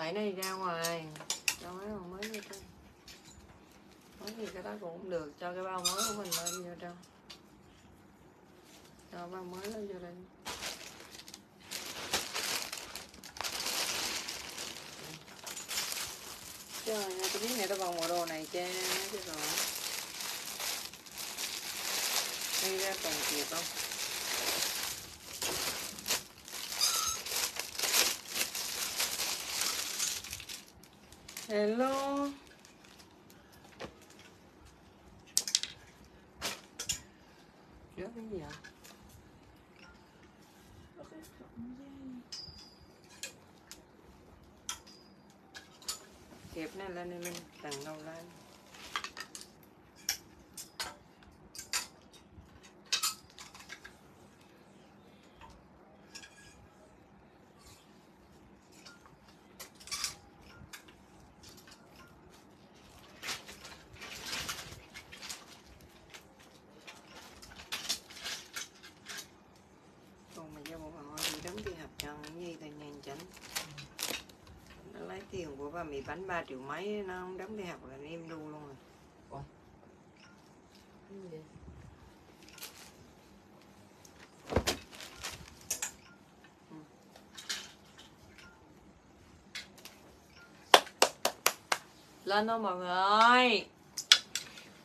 đẩy nó đi ra ngoài. Cho mấy bao mới vô trong mới gì cái đó cũng không được cho cái bao mới của mình lên vô trong. Cho bao mới lên vô đây. Trời ơi, tôi biết này tao còn bộ đồ này cha chứ rồi Đi ra còn kịp không? Hello Rớt cái gì ạ? Kẹp này lên lên tầng đầu lên còn mà do bộ phận thì đóng đi học cho cái gì thì nhanh chóng nó lấy qua mì bánh 3 triệu mấy, nó không đóng đi học là em đu luôn rồi. Ừ. Lên thôi mọi người ơi.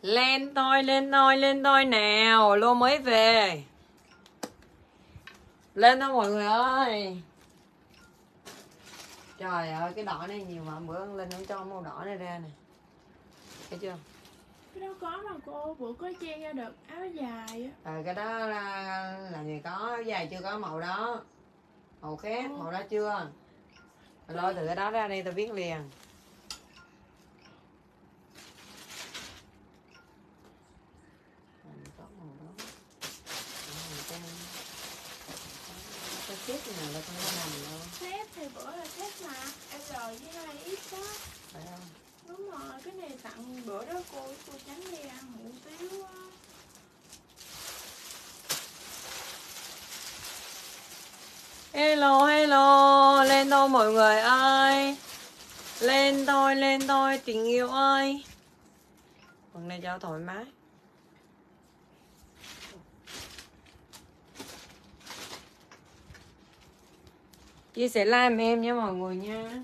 Lên thôi lên thôi lên thôi nào, lô mới về. Lên thôi mọi người ơi trời ơi cái đỏ này nhiều mà bữa lên không cho màu đỏ này ra nè. Thấy chưa? Cái đó có mà cô bữa có chen ra được áo dài á. Ờ cái đó là làm gì có áo dài chưa có màu đó. Màu khác màu đó chưa? Lôi từ cái đó ra đây tao viết liền Làm có màu đó. Đó, mình trang. Cái chết này là không có nằm đâu thép thì bữa là thép mà em rồi với hai ít đó. Phải không? Đúng rồi cái này tặng bữa đó cô cô tránh đi ăn hủ tiếu á. Hello hello Lên thôi mọi người ơi? Lên thôi lên thôi tình yêu ơi. Phần này cho thoải mái Chia sẻ like em nhé mọi người nha.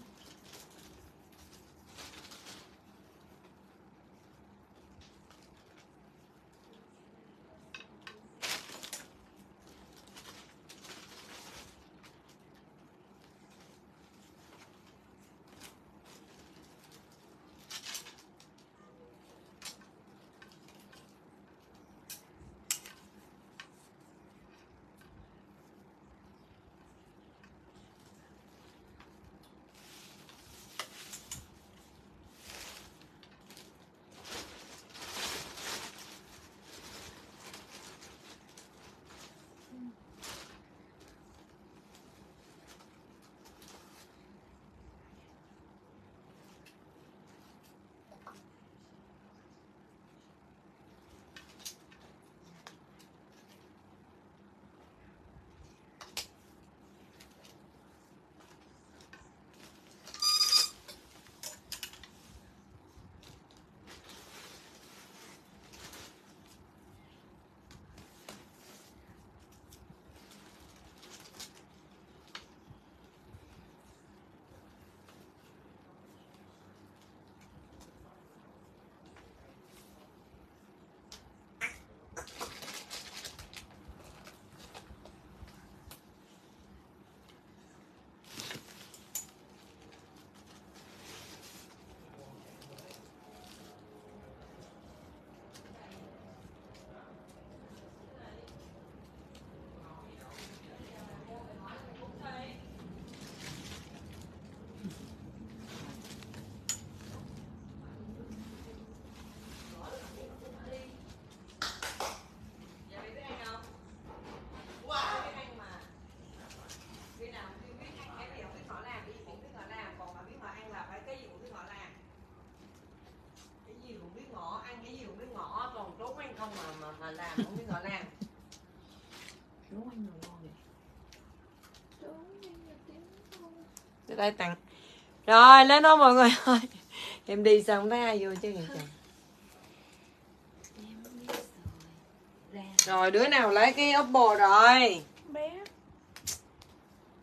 Làm không biết gọi làm. Nấu ăn rồi ngon không Từ đây tặng. Rồi lên đó mọi người ơi. Em đi xong thấy ai vô chứ vậy trời em biết rồi ra rồi đứa nào lấy cái oppo rồi? Bé.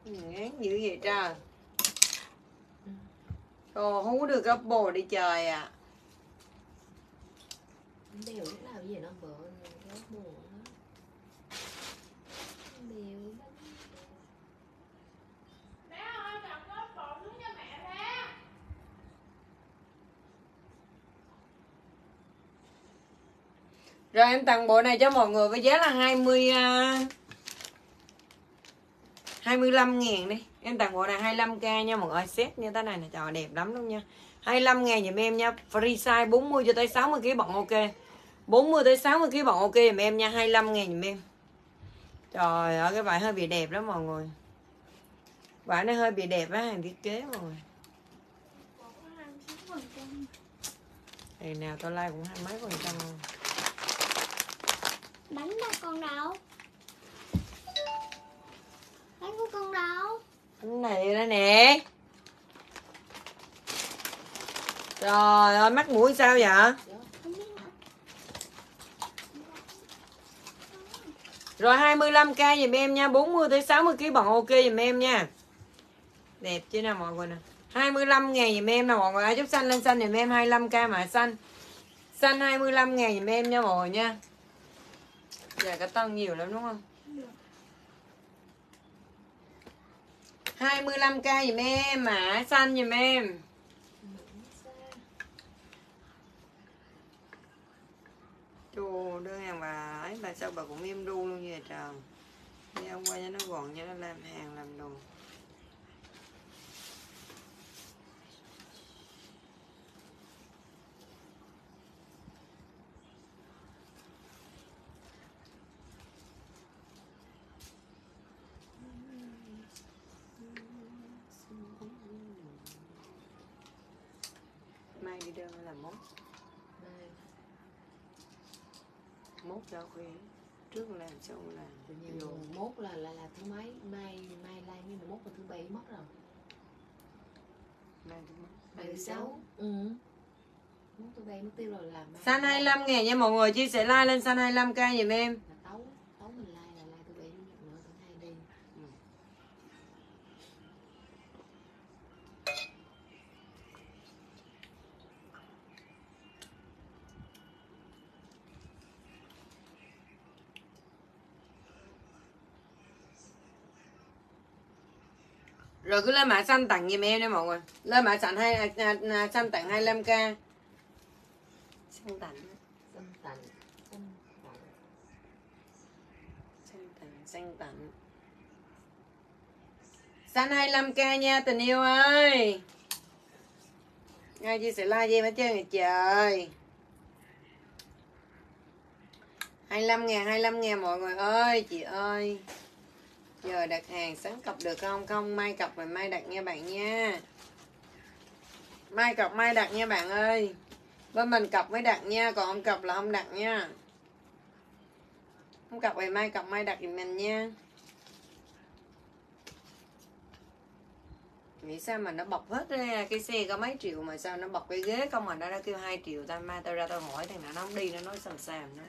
Ngán dữ vậy trời. Ồ, hú được oppo đi trời à đeo lúc nào gì nó bự nó buồn lắm đeo lắm bé ơi cầm cái bộ xuống cho mẹ bé rồi em tặng bộ này cho mọi người với giá là 20 à, 25 ngàn đi. Em tặng bộ này 25k nha mọi người. Set như thế này nè Trời đẹp lắm luôn nha. 25 ngàn dùm em nha. Free size 40 cho tới 60 kg bọn ok. 40 tới 60 kg bọn ok dùm em nha. 25 ngàn dùm em. Trời ơi cái vải hơi bị đẹp đó mọi người. Vải nó hơi bị đẹp á hàng thiết kế mọi người. Bộ Ngày nào tôi like cũng hai mấy phần trăm luôn bánh đâu con đâu? Bánh của con đâu? Bánh này đây nè. Trời ơi mắt mũi sao vậy? Rồi 25k giùm em nha 40 tới 60 kg bằng ok giùm em nha. Đẹp chứ nào mọi người nè. 25 ngàn giùm em nè mọi người Ai chút xanh lên xanh giùm em 25k mà xanh. Xanh 25 ngàn giùm em nha mọi người nha. Dạ cá tông nhiều lắm, đúng không? 25k giùm em, mã xanh giùm em. Chù đưa hàng bà ấy, bà sao bà cũng im ru luôn vậy trời? Đi ông qua cho nó gọn, cho nó làm hàng, làm đồ mai đi đơn là mốt. Đây, mốt cho khuya trước làm sau làm. Tự nhiên mùng mốt là là là thứ mấy? Mai mai lai như mùng mốt là thứ bảy mất rồi. Mai thứ mấy mai thứ sáu. ừ. Mốt thứ bảy mất tiêu rồi là Xanh 25 ngàn nha mọi người chia sẻ like lên xanh 25k giùm em là tấu tấu mình lai là lai thứ bảy chủ nhật nữa thứ hai đi rồi cứ lên mã xanh tặng giùm em nha mọi người Lên mã xanh hay à, à, à, xanh tặng 25k Xanh tặng xanh tạnh Xanh tặng xanh tặng Xanh 25k nha tình yêu ơi Ai chia sẻ like với em hết trơn rồi trời 25 ngàn 25 ngàn mọi người ơi chị ơi. Giờ đặt hàng sẵn cọc được không? Không, mai cọc rồi mai đặt nha bạn nha. Mai cọc mai đặt nha bạn ơi. Bên mình cọc mới đặt nha Còn không cọc là không đặt nha. Không cọc ngày mai cọc mai đặt giùm mình nha. Nghĩ sao mà nó bọc hết ra? Cái xe có mấy triệu mà sao nó bọc cái ghế không mà nó đã kêu 2 triệu? Ta mai tao ra tao hỏi thằng nào nó không đi nó nói sầm sàm nữa.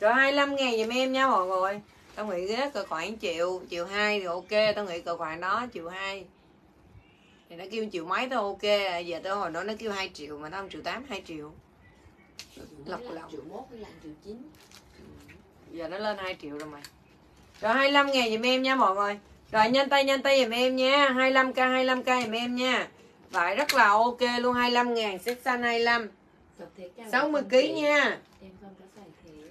Rồi 25 ngàn giùm em nha mọi người. Tao nghĩ ghế cỡ khoảng triệu Triệu hai thì ok Tao nghĩ cỡ khoảng đó triệu hai. Thì nó kêu triệu mấy tao ok Giờ tao hồi đó nó kêu 2 triệu Mà tao không triệu 8 2 triệu Lọc Lọc triệu mốt lại triệu chín. Giờ nó lên 2 triệu rồi mày. Rồi 25 ngàn giùm em nha mọi người. Rồi nhanh tay nhanh tay giùm em nha. 25k 25k giùm em nha. Vải rất là ok luôn 25 ngàn Set xanh 25 Tập thể cao 60 không kg chị? nha em không có xài thể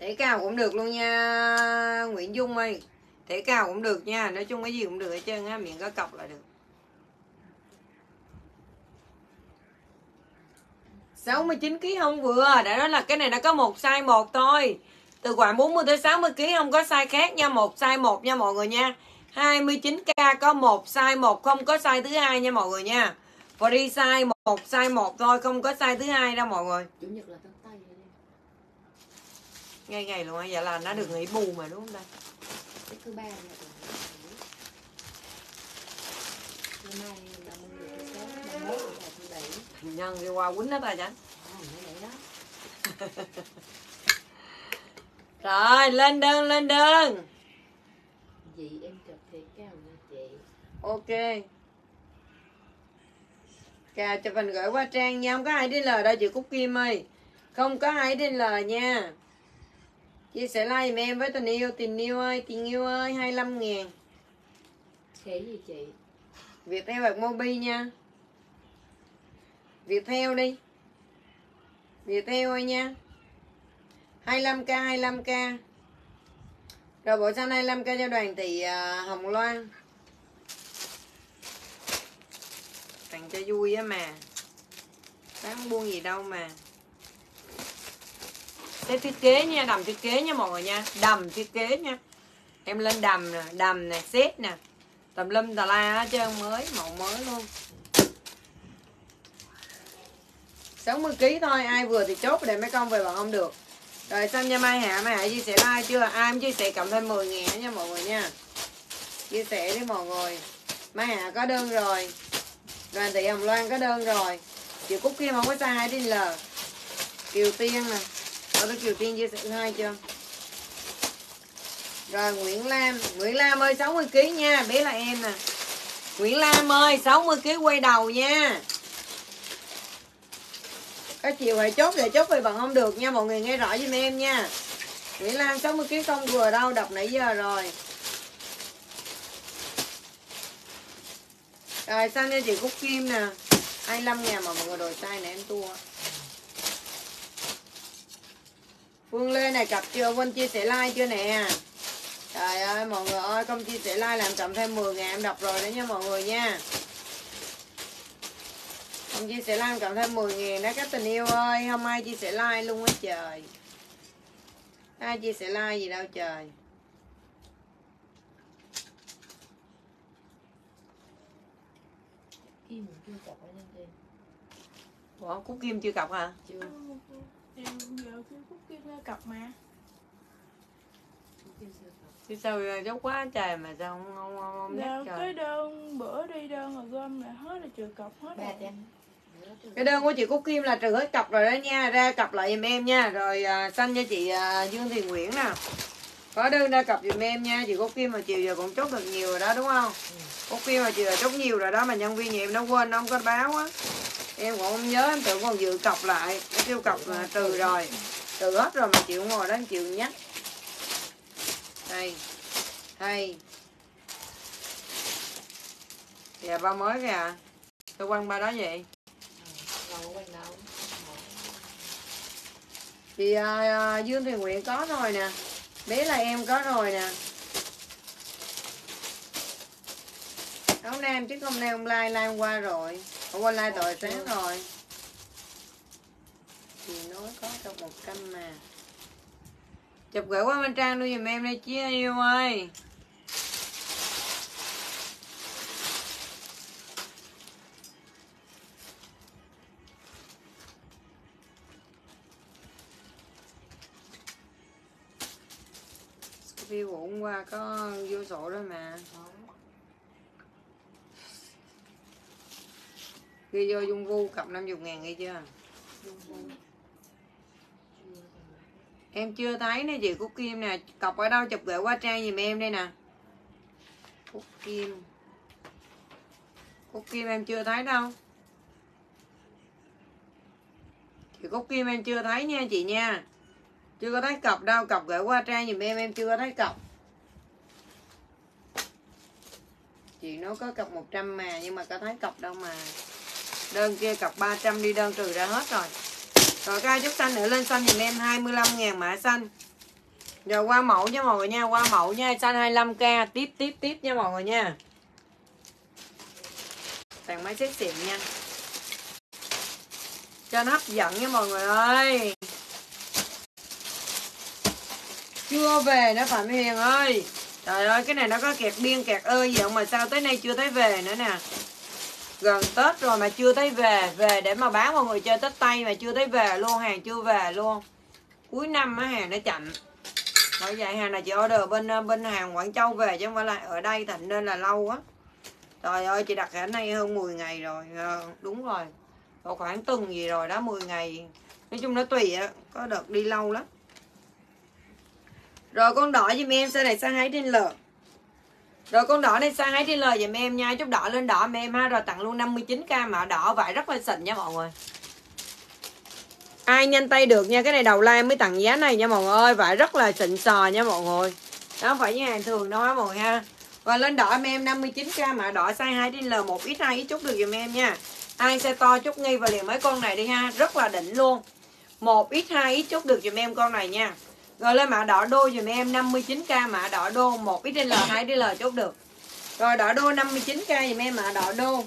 Thể cao cũng được luôn nha, Nguyễn Dung ơi. Thể cao cũng được nha, Nói chung cái gì cũng được hết trơn á, Miệng có cọc là được. 69 kg không vừa, Đã nói là cái này nó có một size một thôi. Từ khoảng 40 tới 60 kg không có size khác nha, Một size một nha mọi người nha. 29k có một size một, Không có size thứ hai nha mọi người nha. Free size một size một thôi, Không có size thứ hai đâu mọi người. Chủ nhật là tao tay rồi em ngay ngày luôn á Vậy là nó được nghỉ bù mà đúng không cái thứ ba là thứ mai là mùng được nhân đi qua quýnh nó vậy đó. Rồi lên đơn lên đơn gì em chụp thiệt cao nha chị. Ok. Cà chụp hình gửi qua trang nha Không có ai đi lời đâu chị Cúc Kim ơi. Không có ai đi lời nha Chia sẻ like giùm em với tình yêu Tình yêu ơi Tình yêu ơi 25 ngàn. Khỉ gì chị? Việt theo bạc Mobi nha. Việt theo đi. Việt theo ơi nha. 25k 25k Rồi bộ xanh 25k cho đoàn thị à, Hồng Loan. Tặng cho vui á mà. Bán buôn gì đâu mà thế thiết kế nha, đầm thiết kế nha mọi người nha. Đầm thiết kế nha. Em lên đầm nè, đầm nè, xếp nè. Tầm lum tà la hết trơn mới, màu mới luôn. 60 kg thôi, ai vừa thì chốt để mấy con về bọn không được. Rồi xong nha Mai Hạ, Mai Hạ chia sẻ like chưa? Ai cũng chia sẻ cộng thêm 10 ngàn nha mọi người nha. Chia sẻ đi mọi người. Mai Hạ có đơn rồi. Đoàn Thị Hồng Loan có đơn rồi. Chị Cúc Kim không có sai hai tin L. Kiều Tiên nè ở tới Triều Tiên chia sẻ hai chưa? Rồi, Nguyễn Lam. Nguyễn Lam ơi 60kg nha, Bé là em nè. Nguyễn Lam ơi 60kg quay đầu nha. Có chiều phải chốt để chốt về bằng không được nha, Mọi người nghe rõ giùm em nha. Nguyễn Lam 60kg không vừa đâu Đọc nãy giờ rồi. Rồi, sang đây chị Cúc Kim nè. 25 ngàn mà mọi người đổi size này em tua Phương Lê này cặp chưa? Vinh chia sẻ like chưa nè? Trời ơi mọi người ơi không chia sẻ like làm cộng thêm 10 ngàn em đọc rồi đấy nha mọi người nha. Không chia sẻ like cộng thêm 10 ngàn đó các tình yêu ơi Không ai chia sẻ like luôn á trời. Ai chia sẻ like gì đâu trời. Kim chưa chụp ở lên trên Ủa Cúc Kim chưa cọc hả? Chưa Thì giờ Phúc Kim ra cặp mà. Chưa Chứ sao dốc quá trời mà sao không, không, không, không nhắc trời cái đơn bữa đi đơn rồi gom lại hết là trừ cọc hết rồi. cái đơn của chị Cúc Kim là trừ hết cặp rồi đó nha ra cặp lại giùm em nha. Rồi à, xanh cho chị à, Dương Thị Nguyễn nè. Có đơn ra cặp giùm em nha chị Cúc Kim mà chiều giờ cũng chốt được nhiều rồi đó đúng không? Cúc Kim mà chiều giờ chốt nhiều rồi đó mà nhân viên nhà em nó quên nó không có báo á em cũng không nhớ em tưởng còn dự cọc lại. Em kêu cọc là trừ rồi. Trừ hết rồi mà chịu ngồi đó em chịu nhắc. Đây đây dạ ba mới kìa. Tôi quăng ba đó vậy. Thì đâu à, à, Dương thì Nguyện có rồi nè. Bé là em có rồi nè. Áo nam chứ không nay online like qua rồi hôm qua lai tội sáng rồi. Chị nói có trong một canh mà. Chụp gửi qua bên trang luôn giùm em đây chứ yêu ơi. View hôm qua có vô sổ đó mà. Ghi vô dung vu cặp 50 ngàn ghi chưa? Em chưa thấy nè, chị Cúc Kim nè. Cọc ở đâu, chụp gửi qua trang giùm em đây nè. Cúc Kim. Cúc Kim em chưa thấy đâu. Chị Cúc Kim em chưa thấy nha, chị nha. Chưa có thấy cọc đâu, cọc gửi qua trang giùm em em chưa có thấy cọc. Chị nó có cọc 100 mà, nhưng mà có thấy cọc đâu mà đơn kia cọc 300 đi đơn trừ ra hết rồi. Rồi ca chút xanh nữa lên xanh dùm em 25 ngàn mã xanh? Rồi qua mẫu nha mọi người nha, qua mẫu nha, xanh 25k tiếp tiếp tiếp nha mọi người nha. Tặng máy xét xịn nha. Cho nó hấp dẫn nha mọi người ơi. Chưa về nữa Phạm Hiền ơi. Trời ơi, cái này nó có kẹt biên kẹt ơi gì không mà sao tới nay chưa thấy về nữa nè. Gần Tết rồi mà chưa thấy về Về để mà bán mọi người chơi Tết Tây mà chưa thấy về luôn Hàng chưa về luôn. Cuối năm á hàng nó chậm. Bởi vậy hàng này chị order bên ờ, bên hàng Quảng Châu về chứ không phải là ở đây thành nên là lâu quá Trời ơi chị đặt hàng này hơn 10 ngày rồi à, Đúng rồi. Độ khoảng tuần gì rồi đó 10 ngày. Nói chung nó tùy á có đợt đi lâu lắm. Rồi con đỏ giùm em sau này sang 2 trên L rồi con đỏ này size 2 trên L em nha. Chút đỏ lên đỏ em ha. Rồi tặng luôn 59k mã đỏ vải rất là xịn nha mọi người. Ai nhanh tay được nha. Cái này đầu like mới tặng giá này nha mọi người. Ơi vải rất là xịn sò nha mọi người. Đó, không phải như hàng thường đâu á mọi người ha. Và lên đỏ em em 59k mã đỏ size 2 trên L 1 x 2 ít chút được dùm em nha. Ai size to chút nghi và liền mấy con này đi ha. Rất là đỉnh luôn. 1 x 2 ít chút được dùm em con này nha rồi lên mã đỏ đô giùm em 59k mã đỏ đô 1 XL 2 XL chốt được. Rồi đỏ đô 59k giùm em mã đỏ đô.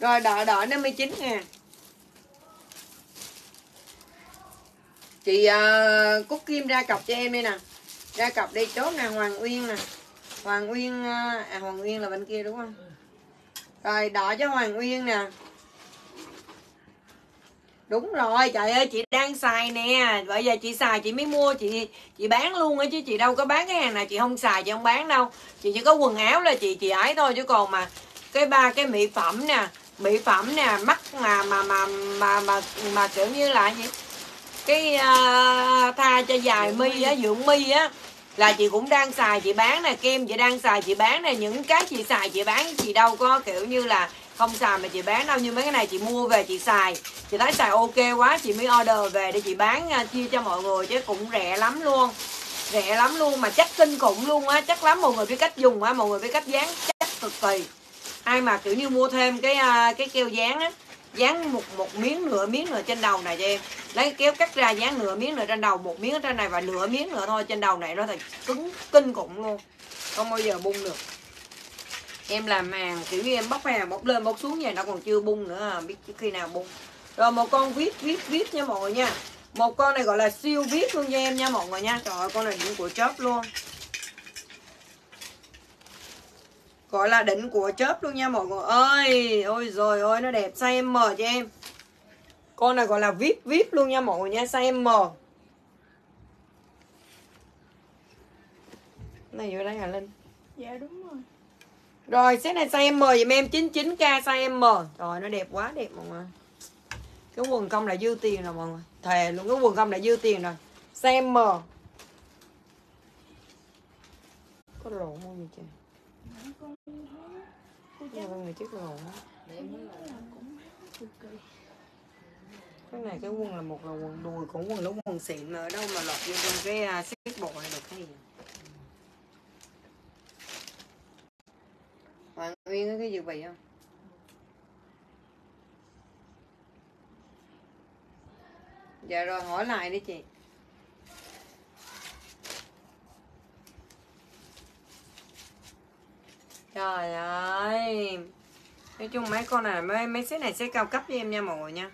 Rồi đỏ đỏ 59 ngàn. Chị uh, Cúc Kim ra cọc cho em đây nè. Ra cọc đi chốt nè Hoàng Uyên nè. Hoàng Uyên uh, à Hoàng Uyên là bên kia đúng không? Rồi đỏ cho Hoàng Uyên nè đúng rồi trời ơi chị đang xài nè. Bây giờ chị xài chị mới mua chị chị bán luôn á chứ chị đâu có bán cái hàng nào chị không xài chị không bán đâu. Chị chỉ có quần áo là chị chị ấy thôi chứ còn mà cái ba cái mỹ phẩm nè mỹ phẩm nè mắt mà mà mà mà mà, mà kiểu như là gì? Cái uh, tha cho dài mi. á dưỡng mi á là chị cũng đang xài chị bán nè kem chị đang xài chị bán nè những cái chị xài chị bán chị đâu có kiểu như là không xài mà chị bán đâu, như mấy cái này chị mua về chị xài. Chị thấy xài ok quá, chị mới order về để chị bán à, chia cho mọi người chứ cũng rẻ lắm luôn. Rẻ lắm luôn mà chắc kinh khủng luôn á, chắc lắm mọi người biết cách dùng á, mọi người biết cách dán chắc cực kỳ. Ai mà, kiểu như, mua thêm cái à, cái keo dán á, dán một một miếng, nửa miếng nữa trên đầu này cho em. Lấy kéo cắt ra dán nửa miếng nữa trên đầu, một miếng ở trên này và nửa miếng nữa thôi, trên đầu này nó thật cứng, kinh khủng luôn. Không bao giờ bung được em làm hàng kiểu như em bóc hàng bóc lên, bóc xuống vậy nó còn chưa bung nữa à, biết khi nào bung. Rồi một con viết viết viết nha mọi người nha. Một con này gọi là siêu viết luôn cho em nha mọi người nha. Trời ơi, con này đỉnh của chớp luôn. Gọi là đỉnh của chớp luôn nha mọi người ơi. Ôi rồi ơi, nó đẹp size M cho em. Con này gọi là vip vip luôn nha mọi người nha, size M. Này vô đây hả Linh? Dạ đúng rồi set này size M dùm em 99k size M. Rồi nó đẹp quá đẹp mọi người. Cái quần công là dư tiền rồi mọi người. Thề luôn cái quần công là dư tiền rồi. Size M. Có lộn không vậy trời? Con người trước lộn Cái này cái quần là một là quần đùi Cũng quần lúc quần xịn mà ở đâu mà lọt vô trong cái uh, xếp bộ này được cái gì. Hoàng Nguyên có cái gì vậy không? Dạ rồi hỏi lại đi chị. Trời ơi! Nói chung mấy con này mấy, mấy set này sẽ cao cấp với em nha mọi người nha.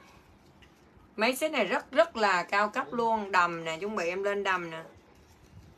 Mấy set này rất rất là cao cấp luôn. Đầm nè chuẩn bị em lên đầm nè.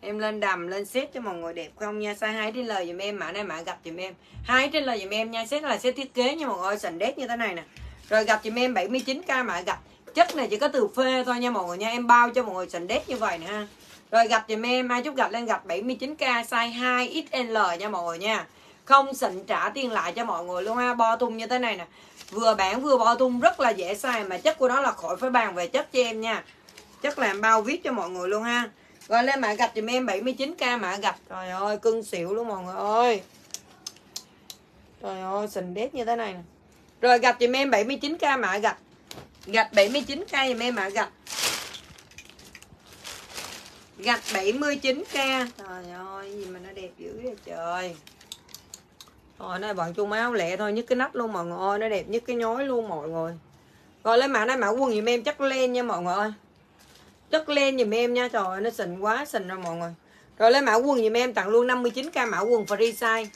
Em lên đầm, lên xếp cho mọi người đẹp không nha. Size 2 trên lời dùm em, Mã này mã gặp dùm em. Hai trên lời dùm em nha, xếp là set thiết kế nha mọi người, Sành đét như thế này nè. Rồi gặp dùm em 79k mã gặp. Chất này chỉ có từ phê thôi nha mọi người nha, Em bao cho mọi người sành đét như vậy nè ha. Rồi gặp dùm em, Ai chút gặp lên gặp 79k size 2XL nha mọi người nha. Không xịn trả tiền lại cho mọi người luôn ha, Bo tung như thế này nè. Vừa bản vừa bo tung, rất là dễ xài Mà chất của nó là khỏi phải bàn về chất cho em nha. Chất làm bao viết cho mọi người luôn ha rồi lên mạ gạch dùm em 79k mạ gạch Trời ơi, cưng xỉu luôn mọi người ơi. Trời ơi, xình đét như thế này nè. Rồi gạch dùm em 79k mạ gạch Gạch 79k dùm em mạ gạch Gạch 79k Trời ơi, gì mà nó đẹp dữ vậy trời. Rồi này bọn chung áo lẹ thôi nhất cái nách luôn mọi người ơi. Nó đẹp nhất cái nhói luôn mọi người. Rồi lên mã này mã quần dùm em, chắc lên nha mọi người ơi chất lên giùm em nha trời ơi nó xịn quá xịn rồi mọi người. Rồi lấy mã quần giùm em tặng luôn 59k mã quần free size.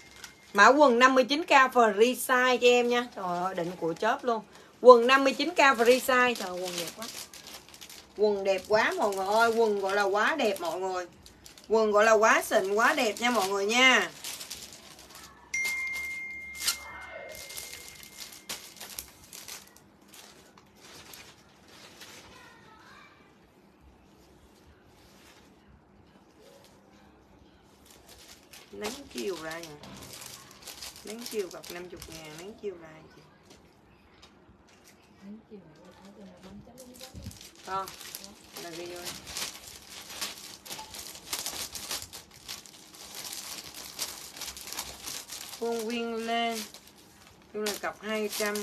Mã quần 59k free size cho em nha. Trời ơi định của chớp luôn. Quần 59k free size. Trời ơi, quần đẹp quá. Quần đẹp quá mọi người ơi quần gọi là quá đẹp mọi người. Quần gọi là quá xịn quá đẹp nha mọi người nha. Nắng chiều ra nha nắng chiều gặp 50 ngàn nắng chiều ra chị. Nắng chiều này tháng từ Là ghi vô. Phương Nguyên Lê Chung là cặp 200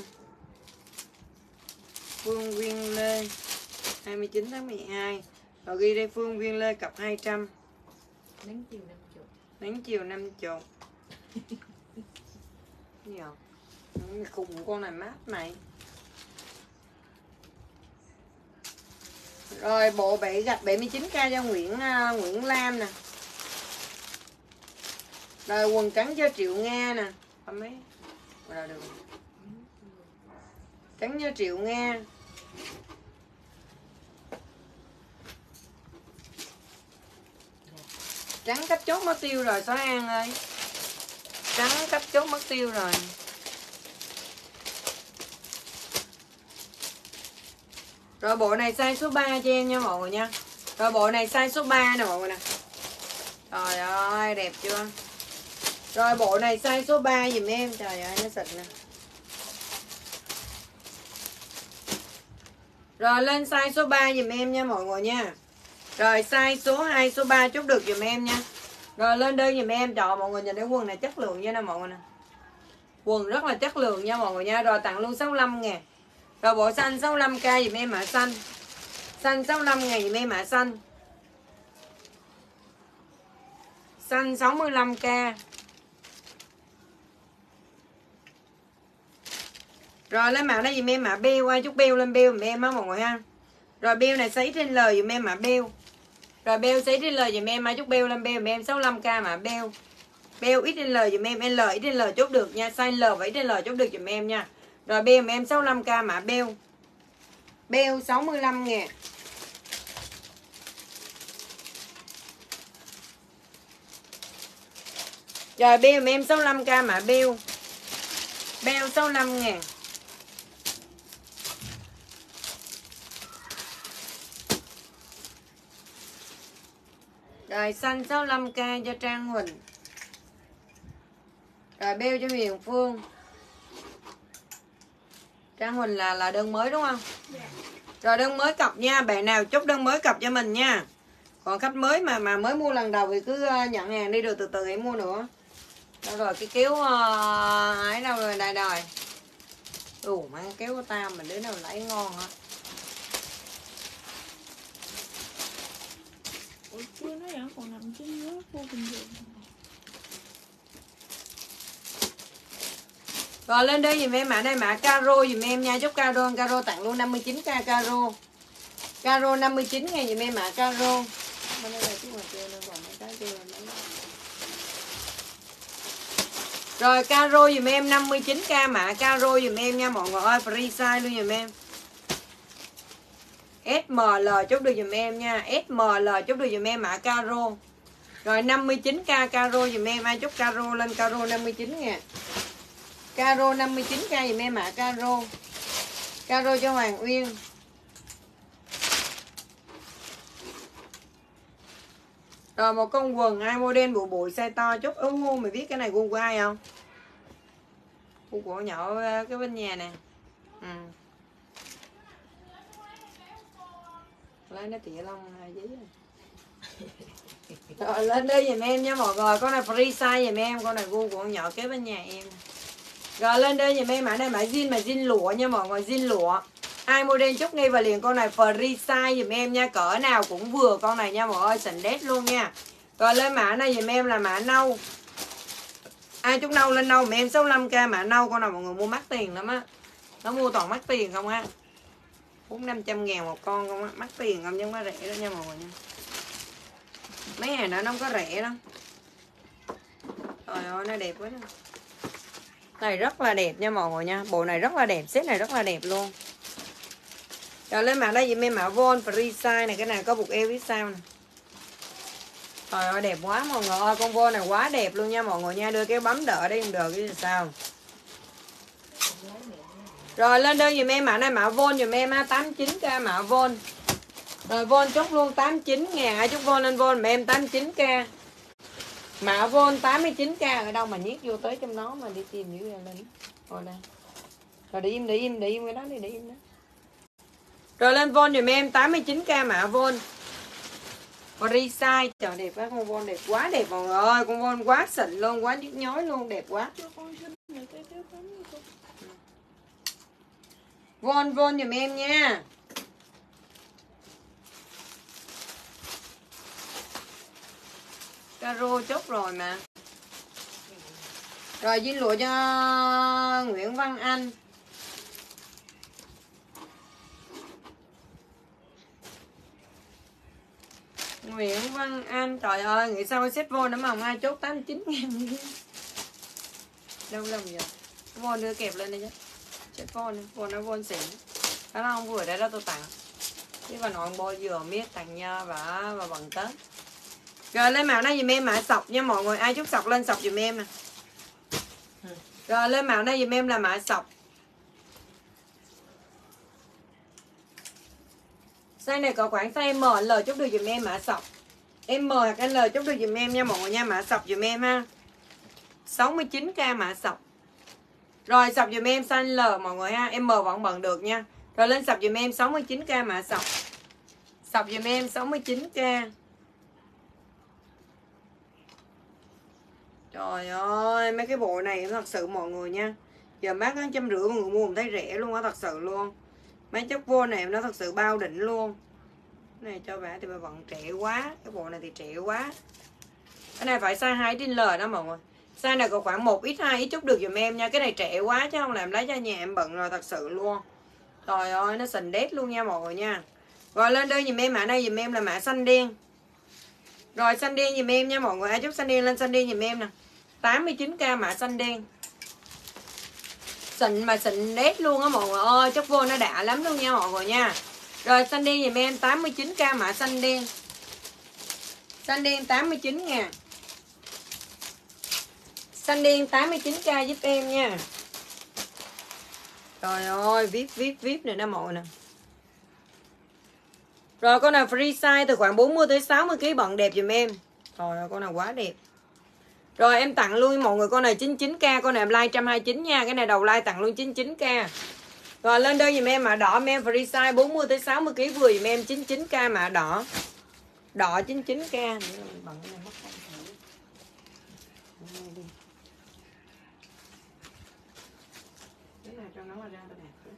Phương Nguyên Lê 29 tháng 12 Rồi ghi đây, Phương Nguyên Lê cặp 200 nắng chiều năm chục. Nắng chiều 50 chục, không? Khùng con này mát này Rồi bộ bảy gạch 79k cho Nguyễn uh, Nguyễn Lam nè. Rồi quần trắng cho Triệu Nga nè. Không mấy? Rồi được. Trắng cho Triệu Nga. Trắng cách chốt mất tiêu rồi, Xóa An ơi. Trắng cách chốt mất tiêu rồi. Rồi bộ này size số 3 cho em nha mọi người nha. Rồi bộ này size số 3 nè mọi người nè. Trời ơi, đẹp chưa? Rồi bộ này size số 3 dùm em. Trời ơi, nó xịt nè. Rồi lên size số 3 dùm em nha mọi người nha. Rồi, size số 2 số 3 chốt được dùm em nha. Rồi, lên đơn dùm em. Trời, mọi người nhìn thấy quần này chất lượng nha nè, mọi người nè. Quần rất là chất lượng nha, mọi người nha. Rồi, tặng luôn 65 ngàn. Rồi, bộ xanh 65k dùm em mã xanh. Xanh 65 ngàn dùm em mã xanh. Xanh 65k Rồi, lên mã đây dùm em, mã beo. Qua chút beo lên beo dùm em á, mọi người ha. Rồi, beo này sấy trên lời dùm em, mã beo. Rồi beo sấy trên lời dùm em mã chút beo lên beo dùm em 65k mà beo Beo ít trên lời dùm em L ít trên lời chốt được nha, Size L và ít trên lời chốt được dùm em nha. Rồi beo em 65k mã beo Beo 65 ngàn Rồi beo em 65k mã beo Beo 65 ngàn Rồi xanh 65k cho Trang Huỳnh Rồi beo cho Huyền Phương Trang Huỳnh là là đơn mới đúng không? Rồi đơn mới cọc nha, bạn nào chốt đơn mới cọc cho mình nha. Còn khách mới mà mà mới mua lần đầu thì cứ ờ, nhận hàng đi rồi từ từ em mua nữa. Đâu rồi cái kéo uh, ấy đâu rồi đây rồi. Ồ mang kéo của tao mình đứa nào lấy ngon hả? Ủa chưa nó vẫn còn nằm trên dưới vô bình thường Rồi lên đây dùm em mã này mã caro dùm em nha. Chúc caro caro tặng luôn 59k caro. Caro 59 ngàn dùm em mã caro. Bên đây là chiếc ngoài kia nữa còn mấy cái kia Rồi caro dùm em 59k mã caro dùm em nha. Mọi người ơi Free size luôn dùm em SML chốt được dùm em nha. SML chốt được dùm em mã caro. Rồi 59k caro dùm em. Ai chốt caro lên caro 59 nha. Caro 59k dùm em mã Caro. Caro cho Hoàng Uyên. Rồi một con quần, ai model bụi bụi, size to chút ú mày biết cái này gu của ai không? Gu của nhỏ ờ, cái bên nhà nè. Ừ. Lấy nó tỉa lông hai giấy rồi, lên đây giùm em nha mọi người. Con này free size giùm em. Con này gu của nhỏ kế bên nhà em. Rồi, lên đây giùm em. Mã này mã zin mà zin lụa nha mọi người. Zin lụa. Ai mua đen chút ngay và liền con này free size giùm em nha. Cỡ nào cũng vừa con này nha mọi người sành đét luôn nha. Rồi, lên mã này giùm em là mã nâu. Ai chút nâu lên nâu mà em 65k mã nâu. Con nào mọi người mua mắc tiền lắm á. Nó mua toàn mắc tiền không á bốn năm trăm ngàn một con không á. Mắc tiền không chứ không có rẻ đó nha mọi người nha. Mấy hàng đó nó không có rẻ đâu trời ơi, nó đẹp quá đó này rất là đẹp nha mọi người nha. Bộ này rất là đẹp set này rất là đẹp luôn. Rồi lên mặt đây dùm em mã von free size này, cái này có buộc eo phía sau này trời ơi, đẹp quá mọi người ơi, con vô này quá đẹp luôn nha mọi người nha. Đưa cái bấm đỡ đi, không được cái sao? Rồi, lên đơn dùm em mã này mã von dùm em 89k mã von. Rồi, von chốt luôn 89 ngàn. Ai chốt von lên von mà em 89k Mã Von 89k ở đâu mà nhét vô tới trong nó mà đi tìm dữ ra lên. Rồi đây. Rồi để im để im để im cái đó đi để im đó. rồi, lên von giùm em 89k mã von. Resize trời, đẹp quá. Con von đẹp quá, đẹp mọi người ơi con von quá xịn luôn, quá nhức nhói luôn, đẹp quá cho con xin nhiều cái kéo bánh đi cô von von giùm em nha. Caro chốt rồi mà. Rồi dinh lụa cho Nguyễn Văn Anh. Nguyễn Văn Anh, Trời ơi, nghĩ sao xếp vô nữa mà không ai chốt 89 ngàn. Đâu lòng vậy Vô đưa kẹp lên đây chứ sẽ vô con Vô nó vô xỉn. Nó là không vừa đấy đó tôi tặng. Chứ bà nội bôi dừa miết tặng nha và và bằng tết. Rồi lên màu này dùm em mã sọc nha mọi người. Ai chút sọc lên sọc dùm em nè Rồi lên màu này dùm em là mã sọc. Size này có khoảng size M, L chút được dùm em mã sọc. M hoặc L chút được dùm em nha mọi người nha Mã sọc dùm em ha. 69k mã sọc. Rồi sọc dùm em size L mọi người ha. Em M vẫn bận được nha. Rồi, lên sọc dùm em 69k mã sọc Sọc dùm em 69k Trời ơi, mấy cái bộ này thật sự mọi người nha. Giờ mát có trăm rưỡi mọi người mua mình thấy rẻ luôn á, thật sự luôn. Mấy chất vô này nó thật sự bao đỉnh luôn. Cái này cho bà thì bà vẫn trẻ quá. Cái bộ này thì trẻ quá. Cái này phải size 2 trên L đó mọi người size này có khoảng 1 ít 2 ít chút được dùm em nha. Cái này trẻ quá chứ không làm lấy cho nhà em bận rồi, thật sự luôn. Trời ơi, nó sình đét luôn nha mọi người nha. Rồi lên đây dùm em, mã này dùm em là mã xanh đen. Rồi xanh đen dùm em nha mọi người ai chút xanh đen lên xanh đen dùm em nè. 89k mã xanh đen. Xịn mà xịn đét luôn á mọi người ơi chất vô nó đã lắm luôn nha mọi người nha. Rồi xanh đen dùm em 89k mã xanh đen. Xanh đen 89 ngàn xanh đen 89k giúp em nha. Trời ơi vip vip vip này nè mọi người nè. Rồi con nào free size từ khoảng 40 tới 60 kg bận đẹp dùm em. Trời ơi, con nào quá đẹp. Rồi em tặng luôn mọi người con này 99k Con này em like 129 nha. Cái này đầu like tặng luôn 99k Rồi lên đơn dùm em, mã đỏ em free size 40 tới 60 kg vừa dùm em 99k mã đỏ. Đỏ 99k bận cái này mất tay thử. Cái này đi. Cái này cho nó mà ra tôi đẹp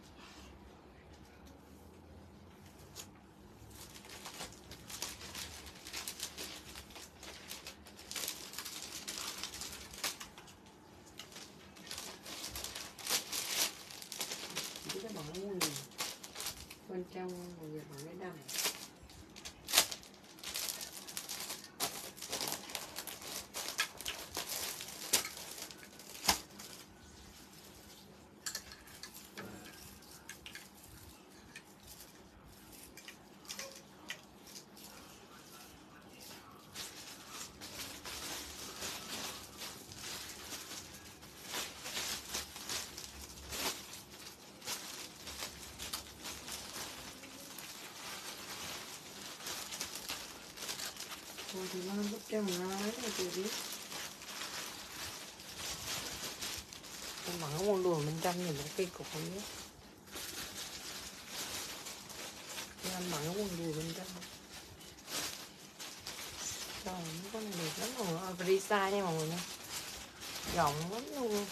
Chỉ có bọn nó mua nhiều Bên trong một người bọn nó đầm Thôi thì nó lúc trong nó ấy là tôi biết em mở con lùa bên trong nhìn cái cục không biết em mở con lùa bên trong Trời ơi, con này đẹp lắm mọi người ơi, free nha mọi người nha. Rộng lắm luôn.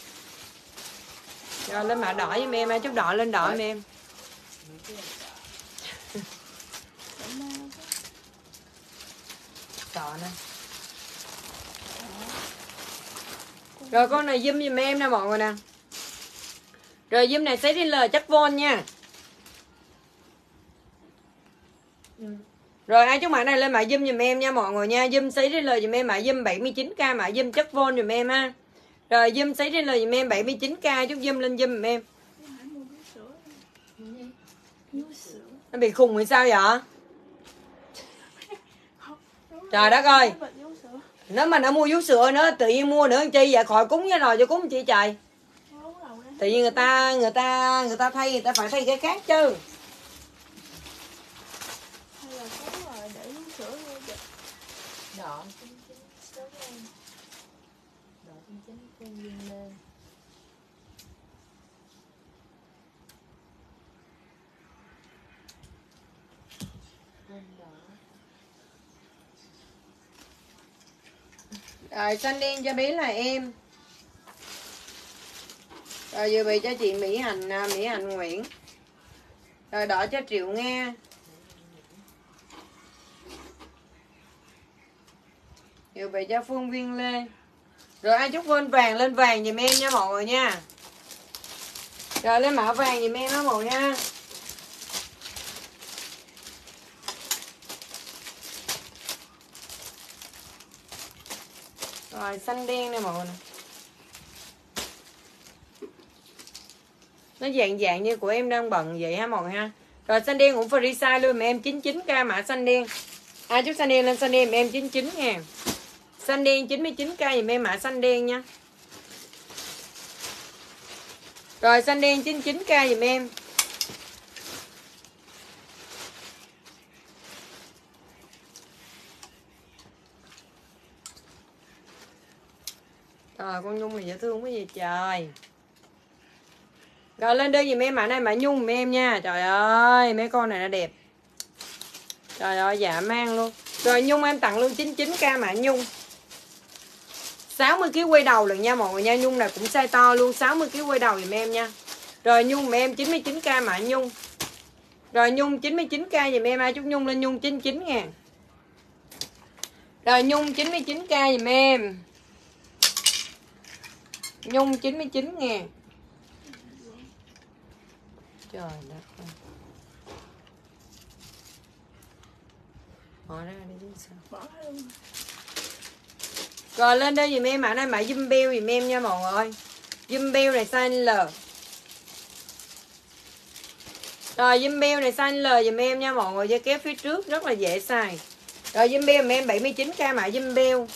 Rồi lên mạ đỏ giùm em, chút đỏ lên đỏ giùm em. Đỏ nè. Rồi con này zoom giùm em nè mọi người nè. Rồi zoom này xếp L chắc von nha. Rồi ai chút mã này lên mã zoom giùm em nha mọi người nha. Zoom xấy L giùm em, mã zoom 79k mã zoom chắc von giùm em ha. Rồi zoom xấy L giùm em 79k chút zoom lên zoom giùm em. Nó bị khùng hay sao vậy? Trời đất ơi nó Nếu mà nó mua vú sữa nữa, tự nhiên mua nữa chi vậy? Khỏi cúng với nồi cho cúng chị trời? Tự nhiên người ta người ta người ta thay, người ta phải thay cái khác chứ. Hay là rồi à, để sữa Đó dịch đỏ chín chín sớm lên đỏ chín chín con viên lên lên đỏ rồi xanh đen cho bé là em. Rồi dự bị cho chị Mỹ hạnh à, Mỹ hạnh Nguyễn. Rồi đỏ cho Triệu Nga. Dự bị cho Phương Viên Lê Rồi, ai chúc quên vàng, lên vàng dùm em nha mọi người nha. Rồi, lên mã vàng dùm em đó mọi người nha. Rồi, xanh đen nè, mọi người. Nó dạng dạng như của em đang bận vậy ha mọi người ha? Rồi, xanh đen cũng free size luôn, mà em 99k mã xanh đen. Ai chút xanh đen lên xanh đen em 99 ngàn Xanh đen 99k dùm em mã xanh đen nha. Rồi, xanh đen 99k dùm em. Trời con Nhung này dễ thương quá vậy, trời. Rồi, lên đây dùm em mã này mã Nhung giùm em nha. Trời ơi, mấy con này nó đẹp. Trời ơi dạ mang luôn. Rồi, Nhung, em tặng luôn 99k mã Nhung. 60kg quay đầu lần nha mọi người nha. Nhung này cũng size to luôn 60kg quay đầu dùm em nha. Rồi, Nhung giùm em 99k mã Nhung. Rồi, Nhung 99k dùm em. Ai chúc Nhung lên Nhung 99 ngàn Rồi, Nhung 99k dùm em. Nhung 99 ngàn Trời đất ơi. Bỏ ra đi chứ sao. Bỏ luôn. Rồi lên đây dùm em mã này mã dùm beo dùm em nha mọi người. Dùm beo này size L. Rồi dùm beo này size L dùm em nha mọi người. Dây kéo phía trước rất là dễ xài Rồi dùm beo em. 79k mã dùm beo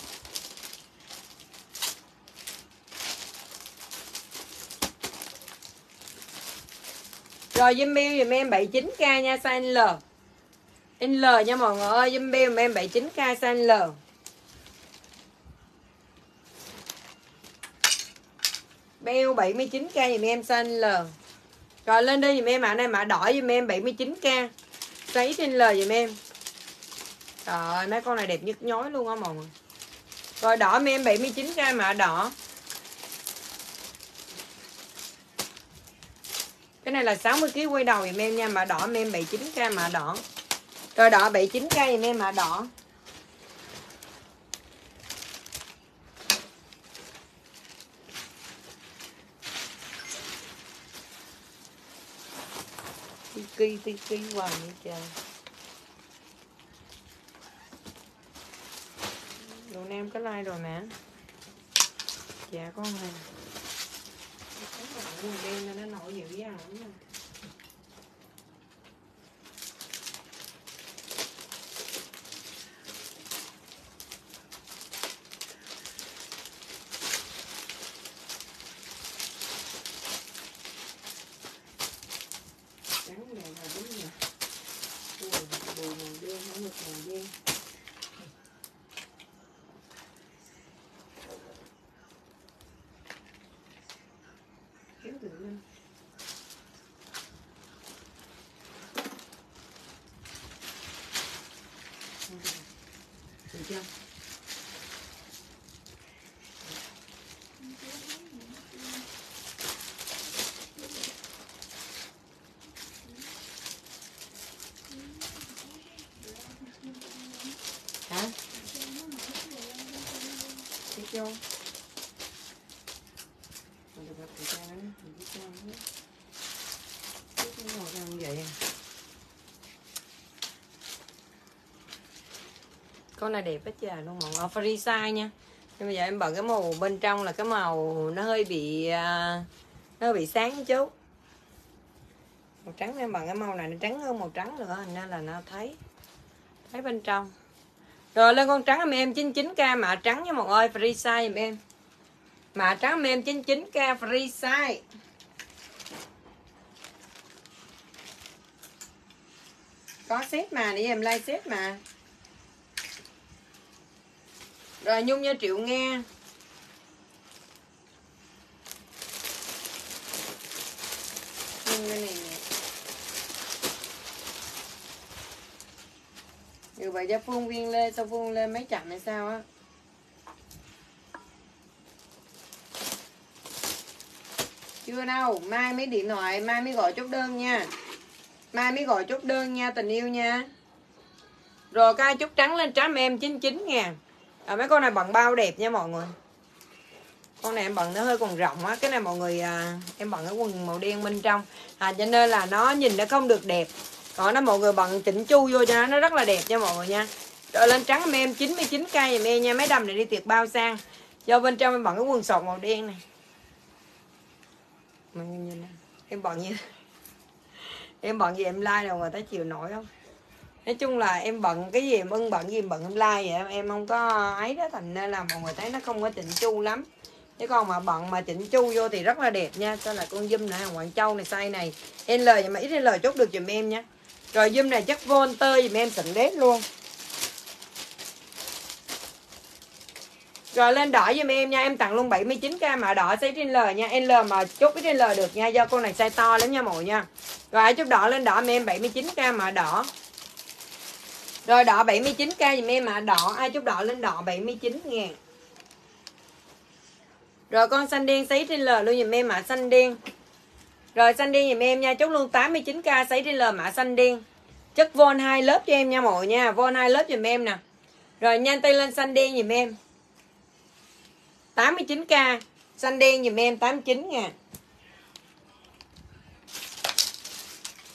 Rồi dùm Bill dùm em 79k nha size L? L nha mọi người ơi Dùm Bill dùm em 79k size L? Beo 79k dùm em size L? Rồi, lên đây dùm em, mã này mã đỏ dùm em 79k Size XL dùm em? Trời ơi, mấy con này đẹp nhất nhói luôn á mọi người. Rồi, đỏ em 79k mã đỏ. Cái này là 60kg quay đầu dùm em nha, Mã đỏ em 79k mã đỏ. Rồi đỏ 79k dùm em mã đỏ. Tiki tiki, hoài vậy trời. Đồ nam có like rồi mà. Dạ con này cái đen nó nổi dữ dằn lắm nè trắng này là đúng rồi Ui, bùi màu đen không được màu đen kéo tự lên được chưa hả gặp thời gian đó, mình biết cho nó Biết nó ngồi ra như vậy à. Con này đẹp hết trời luôn mọi người Free size nha. Nhưng bây giờ em bận cái màu bên trong là cái màu Nó hơi bị à, Nó hơi bị sáng một chút. Màu trắng em bằng cái màu này Nó trắng hơn màu trắng nữa Nên là nó thấy Thấy bên trong rồi, lên con trắng em em 99k mã trắng nha mọi người free size em em. Mã trắng em 99k free size. Có set mà để em, like set mà. Rồi, Nhung nha, Triệu Nga Nhung đây này nè vậy cho Phương Viên lên sao Phương lên mấy chậm hay sao á? Chưa đâu mai mới điện thoại mai mới gọi chốt đơn nha. Mai mới gọi chốt đơn nha tình yêu nha. Rồi ca chút trắng lên trám em 99 ngàn à, mấy con này bận bao đẹp nha mọi người. Con này em bận nó hơi còn rộng á cái này mọi người à, em bận cái quần màu đen bên trong. À, cho nên là nó nhìn nó không được đẹp còn nó mọi người bận chỉnh chu vô cho nó nó rất là đẹp nha mọi người nha. Rồi lên trắng em em 99 k giùm em nha, mấy đầm này đi tiệc bao sang. Do bên trong em bận cái quần sọt màu đen này. Mọi người nhìn này. em bận như em bận gì em like đâu mà tới chiều nổi không? Nói chung là em bận cái gì em ưng bận gì em bận em like vậy em em không có ấy đó, thành nên là mọi người thấy nó không có chỉnh chu lắm. Chứ còn mà bận mà chỉnh chu vô thì rất là đẹp nha. Cho là con dâm này hàng Châu này, size này. L nhưng mà ít L chốt được giùm em nha rồi zoom này chắc von tơ dùm em xịn đét luôn Rồi lên đỏ giùm em nha, em tặng luôn 79k mã đỏ size trên L nha, L mà chốt cái trên L được nha, do con này size to lắm nha mọi nha. Rồi ai chốt đỏ lên đỏ em 79k mã đỏ. Rồi đỏ 79k dùm em mã đỏ, ai chốt đỏ lên đỏ 79 ngàn. Rồi con xanh đen size trên L luôn dùm em mã xanh đen. Rồi xanh đen dùm em nha, chốt luôn 89k sấy trên lờ mã xanh đen. Chất von 2 lớp cho em nha mọi nha, von 2 lớp dùm em nè. Rồi nhanh tay lên xanh đen dùm em. 89k xanh đen dùm em 89 ngàn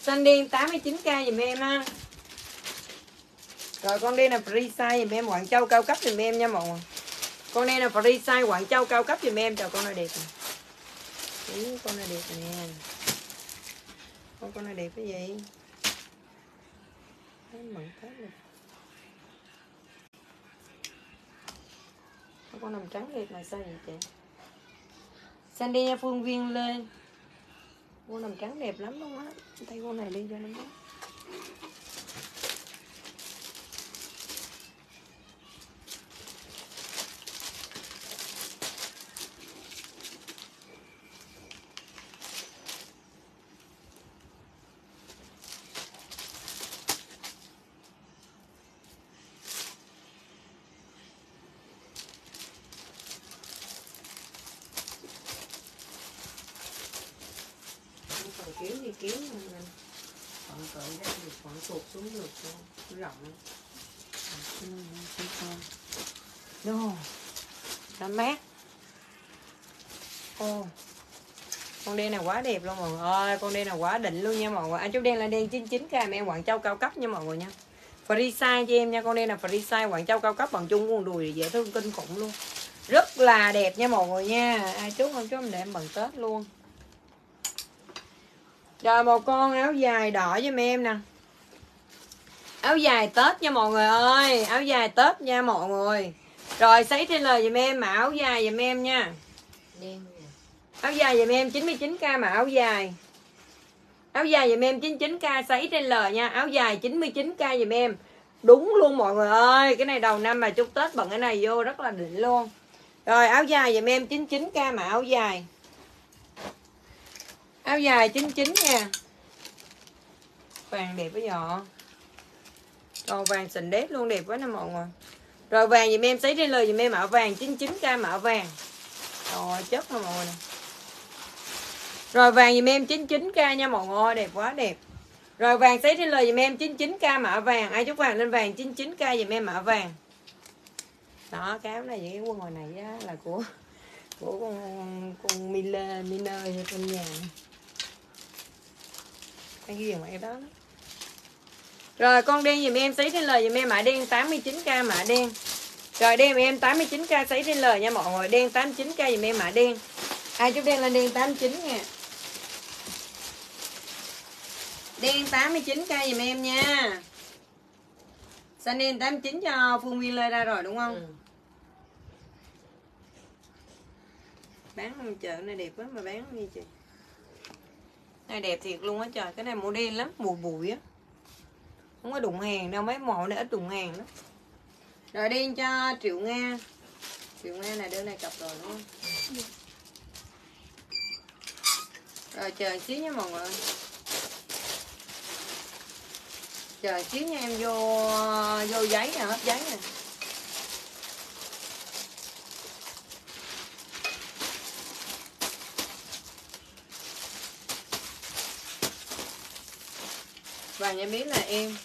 xanh đen 89k dùm em ha rồi con đây là free size dùm em Quảng Châu cao cấp dùm em nha mọi người con đây là free size Quảng Châu cao cấp dùm em chào con này đẹp Này. Ý, con này đẹp nè. Con con này đẹp cái gì? Mượn hết rồi con nằm trắng đẹp mà sao vậy chị? Sandy nha Phương Viên lên. Con nằm trắng đẹp lắm luôn á. Thay con này đi cho nó mát Không cần kéo thì kéo mà mình còn cởi ra thì còn tụt xuống được thôi Nó rộng lắm No Nó mát. Ô, Con đen này quá đẹp luôn mọi người ơi, Con đen này quá đỉnh luôn nha mọi người. Anh chú đen là đen 99k em Quảng Châu cao cấp nha mọi người nha. Free size cho em nha, Con đen là free size Quảng Châu cao cấp bằng chung quần đùi dễ thương kinh khủng luôn. Rất là đẹp nha mọi người nha. Ai chú không chú em để em bằng Tết luôn. Rồi một con áo dài đỏ cho em nè. Áo dài Tết nha mọi người ơi Áo dài Tết nha mọi người. Rồi sấy trên lời giùm em mà áo dài giùm em nha. Áo dài giùm em 99k mà áo dài. Áo dài giùm em 99k sấy trên lời nha. Áo dài 99k giùm em. Đúng luôn mọi người ơi Cái này đầu năm mà chúc Tết bằng cái này vô rất là đỉnh luôn. Rồi áo dài giùm em 99k mà áo dài. Áo dài 99 nha. Vàng đẹp với giò còn vàng xịn đét luôn đẹp quá nè mọi người. Rồi vàng dùm em sấy trên lời dùm em mạo vàng 99k mạo vàng. Rồi chất nè mọi người nè. Rồi vàng dùm em 99k nha mọi người đẹp quá đẹp. Rồi vàng sấy trên lời dùm em 99k mã vàng. Ai chúc vàng lên vàng 99k dùm em mã vàng. Đó cái áo này với cái quần hồi này á, là của của con con Mila Mina trong nhà. Cái anh ghiền mẹ đó rồi con đen dùm em sấy trên lời dùm em mã đen 89k mã đen. Rồi đen em 89k sấy trên lời nha mọi người. Đen 89k dùm em mã đen. Ai chúc đen lên đen 89 nha. Đen 89k dùm em nha. Xanh đen 89 cho Phương Viên Lê ra rồi đúng không? Ừ. bán chợ này đẹp quá mà bán như chị. Này đẹp thiệt luôn á trời cái này màu đen lắm mùi bụi á không có đụng hàng đâu, mấy mộ này ít đụng hàng đó rồi đi cho triệu nga. Triệu nga này đưa này cặp rồi, đúng không? Rồi chờ xíu nha mọi người. Chờ xíu nha em vô vô giấy nè, hết giấy nè. Và nhà biết là em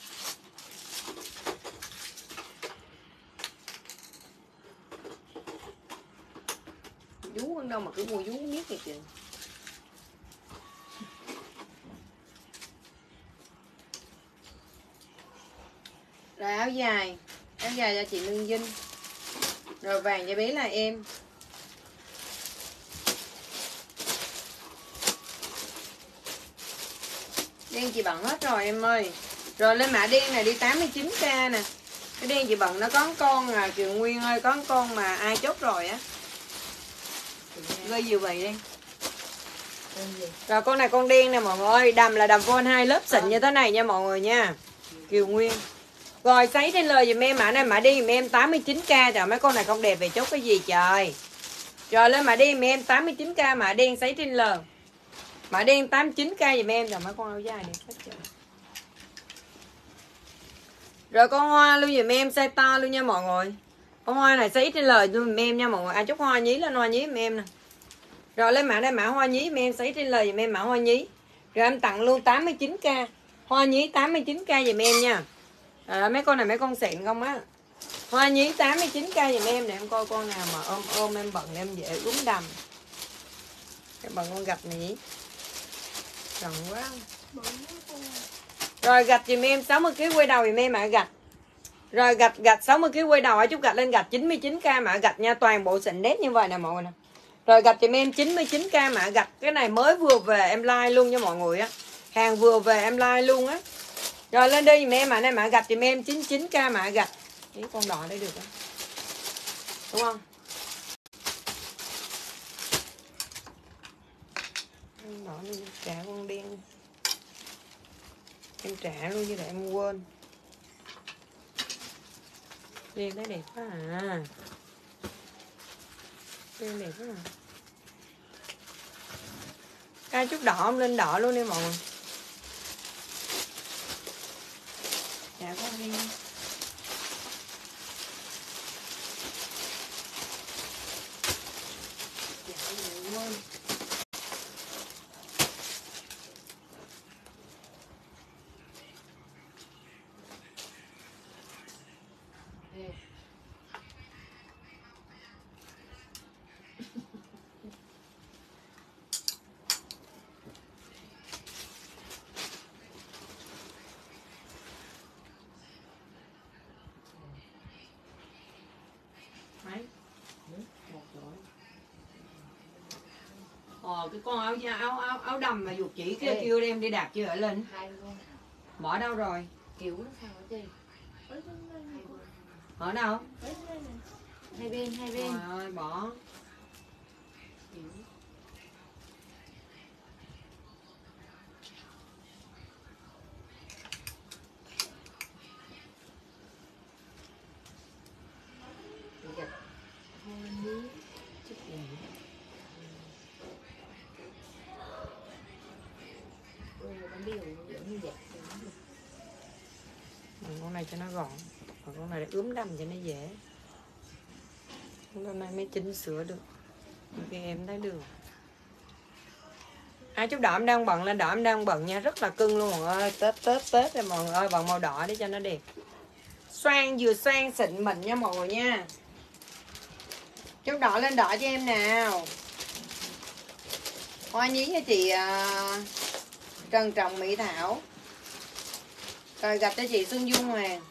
vú hơn đâu mà cứ mua vú miết vậy chị rồi áo dài. Áo dài cho chị Lương Vinh. Rồi vàng cho bé là em. Đen chị bận hết rồi em ơi. Rồi lên mã đen này đi 89k nè. Cái đen chị bận nó có con à Trường Nguyên ơi, có con mà ai chốt rồi á gây dự vậy đi. Rồi con này con đen nè mọi người Đầm là đầm phone hai lớp xịn như thế này nha mọi người nha. Kiều Nguyên. Rồi sấy trên lời dùm em. Mã này mã đi dùm em. 89k Trời mấy con này không đẹp về chốt cái gì trời. Rồi lên mã đi dùm em. 89k mã đen sấy trên lời. Mã đen 89k dùm em. Trời mấy con áo dài đẹp hết trời. Rồi con hoa luôn dùm em. Size to luôn nha mọi người Con hoa này sấy trên lời dùm em nha mọi người. Ai chúc hoa nhí lên hoa nhí dùm em nè. Rồi lên mã đây mã hoa nhí em sấy trên lời dùm em mã hoa nhí. Rồi em tặng luôn 89k hoa nhí 89k dùm em nha. Rồi mấy con này mấy con xịn không á? Hoa nhí 89k dùm em để em coi con nào mà ôm ôm em bận em dễ uống đầm. Cái bận con gạch này rộng quá. Rồi gạch dùm em 60 kg quay đầu dùm em mã gạch rồi gạch gạch 60 kg quay đầu ở chút gạch lên gạch 99k mã gạch nha toàn bộ xịn đét như vậy nè mọi người nè. Rồi gạch dùm em 99k mã gạch. Cái này mới vừa về em like luôn nha mọi người á. Hàng vừa về em like luôn á. Rồi lên đây dùm em mã này mã gạch dùm em 99k mã gạch. Ý, con đỏ đây được á. Đúng không? Con đỏ đi trả con đen. Em trả luôn như vậy em quên đen đấy đẹp quá à. Đen đẹp quá à. Ca chút đỏ không lên đỏ luôn đi mọi người. Dạ có riêng dạ nhiều quên Ê, mấy một rồi ờ cái con áo da áo áo áo đầm mà ruột chỉ kia kêu đem đi đạp chưa ở lên bỏ đâu rồi? Kiểu nó sao chị ở đâu? Hai bên hai bên. Trời ơi bỏ kiểu Để gạch hoa nhí chút đèn Ừ, bánh điều giống như vậy Ừ, con này cho nó gọn còn đầm cho nó dễ. Hôm nay mới chỉnh sửa được. Ok em thấy được. Ai chú đỏ em đang bận lên đỏ em đang bận nha rất là cưng luôn mọi ơi. Tết tết tết rồi mọi người ơi bận màu đỏ để cho nó đẹp. Xoan vừa xoan xịn mịn nha mọi người nha. Chú đỏ lên đỏ cho em nào. Hoa nhí cho chị uh, trần trọng mỹ thảo. Rồi gặp cho chị Xuân Dung Hoàng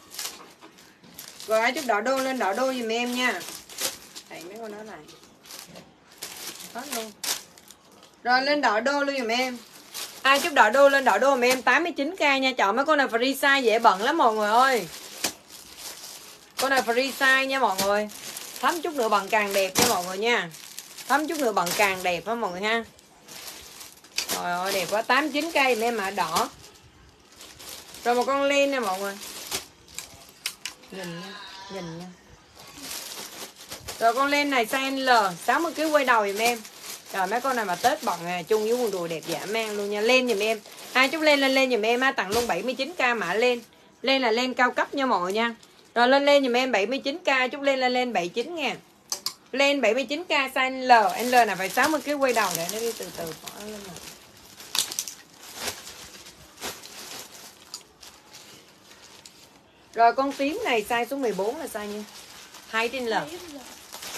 rồi ai chút đỏ đô lên, đỏ đô giùm em nha. Thầy mấy con đó này Hết luôn. Rồi, lên đỏ đô luôn giùm em. Ai chút đỏ đô lên, đỏ đô giùm em. 89k nha. Chọn mấy con này free size dễ bận lắm mọi người ơi. Con này free size nha mọi người. Thấm chút nữa bận càng đẹp nha mọi người nha. Thấm chút nữa bận càng đẹp á mọi người ha. Trời ơi, đẹp quá. 89k giùm em mà đỏ. Rồi một con len nè mọi người. Nhìn nha Nhìn nha. Rồi con lên này size L 60 kg quay đầu giùm em. Rồi mấy con này mà Tết bận à, chung với quần đùi đẹp dã mang luôn nha. Lên giùm em. Hai chút lên lên lên giùm em á Tặng luôn 79k mã lên. Lên là lên cao cấp nha mọi người nha. Rồi lên lên giùm em 79k Chút lên lên lên 79 nha Lên 79k size L L là phải 60 kg quay đầu để nó đi từ từ bỏ lên rồi Rồi con tím này size số 14 là size như 2 trên L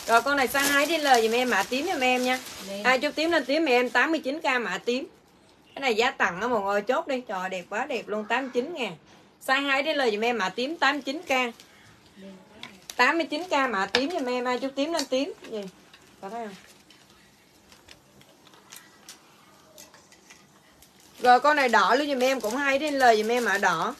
Rồi con này size 2 trên L dùm em mã tím dùm em nha. Ai chút tím lên tím em 89k mã tím. Cái này giá tặng á mọi người chốt đi. Trời đẹp quá đẹp luôn 89 ngàn. Size 2 đến lời dùm em mã tím 89k 89k mã tím dùm em Ai chút tím lên tím. Gì? Có thấy không? Rồi con này đỏ luôn dùm em cũng hay đến lời dùm em mã đỏ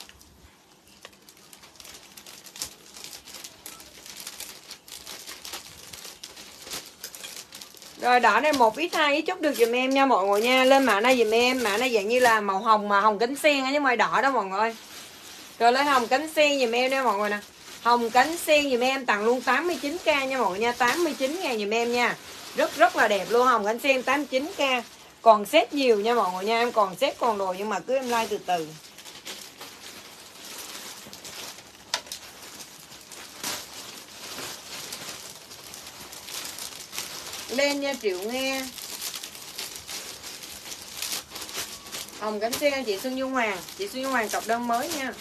Rồi, đỏ này một ít hai ít chút được dùm em nha mọi người nha. Lên mã này dùm em. Mã này dạng như là màu hồng mà hồng cánh sen ấy nhưng mà đỏ đó mọi người Rồi, lên hồng cánh sen dùm em nha mọi người nè. Hồng cánh sen dùm em, tặng luôn 89k nha mọi người nha. 89 ngàn dùm em nha. Rất rất là đẹp luôn, hồng cánh sen 89k Còn set nhiều nha mọi người nha. Em còn set còn đồ nhưng mà cứ em like từ từ. Lên nha, Triệu nghe. Hồng cánh sen chị Xuân Dung Hoàng. Chị Xuân Dung Hoàng cọc đơn mới nha.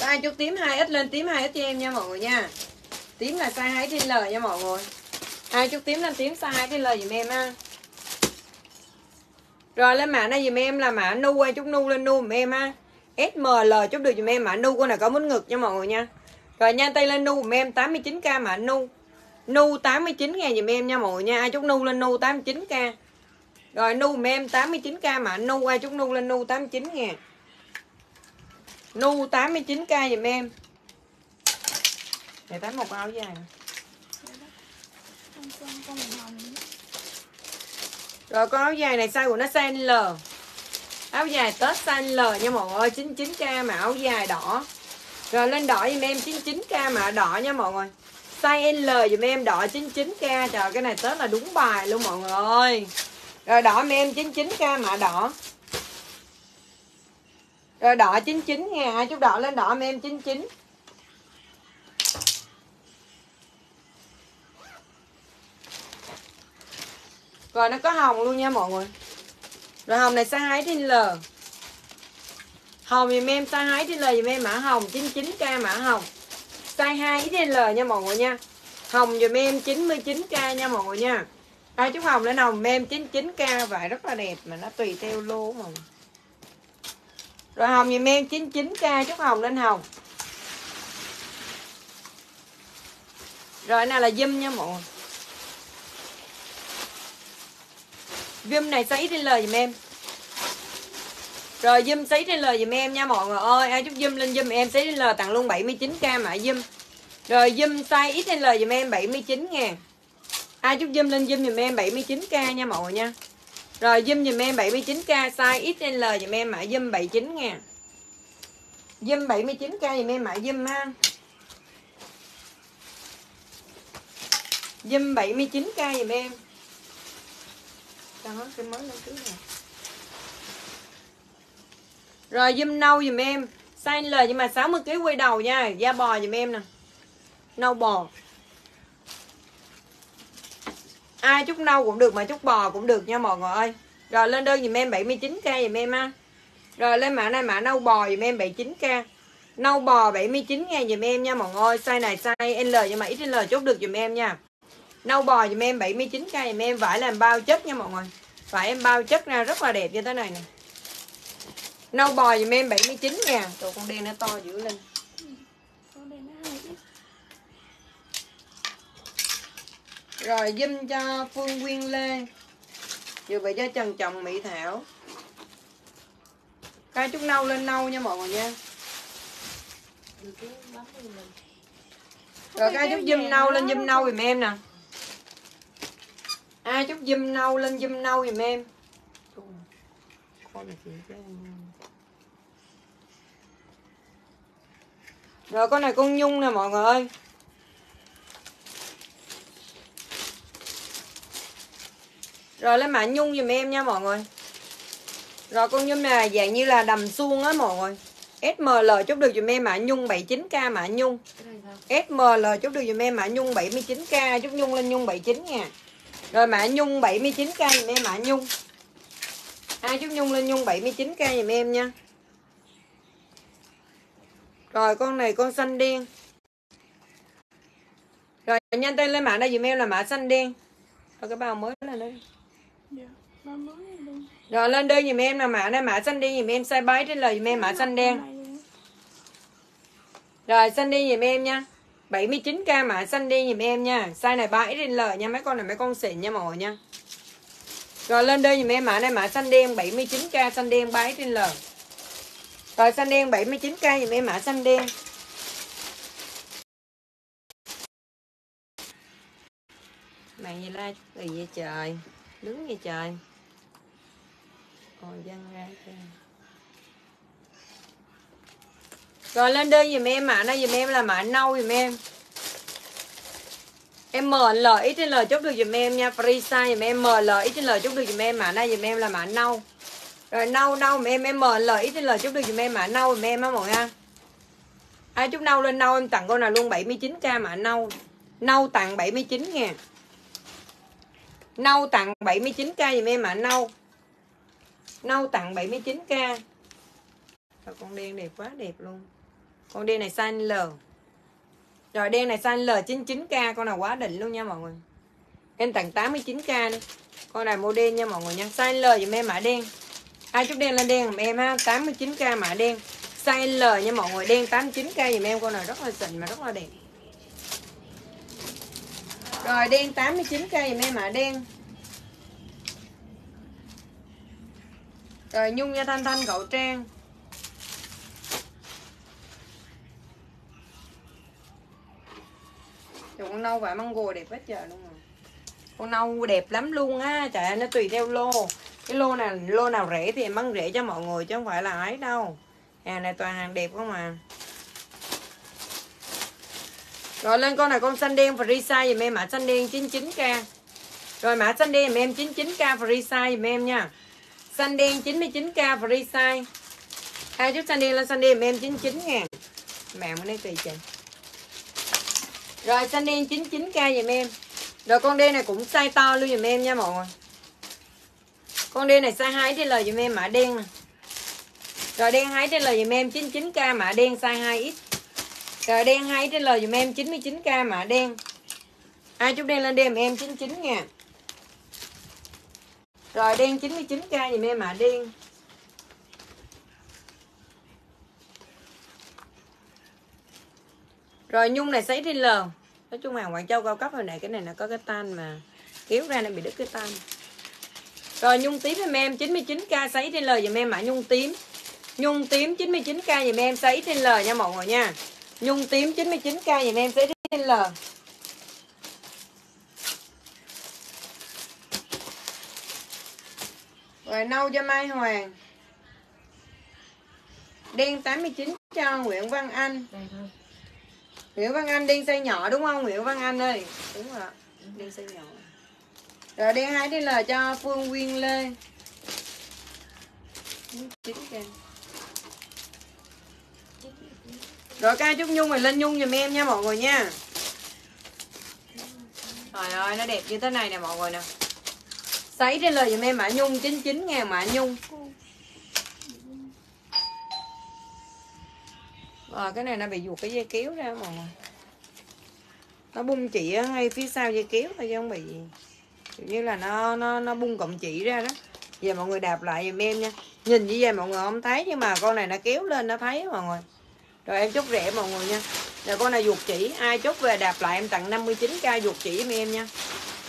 Có ai chút tím 2 ít lên, tím 2 ít cho em nha mọi người nha. Tím là size 2 trên L nha mọi người. Ai chút tím lên, tím size 2 trên L dùm em ha. Rồi, lên mã này dùm em là mã nu ai chút nu lên nu dùm em ha. SML chút được dùm em, mã nu con này có muốn ngực nha mọi người nha. Rồi nha tay lên nu dùm em 89k mã nu. Nu 89 ngàn dùm em nha mọi người nha. Ai chút nu lên nu 89k Rồi, nu dùm em 89k mà nu, ai chút nu lên nu 89 ngàn Nu 89k dùm em. Để tắm một áo dài Rồi, con áo dài này size của nó size L. Áo dài Tết size L nha mọi người 99k mà áo dài đỏ. Rồi, lên đỏ dùm em 99k mà đỏ nha mọi người. Size L dùm em, đỏ 99k Trời, cái này Tết là đúng bài luôn mọi người ơi. Rồi, đỏ em 99k mà đỏ. Rồi, đỏ 99 nha chút đỏ lên đỏ em 99 Rồi, nó có hồng luôn nha mọi người. Rồi, hồng này size 2 trên L. Hồng dùm em, size 2 trên L dùm em, mã hồng 99k mã hồng. Size 2XL nha mọi người nha. Hồng dùm em 99k nha mọi người nha. Ai chút hồng lên hồng em 99k Vải rất là đẹp mà nó tùy theo lô mà Rồi hồng dùm em 99k chút hồng lên hồng. Rồi này là dâm nha mọi người. Viêm này size XL dùm em. Rồi zoom xí trên lời dùm em nha mọi người ơi. Ai chúc zoom lên zoom em xí trên lời tặng luôn 79k mã zoom. Rồi zoom size ít trên lời dùm em 79 ngàn. Ai chúc zoom lên zoom dùm em 79k nha mọi người nha. Rồi zoom dùm em 79k Size ít trên lời dùm em mã zoom 79 ngàn. Zoom 79k dùm em mã zoom ha. Zoom 79k dùm em. Sao hết cái mới lên trước nè. Rồi dùm nâu dùm em. Size L nhưng mà 60kg quay đầu nha. Da bò dùm em nè. Nâu bò. Ai chút nâu cũng được, mà chút bò cũng được nha mọi người ơi. Rồi, lên đơn dùm em 79k dùm em ha. Rồi, lên mã này mã nâu bò dùm em 79k Nâu bò 79 ngàn dùm em nha mọi người Size này size L nhưng mà XL chốt được dùm em nha. Nâu bò dùm em 79k dùm em. Vải làm bao chất nha mọi người. Vải em bao chất ra rất là đẹp như thế này nè. Nâu bò dùm em 79 nha. Trời, con đen nó to dữ lên. Rồi dùm cho Phương Nguyên Lê Dự bị cho Trần Trọng Mỹ Thảo. Cái chút nâu lên nâu nha mọi người nha. Rồi, cái chút dùm nâu lên dùm nâu dùm em nè. Ai chút dùm nâu lên dùm nâu dùm em. Con này chị Rồi, con này con Nhung nè, mọi người ơi. Rồi lên mã Nhung dùm em nha, mọi người. Rồi, con Nhung này dạng như là đầm suông á, mọi người. SML chốt được dùm em mã Nhung 79k mã Nhung. SML chốt được dùm em mã Nhung 79k chốt Nhung lên Nhung 79 nha. Rồi, mã Nhung 79k dùm em mã Nhung. Ai chốt Nhung lên Nhung 79k dùm em nha rồi con này con xanh đen rồi nhanh tay lên mã đây dùm em là mã xanh đen rồi cái bao mới lên đây. Dạ, rồi lên đơn dùm em là mã này mã xanh đen dùm em size 7 trên lời dùm em mã xanh đen Này luôn. Rồi xanh đen giùm em nha 79k mã xanh đen giùm em nha. Size này 3 XL nha Mấy con này mấy con xịn nha mọi người nha. Rồi lên đơn giùm em mã này mã xanh đen 79k xanh đen 3 XL rồi xanh đen 79k dùm em mã xanh đen. Mày gì la chút gì vậy trời, Đứng vậy trời. Ôi dân ra kìa. Rồi lên đơn dùm em mã này dùm em là mã nâu dùm em. Em ML XL chốt được dùm em nha, Free size dùm em ML XL chốt được dùm em, mã này dùm em là mã nâu. Rồi nâu nâu mà em em mờ lời, ít lời chút được dùm em mà nâu dùm em á mọi người ha. Ai chút nâu lên nâu em tặng con nào luôn 79k mà. Nâu Nâu tặng 79 nha. Nâu tặng 79k dùm em mà nâu Nâu tặng 79k Rồi con đen đẹp quá, đẹp luôn. Con đen này size L. Rồi, đen này size L99k Con nào quá đỉnh luôn nha mọi người. Em tặng 89k đi. Con này model nha mọi người nha. Size L dùm em mã đen. Ai chút đen lên đen dùm em ha 89k mã đen. Size L nha mọi người Đen 89k dùm em Con này rất là xịn mà rất là đẹp. Rồi đen 89k dùm em mã đen. Rồi nhung nha Thanh Thanh cậu Trang. Trời, con nâu và mango đẹp hết trời luôn rồi. Con nâu đẹp lắm luôn á trời ơi nó tùy theo lô cái lô nào lô nào rẻ thì em bán rẻ cho mọi người chứ không phải là ấy đâu. Hàng này toàn hàng đẹp không à. Rồi lên con này con xanh đen free size dùm em, mã xanh đen 99k rồi mã xanh đen dùm em 99k free size dùm em nha. Xanh đen 99k free size hai chút xanh đen lên xanh đen dùm em 99 ngàn. Mẹ mới nói tùy chị. Rồi xanh đen 99k dùm em. Rồi con đen này cũng size to luôn dùm em nha mọi người. Con đen này, size 2xl dùm em mã đen. Nè Rồi đen 2xl dùm em 99k mã đen, size 2x Rồi đen 2xl dùm em 99k mã đen. Ai chút đen lên đêm em 99 nha. Rồi đen 99k dùm em mã đen. Rồi nhung này sấy trên lờ Nói chung hàng Quảng Châu cao cấp hồi này Cái này nó có cái tan mà. Kéo ra nó bị đứt cái tan. Rồi, nhung tím em em 99k sấy trên L dùm em mã nhung tím. Nhung tím 99k dùm em sấy trên L nha mọi người nha. Nhung tím 99k dùm em sấy trên L Rồi, nâu cho Mai Hoàng. Đen 89 cho Nguyễn Văn Anh. Nguyễn Văn Anh đen size nhỏ đúng không? Nguyễn Văn Anh ơi. Đúng rồi. Đen size nhỏ. Rồi đen hai đi là cho Phương Nguyên Lê. Chín. Rồi, ca Trúc Nhung mày lên Nhung giùm em nha mọi người nha. Trời ơi, nó đẹp như thế này nè mọi người nè. Sấy trên lời giùm em mã Nhung 99 ngàn mã Nhung. Rồi cái này nó bị ruột cái dây kéo ra mọi người. Nó bung chỉ ngay phía sau dây kéo thôi chứ không bị gì kiểu như là nó nó nó bung cộng chỉ ra đó. Giờ mọi người đạp lại giùm em nha. Nhìn như vậy mọi người không thấy, nhưng mà con này nó kéo lên, nó thấy mọi người. Rồi em chốt rẻ mọi người nha. Rồi con này ruột chỉ, ai chốt về đạp lại em tặng 59k ruột chỉ giùm em nha.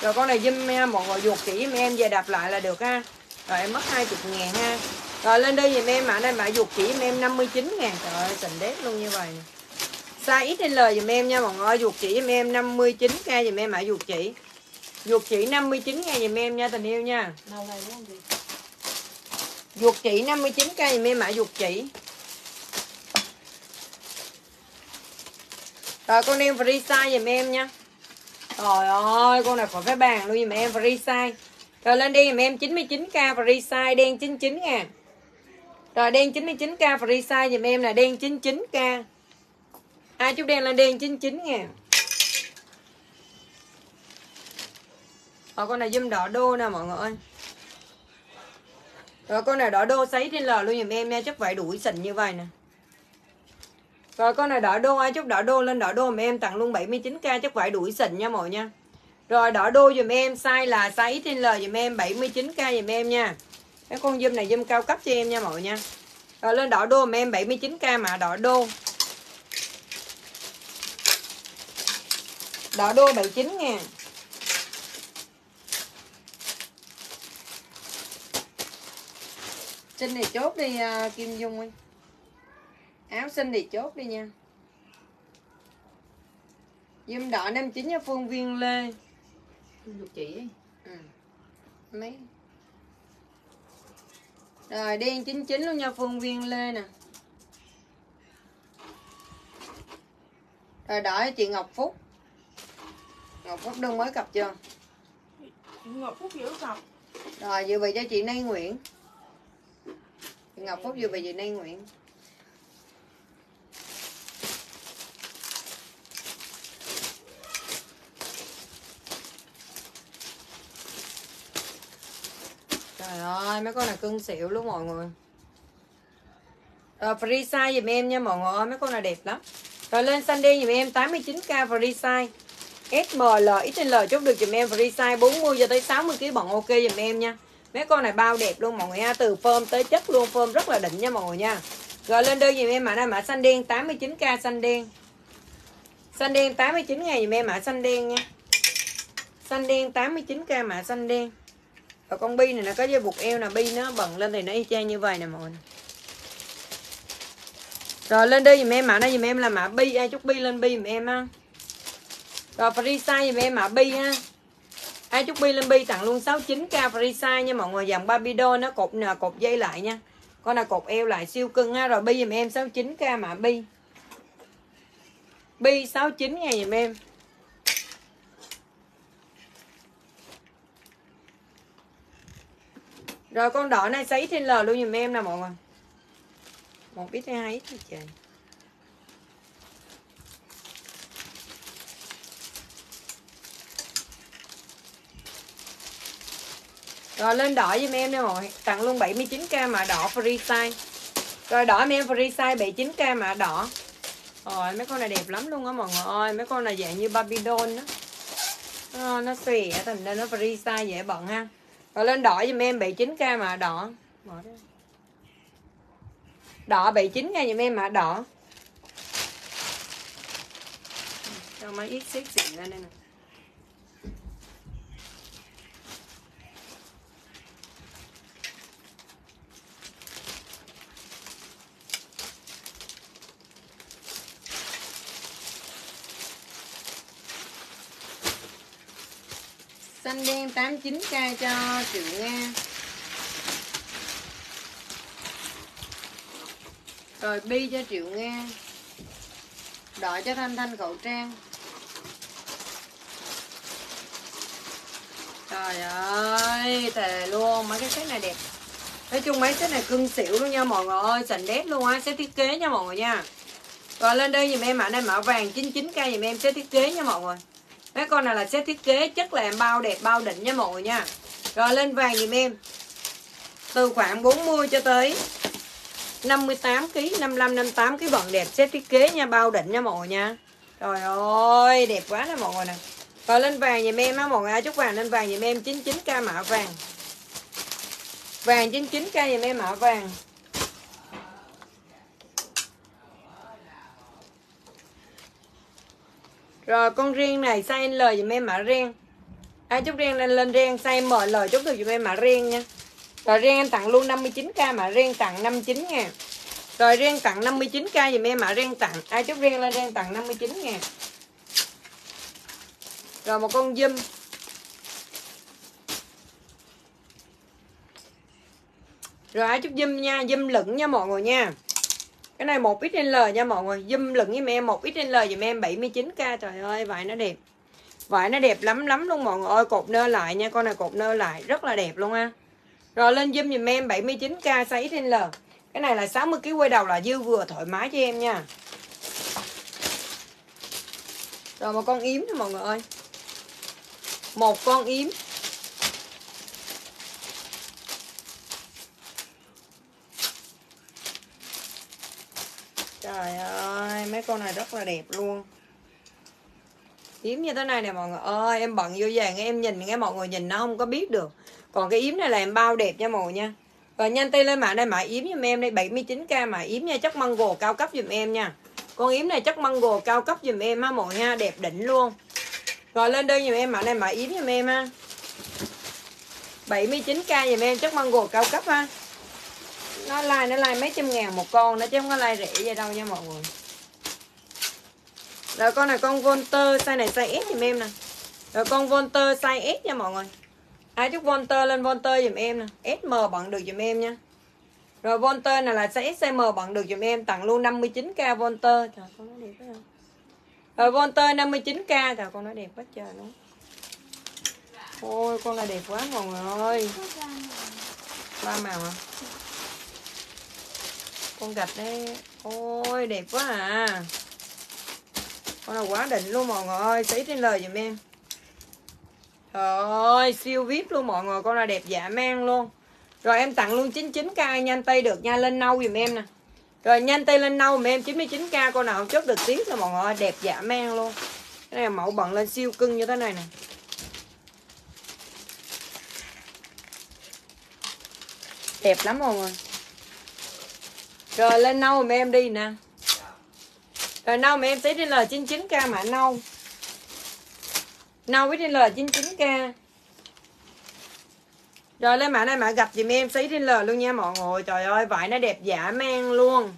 Rồi con này dùm mọi người, ruột chỉ giùm em về đạp lại là được, ha. Rồi em mất 20 ngàn, ha. Rồi lên đây giùm em mà đây mã ruột chỉ giùm em 59 ngàn. Trời ơi tình đét luôn như vậy. Nè size XL dùm em nha mọi người, ruột chỉ giùm em 59k dùm em, mã ruột chỉ ruột chỉ 59 ngàn dùm em nha tình yêu nha. Nâu đây đúng không chị? Ruột chỉ 59k dùm em mã ruột chỉ rồi con em free size dùm em nha. Trời ơi con này khỏi phải bàn luôn dùm em free size Rồi lên đi dùm em 99k free size đen 99 ngàn rồi đen 99k free size giùm em là đen 99k ai chút đen là đen 99 ngàn rồi con này dâm đỏ đô nè, mọi người ơi. Rồi, con này đỏ đô sấy trên lò luôn, giùm em nha, Chắc vậy đuổi xịn như vậy nè. Rồi, con này đỏ đô, ai chút đỏ đô lên đỏ đô, mà em tặng luôn 79k chắc vậy đuổi xịn nha, mọi nha. Rồi, đỏ đô giùm em, size là size trên lò giùm em 79k giùm em nha. Cái con dâm này dâm cao cấp cho em nha, mọi nha. Rồi, lên đỏ đô mà em 79k mà, đỏ đô. Đỏ đô 79 ngàn. Xin thì chốt đi uh, Kim Dung ơi. Áo xinh thì chốt đi nha. Dâm đỏ 59 cho Phương Viên Lê. Được chị ấy. ừ. Mấy? Rồi đen 99 luôn nha Phương Viên Lê nè. Rồi đỏ chị Ngọc Phúc. Ngọc Phúc đơn mới cặp chưa? Ngọc Phúc giữ cọc Rồi dự bị cho chị Nay Nguyễn Ngọc Phúc vừa về rồi Nay Nguyễn. Trời ơi mấy con này cưng xỉu luôn mọi người. Ờ, rồi free size dùm em nha mọi người ơi Mấy con này đẹp lắm. Rồi lên xanh đen dùm em 89k free size SML, XL chốt được dùm em free size 40 cho tới 60 kg bằng ok dùm em nha. Mấy con này bao đẹp luôn mọi người nha, từ form tới chất luôn, form rất là đỉnh nha mọi người nha. Rồi lên đơn giùm em mã này mã xanh đen 89k xanh đen. Xanh đen 89 ngày giùm em mã xanh đen nha. Xanh đen 89k mã xanh đen. Rồi con bi này nó có dây buộc eo nè, bi nó bận lên thì nó y chang như vậy nè mọi người. Rồi lên đây giùm em mã này giùm em là mã bi, ai chúc bi lên bi giùm em ha. Rồi free size giùm em mã bi ha. Ai chúc bi lên bi tặng luôn 69k free size nha mọi người, dòng Babido nó cột nè, cột dây lại nha. Con nào cột eo lại siêu cưng ha. Rồi bi dùm em 69k mà bi. Bi 69 ngày dùm em. Rồi con đỏ này sấy trên L luôn dùm em nè mọi người. Một ít hay hai ít trời. Rồi lên đỏ giùm em nha mọi người. Tặng luôn 79k mà đỏ free size. Rồi đỏ em free size 79k mà đỏ. Rồi mấy con này đẹp lắm luôn á mọi người ơi. Mấy con này dạng như Babylon đó. Nó, ờ, nó xòe thành nên nó free size dễ bận ha. Rồi lên đỏ giùm em 79k mà đỏ. Đỏ 79 nha giùm em mà đỏ. Cho mấy ít xếp xịn lên đây nè. Xanh đen 89k cho Triệu Nga. Rồi bi cho Triệu Nga. Đỏ cho Thanh Thanh khẩu trang. Trời ơi Thề luôn, Mấy cái set này đẹp. Nói chung mấy set này cưng xỉu luôn nha mọi người ơi Sành đét luôn á, Set thiết kế nha mọi người nha. Rồi lên đây dùm em mở đây mã vàng 99k dùm em, set thiết kế nha mọi người. Mấy con này là set thiết kế chất là em bao đẹp bao đỉnh nha mọi nha Rồi lên vàng dùm em Từ khoảng 40 cho tới 58 kg, 55 58 cái vận đẹp set thiết kế nha, bao đỉnh nha mọi nha. Trời ơi, đẹp quá nè mọi người nè. Rồi lên vàng dùm em á mọi người ơi, chúc vàng lên vàng dùm em 99k mã vàng. Vàng 99k dùm em mã vàng. Rồi, con riêng này size L dùm em mã riêng. Ai chúc riêng lên lên riêng, size ML chốt được dùm em mã riêng nha. Rồi, riêng em tặng luôn 59k mã riêng, tặng 59 ngàn. Rồi, riêng tặng 59k dùm em mã riêng tặng. Ai chúc riêng lên, riêng tặng 59 ngàn. Rồi, một con dâm Rồi ai chúc dâm nha Dâm lửng nha mọi người nha. Cái này một XL nha mọi người. Dâm lửng giùm em một XL giùm em. 79k Trời ơi, vải nó đẹp. Vải nó đẹp lắm lắm luôn mọi người ơi. Cột nơ lại nha. Con này cột nơ lại. Rất là đẹp luôn ha. Rồi lên zoom giùm em. 79k size XL cái này là 60 kg quay đầu là dư vừa thoải mái cho em nha. Rồi một con yếm thôi mọi người ơi. Một con yếm. Trời ơi, mấy con này rất là đẹp luôn. Yếm như thế này nè mọi người ơi, em bận vô vàng, em nhìn nghe mọi người nhìn nó không có biết được. Còn cái yếm này là em bao đẹp nha mọi người nha. Rồi nhanh tay lên mạng đây mã yếm giùm em đây 79k mà yếm nha, chất măng gồ cao cấp giùm em nha. Con yếm này chất măng gồ cao cấp giùm em ha mọi nha ha, đẹp đỉnh luôn. Rồi lên đơn giùm em, mã này mã yếm giùm em ha. 79k giùm em, chất măng gồ cao cấp ha nó lai nó lai mấy trăm ngàn một con nó chứ không có lai rẻ vậy đâu nha mọi người. Rồi con này con Volter size này size S giùm em nè. Rồi con Volter size S nha mọi người. Ai chúc Volter lên Volter giùm em nè. SM bận được giùm em nha. Rồi Volter này là size SM bận được giùm em, tặng luôn 59k Volter. Trời, con nói đẹp quá rồi Volter 59k trời, con nói đẹp quá trời luôn. Ôi, con này đẹp quá mọi người ơi. Ba màu hả? Con gạch đây. Ôi, đẹp quá à. Con nào quá đỉnh luôn mọi người ơi xí trên lời giùm em. Trời ơi, siêu vip luôn mọi người, con này đẹp dạ mang luôn. Rồi em tặng luôn 99k nhanh tay được nha, lên nâu giùm em nè. Rồi nhanh tay lên nâu giùm em 99k con nào không chốt được tiếp rồi mọi người ơi, đẹp dạ mang luôn. Cái này mẫu bận lên siêu cưng như thế này nè. Đẹp lắm mọi người rồi, lên nâu giùm em đi nè. Rồi, nâu mà em tí đi L99k mã nâu. Nâu với đi L99k Rồi, lên mã này mã gặp dùm em, xí trên L luôn nha mọi người. Trời ơi, vải nó đẹp giả mang luôn.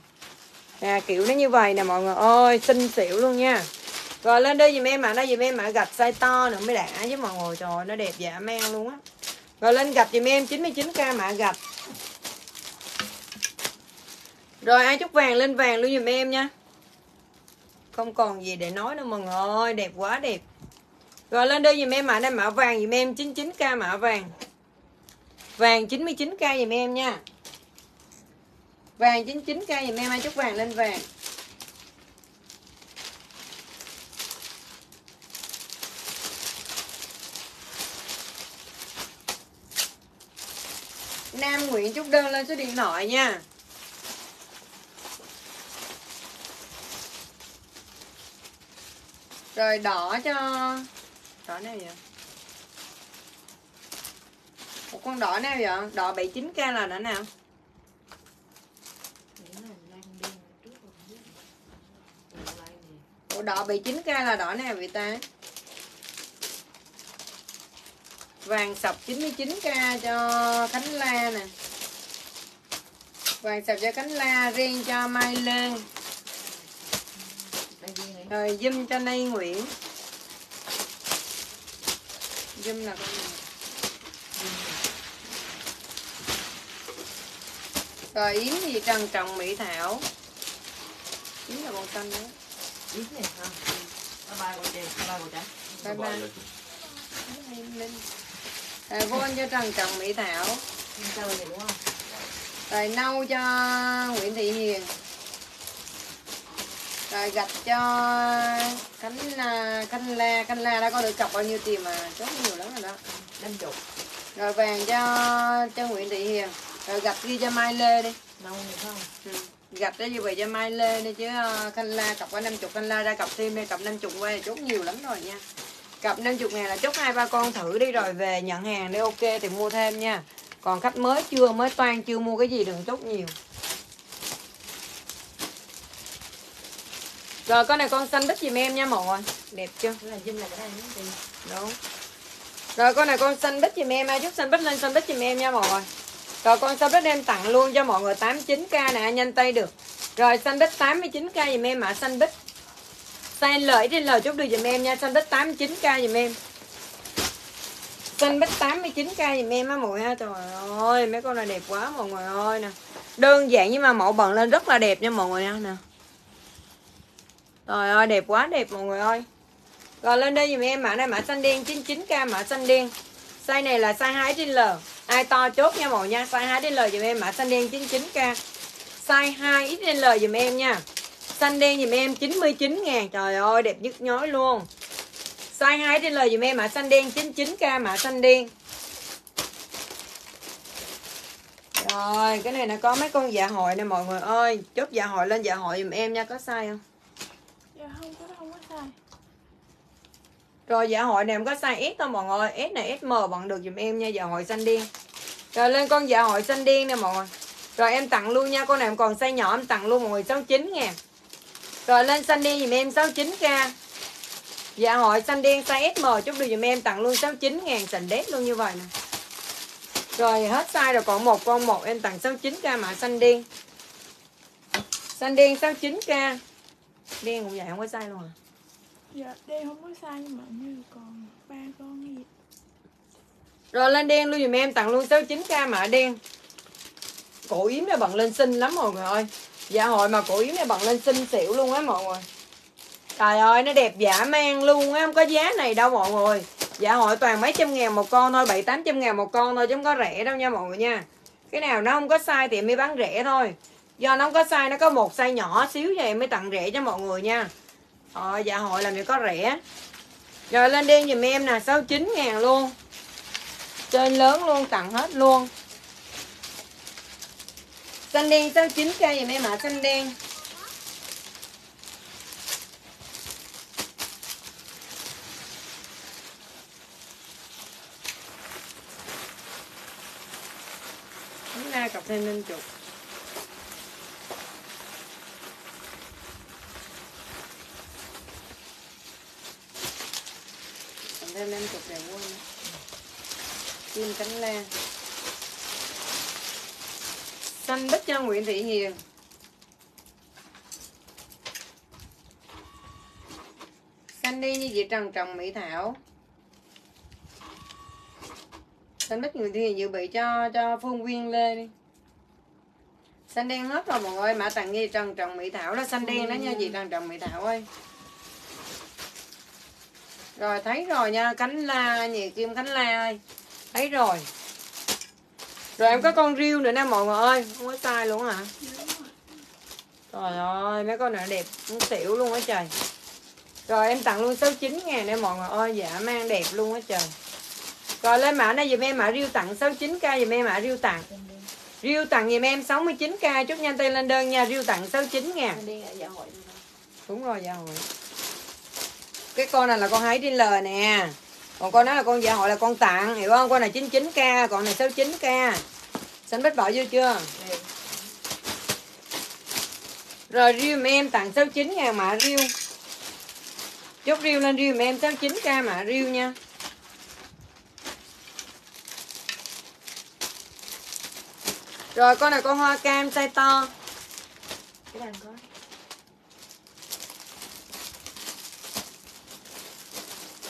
Nè, kiểu nó như vậy nè mọi người ơi, Xinh xỉu luôn nha. Rồi, lên đây dùm em, mã đây dùm em, mã gặp size to nữa mới đã với mọi người. Trời ơi, nó đẹp giả mang luôn á. Rồi, lên gặp dùm em 99k mã gặp. Rồi, ai chúc vàng lên vàng luôn dùm em nha. Không còn gì để nói nữa, mọi người. Ơi đẹp quá, đẹp. Rồi, lên đây dùm em mã đây, mã vàng dùm em. 99k mã vàng. Vàng 99k dùm em nha. Vàng 99k dùm em. Ai chúc vàng lên vàng. Nam Nguyễn chúc đơn lên số điện thoại nha. Rồi đỏ cho. Đỏ nào vậy? Một con đỏ nào vậy? Đỏ 79k là nữa nào? Ủa, đỏ 79k là đỏ nào vậy ta? Vàng sọc 99k cho Khánh La nè. Vàng sọc cho Khánh La, riêng cho Mai Lê rồi dùm cho Nay Nguyễn. Dùm là con gì rồi yếm gì trần trọng mỹ thảo. Yếm là con xanh đó. Ít này ha. Bye bye cô chị, bye bye cô trắng. bye bye rồi vôn cho trần trọng mỹ thảo. Này rồi nâu cho nguyễn thị hiền rồi gạch cho khánh la khánh la khánh la đã có được cọc bao nhiêu tiền mà chốt nhiều lắm rồi đó Năm chục. rồi vàng cho cho nguyễn thị hiền rồi gạch ghi cho mai lê đi này phải không? ừ. gạch đó như vậy cho mai lê đi chứ ờ, khanh la cọc có 50 khanh la ra cọc thêm đây cọc 50 qua là chốt nhiều lắm rồi nha cặp 50 ngàn là chốt hai ba con thử đi rồi về nhận hàng đi ok thì mua thêm nha còn khách mới chưa mới toan chưa mua cái gì đừng chốt nhiều rồi con này con xanh bích giùm em nha mọi người đẹp chưa? Cái là dùm là cái này những gì? đúng. Rồi con này con xanh bích giùm em ai chút xanh bích lên xanh bích giùm em nha mọi người rồi con xanh bích em tặng luôn cho mọi người 89k nè nhanh tay được. Rồi xanh bích 89k giùm em mã xanh bích size lợi trên lời chốt được giùm em nha xanh bích 89k giùm em. Xanh bích 89k giùm em á mọi người ha trời ơi mấy con này đẹp quá mọi người ơi nè. Đơn giản nhưng mà mẫu bận lên rất là đẹp nha mọi người nha nè trời ơi, đẹp quá, đẹp mọi người ơi. Rồi lên đây dùm em, mã này mã xanh đen 99k mã xanh đen. Size này là size 2 trên L. Ai to chốt nha mọi nha, size 2 trên L dùm em, mã xanh đen 99k size 2 XL dùm em nha. Xanh đen dùm em 99 ngàn. Trời ơi, đẹp nhức nhói luôn. Size 2 XL dùm em, mã xanh đen 99k mã xanh đen. Rồi, cái này nó có mấy con dạ hội nè mọi người ơi. Chốt dạ hội lên dạ hội dùm em nha, có size không dạ không có đâu có sai rồi dạ hội này em có size S thôi, mọi người. S này SM bạn được dùm em nha dạ hội xanh đen. Rồi, lên con dạ hội xanh đen nè, mọi người. Rồi, em tặng luôn nha, con này em còn size nhỏ, em tặng luôn, mọi người 69 ngàn rồi, lên xanh đen dùm em 69k dạ hội xanh đen size SM chúc được dùm em, tặng luôn 69 ngàn sành đét luôn như vậy nè. Rồi, hết size rồi, còn một, con một, em tặng 69k mã xanh đen. Xanh đen 69k đen cũng vậy, không có size luôn à dạ đen không có sai nhưng mà như còn ba con gì. Rồi lên đen luôn dùm em, tặng luôn 69k mã đen. Cổ yếm này bận lên xinh lắm mọi người ơi. Dạ hội mà cổ yếm này bận lên xinh xỉu luôn á mọi người. Trời ơi, nó đẹp giả man luôn á, Không có giá này đâu mọi người. Dạ hội toàn mấy trăm ngàn một con thôi, Bảy, tám trăm ngàn một con thôi chứ không có rẻ đâu nha mọi người nha. Cái nào nó không có sai thì em mới bán rẻ thôi. Do nó không có sai, nó có một sai nhỏ xíu vậy em mới tặng rẻ cho mọi người nha. Ờ dạ hội làm gì có rẻ. Rồi lên đen dùm em nè 69 ngàn luôn. Trên lớn luôn tặng hết luôn. Xanh đen 69k dùm em ạ à, xanh đen. Hôm nay cặp thêm 50 đây lên tục để luôn chim cánh lan. Xanh bích cho Nguyễn Thị Hiền. Xanh đi như vậy trần trồng mỹ thảo. Xanh bích Nguyễn Thị Hiền dự bị cho cho Phương Nguyên Lê đi. Xanh đen hết rồi mọi người mã tặng nghi trần trồng mỹ thảo đó. Xanh đen đó nha ừ. chị trần trồng mỹ thảo ơi. Rồi thấy rồi nha Cánh la nhị kim cánh la ơi. Thấy rồi. Rồi em có con riêu nữa nè mọi người ơi. Không có sai luôn hả? Trời ơi mấy con này đẹp Cũng xỉu luôn á trời. Rồi em tặng luôn 69 ngàn nè mọi người ơi. Dạ mang đẹp luôn á trời. Rồi lên mã này dùm em mã riêu tặng 69k dùm em mã riêu tặng. Riêu tặng dùm em 69k Chúc nhanh tay lên đơn nha Riêu tặng 69 ngàn. Dạ. Đúng rồi dạ hội cái con này là con hái trên lời nè Còn con đó là con dạ hội, là con tặng Hiểu không? Con này 99k Còn này 69k Xanh bích bỏ vô chưa? Đây. Rồi riêu em tặng 69 ngàn mã riêu Chốt riêu lên riêu em 69k mã riêu nha Rồi con này con hoa cam, size to cái đàn có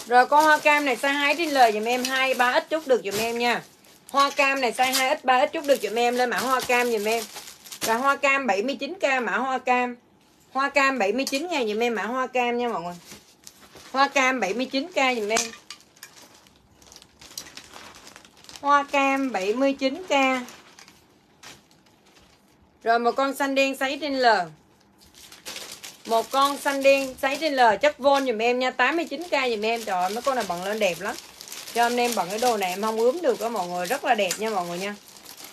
Rồi, con hoa cam này size 2 trên lời dùm em 2 3 ít chút được dùm em nha. Hoa cam này size 2 ít 3 ít chút được dùm em, lên mã hoa cam dùm em. Rồi hoa cam 79k mã hoa cam. Hoa cam 79 000 dùm em, mã hoa cam nha mọi người. Hoa cam 79k dùm em. Hoa cam 79k. Rồi, một con xanh đen sấy trên lờ. Một con xanh đen sấy trên L chất vôn dùm em nha. 89k dùm em. Trời ơi mấy con này bận lên đẹp lắm. Cho anh em bận cái đồ này em không ướm được đó mọi người. Rất là đẹp nha mọi người nha.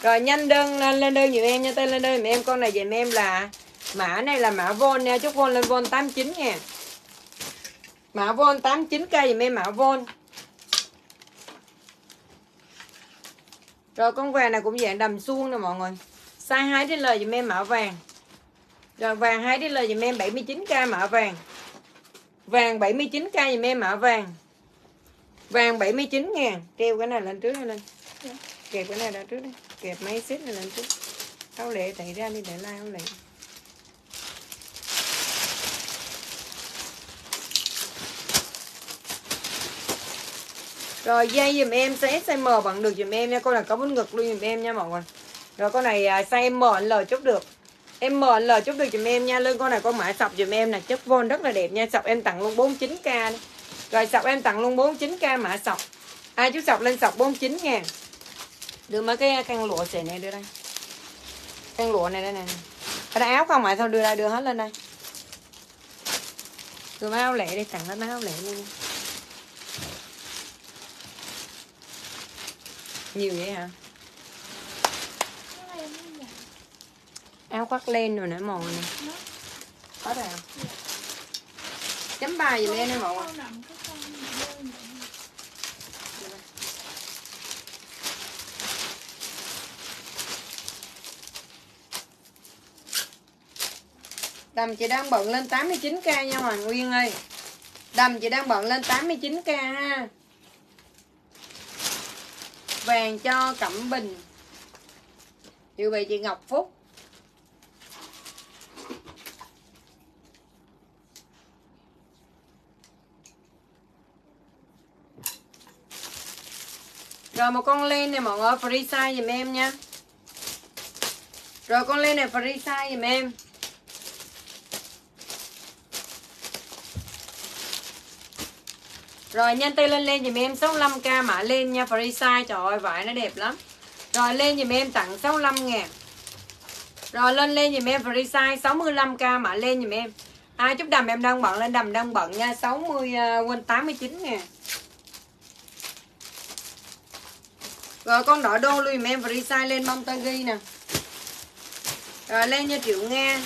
Rồi nhanh đơn lên, lên đơn dùm em nha. Tên lên đơn dùm em Con này dùm em là Mã này là mã vôn nha. Chất vôn lên vôn 89 nha. Mã vôn 89k dùm em mã vôn Rồi con vàng này cũng dạng đầm suông nè mọi người. Size 2 trên lời dùm em mã vàng rồi, vàng 2 đi lời dùm em 79k mã vàng. Vàng 79k dùm em mã vàng. Vàng 79 ngàn. Treo cái này lên trước hay lên Kẹp cái này ra trước đi. Kẹp mấy xếp này lên trước. Áo lệ tẩy ra đi, để lai áo lệ. Rồi, dây dùm em size S size M bằng được dùm em nha. Con này có bún ngực luôn dùm em nha mọi người. Rồi con này à, size M L chút được. Em ML chút được dùm em nha Lưng con này con mã sọc dùm em nè, Chất vôn rất là đẹp nha, Sọc em tặng luôn 49k. Rồi sọc em tặng luôn 49k mã sọc. Ai chú sọc lên sọc 49 ngàn Đưa mấy cái khăn lụa xẻ này đưa đây. Khăn lụa này đây nè. Ở đây áo không mà thôi đưa ra đưa hết lên đây? Đưa mấy áo lẻ đi, tặng hết mấy áo lẻ luôn. Nhiều vậy hả? Cái này nó dài. Áo khoác len rồi nè, màu này. Nó Có rồi Chấm bài gì lên đây mọi người. Đầm chị đang bận lên 89k nha Hoàng Nguyên ơi. Đầm chị đang bận lên 89k ha. Vàng cho Cẩm Bình. Dự bị chị Ngọc Phúc. Rồi một con len này mọi người free size giùm em nha. Rồi con len này free size giùm em. Rồi nhanh tay lên lên giùm em 65k mã lên nha Free size trời ơi vải nó đẹp lắm. Rồi lên giùm em tặng 65 ngàn. Rồi lên lên giùm em free size 65k mã lên giùm em. Ai chúc đầm em đang bận lên đầm đang bận nha 60 uh, ờ, quên 89 ngàn. Rồi, con đỏ đô luôn mẹ em free size lên bông ta ghi nè. Rồi, lên cho Triệu Nga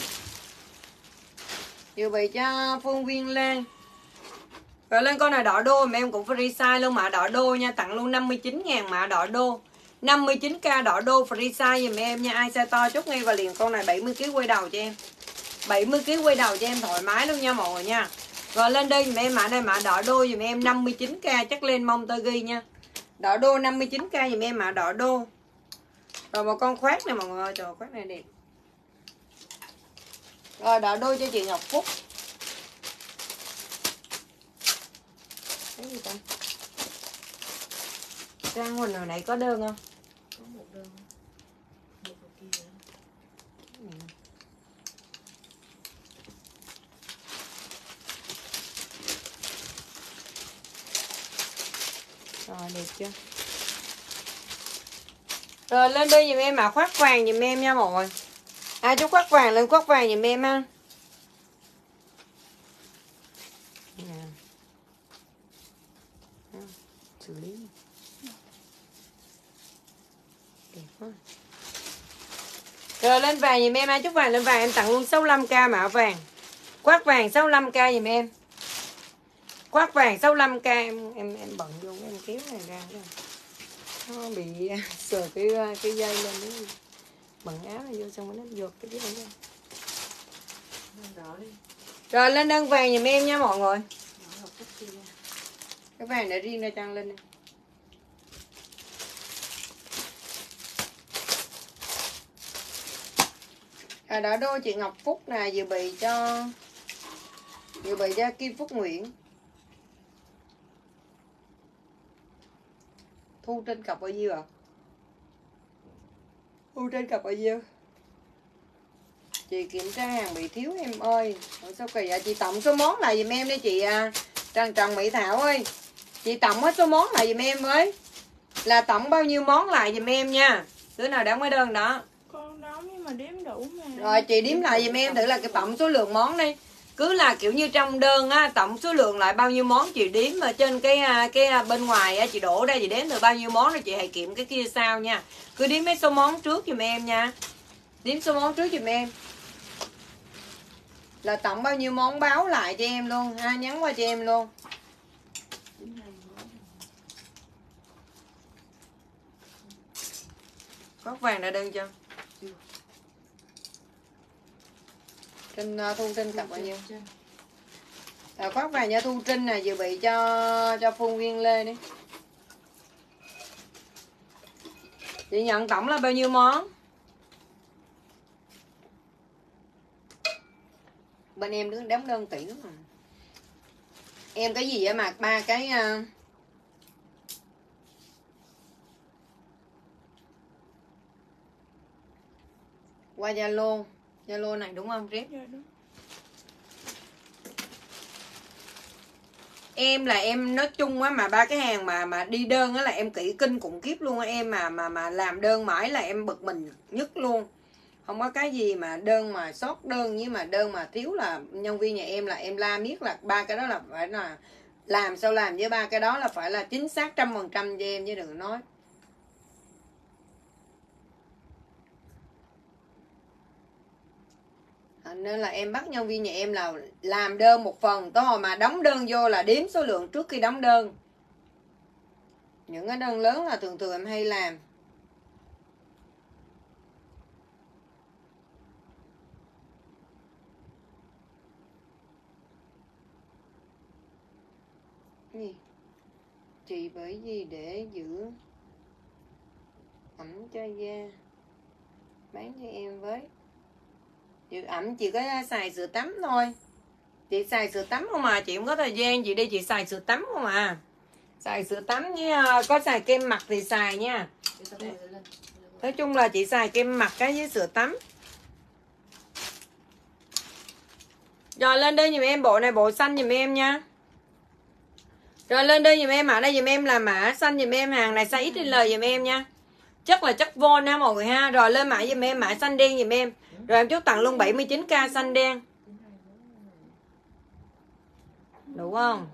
Dự bị cho Phương Viên lên. Rồi, lên con này đỏ đô mà em cũng free size luôn. Mã đỏ đô nha, Tặng luôn 59 ngàn mã đỏ đô. 59k đỏ đô free size giùm em nha. Ai size to chút ngay và liền. Con này 70kg quay đầu cho em. 70kg quay đầu cho em thoải mái luôn nha mọi người nha. Rồi, lên đây giùm em. Mã đây mã đỏ đô giùm em. 59k chắc lên mông tơ ghi nha. Đỏ đô 59k dùm em mã đỏ đô. Rồi một con khoác này mọi người ơi, Trời khoác này đẹp. Rồi đỏ đô cho chị Ngọc Phúc. Cái gì ta? Trang hồi nãy có đơn không có một đơn một vào kia nữa rồi đẹp chưa? Rồi, lên đây dùm em ạ. À. khoác vàng dùm em nha mọi người. Ai chú khoác vàng lên, khoác vàng dùm em ha xử lý. Đẹp quá. Rồi, lên vàng dùm em ai chút vàng lên vàng em tặng luôn 65k mã vàng. Quát vàng 65k dùm em khoác vàng 65k em em em bận vô em kéo này ra nó bị sờ cái ờ, cái dây lên đấy bận áo này vô xong rồi nó vượt cái dây ra rồi, lên đơn vàng giùm em nha mọi người. Cái vàng để riêng ra trang lên này. à đã đô chị Ngọc Phúc nè dự bị cho dự bị cho Kim Phúc Nguyễn. Thu trên cặp bao nhiêu ạ? Thu trên cặp bao nhiêu? Chị kiểm tra hàng bị thiếu em ơi. Ủa sao kỳ vậy? Chị tổng số món lại giùm em đi chị à. Trần Trần Mỹ Thảo ơi. Chị tổng hết số món lại giùm em với. Là tổng bao nhiêu món lại giùm em nha. Đứa nào đã mới đơn đó. Con đó nhưng mà đếm đủ mà. rồi chị đếm lại giùm em thử là cái tổng số lượng món đi cứ là, kiểu như, trong đơn á, tổng số lượng lại bao nhiêu món chị đếm ở trên cái à, cái à, bên ngoài á, chị đổ ra chị đếm được bao nhiêu món rồi chị hãy kiểm cái kia sau nha. Cứ đếm mấy số món trước giùm em nha. Đếm số món trước giùm em. Là tổng bao nhiêu món báo lại cho em luôn, ha, nhắn qua cho em luôn. Có vàng đã đơn chưa Trên à, thu trên cặp bao nhiêu? À, khoác vàng cho thu trinh nè dự bị cho cho phương viên lê đi. Chị nhận tổng là bao nhiêu món? Bên em đứng đóng đơn kỹ lắm mà. Em cái gì vậy mà ba cái à, qua zalo zalo này đúng không rep Dạ đúng. em là em nói chung á mà ba cái hàng mà mà đi đơn á là em kỹ kinh khủng khiếp luôn á em mà mà mà làm đơn mãi là em bực mình nhất luôn. Không có cái gì mà đơn mà sót đơn nhưng mà đơn mà thiếu là nhân viên nhà em là em la miết là ba cái đó là phải là làm sao làm với ba cái đó là phải là chính xác trăm phần trăm cho em chứ đừng nói Ờ, nên là em bắt nhân viên nhà em là làm đơn một phần, tới hồi mà đóng đơn vô là đếm số lượng trước khi đóng đơn. Những cái đơn lớn là thường thường em hay làm. Gì? Chị bởi vì để giữ ẩm cho da, bán cho em với giữ ẩm chỉ có xài sữa tắm thôi. Chị xài sữa tắm không mà chị không có thời gian. Chị đi, chị xài sữa tắm không à? Xài sữa tắm với có xài kem mặt thì xài nha. Nói chung là chị xài kem mặt cái với sữa tắm. Rồi, lên đây giùm em. Bộ này, bộ xanh giùm em nha. Rồi, lên đây giùm em. Mã đây giùm em là mã xanh giùm em. Hàng này size XL giùm em nha. Chất là chất vô ha mọi người ha. Rồi, lên mã giùm em. Mã xanh đen giùm em rồi em chốt tặng luôn 79k xanh đen. Đủ không?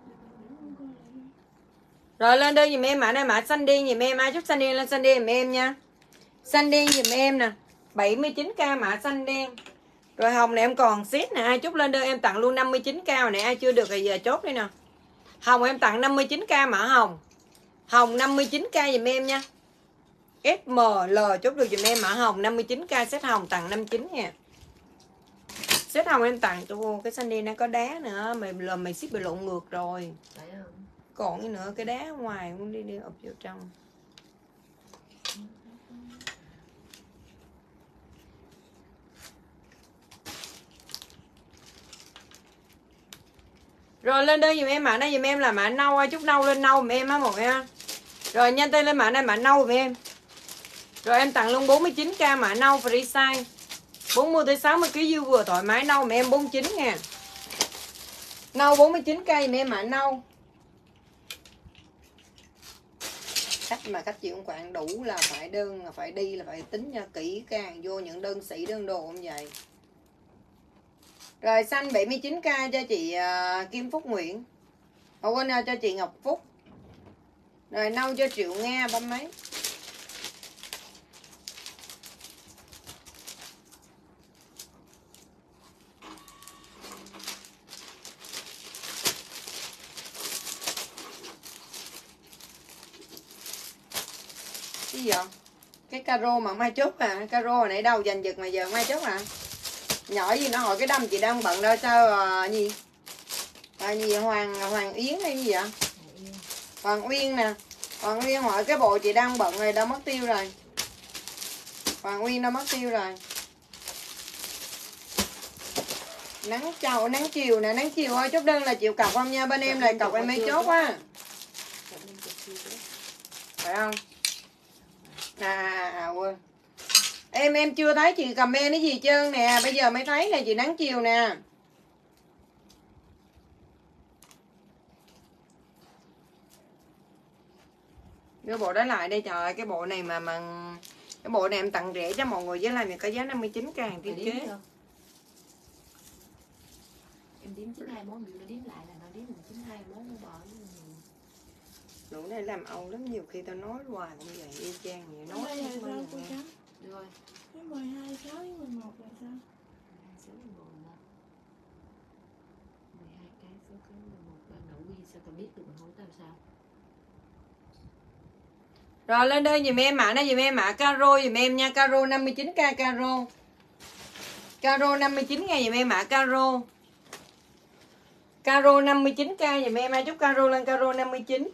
Rồi lên đây dùm em, mã này mã xanh đen dùm em. Ai chốt xanh đen lên xanh đen dùm em nha. Xanh đen dùm em nè. 79k mã xanh đen. Rồi hồng này em còn xít nè. Ai chốt lên đơn em tặng luôn 59k này ai chưa được thì giờ chốt đi nè. Hồng em tặng 59k mã hồng. Hồng 59k dùm em nha. SML chốt được giùm em mã hồng 59k set hồng tặng 59 nha. Set hồng em tặng cho cái xanh đen nó có đá nữa mày là mày ship bị lộn ngược rồi. Còn gì nữa cái đá ngoài cũng đi đi ập vô trong. Rồi lên đây dùm em mã này dùm em là mã nâu chút nâu lên nâu dùm em á mọi người ha rồi nhanh tay lên mã này mã nâu dùm em rồi em tặng luôn 49k mã nâu free size 40 tới 60 kg dư vừa thoải mái nâu mà em 49 nha. Nâu 49k dùm em mã nâu? Khách mà khách chịu quản đủ là phải đơn, là phải đi, là phải tính cho kỹ càng vô những đơn sĩ đơn đồ không vậy? Rồi xanh 79k cho chị à, Kim Phúc Nguyễn. Không quên à, cho chị Ngọc Phúc. Rồi nâu cho Triệu Nga, bấm mấy cái gì vậy? Cái caro mà mai chốt à caro hồi nãy đâu giành giật mà giờ mai chốt à. Nhỏ gì nó hỏi cái đâm chị đang bận đâu sao à, gì? À, gì hoàng hoàng yến hay gì vậy? Hoàng uyên nè. Hoàng uyên hỏi cái bộ chị đang bận rồi đâu mất tiêu rồi. Hoàng uyên đâu mất tiêu rồi. Nắng chào nắng chiều nè nắng chiều ơi chốt đơn là chịu cọc không nha? Bên em là cọc em mới chốt á phải không à, quên. Em em chưa thấy chị comment cái gì trơn nè. Bây giờ mới thấy nè chị nắng chiều nè. Đưa bộ đó lại đây trời ơi, cái bộ này mà mà cái bộ này em tặng rẻ cho mọi người với lại mình có giá 59 k hàng thiết kế? Em đếm chín hai món, nó đếm lại là nó đếm được chín hai món nó bỏ đủ này làm âu lắm nhiều khi tao nói hoài cũng vậy y chang vậy nói Nói là hết sao cô? Rồi, Cái 12, 6 với 11 là sao? hai số mười một nè. Mười hai cái số cái mười một là ngẫu nhiên sao tao biết được mình hỏi tao sao? Rồi lên đây dùm em mã này dùm em mã caro dùm em nha Caro 59k caro Caro 59 ngàn dùm em mã caro Caro 59k dùm em ai chúc caro lên caro 59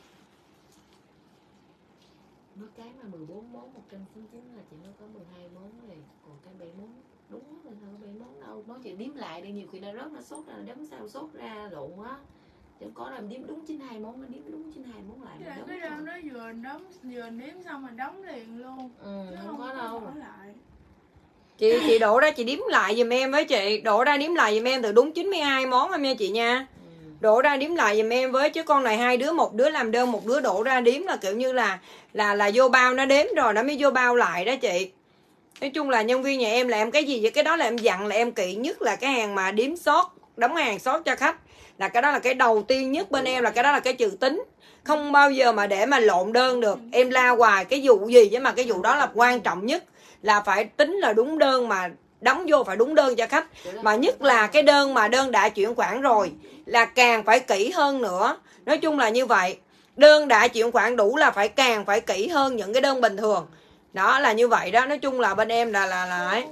Nó cái mà 14 món 199 là chỉ nó có 12 món rồi Còn cái 7 món đúng là sao có 7 Nó chỉ đếm lại đi nhiều khi nó rớt nó sốt ra đếm sao sốt ra lộn á. Chứ không có là đếm đúng 92 món nó đếm đúng 92 món lại đóng cái đơn đó vừa đóng vừa nếm xong mà đóng liền luôn. Ừ, chứ không có đâu. lại. Chị chị đổ ra chị đếm lại dùm em với chị. Đổ ra đếm lại dùm em từ đúng 92 món em nha chị nha. Ừ. đổ ra đếm lại giùm em với chứ con này hai đứa một đứa làm đơn một đứa đổ ra đếm là kiểu như là là là vô bao nó đếm rồi nó mới vô bao lại đó chị nói chung là nhân viên nhà em là em cái gì vậy? Cái đó là em dặn là em kỹ nhất là cái hàng mà điếm sót, đóng hàng sót cho khách. Là cái đó là cái đầu tiên nhất bên em, là cái đó là cái trừ tính. Không bao giờ mà để mà lộn đơn được. Em la hoài cái vụ gì chứ mà cái vụ đó là quan trọng nhất. Là phải tính là đúng đơn mà đóng vô phải đúng đơn cho khách. Mà nhất là cái đơn mà đơn đã chuyển khoản rồi, là càng phải kỹ hơn nữa. Nói chung là như vậy. Đơn đã chuyển khoản đủ là phải càng phải kỹ hơn những cái đơn bình thường đó là như vậy đó nói chung là bên em là là là ấy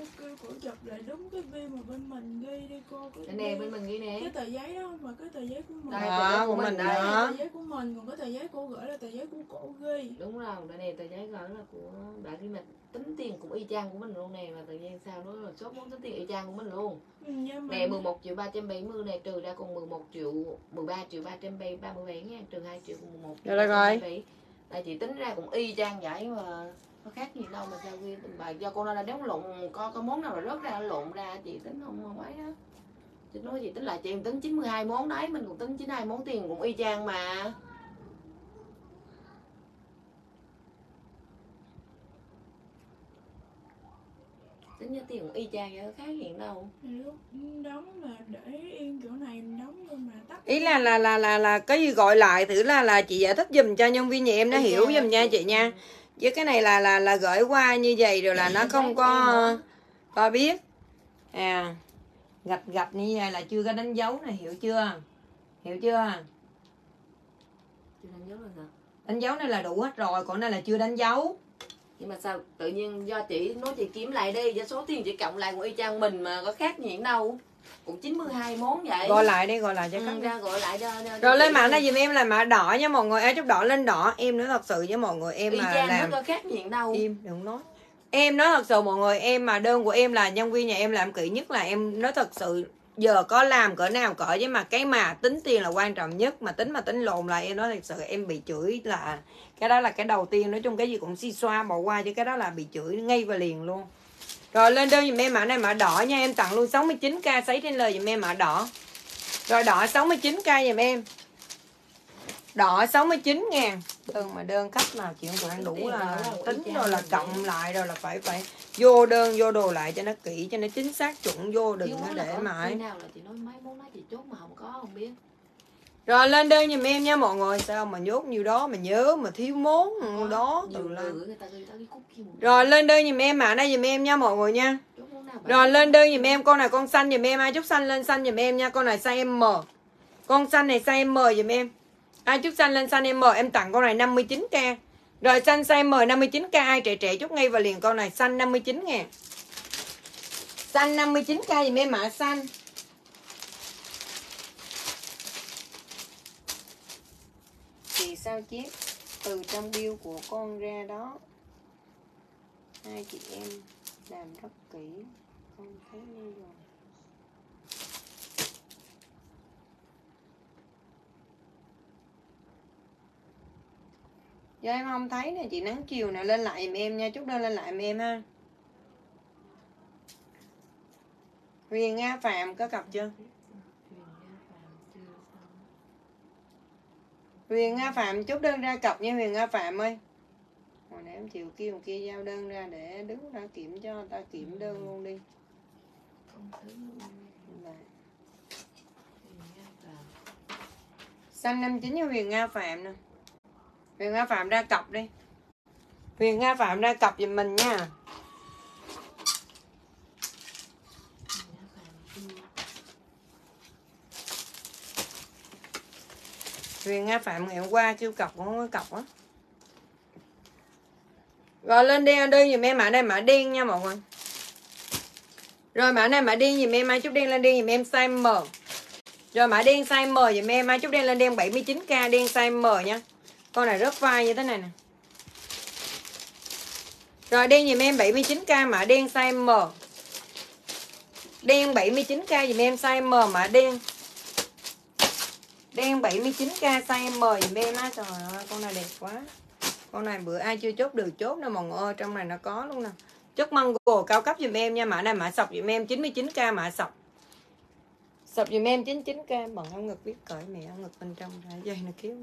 chụp lại đúng cái mà bên mình ghi đi cô cái Đây nè bên mình ghi nè cái tờ giấy đó phải cái tờ giấy của mình Đây, Đó, tờ giấy của của mình mình đây. đó. tờ giấy của mình còn cái tờ giấy cô gửi là tờ giấy của cổ ghi đúng rồi đây này tờ giấy gọi là của bạn đi mà tính tiền cũng y chang của mình luôn nè mà tự nhiên sao nó là chốt muốn tính tiền y chang của mình luôn Ừ, mà nè 11 triệu 370 này trừ ra còn 11 triệu 13 triệu 337 nha trừ 2 triệu còn 11 triệu rồi. 337. đây chị tính ra cũng y chang vậy mà có khác gì đâu mà sao ghi bà do cô nói là nếu lộn có có món nào là rớt ra nó lộn ra chị tính không không ấy đó. Chị nói chị tính lại chị em tính 92 món đấy mình cũng tính 92 món tiền cũng y chang mà. Tính ra tiền cũng y chang vậy có khác gì đâu. Lúc đóng là để yên chỗ này đóng nhưng mà tắt ý là là là là là cái gì gọi lại thử là là chị giải thích giùm cho nhân viên nhà em nó hiểu giùm nha chị nha chứ cái này là là là gửi qua như vậy rồi là nó không có có biết. À gạch gạch như vậy là chưa có đánh dấu này hiểu chưa? Hiểu chưa? Đánh dấu này là đủ hết rồi còn này là chưa đánh dấu. Nhưng mà sao tự nhiên do chị nói chị kiếm lại đi do số tiền chị cộng lại của y chang mình mà có khác gì đâu cũng 92 món vậy. Gọi lại đi gọi lại cho ừ, khách ra gọi lại cho, cho rồi lên mạng đây giùm em là mã đỏ nha mọi người áo chúc đỏ lên đỏ. Em nói thật sự với mọi người em y mà làm nó có khác gì đâu. Im đừng nói. Em nói thật sự mọi người em mà đơn của em là nhân viên nhà em làm kỹ nhất là em nói thật sự giờ có làm cỡ nào cỡ chứ mà cái mà tính tiền là quan trọng nhất mà tính mà tính lộn lại em nói thật sự em bị chửi là cái đó là cái đầu tiên. Nói chung cái gì cũng xi xoa bỏ qua chứ cái đó là bị chửi ngay và liền luôn rồi lên đơn giùm em mã này mã đỏ nha em tặng luôn 69k sấy trên lời giùm em mã đỏ. Rồi đỏ 69k giùm em. Đỏ 69 ngàn đơn mà đơn khách nào chuyển khoản đủ là tính rồi là cộng lại rồi là phải phải vô đơn vô đồ lại cho nó kỹ cho nó chính xác chuẩn vô đừng có để chị nói mấy món đó chị chốt mà không có không biết rồi lên đơn giùm em nha mọi người. Sao mà nhốt nhiều đó mà nhớ mà thiếu món đó cúc kia một rồi lên đơn giùm em mã đây giùm em nha mọi người nha. Rồi lên đơn giùm em con này con xanh giùm em ai chút xanh lên xanh giùm em nha. Con này size M. Con xanh này size M giùm em ai chút xanh lên xanh M? Em tặng con này 59k rồi xanh size M 59k ai trẻ trẻ chút ngay và liền. Con này xanh 59 ngàn. Xanh 59k giùm em mã xanh thì sao chép từ trong bill của con ra đó, hai chị em làm rất kỹ, con thấy như rồi. Giờ em không thấy nè, chị nắng chiều nè lên lại em em nha, chút nữa lên lại em em ha. Huyền Nga Phạm có cặp chưa? Huyền Nga Phạm chút đơn ra cặp nha Huyền Nga Phạm ơi. Hồi nãy em chiều kêu kia giao đơn ra để đứng ra kiểm cho người ta kiểm đơn luôn đi. Đây. Xanh 59 cho Huyền Nga Phạm nè. Huyền Nga Phạm ra cặp đi. Huyền Nga Phạm ra cặp giùm mình nha Huyền Nga Phạm ngày hôm qua kêu cọc cũng không có cọc á. Rồi, lên đen đi giùm em. Mã này mã đen nha mọi người. Rồi, mã này mã đen giùm em. Ai chút đen lên đen giùm em, size M. Rồi, mã đen size M giùm em. Ai chút đen lên đen 79k đen size M nha. Con này rất vai như thế này nè. Rồi đen giùm em 79k mã đen size M. Đen 79k giùm em, size M, mã đen Đen 79k size M dùm em á Trời ơi, con này đẹp quá. Con này bữa ai chưa chốt được chốt nè mọi người ơi Trong này nó có luôn nè. Chất mango cao cấp dùm em nha, Mã này mã sọc dùm em 99k mã sọc. Sọc dùm em 99k Bằng áo ngực biết cởi mẹ áo ngực bên trong ra, Dây nó kéo.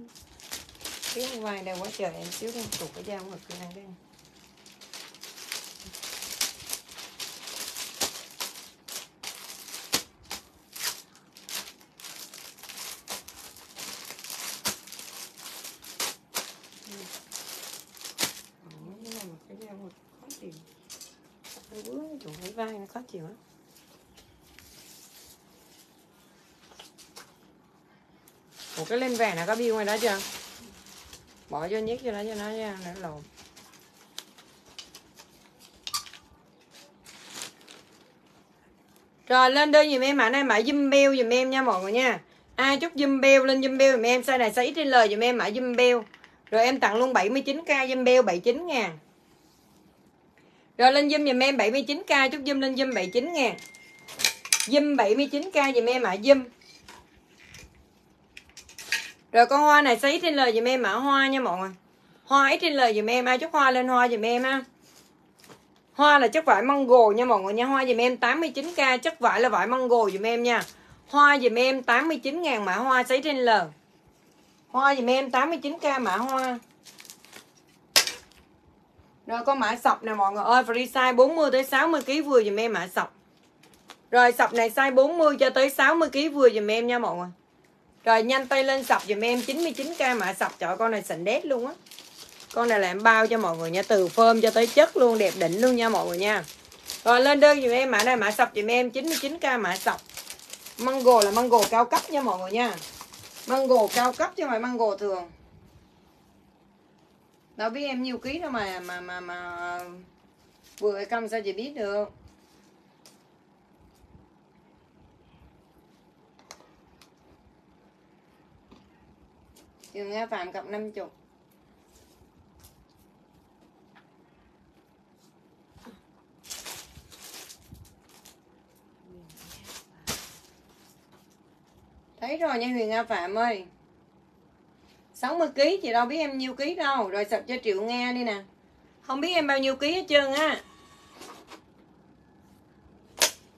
Kéo vai đây quá trời em xíu đi Tụt cái dao ngực ra đây chịu Nó gai cái nó khó chịu lắm. Ủa, cái lên vàng này có bi ngoài đó chưa? Bỏ cho nhét cho nó cho nó nha, nó lộn. Rồi, lên đơn dùm em mã này mã dùm beo dùm em nha mọi người nha. Ai chúc dùm beo lên dùm beo dùm em Size này size trên lời dùm em, mã dùm beo. Rồi em tặng luôn 79k dùm beo 79 ngàn. Rồi lên dùm dùm em 79k chúc dùm lên dùm 79 ngàn Dùm 79k dùm em ạ à, dùm Rồi con hoa này size trên lời dùm em ạ à, hoa nha mọi người. Hoa ít trên lời dùm em Ai chúc hoa lên hoa dùm em ha Hoa là chất vải mango nha mọi người nha Hoa dùm em 89k Chất vải là vải mango dùm em nha. Hoa dùm em 89 ngàn mã hoa sấy trên L Hoa dùm em 89k mã hoa. Rồi con mã sọc nè mọi người ơi. Free size 40 tới 60 kg vừa dùm em mã sọc Rồi sọc này size 40 cho tới 60 kg vừa dùm em nha mọi người. Rồi, nhanh tay lên sọc dùm em. 99k mã sọc Trời con này xịn đét luôn á. Con này là em bao cho mọi người nha. Từ phơm cho tới chất luôn, đẹp đỉnh luôn nha mọi người nha. Rồi, lên đơn dùm em. Mã này mã sọc dùm em. 99k mã sọc mango là mango cao cấp nha mọi người nha. Mango cao cấp chứ không phải mango thường đâu biết em nhiêu ký đâu mà mà mà mà vừa hay công sao chị biết được? Trường Nga Phạm cặp 50 Thấy rồi nha Huyền Nga Phạm ơi. 60 kg chị đâu biết em nhiêu ký đâu. Rồi sập cho Triệu nghe đi nè. Không biết em bao nhiêu ký hết trơn á.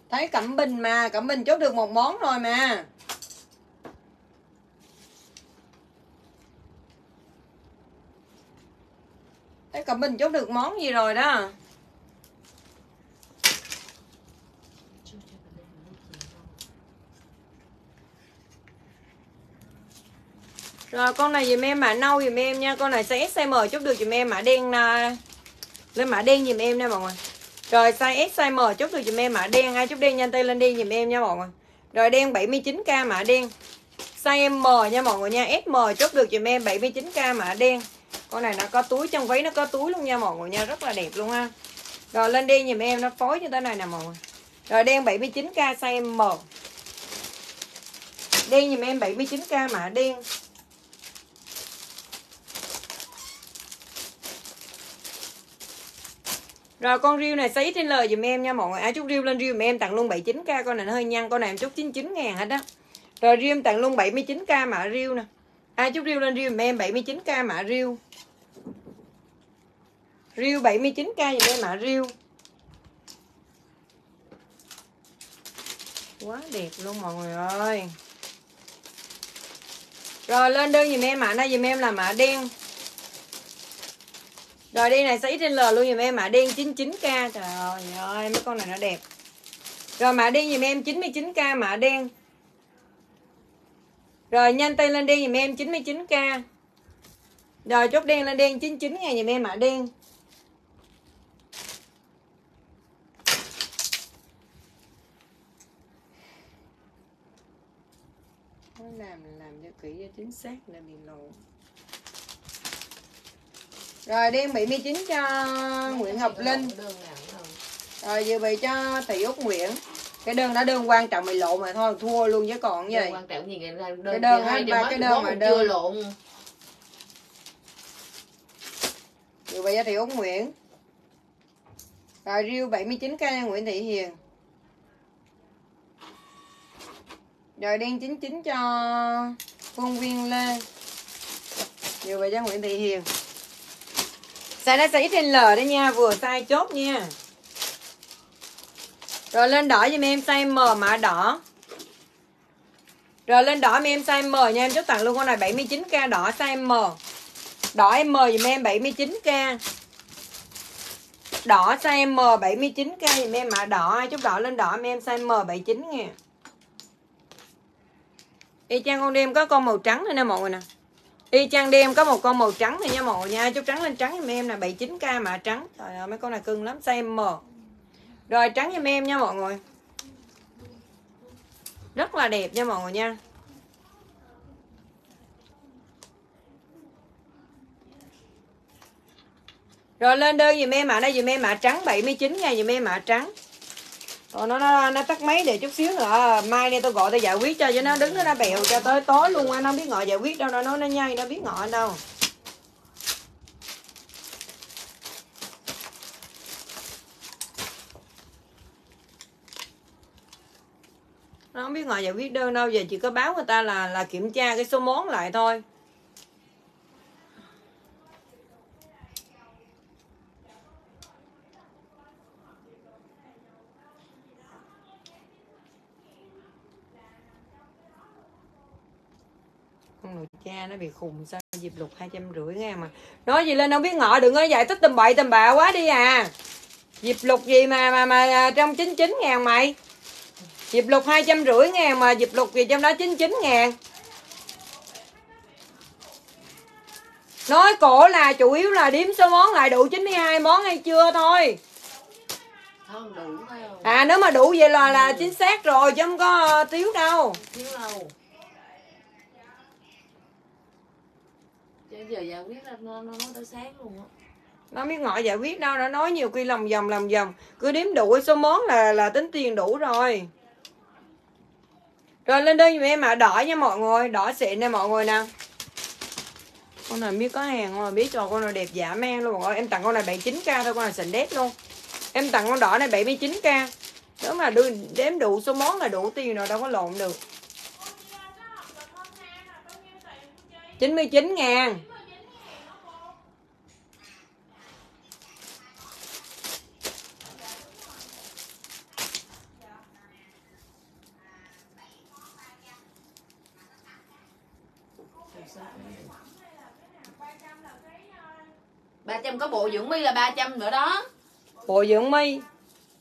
Thấy Cẩm Bình mà, Cẩm Bình chốt được một món rồi mà. Thấy Cẩm Bình chốt được món gì rồi đó? Rồi con này dùm em mã nâu dùm em nha. Con này size S, size M chốt được dùm em mã đen à, Lên mã đen dùm em nha mọi người. Rồi size S, size M chốt được dùm em mã đen Ai chốt đen nhanh tay lên đi dùm em nha mọi người. Rồi đen 79k mã đen. Size M nha mọi người nha SM chốt được dùm em 79k mã đen. Con này nó có túi trong váy nó có túi luôn nha mọi người nha Rất là đẹp luôn ha. Rồi lên đi dùm em nó phối như thế này nè mọi người. Rồi đen 79k size M. Đen dùm em 79k mã đen. Rồi con riêu này sấy trên lời dùm em nha mọi người. Ai chút riêu lên riêu dùm em tặng luôn 79k con này nó hơi nhăn, con này em chút 99 ngàn hết đó. Rồi riêu em tặng luôn 79k mã riêu nè. Ai chút riêu lên riêu dùm em 79k mã riêu. Riêu 79k dùm em mã riêu. Quá đẹp luôn mọi người ơi. Rồi lên đơn dùm em mã này dùm em là mã đen rồi đi này size trên L luôn dùm em, mã đen 99k. Trời ơi mấy con này nó đẹp. Rồi mã đen dùm em 99k mã đen. Rồi nhanh tay lên đen dùm em 99k. Rồi chốt đen lên đen 99 ngàn dùm em, mã đen. làm làm cho kỹ cho chính xác là bị lộ rồi đen 79 cho Nguyễn Ngọc Linh. Rồi dự bị cho Thị Úc Nguyễn. Cái đơn đó đơn quan trọng mày lộ mà thôi thua luôn chứ còn gì? Quan trọng gì đơn cái đơn á ba cái đơn mà đơn. chưa lộn. Dự bị cho Thị Úc Nguyễn. Rồi riêu 79k Nguyễn Thị Hiền. Rồi đen 99 cho Phương Viên Lê. Dự bị cho Nguyễn Thị Hiền Size nó size XL đây nha, Vừa size chốt nha. Rồi lên đỏ giùm em, size M mã đỏ. Rồi lên đỏ em, size M nha, Em chốt tặng luôn con này 79k đỏ, size M. Đỏ M dùm em 79k Đỏ, size M 79k dùm em, mã đỏ, Ai chốt đỏ lên đỏ, em size M 79 nha Y chang con đêm có con màu trắng nữa nè mọi người nè y chang đêm có một con màu trắng này nha mọi người nha. Chút trắng lên trắng giùm em nè 79k mà trắng. Trời ơi, mấy con này cưng lắm size M rồi, trắng giùm em nha mọi người. Rất là đẹp nha mọi người nha. Rồi, lên đơn dùm em mã đây dùm em mã trắng 79 nha dùm em mã trắng. Rồi nó, nó, nó tắt máy để chút xíu nữa. Mai nay tôi gọi tôi giải quyết cho cho nó đứng nó nó bèo cho tới tối luôn anh không biết ngồi giải quyết đâu Nó nó, nó nhây nó biết ngồi đâu. Nó không biết ngồi giải quyết đơn đâu. Giờ chỉ có báo người ta là là kiểm tra cái số món lại thôi. Nội cha nó bị khùng sao dịp lục hai trăm rưỡi ngàn mà. Nói gì lên không biết ngọ đừng có giải thích tầm bậy tầm bạ quá đi à. Dịp lục gì mà mà mà trong 99 ngàn mày? Dịp lục hai trăm rưỡi ngàn mà dịp lục gì trong đó 99 ngàn? Nói cổ là chủ yếu là đếm số món lại đủ 92 món hay chưa thôi. À nếu mà đủ vậy là là chính xác rồi chứ không có ờ, thiếu đâu. Thiếu đâu bây giờ giải quyết là nó nó nói tới sáng luôn á. Nó biết ngọ giải quyết đâu nó nói nhiều khi lòng vòng lòng vòng. Cứ đếm đủ số món là là tính tiền đủ rồi. Rồi lên đơn giùm em mà đỏ nha mọi người, đỏ xịn nè mọi người nè. Con này biết có hàng không mà biết cho con này đẹp giả man luôn mọi người. Em tặng con này 79k thôi, con này xịn đét luôn. Em tặng con đỏ này 79k nếu mà đưa, đếm đủ số món là đủ tiền rồi, đâu có lộn được. 99 ngàn. Ba trăm có bộ dưỡng mi là 300 nữa đó. Bộ dưỡng mi.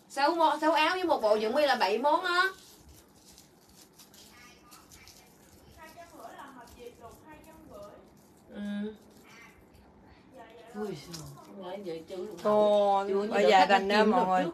Sáu món sáu áo với một bộ dưỡng mi là 7 món á. Ừ. Ui Ồ, bây giờ thành đi mọi người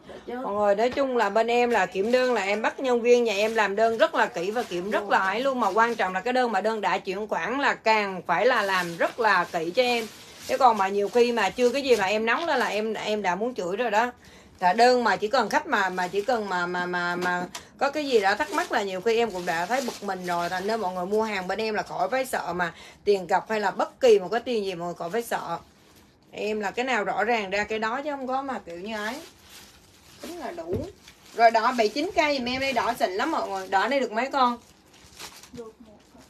mọi người nói chung là bên em là kiểm đơn là em bắt nhân viên nhà em làm đơn rất là kỹ và kiểm rất là ấy luôn. Mà quan trọng là cái đơn mà đơn đã chuyển khoản là càng phải là làm rất là kỹ cho em chứ còn mà nhiều khi mà chưa cái gì mà em nóng lên là em em đã muốn chửi rồi đó. Là đơn mà chỉ cần khách mà mà chỉ cần mà mà mà mà có cái gì đã thắc mắc là nhiều khi em cũng đã thấy bực mình rồi, thành nên mọi người mua hàng bên em là khỏi phải sợ mà tiền cọc hay là bất kỳ một cái tiền gì mọi người khỏi phải sợ. Em là cái nào rõ ràng ra cái đó chứ không có mà kiểu như ấy. Tính là đủ. Rồi đỏ 79k giùm em đây đỏ xịn lắm mọi người. Đỏ này được mấy con được một hộp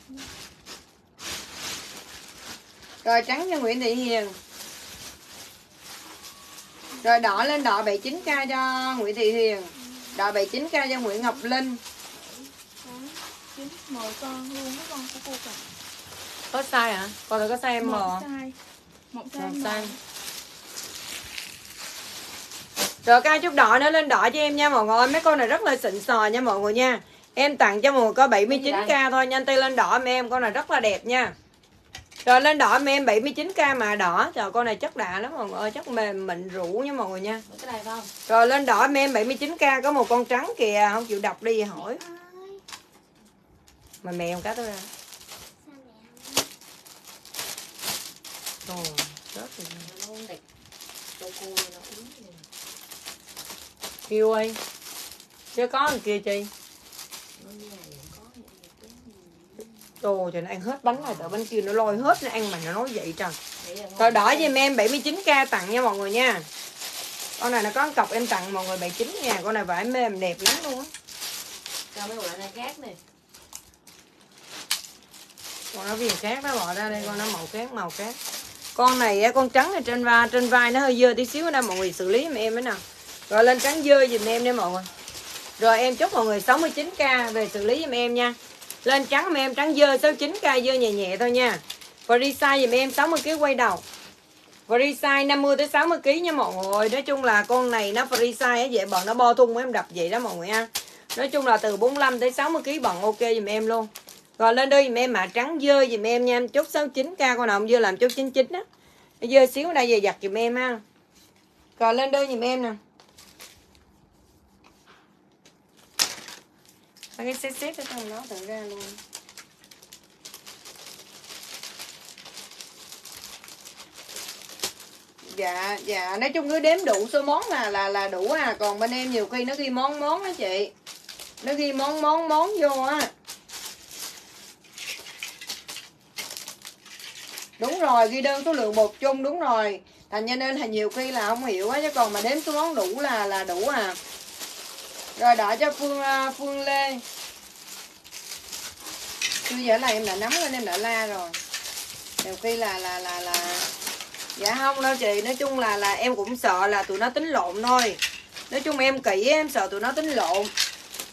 rồi trắng cho Nguyễn Thị Hiền. Rồi đỏ lên đỏ 79k cho Nguyễn Thị Hiền. Đỏ 79k cho Nguyễn Ngọc Linh. Tám chín mười con luôn cái con của cô cả có size hả con này có size M một size một size rồi cao chút đỏ nữa lên đỏ cho em nha mọi người. Mấy con này rất là xịn sò nha mọi người nha. Em tặng cho mọi người có 79k thôi nhanh tay lên đỏ em em. Con này rất là đẹp nha rồi lên đỏ em em 79k mà đỏ. Trời con này chất đã lắm mọi người ơi chất mềm mịn rũ nha mọi người nha. Cái này không? Rồi lên đỏ em em 79k có một con trắng kìa không chịu đọc đi hỏi. Mà mèo cá tôi ra Ồ, rớt rồi. Yêu ơi Chứ có thằng kia chi nó như này có như này cái Ồ trời nó ăn hết bánh này Tờ bánh kia nó lôi hết nó ăn mà nó nói vậy trời. Rồi đỏ giùm em 79k tặng nha mọi người nha. Con này nó có cọc em tặng mọi người 79 ngàn Con này vải mềm đẹp lắm luôn á. Cho mấy lại này khác nè. Con nó viền khác nó bỏ ra đây Con nó màu khác màu khác. Con này con trắng này trên vai trên vai nó hơi dơ tí xíu nè mọi người xử lý giùm em ấy nào. Rồi lên trắng dơ giùm em đi mọi người. Rồi em chúc mọi người 69k về xử lý giùm em nha lên trắng giùm em trắng dơ 69k dơ nhẹ nhẹ thôi nha. Free size giùm em 60kg quay đầu. Free size 50 tới 60kg nha mọi người. Nói chung là con này nó free size á, dễ bận nó bo thun em đập vậy đó mọi người ha. Nói chung là từ 45 tới 60kg bận ok giùm em luôn. Rồi lên đây dùm em mà trắng dơ dùm em nha. Em chốt 69k con nào không dơ làm chốt 99 á. Dơ xíu ở đây về giặt dùm em ha. Rồi lên đây dùm em nè. Cái xét xét cho thằng nó tự ra luôn? Dạ dạ nói chung cứ đếm đủ số món là là là đủ à. Còn bên em nhiều khi nó ghi món món á chị. Nó ghi món món món vô á. Đúng rồi, ghi đơn số lượng bột chung, đúng rồi. Thành cho nên là nhiều khi là không hiểu á, chứ còn mà đếm số món đủ là là đủ à rồi đợi cho phương à, phương lê. Bây giờ này em đã nắm lên em đã la rồi. Nhiều khi là là là là dạ không đâu chị nói chung là là em cũng sợ là tụi nó tính lộn thôi. Nói chung em kỹ em sợ tụi nó tính lộn.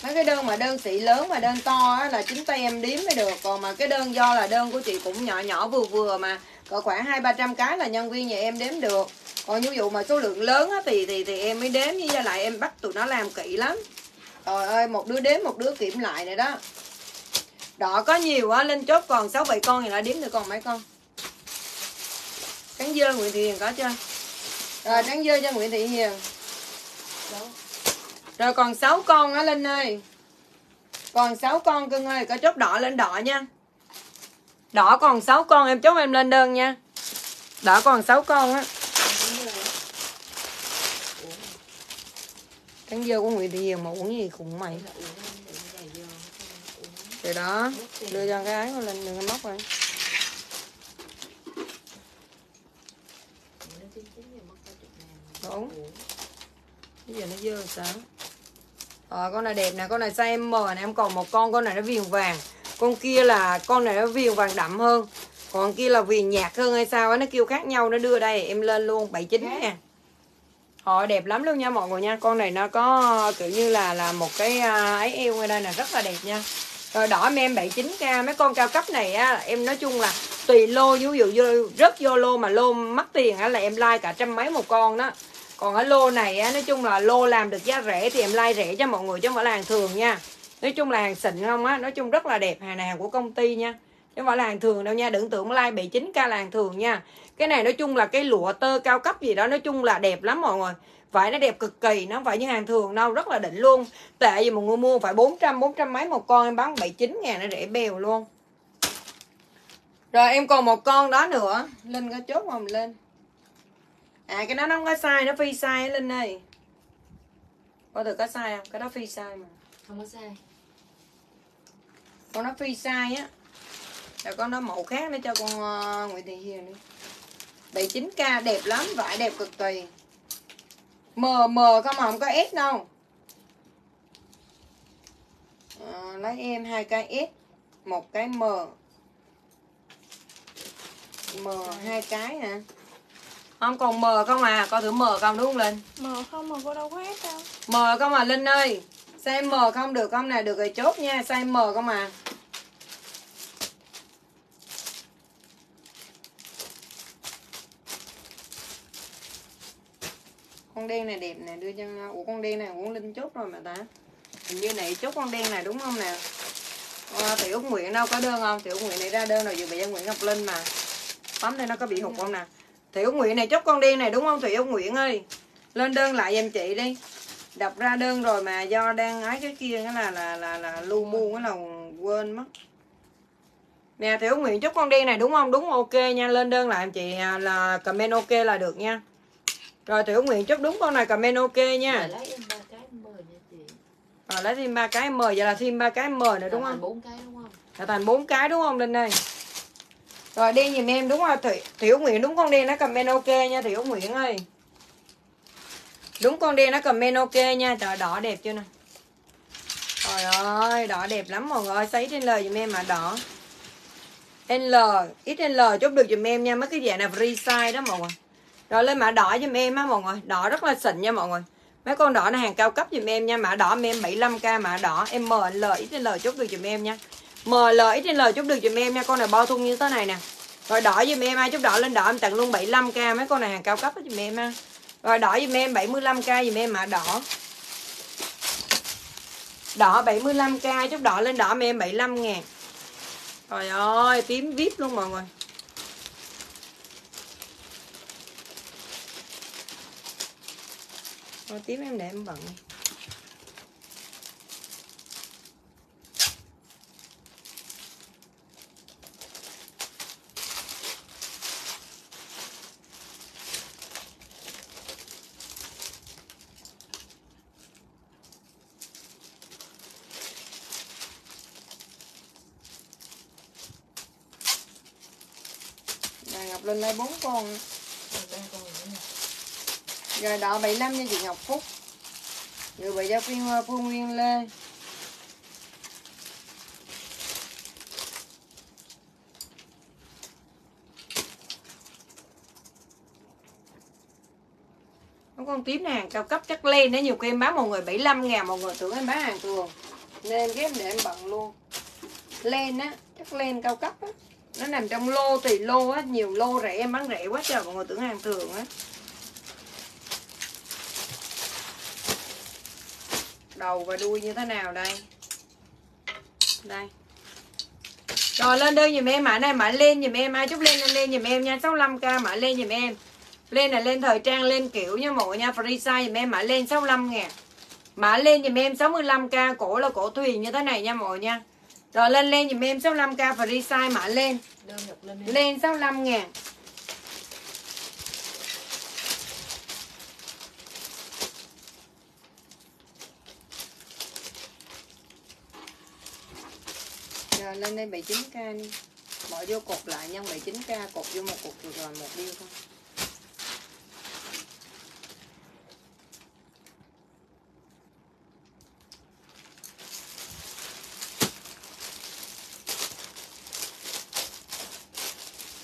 Mấy cái đơn mà đơn xị lớn mà đơn to á, là chính tay em đếm mới được. Còn mà cái đơn do là đơn của chị cũng nhỏ nhỏ vừa vừa mà. Cỡ khoảng hai ba trăm cái là nhân viên nhà em đếm được còn ví dụ mà số lượng lớn á, thì thì thì em mới đếm với lại em bắt tụi nó làm kỹ lắm. Trời ơi một đứa đếm một đứa kiểm lại này đó. Đỏ có nhiều á lên chốt còn sáu bảy con thì lại đếm được còn mấy con? Trắng dơ nguyễn thị hiền có chưa? Rồi trắng dơ cho nguyễn thị hiền. Rồi còn 6 con á Linh ơi. Còn 6 con cưng ơi Có chốt đỏ lên đỏ nha. Đỏ còn 6 con em chốt em lên đơn nha. Đỏ còn 6 con á. Trắng dơ của Nguyễn Thị Hiền mà uống gì cũng mày. Thì đó Đưa cho cái ấy của Linh đừng móc rồi Đúng Bây giờ nó dơ sao? Ờ, con này đẹp nè, con này size M nè, em còn một con, con này nó viền vàng. Con kia là, con này nó viền vàng đậm hơn. Còn kia là viền nhạt hơn hay sao á, nó kêu khác nhau, nó đưa đây, em lên luôn, 79 nè Họ đẹp lắm luôn nha mọi người nha Con này nó có kiểu như là là một cái à, ấy eo ngay đây nè, rất là đẹp nha. Rồi đỏ em 79k, mấy con cao cấp này á, em nói chung là tùy lô, ví dụ như rất vô lô mà lô mắc tiền á là em like cả trăm mấy một con đó. Còn ở lô này á, nói chung là lô làm được giá rẻ thì em like rẻ cho mọi người chứ không phải là hàng thường nha. Nói chung là hàng xịn không á nói chung rất là đẹp hàng này hàng của công ty nha không phải là hàng thường đâu nha đừng tưởng like 79 k là hàng thường nha. Cái này nói chung là cái lụa tơ cao cấp gì đó nói chung là đẹp lắm mọi người. Vải nó đẹp cực kỳ nó không phải như hàng thường đâu rất là đỉnh luôn. Tệ gì mà người mua phải 400 400 mấy một con em bán 79 ngàn nó rẻ bèo luôn. Rồi em còn một con đó nữa. Linh có chốt không? Lên À cái đó nó không có sai Nó phi sai Linh ơi. Coi thử có sai không? Cái đó phi sai mà. Không có sai Con nó phi sai á Rồi con nó mẫu khác để cho con uh, Nguyễn Thị Hiền đi. 79k đẹp lắm Vải đẹp cực kỳ M M không mà không có S đâu. À, Lấy em hai cái S một cái M. M hai cái nè không còn mờ không à coi thử mờ không đúng không linh? Mờ không mà cô đâu có hết đâu. Mờ không à linh ơi. Size mờ không được không nè được rồi chốt nha size mờ không à con đen này đẹp nè đưa cho ủa con đen này cũng linh chốt rồi mà ta. Hình như này chốt con đen này đúng không nè? À, tiểu Úc Nguyễn đâu có đơn không? Tiểu Úc Nguyễn này ra đơn rồi dự bị cho Nguyễn Ngọc Linh mà. Bấm đây nó có bị hụt không nè? Thủy Úc Nguyễn này chốt con đen này đúng không Thủy Úc Nguyễn ơi? Lên đơn lại giùm chị đi. Đọc ra đơn rồi mà do đang ái cái kia cái là là là là lu mu cái là quên mất. Nè Thủy Úc Nguyễn chốt con đen này đúng không? Đúng ok nha. Lên đơn lại em chị à, là comment ok là được nha. Rồi Thủy Úc Nguyễn chốt đúng con này comment ok nha. Rồi lấy em ba cái M nha chị. Rồi lấy thêm ba cái M Vậy là thêm ba cái M nữa đúng Là không? bốn cái đúng không? Là thành bốn cái đúng không Linh ơi? Rồi đi giùm em đúng không? Thủy, Úc Nguyễn đúng con đen nó comment ok nha Úc Nguyễn ơi. Đúng con đen nó comment ok nha Trời đỏ đẹp chưa nè? Trời ơi đỏ đẹp lắm mọi người ơi Sấy trên lời giùm em mà đỏ. L XL chốt được giùm em nha Mấy cái dạng này free size đó mọi người rồi lên mã đỏ giùm em á mọi người. Đỏ rất là xịn nha mọi người. Mấy con đỏ này hàng cao cấp giùm em nha. Mã đỏ em 75k mã đỏ Em ML XL chốt được giùm em nha. ML XL chốt được giùm em nha. Con này bao thun như thế này nè. Rồi đỏ giùm em, ai chốt đỏ lên đỏ em tặng luôn 75k Mấy con này hàng cao cấp đó giùm em ha Rồi đỏ giùm em 75k giùm em, mã đỏ. Đỏ 75k chốt đỏ lên đỏ em 75 ngàn. Trời ơi tím vip luôn mọi người. Thôi tím em để em bận. Rồi Ngọc Linh lấy bốn con. Ba con rồi đỏ 75 cho chị Ngọc Phúc. Rồi bị cho Phương, ờ, Phương Nguyên Lê Có con tím này hàng cao cấp chắc lên nó nhiều khi em bán một người 75 ngàn một người tưởng em bán hàng thường. Nên cái em để em bận luôn. Lên á, chắc lên cao cấp á. Nó nằm trong lô tùy lô á, nhiều lô rẻ em bán rẻ quá trời mọi người tưởng hàng thường á. Đầu và đuôi như thế nào đây? Đây. Rồi lên đơn giùm em mã này mã lên giùm em. Ai chút lên lên lên giùm em nha. 65k mã lên giùm em. Lên là lên thời trang lên kiểu nha mọi nha. Free size giùm em. Mã lên 65 ngàn mã lên giùm em 65k cổ là cổ thuyền như thế này nha mọi nha. Rồi lên lên giùm em 65k free size mã lên. Lên 65 ngàn Rồi lên đây 79k đi. Bỏ vô cột lại nhân 79k Cột vô một cột rồi rồi, một điêu thôi.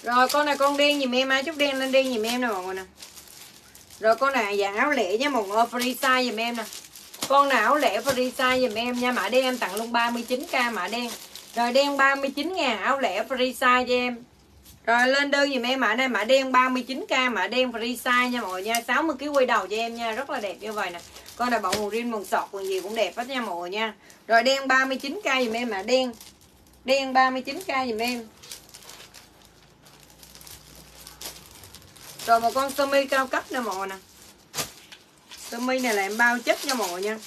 Rồi, con này con đen dùm em ai chút đen lên đen dùm em nè mọi người nè. Rồi, con này dạng áo lẻ nha mọi người Free size dùm em nè. Con nào áo lẻ free size dùm em nha, Mã đen em tặng luôn 39k mã đen. Rồi đen 39 ngàn áo lẻ free size cho em. Rồi lên đơn dùm em, mã này mã đen 39k mã đen free size nha mọi người nha. 60kg quay đầu cho em nha, Rất là đẹp như vậy nè. Con này bọn quần rin quần sọt, quần gì cũng đẹp hết nha mọi người nha. Rồi đen 39k dùm em, mã đen. Đen 39k dùm em. Rồi một con sơ mi cao cấp nè mọi người nè. Sơ mi này là em bao chất nha mọi người nha.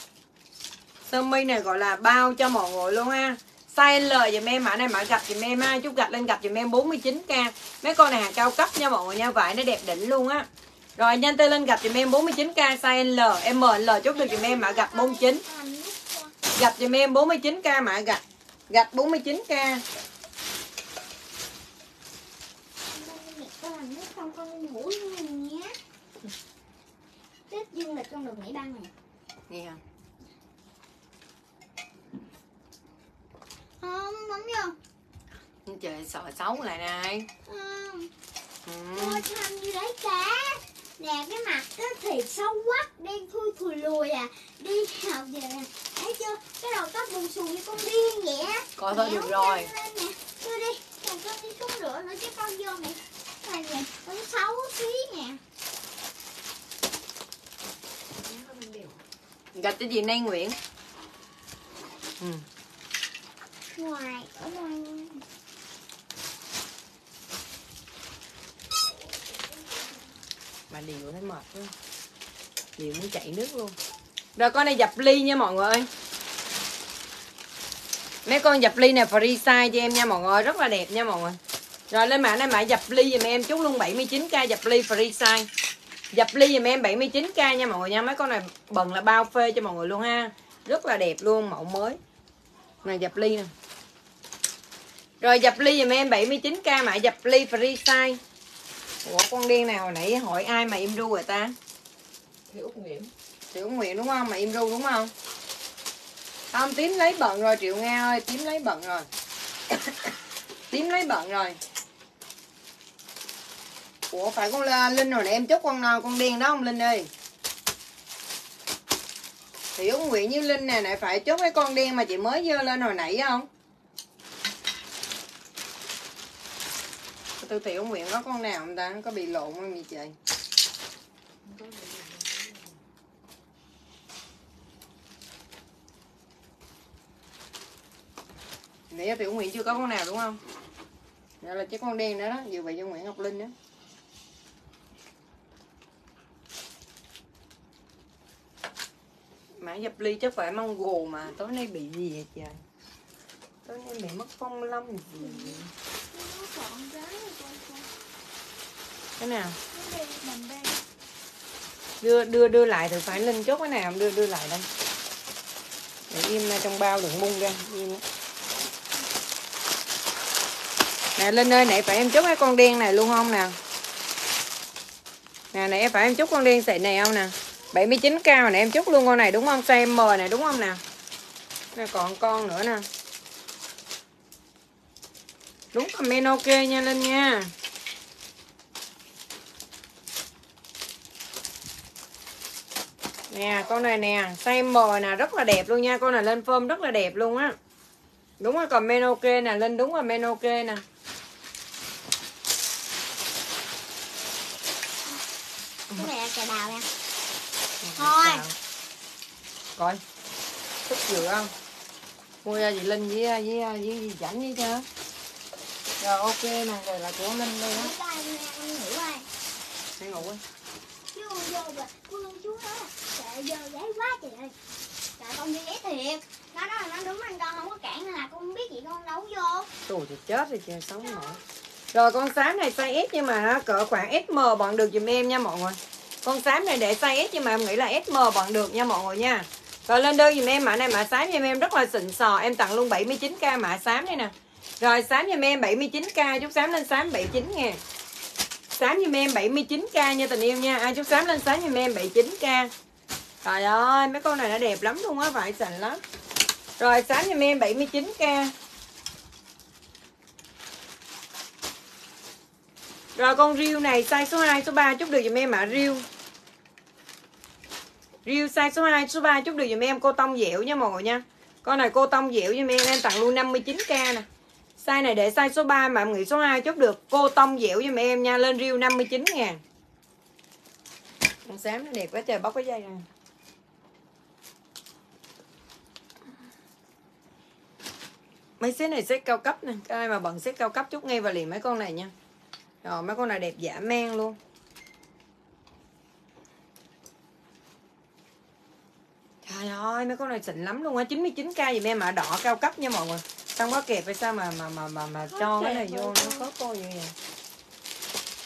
Sơ mi này gọi là bao cho mọi người luôn ha. Size L dùm em mã này mã gạch dùm em ha Chút gạch lên gạch dùm em 49k Mấy con này hàng cao cấp nha mọi người nha Vải nó đẹp đỉnh luôn á Rồi nhanh tay lên gạch dùm em 49k size L M L chút được dùm em mã gạch 49 Làm nước cho. Gạch dùm em 49k mã gạch Gạch 49k Mẹ con ngủ luôn nhé. Tết dương lịch con được nghỉ ba ngày. Nghe hả? Không, bấm vô. Trời sợ xấu lại này ừ. mua thăm như đấy cá. Nè cái mặt á thì xấu quắc, đen thui thùi lùi à. Đi học về nè. Thấy chưa? Cái đầu tóc bù xù như con điên vậy á. Coi thôi được rồi nè. Đưa đi, còn con đi xuống rửa nữa chứ con vô mẹ. Này nè, con xấu xí nè. Gạch cho gì Nay Nguyễn ừ. Ngoài, ở ngoài. Mà điều thấy mệt quá. Điều muốn chạy nước luôn. Rồi con này dập ly nha mọi người. Mấy con dập ly này free size cho em nha mọi người Rất là đẹp nha mọi người. Rồi lên mã này mã dập ly giùm em Chút luôn 79k dập ly free size. Dập ly giùm em 79k nha mọi người nha Mấy con này bần là bao phê cho mọi người luôn ha. Rất là đẹp luôn mẫu mới. Này dập ly nè. Rồi dập ly giùm em 79k mã dập ly free size Ủa con đen nào hồi nãy hỏi ai mà im ru rồi ta thì út nguyễn Triệu Nguyễn đúng không? Mà im ru đúng không? Không, tím lấy bận rồi Triệu Nga ơi, tím lấy bận rồi Tím lấy bận rồi Ủa phải con Linh rồi nè em chốt con nào con đen đó không Linh ơi Tiểu Nguyễn với Linh nè này phải chốt cái con đen mà chị mới dơ lên hồi nãy không? Từ Tiểu Nguyễn có con nào không ta? Có bị lộn không vậy chị? nãy tiểu Nguyễn chưa có con nào đúng không Đây là chiếc con đen đó đó Dự vậy cho Nguyễn Ngọc Linh đó Mã dập ly chắc phải măng gồ mà, Tối nay bị gì vậy trời Tối nay bị mất phong lâm gì vậy? Cái nào? Đưa đưa đưa lại thì phải linh chốt cái nào, đưa đưa lại đây. Để im ra trong bao đừng bung ra, im. Nè linh ơi nãy phải em chốt cái con đen này luôn không nè? Nè, nãy phải em chốt con đen sợi này không nè? 79 cao nè, em chốt luôn con này đúng không? Size M này đúng không nè? Nè còn con nữa nè đúng comment ok nha linh nha. Nè con này nè size M nè rất là đẹp luôn nha. Con này lên phơm rất là đẹp luôn á. Đúng rồi comment ok nè lên đúng comment ok nè. Cái này là cà đào nè Thôi. coi thích dừa không? Mua ra chị linh với với với, với chảnh với chưa rồi ok nè rồi là của linh đây á. Ngủ đi ngủ Chú vô rồi, Phương chú là Trời giờ ghế quá trời ơi. Trời con đi thiệt. Nó nói là nó đúng anh con không có cản nên là con không biết gì con đấu vô. Tù thì chết rồi trời sống nổi Rồi con xám này size S nhưng mà cỡ khoảng SM bọn được giùm em nha mọi người. Con xám này để size S nhưng mà em nghĩ là SM bọn được nha mọi người nha. Rồi lên đơn giùm em mã này mã xám giùm em rất là xịn sò. Em tặng luôn 79k mã xám đây nè rồi xám giùm em 79k chút xám lên xám 79 nha Xám giùm em 79k nha tình yêu nha. À, Ai chút xám lên xám giùm em 79k Trời ơi mấy con này nó đẹp lắm luôn á Phải xịn lắm. Rồi xám giùm em 79k Rồi con riêu này size số 2, số 3 chút được giùm em ạ à, riêu. Riêu size số 2, số 3 chút được giùm em. Cô tông dẻo nha mọi người nha. Con này cô tông dẻo giùm em em tặng luôn 59k nè. Size này để size số 3 mà em nghĩ số 2 chút được cô tông dẻo cho mẹ em nha, lên riêu 59 ngàn Con xám nó đẹp quá trời bóc cái dây này. Mấy xế này xếp cao cấp nè, Các ai mà bận xếp cao cấp chút ngay và liền mấy con này nha. Rồi mấy con này đẹp giả men luôn Trời ơi mấy con này xịn lắm luôn á 99k gì em mà đỏ cao cấp nha mọi người Xong có kẹp hay sao mà mà mà mà, mà cho cái này vô nó có cô như vậy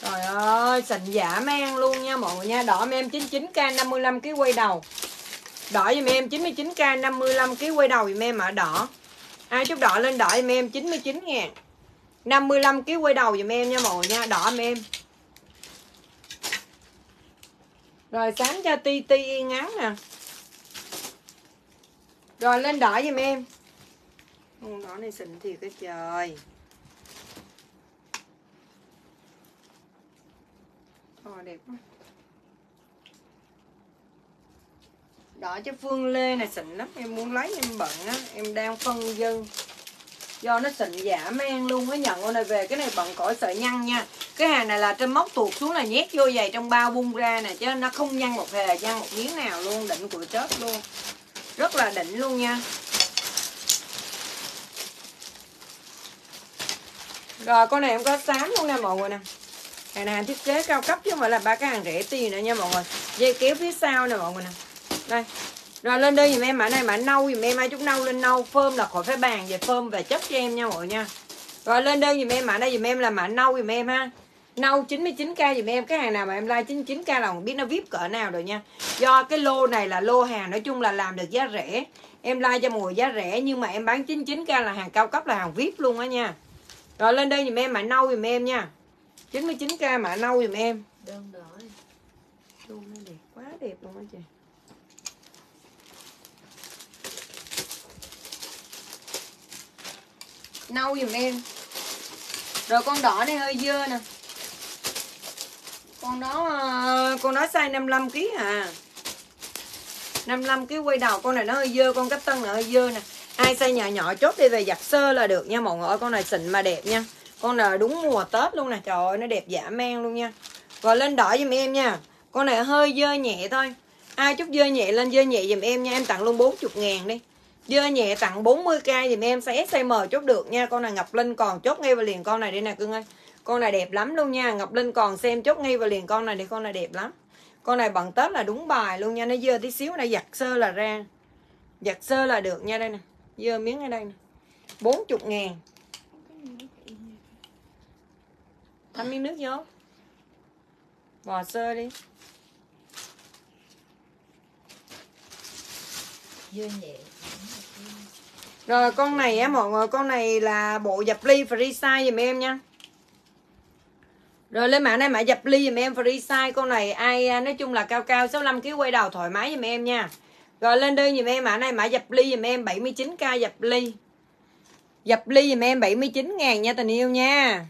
Trời ơi xịn dã man luôn nha mọi người nha. Đỏ em 99k 55kg quay đầu. Đỏ giùm em 99k 55kg quay đầu giùm em mà đỏ. Ai chút đỏ lên đỏ giùm em 99 ngàn 55 kg quay đầu giùm em nha mọi người nha đỏ giùm em. Rồi sáng cho ti ti ngắn nè. Rồi lên đỏ giùm em con đỏ này xịn thiệt cái trời. Thôi đẹp quá. Đỏ cho Phương Lê này xịn lắm, Em muốn lấy, em bận á, Em đang phân dân. Do nó xịn giả men luôn á, nhận con này về, cái này bận cõi sợi nhăn nha. Cái hàng này là trên móc tuột xuống là nhét vô giày trong bao bung ra nè, chứ nó không nhăn một hề, nhăn một miếng nào luôn, đỉnh của chết luôn. Rất là đỉnh luôn nha. Rồi, con này em có xám luôn nè mọi người nè. Hàng này hàng thiết kế cao cấp chứ không phải là ba cái hàng rẻ tiền nữa nha mọi người. Dây kéo phía sau nè mọi người nè. Đây. Rồi, lên đây dùm em, mã này mã nâu dùm em ai chút nâu lên nâu. Phơm là khỏi phải bàn về phơm về chất cho em nha mọi người nha. Rồi, lên đơn dùm em, mã đây dùm em là mã nâu dùm em ha. Nâu 99k dùm em, cái hàng nào mà em like 99k là không biết nó vip cỡ nào rồi nha. Do cái lô này là lô hàng, nói chung là làm được giá rẻ. Em like cho mọi người giá rẻ, nhưng mà em bán 99k là hàng cao cấp là hàng vip luôn á nha rồi lên đây dùm em mã nâu dùm em nha. 99k mã nâu dùm em. Đơn đỏ này. luôn nó đẹp quá đẹp luôn á chị. Nâu giùm em. Rồi con đỏ này hơi dơ nè. Con đó ờ, con đó size 55 kg à. 55 kg quay đầu con này nó hơi dơ con cách tân này hơi dơ nè ai size nhỏ nhỏ chốt đi về giặt sơ là được nha mọi người ơi. Con này xịn mà đẹp nha. Con này đúng mùa tết luôn nè. Trời ơi, nó đẹp dã man luôn nha. Rồi lên đỏ giùm em nha. Con này hơi dơ nhẹ thôi. Ai chút dơ nhẹ lên, dơ nhẹ giùm em nha. Em tặng luôn 40 ngàn đi. Dơ nhẹ tặng 40k giùm em. Size S, size M chốt được nha. Con này Ngọc Linh còn chốt ngay và liền con này đi nè cưng ơi. Con này đẹp lắm luôn nha. Ngọc Linh còn xem chốt ngay và liền con này đi. Con này đẹp lắm. Con này bằng Tết là đúng bài luôn nha. Nó dơ tí xíu này giặt sơ là ra. Giặt sơ là được nha đây nè. Dơ miếng ở đây nè. 40 ngàn. Thấm miếng nước vô. Bò sơ đi. Dưa nhẹ. Rồi con này á mọi người Con này là bộ dập ly free size dùm em nha. Rồi lên mã này mã dập ly dùm em free size Con này ai à, nói chung là cao cao 65kg quay đầu thoải mái dùm em nha rồi lên đơn dùm em mã này, mã dập ly dùm em 79k dập ly. Dập ly dùm em 79 ngàn nha tình yêu nha.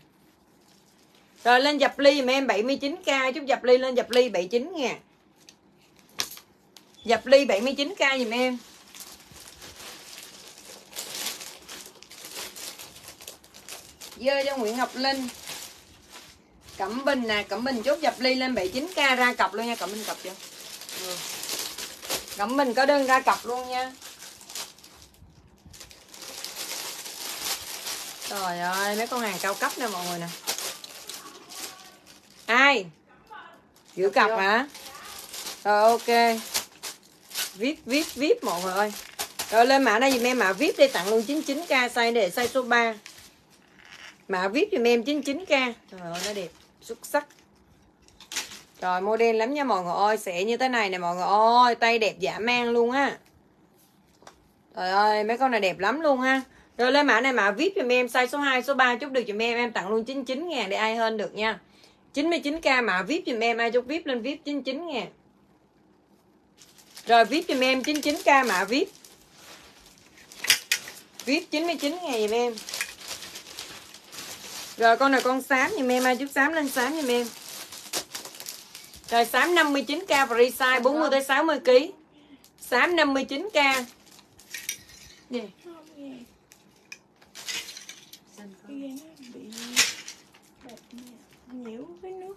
Rồi lên dập ly dùm em 79k Chút dập ly lên dập ly 79 ngàn. Dập ly 79k dùm em. Dơ cho Nguyễn Ngọc Linh. Cẩm Bình nè, Cẩm Bình chốt dập ly lên 79k ra cọc luôn nha. Cẩm Bình cọc chưa ừ. Cẩm Bình có đơn ra cọc luôn nha. Trời ơi mấy con hàng cao cấp nè mọi người nè. Ai? Giữ cặp hả? Rồi ok. VIP VIP VIP mọi người ơi. Rồi lên mã đây dùm em mã VIP đi tặng luôn 99k size để size số 3 Mã VIP dùm em 99k Trời ơi nó đẹp Xuất sắc rồi đen lắm nha mọi người ơi, Sẽ như thế này nè mọi người ơi, Tay đẹp giả mang luôn á. Trời ơi, mấy con này đẹp lắm luôn ha Rồi lên mã này, mã VIP dùm em, Size số 2 số 3 chúc được dùm em Em tặng luôn 99 ngàn để ai hơn được nha. 99k mã VIP dùm em, Ai chốt VIP lên VIP 99 ngàn. Rồi, VIP dùm em 99k mã VIP. VIP 99 ngàn dùm em. Rồi, con này con xám giùm em, ai chút xám lên xám giùm em. Rồi xám 59k free size 40 tới 60 kg. Xám 59k. Gì? Không nghe. xanh có Cái ghen nó bị bẹp nè. Nhiễu cái nước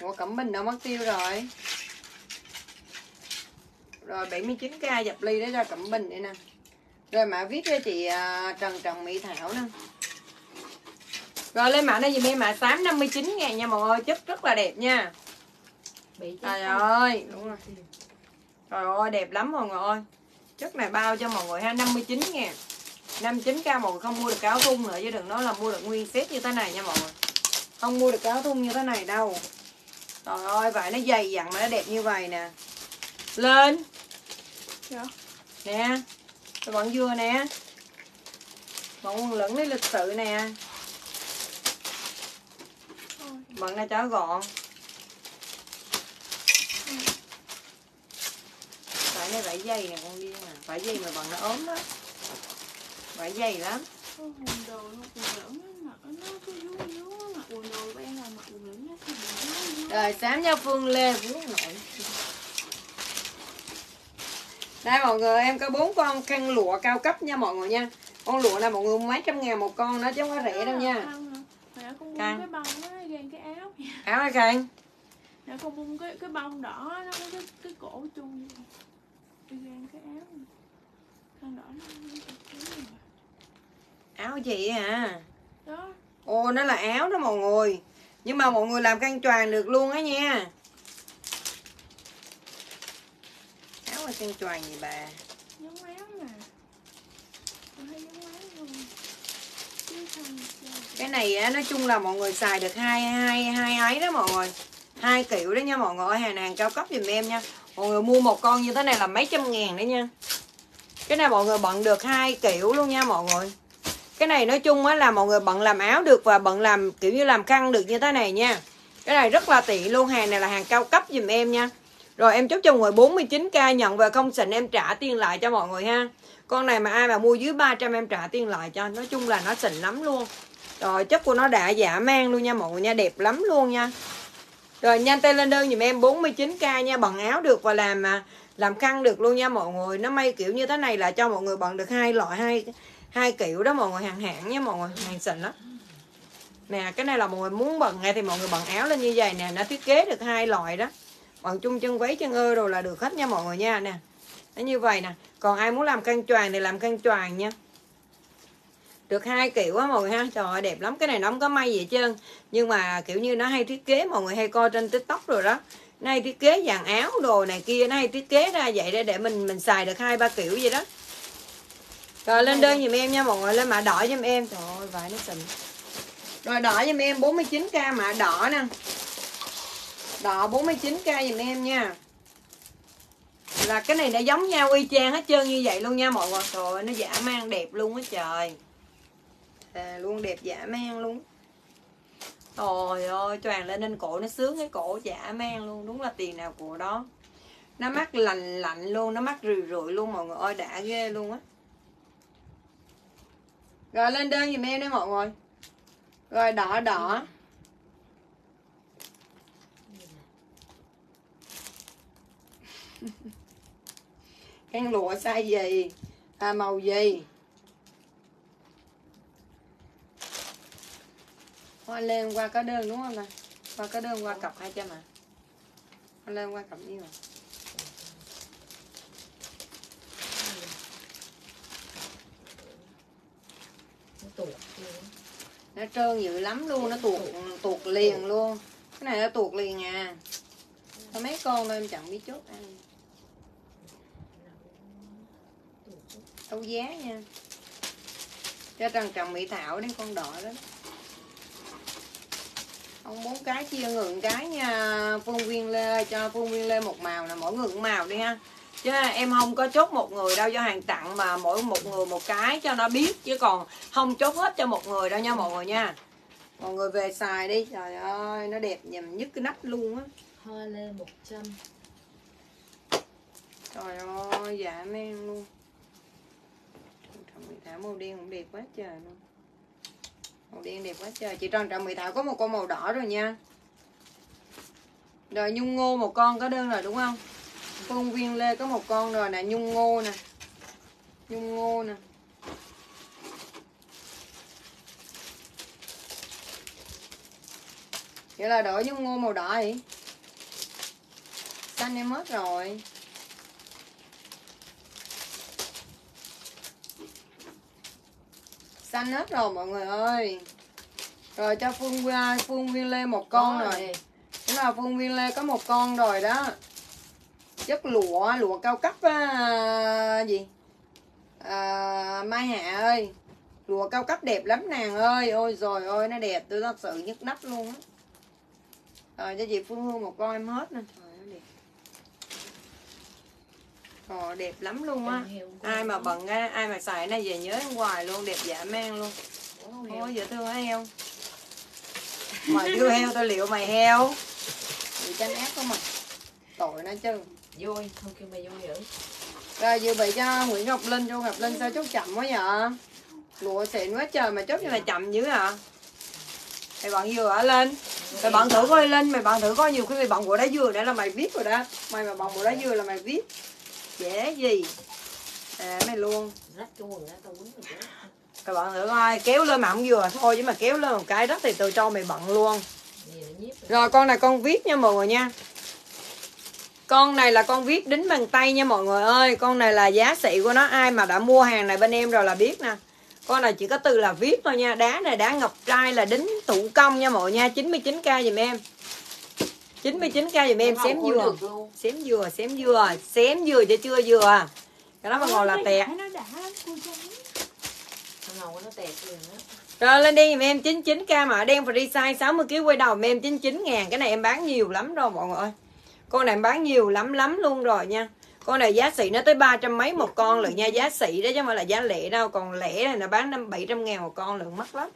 Ủa Cẩm Bình đâu mất tiêu rồi. Rồi 79k dập ly để ra Cẩm Bình đây nè. Rồi mã viết cho chị à, Trần Trần Mỹ Thảo nè. Rồi lên mã này dùm em mã xám 59 ngàn nha mọi người, chất rất là đẹp nha. Trời ơi, đúng rồi. Trời ơi, đẹp lắm mọi người ơi. Chất này bao cho mọi người ha, 59 ngàn 59k mọi người không mua được cái áo thun nữa chứ đừng nói là mua được nguyên set như thế này nha mọi người. Không mua được cái áo thun như thế này đâu. Trời ơi, vải nó dày dặn mà nó đẹp như vậy nè. Lên. Dạ. Nè. Rồi bọn dưa nè. Bọn quần lửng đi lịch sự nè. Bận này cho gọn. Vải này vải dày nè con đi nè. Vải dày mà bằng nó ốm đó. Vải dày lắm. Quần đồ nó nó nó nó nó nó Rồi xám nha Phương Lê Vũ nội. Đây mọi người em có bốn con khăn lụa cao cấp nha mọi người nha. Con lụa này mọi người mấy trăm ngàn một con đó chứ không có rẻ đâu nha. Con Căng. cái bông nó gan cái áo Áo ai khăn? Mẹ con bung cái cái bông đỏ nó có cái cái cổ chung đi gan cái áo khăn đỏ nó nó cái. Áo gì à? đó Ồ nó là áo đó mọi người. Nhưng mà mọi người làm khăn choàng được luôn á nha. Áo là khăn choàng gì bà? giống áo nè con thấy giống áo luôn chứ không. Cái này á nói chung là mọi người xài được hai hai hai ấy đó mọi người. Hai kiểu đó nha mọi người ơi, hàng hàng cao cấp giùm em nha. Mọi người mua một con như thế này là mấy trăm ngàn đấy nha. Cái này mọi người bận được hai kiểu luôn nha mọi người. Cái này nói chung á là mọi người bận làm áo được và bận làm kiểu như làm khăn được như thế này nha. Cái này rất là tiện luôn, hàng này là hàng cao cấp dùm em nha. Rồi em chốt cho mọi người 49k nhận về không xịn em trả tiền lại cho mọi người ha. Con này mà ai mà mua dưới 300 em trả tiền lại cho. Nói chung là nó xịn lắm luôn. Rồi chất của nó đã giả mang luôn nha mọi người nha, đẹp lắm luôn nha. Rồi nhanh tay lên đơn giùm em 49k nha, bằng áo được và làm mà làm khăn được luôn nha mọi người. Nó may kiểu như thế này là cho mọi người bận được hai loại hai hai kiểu đó mọi người hàng hạng nha mọi người, hàng xịn lắm. Nè, cái này là mọi người muốn bận ngay thì mọi người bận áo lên như vậy nè, nó thiết kế được hai loại đó. Bận chung chân váy chân ơ rồi là được hết nha mọi người nha nè. nó như vậy nè còn ai muốn làm khăn choàng thì làm khăn choàng nha được hai kiểu á mọi người ha. Trời ơi đẹp lắm. Cái này nó không có may gì hết trơn. Nhưng mà kiểu như nó hay thiết kế mọi người hay coi trên tiktok rồi đó. Nó hay thiết kế dàn áo đồ này kia nó hay thiết kế ra vậy để để mình mình xài được hai ba kiểu vậy đó. Rồi lên đơn giùm em nha mọi người. Lên mã đỏ giùm em. Trời ơi vải nó xịn. Rồi đỏ giùm em 49k mã đỏ nè. Đỏ 49k giùm em nha. Là cái này nó giống nhau y chang hết trơn như vậy luôn nha mọi người. Trời ơi, nó giả mang đẹp luôn á trời à, luôn đẹp giả mang luôn. Trời ơi, choàng lên trên cổ nó sướng cái cổ giả mang luôn Đúng là tiền nào của đó. Nó mắt lạnh lạnh luôn, nó mắt rười rượi luôn mọi người ơi, đã ghê luôn á. Rồi lên đơn giùm em đi mọi người. Rồi đỏ đỏ. Khăn lụa size gì? À, Màu gì Hoa lên qua có đơn đúng không ta? Qua có đơn qua cọc 200 à? Hoa lên qua cọc nhiêu à? nó trơn dữ lắm luôn, nó tuột tuột liền luôn. Cái này nó tuột liền à. Có mấy con thôi em chẳng biết chốt ăn. Đấu giá nha. Cho trần trồng mỹ thảo đến con đỏ đó Ông bốn cái chia ngừng cái nha Phương Viên Lê cho Phương Viên Lê một màu nè Mỗi người một màu đi ha. Chứ em không có chốt một người đâu do hàng tặng Mà mỗi một người một cái cho nó biết Chứ còn không chốt hết cho một người đâu nha mọi người nha. Mọi người về xài đi Trời ơi nó đẹp nhầm nhất cái nắp luôn á. Hoa lê 100 Trời ơi dạ men luôn. Tròn Mỹ Thảo màu đen cũng đẹp quá trời luôn Màu đen đẹp quá trời. Chị trần Trọng Mỹ Thảo, có một con màu đỏ rồi nha. Rồi Nhung Ngô một con có đơn rồi, đúng không? Phương Viên Lê có một con rồi nè, Nhung Ngô nè. Nhung Ngô nè. Vậy là đổi Nhung Ngô màu đỏ vậy Xanh em hết rồi. Xanh hết rồi mọi người ơi. Rồi cho phương Viên- phương viên lê một con rồi. Đúng là phương viên lê có một con rồi đó. Chất lụa lụa cao cấp á, gì? À, mai hạ ơi. Lụa cao cấp đẹp lắm nàng ơi. Ôi rồi ôi nó đẹp tôi thật sự nhức nắp luôn á. Rồi cho chị phương hương một con em hết nè ơi đẹp lắm luôn á. Ai mà bận á ai mà xài này về nhớ hoài luôn đẹp dã man luôn. Ôi dễ thương hả heo mày đưa heo tao liệu mày heo. Bị tranh ác không mà. Tội nó chứ. Vui, không kêu mày vui dữ. Rồi dự bị cho Nguyễn Ngọc Linh cho Ngọc Linh sao chốt chậm quá vậy? Lụa xịn quá trời mà chốt như là chậm dữ à mày bận vừa hả lên mày bận thử coi lên mày bận thử coi nhiều khi mày bận bộ đá dừa để là mày biết rồi đó. Mày mà bận bộ đá dừa là mày biết dễ gì? À mày luôn. Các bạn thử coi kéo lên mà không vừa thôi chứ mà kéo lên một cái rất thì từ cho mày bận luôn. Rồi. con này con viết nha mọi người nha. Con này là con viết đính bằng tay nha mọi người ơi. Con này là giá trị của nó. Ai mà đã mua hàng này bên em rồi là biết nè. Con này chỉ có từ là viết thôi nha. Đá này đá ngọc trai là đính thủ công nha mọi người nha. 99k giùm em 99k giùm em Nó xém dừa. xém dừa xém dừa xém dừa chứ chưa dừa. Cái đó mà ngồi là tẹt. Rồi lên đi giùm em 99k mà đen free size 60kg quay đầu giùm em 99 ngàn. Cái này em bán nhiều lắm rồi mọi người ơi. Con này em bán nhiều lắm lắm luôn rồi nha. Con này giá xỉ nó tới ba trăm mấy một con lận nha Giá xỉ đó chứ không phải là giá lẻ đâu. Còn lẻ này nó bán năm bảy trăm ngàn một con lận mắc lắm.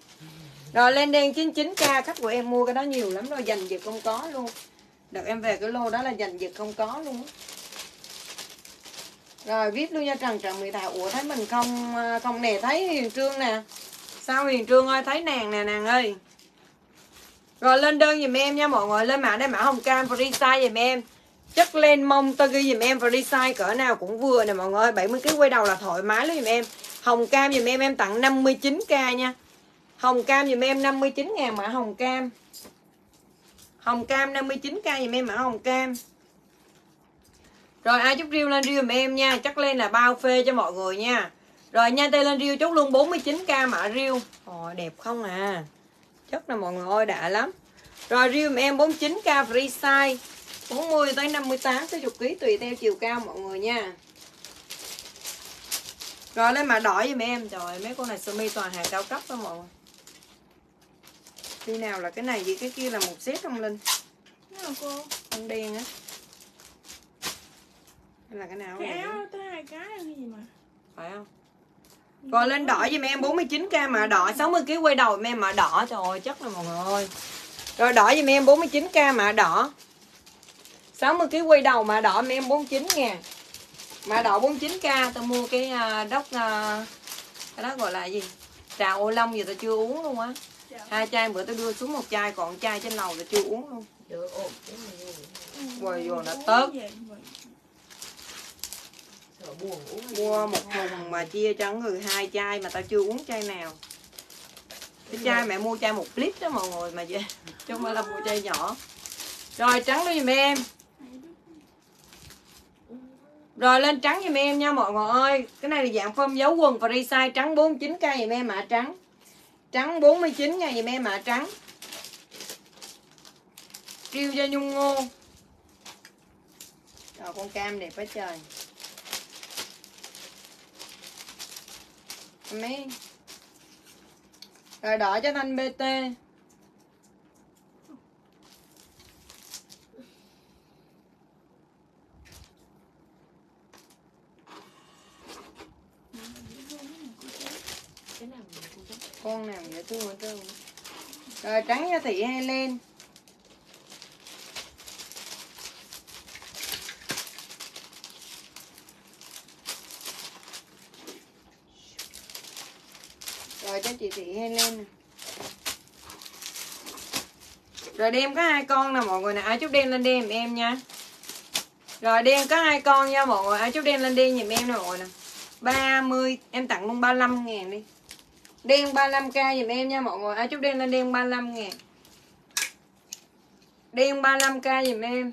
Rồi lên đen 99k khách của em mua cái đó nhiều lắm rồi Dành giật không có luôn Đợt em về cái lô đó là dành giật không có luôn á. Rồi viết luôn nha Trần Trần Mỹ Thảo Ủa, thấy mình không à, không nè, thấy hiền Trương nè. Sao hiền Trương ơi, thấy nàng nè, nàng ơi. Rồi lên đơn giùm em nha mọi người, Lên mã đây, mã hồng cam free size giùm em. Chất lên mông tôi ghi giùm em free size cỡ nào cũng vừa nè mọi người 70 kg quay đầu là thoải mái luôn giùm em. Hồng cam giùm em em tặng 59k nha. Hồng cam giùm em 59 ngàn, mã hồng cam. Hồng cam 59k dùm em mã hồng cam? Rồi, ai chút riêu lên riêu dùm em nha. Chắc lên là bao phê cho mọi người nha. Rồi, nha tay lên riêu chốt luôn 49k mã riêu Ồ, đẹp không à? Chất là mọi người ơi đã lắm. Rồi riêu dùm em 49k free size 40 tới 58 tới chục ký tùy theo chiều cao mọi người nha. Rồi, lên mã đỏ dùm em. Trời mấy con này sơ mi toàn hàng cao cấp đó mọi người khi nào là cái này gì cái kia là một set không linh? Nào cô? con đen á. Hay là cái nào Cái áo tới hai cái cái gì mà? Phải không? Rồi lên đỏ giùm em 49k mã đỏ 60 kg quay đầu em mã đỏ. Trời ơi chất này mọi người ơi. Rồi đỏ giùm em 49k mã đỏ. 60 kg quay đầu mã đỏ em 49 ngàn mã đỏ 49k tao mua cái à, đốc à, cái đó gọi là gì? Trà ô long gì tao chưa uống luôn á. Hai chai bữa tao đưa xuống một chai còn chai trên lầu tao chưa uống luôn. Vô Ừ, Quay vô nó tớt. vậy. Vậy. Mua một thùng mà chia cho người hai chai mà tao chưa uống chai nào. Cái chai mẹ mua chai một lít đó mọi người mà chứ không phải là mua chai nhỏ. Rồi trắng đó giùm em. Rồi lên trắng giùm em nha mọi người ơi. Cái này là dạng phơm dấu quần free size trắng 49k giùm em mã trắng trắng 49 nha dùm em mã trắng. Riêu cho nhung ngô. Rồi con cam đẹp quá trời. Mấy. Rồi đỏ cho thanh bt cái nào mà cô thích con nào dễ thương hết trơn rồi, trắng cho thị hay lên. Rồi, cho chị thị hay lên nè. Rồi đem có hai con nè mọi người nè. Ai chút đem lên đem em nha. Rồi đem có hai con nha, mọi người. Ai chút đem lên đi giùm em nè, mọi người nè. 30 em tặng luôn 35 ngàn đi. Đen 35k dùm em nha mọi người. Ai chút đen lên đen 35 ngàn. Đen 35k dùm em.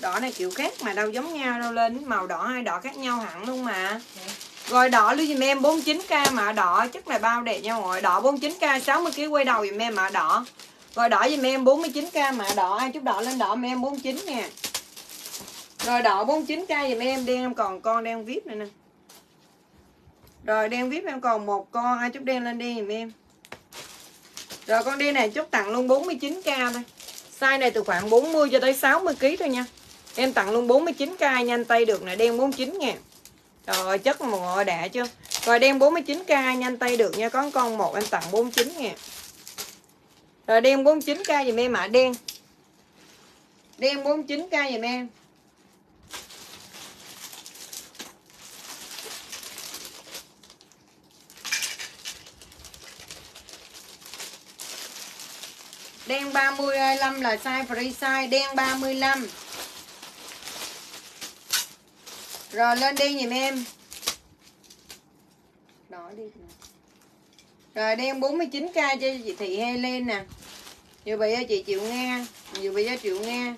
Đỏ này kiểu khác mà đâu giống nhau đâu lên màu đỏ hai đỏ khác nhau hẳn luôn mà. Rồi đỏ lưu dùm em 49k mà đỏ chắc là bao đẹp nha mọi người. Đỏ 49k 60 kg quay đầu dùm em mà đỏ. Rồi đỏ dùm em 49k mà đỏ. Ai chút đỏ lên đỏ em 49 nè. Rồi đỏ 49k dùm em đen em còn con đen vip này nè. Rồi đen vip em còn một con ai chút đen lên đi dùm em. Rồi con đen này chút tặng luôn 49k thôi. Size này từ khoảng 40 cho tới 60 kg thôi nha. Em tặng luôn 49k nhanh tay được nè, đen 49 ngàn. Trời ơi chất mùa đã chưa? Rồi đen 49k nhanh tay được nha, có con một em tặng 49 ngàn. Rồi đen 49k dùm em ạ, à. đen. Đen 49k dùm em. Đen 35 là size free size, Đen 35 Rồi, lên đi dùm em. Đỏ đi. Rồi, đen 49k cho chị Thị Helen nè. Vừa bị cho chị Triệu Nga Vừa bị cho Triệu Nga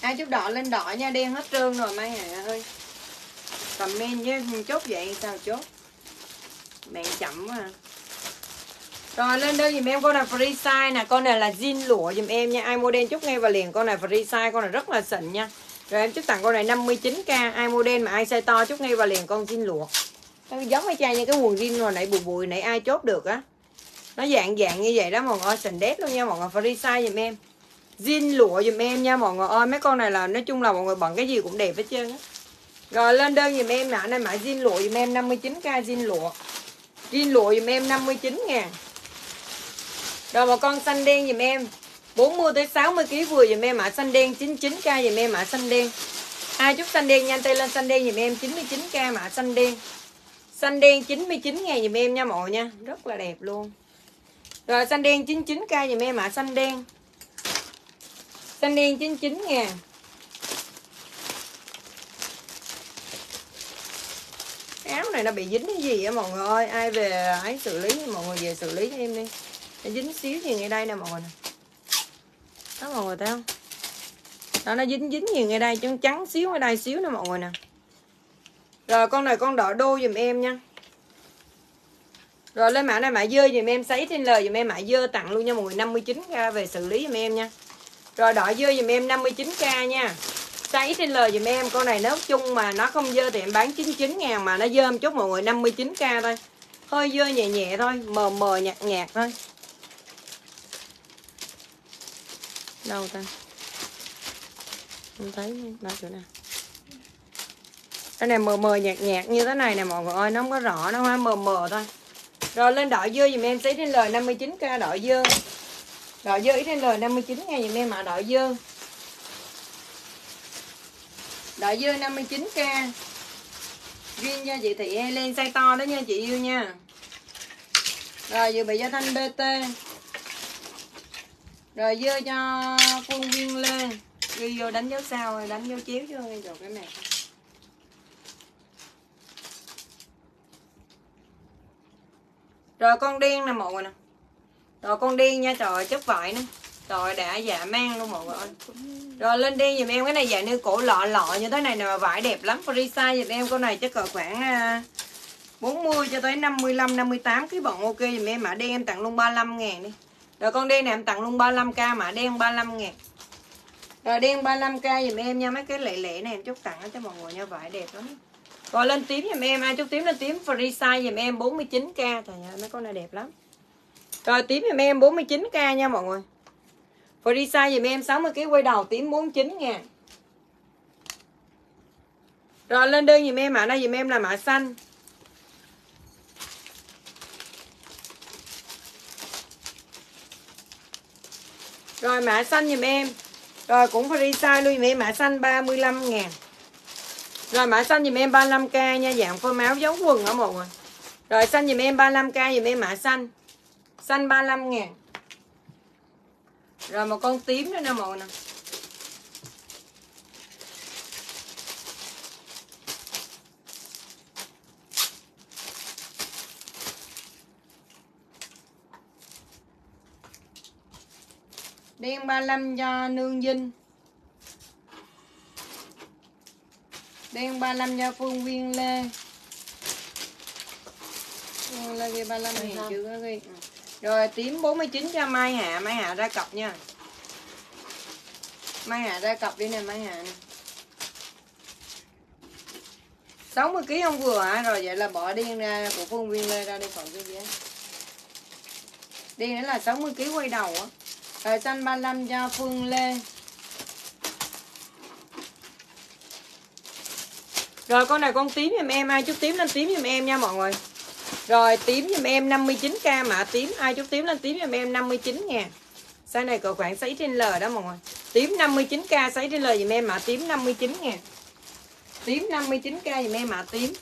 Ai chút đỏ lên đỏ nha, Đen hết trơn rồi Mai Hà ơi. Comment với chốt vậy, sao chốt Bạn chậm quá à rồi lên đây dùm em con này free size nè, Con này là jean lụa dùm em nha. Ai mua đen chút ngay và liền, Con này free size, Con này rất là xịn nha. Rồi em chúc tặng con này 59k Ai mua đen mà ai size to chút ngay và liền, Con jean lụa. Nó giống cái chai như cái quần jean hồi nãy bùi bùi, nãy ai chốt được á. Nó dạng dạng như vậy đó, mọi người ơi, Xịn đét luôn nha, mọi người free size dùm em. Jean lụa dùm em nha, mọi người ơi, Mấy con này là nói chung là mọi người bận cái gì cũng đẹp hết trơn á. Rồi lên đơn dùm em mã này mã jean lụa dùm em 59k jean lụa. Jean lụa dùm em 59 ngàn rồi một con xanh đen dùm em. 40 tới 60 kg vừa dùm em mã xanh đen 99k dùm em mã xanh đen. Hai chút xanh đen nhanh tay lên xanh đen dùm em 99k mã xanh đen. Xanh đen 99 ngàn dùm em nha mọi nha, rất là đẹp luôn. Rồi xanh đen 99k dùm em mã xanh đen. Xanh đen 99 ngàn áo này nó bị dính cái gì á mọi người ơi? Ai về ấy xử lý, mọi người về xử lý cho em đi nó dính xíu gì ngay đây nè mọi người nè. Đó mọi người thấy không? Đó, nó dính dính gì ngay đây, trắng trắng xíu ở đây xíu nè mọi người nè. Rồi, con này con đỏ đô giùm em nha. Rồi, lên mã này mã dơ giùm em, sấy trên lời giùm em, mã dơ tặng luôn nha mọi người 59k về xử lý giùm em nha. Rồi, đỏ dơ giùm em 59k nha. Size trên lời dùm em, Con này nếu chung mà nó không dơ thì em bán 99 ngàn Mà nó dơ một chút mọi người 59k thôi. Hơi dơ nhẹ nhẹ thôi, Mờ mờ nhạt nhạt thôi. Đâu ta? Không thấy đâu chỗ nào? Cái này mờ mờ nhạt nhạt như thế này nè, mọi người ơi. Nó không có rõ, nó hoa mờ mờ thôi. Rồi, lên đỏ dưa dùm em. Tí trên lời 59k đỏ dưa. Đỏ dưa ít trên lời 59 ngàn dùm em mà đỏ dưa. Đợi dưa 59k Riêng cho chị Thị Helen, size to đó nha, chị yêu nha. Rồi, vừa bị gia thanh BT rồi dưa cho khuôn Viên lên. Ghi vô đánh dấu sao rồi đánh dấu chéo chưa ngay rồi cái này Rồi con đen nè mọi người nè. Rồi con đen nha, trời, chất vải nè. Trời, đã dạ mang luôn mọi người ơi. Rồi lên đi dùm em cái này dạ như cổ lọ lọ như thế này nè, mà vải đẹp lắm. Free size dùm em con này chắc cỡ khoảng à, 40 cho tới 55 58 cái bọn ok dùm em. Mã đen em tặng luôn 35 ngàn đi. Rồi con đen này em tặng luôn 35k mã đen 35 ngàn. Rồi đen 35k dùm em nha, mấy cái lệ lệ này em chúc tặng cho mọi người nha, vải đẹp lắm. Rồi lên tím dùm em, ai chúc tím lên tím, free size dùm em 49k Trời ơi, mấy con này đẹp lắm. Rồi tím dùm em 49k nha mọi người. Free size dùm em 60 kg quay đầu, tím 49 ngàn. Rồi lên đơn dùm em, mã này dùm em là mã xanh. Rồi mã xanh dùm em. Rồi cũng free size luôn dùm em mã xanh 35 ngàn. Rồi mã xanh dùm em 35k nha, Dạng phơ máu giống quần hả mọi người? Rồi xanh dùm em 35k dùm em mã xanh. Xanh 35 ngàn. Rồi một con tím nữa nè mọi nè. Đen 35 cho Nương Vinh Đen 35 cho Phương Viên Lê Phương Lê ghi 35 thì chưa có ghi. Rồi tím 49 cho Mai Hạ Mai Hạ ra cặp nha Mai Hạ ra cặp đi nè Mai Hạ nè 60 kg không vừa hả? Rồi vậy là bỏ điên ra của Phương Viên Lê ra đi khỏi cái ghế. Điên nữa là 60 kg quay đầu á. Rồi xanh 35 cho Phương Lê. Rồi, con này con tím giùm em, ai chút tím lên tím giùm em nha mọi người. Rồi, tím giùm em 59k mã tím, Ai chút tím lên tím giùm em 59 ngàn Size này cỡ khoảng 6 trên L đó mọi người. Tím 59k 6 trên L giùm em mã tím 59 ngàn Tím 59k giùm em mã tím.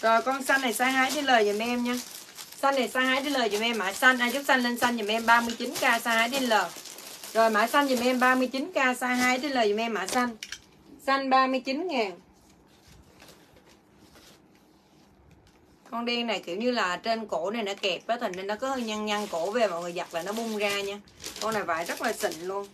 Rồi, con xanh này size 2 trên L giùm em nha. Xanh này size 2 đến L dùm em. Mã xanh Ai giúp xanh lên xanh dùm em. 39k size 2 đến L. Rồi mã xanh dùm em 39k size 2 đến L dùm em, mã xanh. Xanh 39 ngàn. Con đen này kiểu như là trên cổ này nó kẹp đó thành nên nó có hơi nhăn nhăn cổ về, mọi người giặt là nó bung ra nha. Con này vải rất là xịn luôn.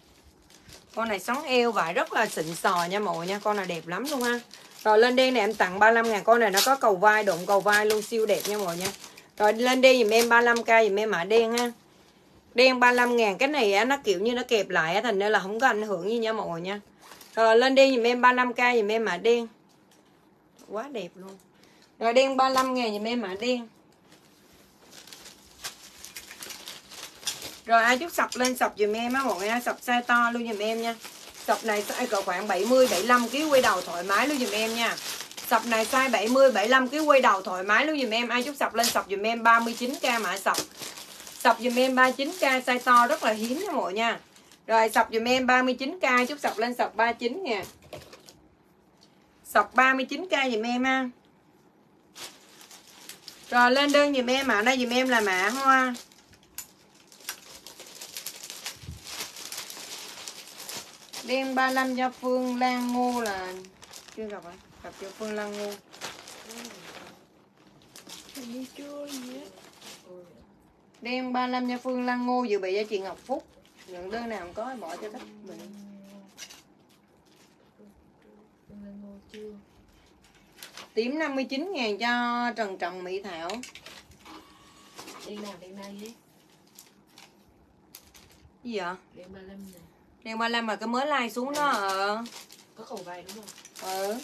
Con này sóng eo vải rất là xịn sò nha mọi người nha. Con này đẹp lắm luôn ha. Rồi lên đen này em tặng 35 ngàn. Con này nó có cầu vai, đụng cầu vai luôn, siêu đẹp nha mọi người nha rồi lên đi dùm em 35k dùm em mã đen ha. Đen 35 ngàn, cái này nó kiểu như nó kẹp lại thành nên là không có ảnh hưởng gì nha mọi người nha. Rồi lên đi dùm em 35k dùm em mã đen. Quá đẹp luôn. Rồi đen 35 ngàn dùm em mã đen. Rồi ai chút sọc lên sọc dùm em á, mọi người Sọc size to luôn dùm em nha. Sọc này size cỡ khoảng 70 75 kg quay đầu thoải mái luôn dùm em nha. Sọc này size 70 75 kg quay đầu thoải mái. Luôn dùm em, Ai chút sọc lên sọc dùm em 39k mã sọc Sọc dùm em 39k size to, rất là hiếm nha mọi nha. Rồi sọc dùm em 39k chút sọc lên sọc 39 nha. Sọc 39k dùm em ha. Rồi, lên đơn dùm em mã đây dùm em là mã hoa. Đen 35 cho Phương Lan Ngô là chưa gặp rồi Gặp cho Phương Lan Ngô. Hình như chưa gì á Đen 35 nha Phương Lan Ngô dự bị cho chị Ngọc Phúc. Nhận đơn nào không có bỏ cho Ngô chưa Tím 59 ngàn cho Trần Trọng Mỹ Thảo. Đen nào đen đây ấy Gì vậy? Đen 35 nè Đen 35 mà cái mới like xuống đó ờ. Có cầu vay đúng không? Ừ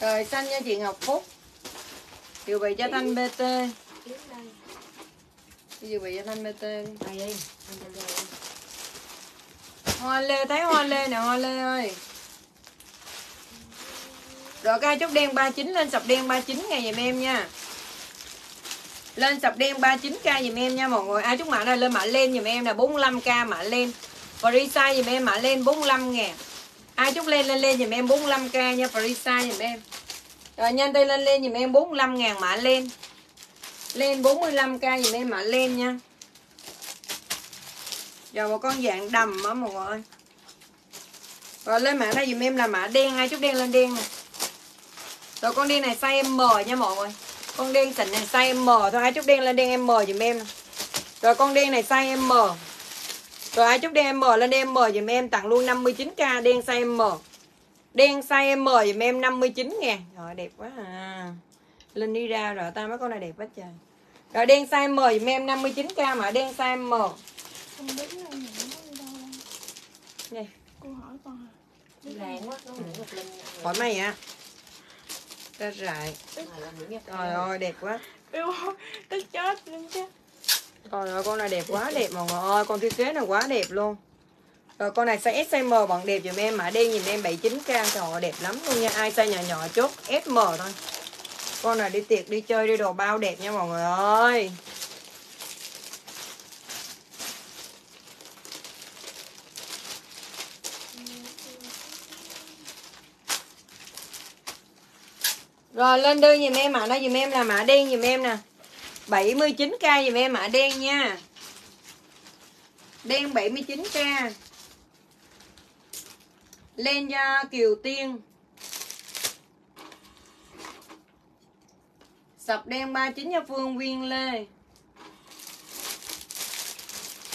Rồi xanh nha chị Ngọc Phúc. Dự bị cho Thanh BT Dự bị cho Thanh BT Hoa lê thấy hoa lê nè hoa lê ơi. Rồi cái chút đen 39 lên sập đen 39 ngày giùm em nha. Lên sập đen 39k giùm em nha mọi người. Ai chút mã này lên mã lên giùm em nè 45k mã lên. Free size giùm em mã lên 45 ngàn Ai chút lên lên lên giùm em 45k nha, Free size giùm em. Rồi nhanh tay lên lên giùm em 45 ngàn mã lên. Lên 45k giùm em mã lên nha. Giờ một con dạng đầm á mọi người. Rồi lên mã đây dùm em là mã đen, Ai chút đen lên đen nè. Rồi con đen này size M nha mọi người. Con đen xịn này size M thôi, Ai chút đen lên đen M dùm em nè. Rồi con đen này size M. Rồi ai chút đen M lên đen M dùm em Tặng luôn 59k đen size M. Đen size M dùm em 59 ngàn Rồi đẹp quá à. Lên đi ra rồi ta mấy con này đẹp quá trời. Rồi đen size M dùm em 59k mà đen size M. Không biết là những đâu Đây. cô hỏi con à. Làng quá Nó Linh Hỏi mày à Ra rại. Trời ơi đẹp quá. Yêu tức chết luôn chứ Trời ơi, con này đẹp quá đẹp mọi người ơi, Con thiết kế này quá đẹp luôn. Rồi con này size SM bằng đẹp dùm em, Mã đen nhìn em 79k Trời ơi, đẹp lắm luôn nha. Ai size nhỏ nhỏ chốt SM thôi. Con này đi tiệc, đi chơi, đi đồ bao đẹp nha mọi người ơi. Rồi, lên đơn giùm em, mã nó giùm em là mã đen giùm em nè. 79k dùm em ạ à. đen nha. Đen 79k Lên cho Kiều Tiên. Sập đen 39 cho Phương Viên Lê.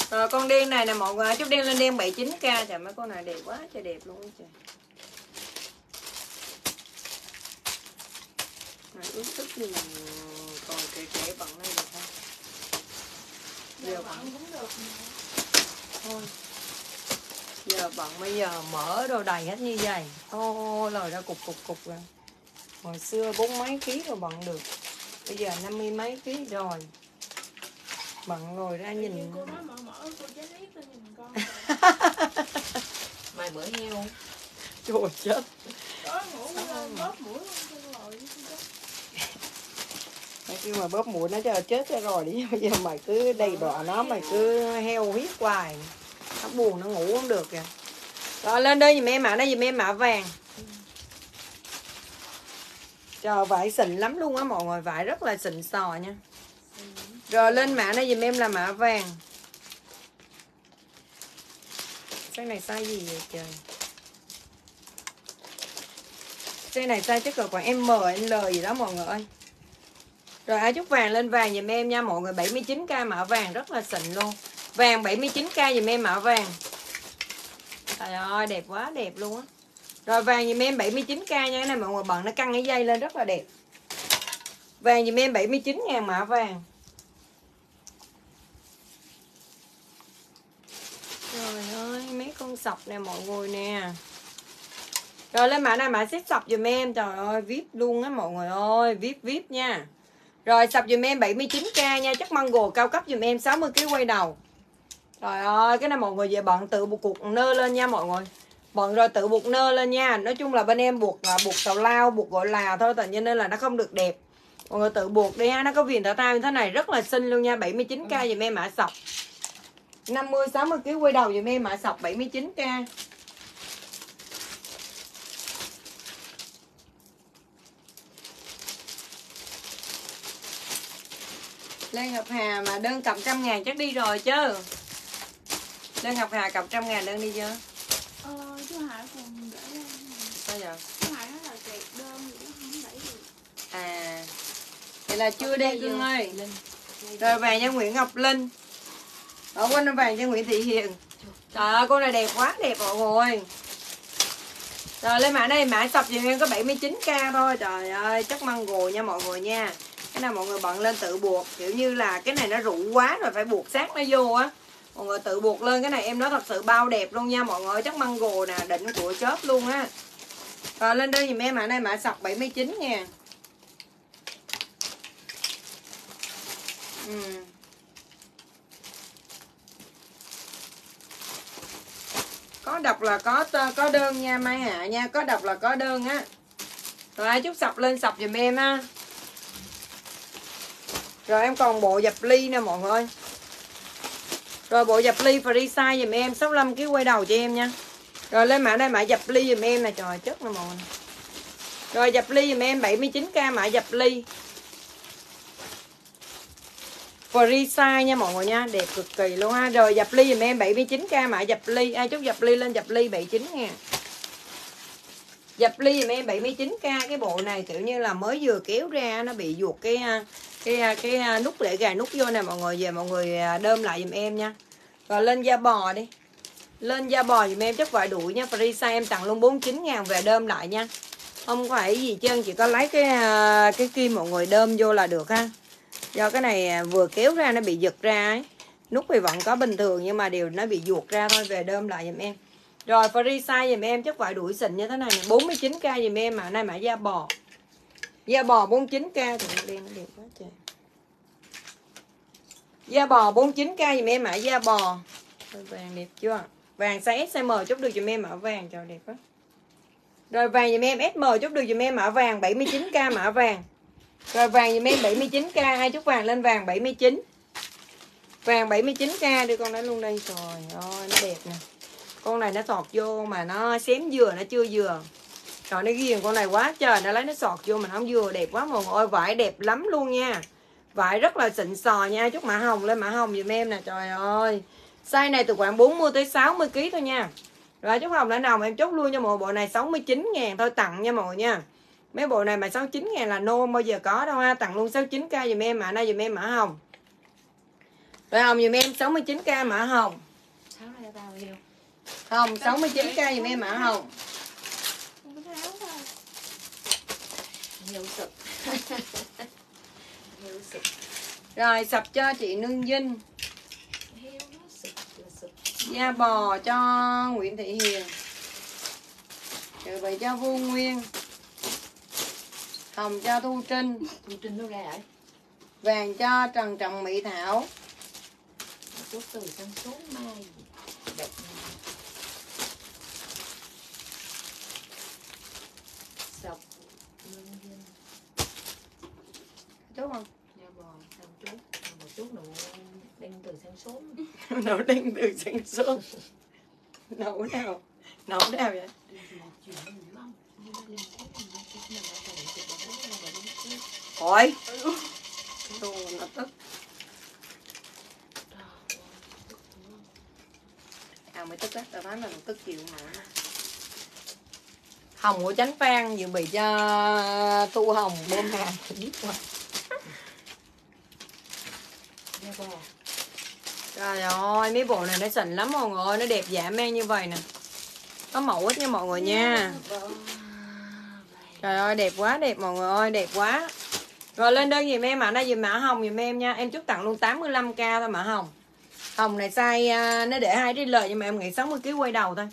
Rồi con đen này nè, mọi người Chút đen lên đen 79k Trời, mấy con này đẹp quá, trời đẹp luôn trời. Này ướt tức nhưng mà còn trẻ trẻ bận này được không? Giờ bận cũng được thôi. Giờ bận bây giờ mở đồ đầy hết như vậy. Thôi lời ra cục cục cục rồi Hồi xưa bốn mấy ký rồi bận được. Bây giờ năm mươi mấy ký rồi. Bận rồi ra nhìn. cô nói mở mở cô chán liếc lên nhìn con. Mày bữa heo Trời chết. Tối ngủ lên bóp mũi không Mày kêu mà bóp mũi nó cho chết cho rồi đi Bây giờ mày cứ đầy đọa nó Mày cứ heo huyết hoài. Nó buồn nó ngủ không được kìa. Rồi lên đây dùm em mã đây dùm em mã vàng. Trời vải xịn lắm luôn á mọi người Vải rất là xịn sò nha. Rồi lên mã đây dùm em là mã vàng. Cái này size gì vậy trời? Cái này size chắc là khoảng M, L gì đó mọi người ơi rồi ai chút vàng lên vàng dùm em nha, mọi người. 79k mã vàng rất là xịn luôn. Vàng 79k dùm em mã vàng. Trời ơi, đẹp quá, đẹp luôn á. Rồi, vàng dùm em 79k nha. Cái này mọi người bận nó căng cái dây lên, rất là đẹp. Vàng dùm em 79 ngàn mã vàng. Trời ơi, mấy con sọc nè, mọi người nè. Rồi, lên mã này, mã xếp sọc dùm em. Trời ơi, VIP luôn á, mọi người ơi. VIP VIP nha. Rồi, sập dùm em 79k nha, Chắc mango cao cấp dùm em 60kg quay đầu. Trời ơi, cái này mọi người về bận tự buộc cuộc nơ lên nha mọi người. Bận rồi tự buộc nơ lên nha. Nói chung là bên em buộc là buộc tàu lao, Buộc gọi là thôi, Tự nhiên nên là nó không được đẹp. Mọi người tự buộc đi ha, Nó có viền tao tao như thế này rất là xinh luôn nha. 79k dùm em mã sọc. 50 60 kg quay đầu dùm em mã sọc 79k. Lê Ngọc Hà mà đơn cặp trăm ngàn chắc đi rồi chứ. Lê Ngọc Hà cặp trăm ngàn đơn đi chưa ờ chú hải còn để Sao vậy? chú hải nói là kẹt đơn vậy đó vậy là chưa đi cưng ơi. Linh. rồi vàng cho Nguyễn Ngọc Linh. Ở quên vàng cho Nguyễn Thị Hiền. Trời ơi cô này đẹp quá đẹp mọi người rồi lên mã đây mã sập giùm em có 79k thôi. Trời ơi chắc măng gồ nha mọi người nha cái nào mọi người bận lên tự buộc. Kiểu như là cái này nó rụ quá rồi phải buộc sát nó vô á. Mọi người tự buộc lên cái này, em nói thật sự bao đẹp luôn nha mọi người. Chắc măng gồ nè, đỉnh của chớp luôn á. Rồi, lên đây dùm em mã này mã sọc 79 nha. Ừ. có đọc là có tơ- có đơn nha Mai Hạ nha, có đọc là có đơn á. Rồi, ai chút sọc lên, sọc giùm em ha rồi em còn bộ dập ly nè mọi người. Rồi bộ dập ly free size dùm em 65 kg quay đầu cho em nha. Rồi lên mã đây, mã dập ly dùm em nè. Trời chất nè mọi người. Rồi dập ly dùm em 79k mã dập ly. Free size nha mọi người nha, Đẹp cực kỳ luôn ha. Rồi dập ly dùm em 79k mã dập ly. Ai chút dập ly lên dập ly 79 nha. Dập ly dùm em 79k Cái bộ này, kiểu như là mới vừa kéo ra, Nó bị ruột cái à, cái à, cái, à, nút để gà nút vô nè mọi người Về mọi người à, đơm lại giùm em nha. Và lên da bò đi. Lên da bò giùm em chắc vải đuổi nha. Free size em tặng luôn 49 ngàn về đơm lại nha. Không phải gì chân Chỉ có lấy cái cái kim mọi người đơm vô là được ha. Do cái này vừa kéo ra nó bị giật ra ấy. Nút thì vẫn có bình thường nhưng mà điều nó bị ruột ra thôi về đơm lại giùm em. Rồi free size giùm em chắc vải đuổi xịn như thế này 49k giùm em mà nay mã da bò da bò 49k thì đen nó đẹp quá trời. Da bò 49k giùm em mã da bò. Rồi, vàng đẹp chưa? Vàng size S size M chút được giùm em mã vàng trời đẹp quá. Rồi vàng giùm em SM chút được giùm em mã vàng 79k mã vàng. Rồi vàng giùm em 79k ai chút vàng lên vàng 79 Vàng 79k đưa con đó luôn đây. Trời ơi nó đẹp nè. Con này nó sọt vô mà nó xém dừa nó chưa dừa. Trời nó ghiền con này quá trời Nó lấy nó sọt vô mà nó không dừa đẹp quá. Mọi người Vải đẹp lắm luôn nha. Vải rất là xịn sò nha. Chút mã hồng lên mã hồng giùm em nè Trời ơi. Size này từ khoảng 40 tới 60 kg thôi nha. Rồi chút hồng nào mà em chốt luôn cho mọi bộ này 69 ngàn thôi tặng nha mọi người nha. Mấy bộ này mà 69 ngàn là nô bao giờ có đâu ha. Tặng luôn 69k dùm em mã này dùm em mã hồng. Rồi hồng dùm em 69k mã hồng. Hồng 69k dùm em mã hồng không có tháo thôi Nhiều sụp Nhiều sụp Rồi sập cho chị Nương Vinh. Nó sụp là sụp. Da bò cho Nguyễn Thị Hiền. Rồi vậy cho Vu Nguyên. Hồng cho Thu Trinh. Thu Trinh nó ra rồi. Vàng cho Trần Trọng Mỹ Thảo. Chút từ sang số mai Đẹp Sọc Lương dinh Chút không? Da bò sang chút Một chút nữa Đen từ sang số Nấu đen từ sáng sớm Nấu nào? Nấu nào vậy? Hỏi Đồ nó tức À mới tức á, tao thấy là nó tức chịu nè. Hồng của Chánh Phan dự bị cho tu hồng bơm hàng biết Trời ơi, mấy bộ này nó xịn lắm mọi người nó đẹp dã man như vậy nè. Có mẫu ít nha mọi người nha. Trời ơi, đẹp quá, đẹp mọi người ơi, đẹp quá. Rồi lên đơn giùm em mã đây dùm mã hồng dùm em nha. Em chúc tặng luôn 85k thôi mã hồng. Hồng này size à, nó để 2 trên L nhưng mà em nghĩ 60 kg quay đầu thôi.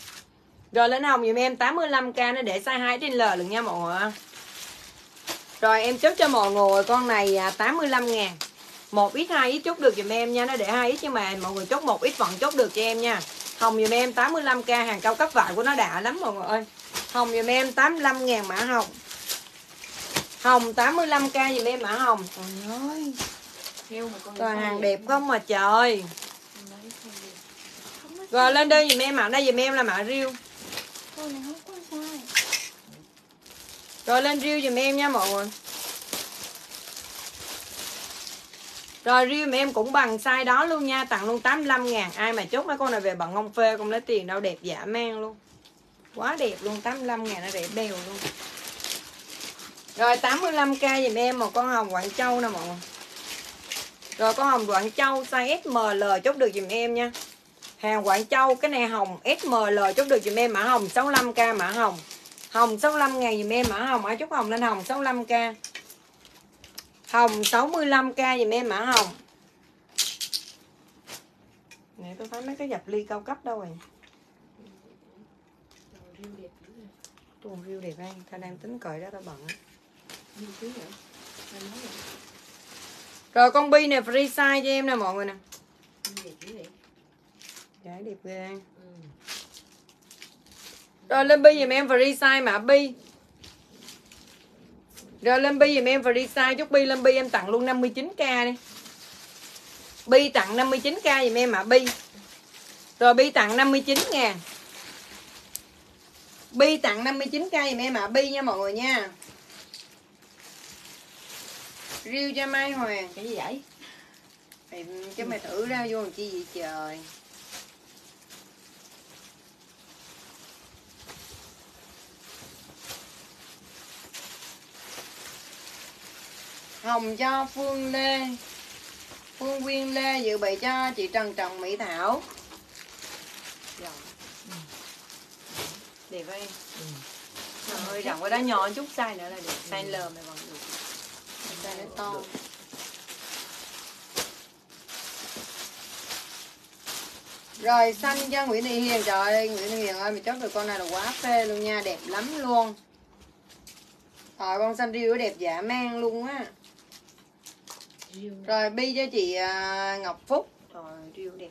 Rồi lên hồng dùm em 85k nó để size 2 trên L luôn nha mọi người. Rồi em chốt cho mọi người con này à, 85 ngàn một ít hai ít chốt được giùm em nha nó để hai ít nhưng mà mọi người chốt một ít vẫn chốt được cho em nha. Hồng giùm em 85k hàng cao cấp vải của nó đã lắm mọi người ơi. Hồng giùm em 85 ngàn mã hồng. Hồng 85k giùm em mã hồng. Trời ơi. Heo mà con toàn hàng đẹp không mà trời. Rồi lên đây giùm em mã đây giùm em là mã riêu con này không có sai rồi lên riêu giùm em nha mọi người Rồi riêng em cũng bằng size đó luôn nha, Tặng luôn 85 ngàn. Ai mà chốt mấy con này về bằng ngông phê Không lấy tiền đâu, đẹp giả mang luôn. Quá đẹp luôn 85 ngàn nó đẹp bèo luôn. Rồi 85k dùm em một con hồng Quảng Châu nè mọi người. Rồi, con hồng Quảng Châu size SML chốt được dùm em nha. Hàng Quảng Châu, cái này hồng SML chốt được dùm em, mã hồng 65k mã hồng. Hồng 65 ngàn dùm em, mã hồng. Ai chốt hồng lên hồng 65k Hồng 65k dùm em mã hồng Nè tôi thấy mấy cái dập ly cao cấp đâu rồi Rồi, riêu đẹp. Tuần view đẹp anh Tao đang tính cởi ra tao bận rồi. Con bi này free size cho em nè mọi người nè Riêu đẹp. Gái đẹp ghê anh Rồi lên bi giùm em free size mã bi rồi lên bi giùm em free size Chút. Bi lên bi em tặng luôn 59k đi. Bi tặng 59k giùm em mã bi. Rồi bi tặng 59 ngàn. Bi tặng 59k giùm em mã bi nha mọi người nha. Riêu cho Mai Hoàng. Cái gì vậy? Mày, chứ mày thử ra vô làm chi vậy trời Hồng cho Phương Lê. Phương Viên Lê dự bị cho chị Trần Trọng Mỹ Thảo. Rồi. Đẹp không em? Ừ. Trời ơi, rộng quá đó nhỏ chút size nữa là được. Size L mày còn được. Size nó to. Rồi xanh cho Nguyễn Thị Hiền. Trời ơi Nguyễn Thị Hiền ơi mày chốt được con này là quá phê luôn nha Đẹp lắm luôn. Rồi con xanh riêu đẹp dã man luôn á. Rồi bi cho chị à, Ngọc Phúc. Rồi riêu đẹp.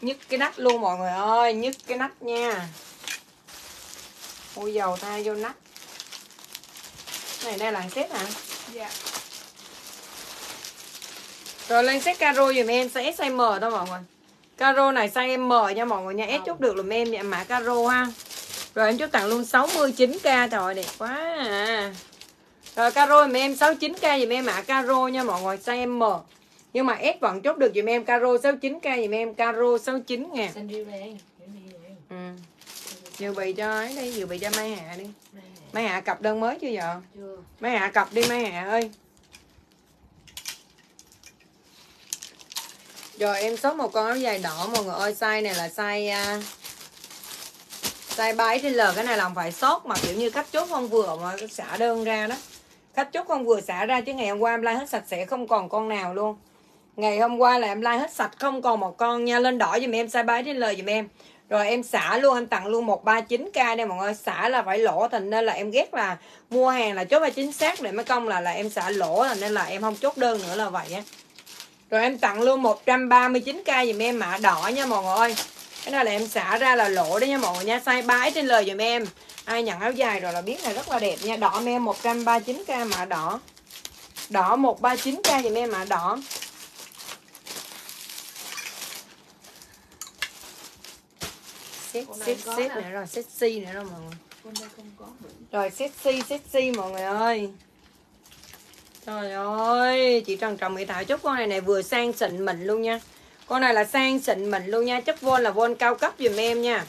Nhức cái nách luôn mọi người ơi Nhức cái nách nha. Ôi dầu thay vô nách. Này đây là set hả? Dạ. Rồi lên set caro dùm em size S size M thôi mọi người. Caro này size M nha mọi người nha S chốt được lùm em dạ mã caro ha. Rồi em chốt tặng luôn 69k Trời ơi, đẹp quá à Rồi caro dùm em 69k dùm em mã caro nha mọi người size M Nhưng mà S vẫn chốt được dùm em caro 69k dùm em caro 69 ngàn ừ. Dự bị cho ấy đi Dự bị cho Mai Hạ đi. Mai Hạ. Cặp đơn mới chưa giờ Chưa. Mai Hạ cặp đi Mai Hạ ơi. Rồi em xấu một con áo dài đỏ mọi người ơi Size này là size à, Size 3 trên L Cái này là phải sót mà kiểu như khách chốt không vừa mà xả đơn ra đó Khách chốt không vừa xả ra chứ ngày hôm qua em like hết sạch sẽ không còn con nào luôn. Ngày hôm qua là em like hết sạch, không còn một con nha. Lên đỏ giùm em, sai bái trên lời giùm em. Rồi em xả luôn, em tặng luôn 139k đây mọi người. Xả là phải lỗ thành nên là em ghét là mua hàng là chốt là chính xác để mấy công là là em xả lỗ thành nên là em không chốt đơn nữa là vậy á. Rồi em tặng luôn 139k dùm em mã đỏ nha mọi người ơi cái này là em xả ra là lỗ đấy nha mọi người nha size 3 trên lời dùm em. Ai nhận áo dài rồi là biết là rất là đẹp nha. Đỏ em 139k mã đỏ. Đỏ 139k dùm em mã đỏ. Set set set nữa rồi sexy nữa rồi mọi người. Rồi sexy sexy mọi người ơi. Trời ơi Chị Trần Trọng Mỹ Thảo chốt con này này vừa sang xịn mịn luôn nha con này là sang xịn mịn luôn nha Chất von là von cao cấp dùm em nha.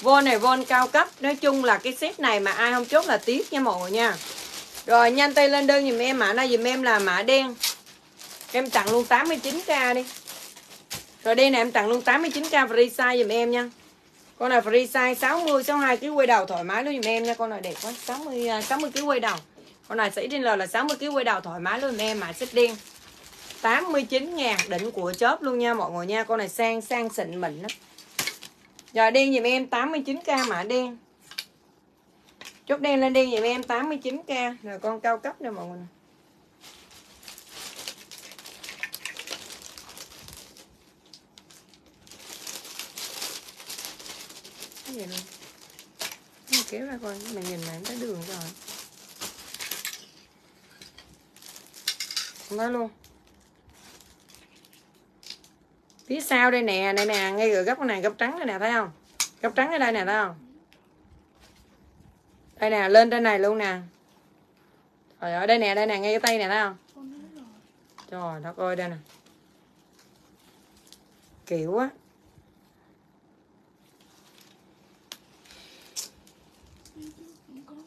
Von này von cao cấp, Nói chung là cái set này mà ai không chốt là tiếc nha mọi người nha. Rồi, nhanh tay lên đơn dùm em, Mã này dùm em là mã đen. Em tặng luôn 89k đi. Rồi đây này em tặng luôn 89k free size dùm em nha. Con này free size 60 62 kg quay đầu thoải mái luôn dùm em nha. Con này đẹp quá 60 60 kg quay đầu. Con này sẽ trên L là 60 kg quay đầu thoải mái luôn em, mã xích đen. 89 ngàn đỉnh của chớp luôn nha mọi người nha. Con này sang sang xịn mịn đó rồi đen dùm em 89k mã đen. Chốt đen lên đen dùm em 89k rồi con cao cấp nè mọi người cái gì luôn? Mày kéo ra coi, mày nhìn mày thấy đường rồi. Nói luôn. Phía sau đây nè này nè, ngay ở góc này, góc trắng đây nè, thấy không? Góc trắng ở đây nè, thấy không? Đây nè, lên trên này luôn nè. Rồi ở đây nè đây nè, ngay cái tay nè, thấy không? Trời, đất ơi, đây nè. Kiểu á. Không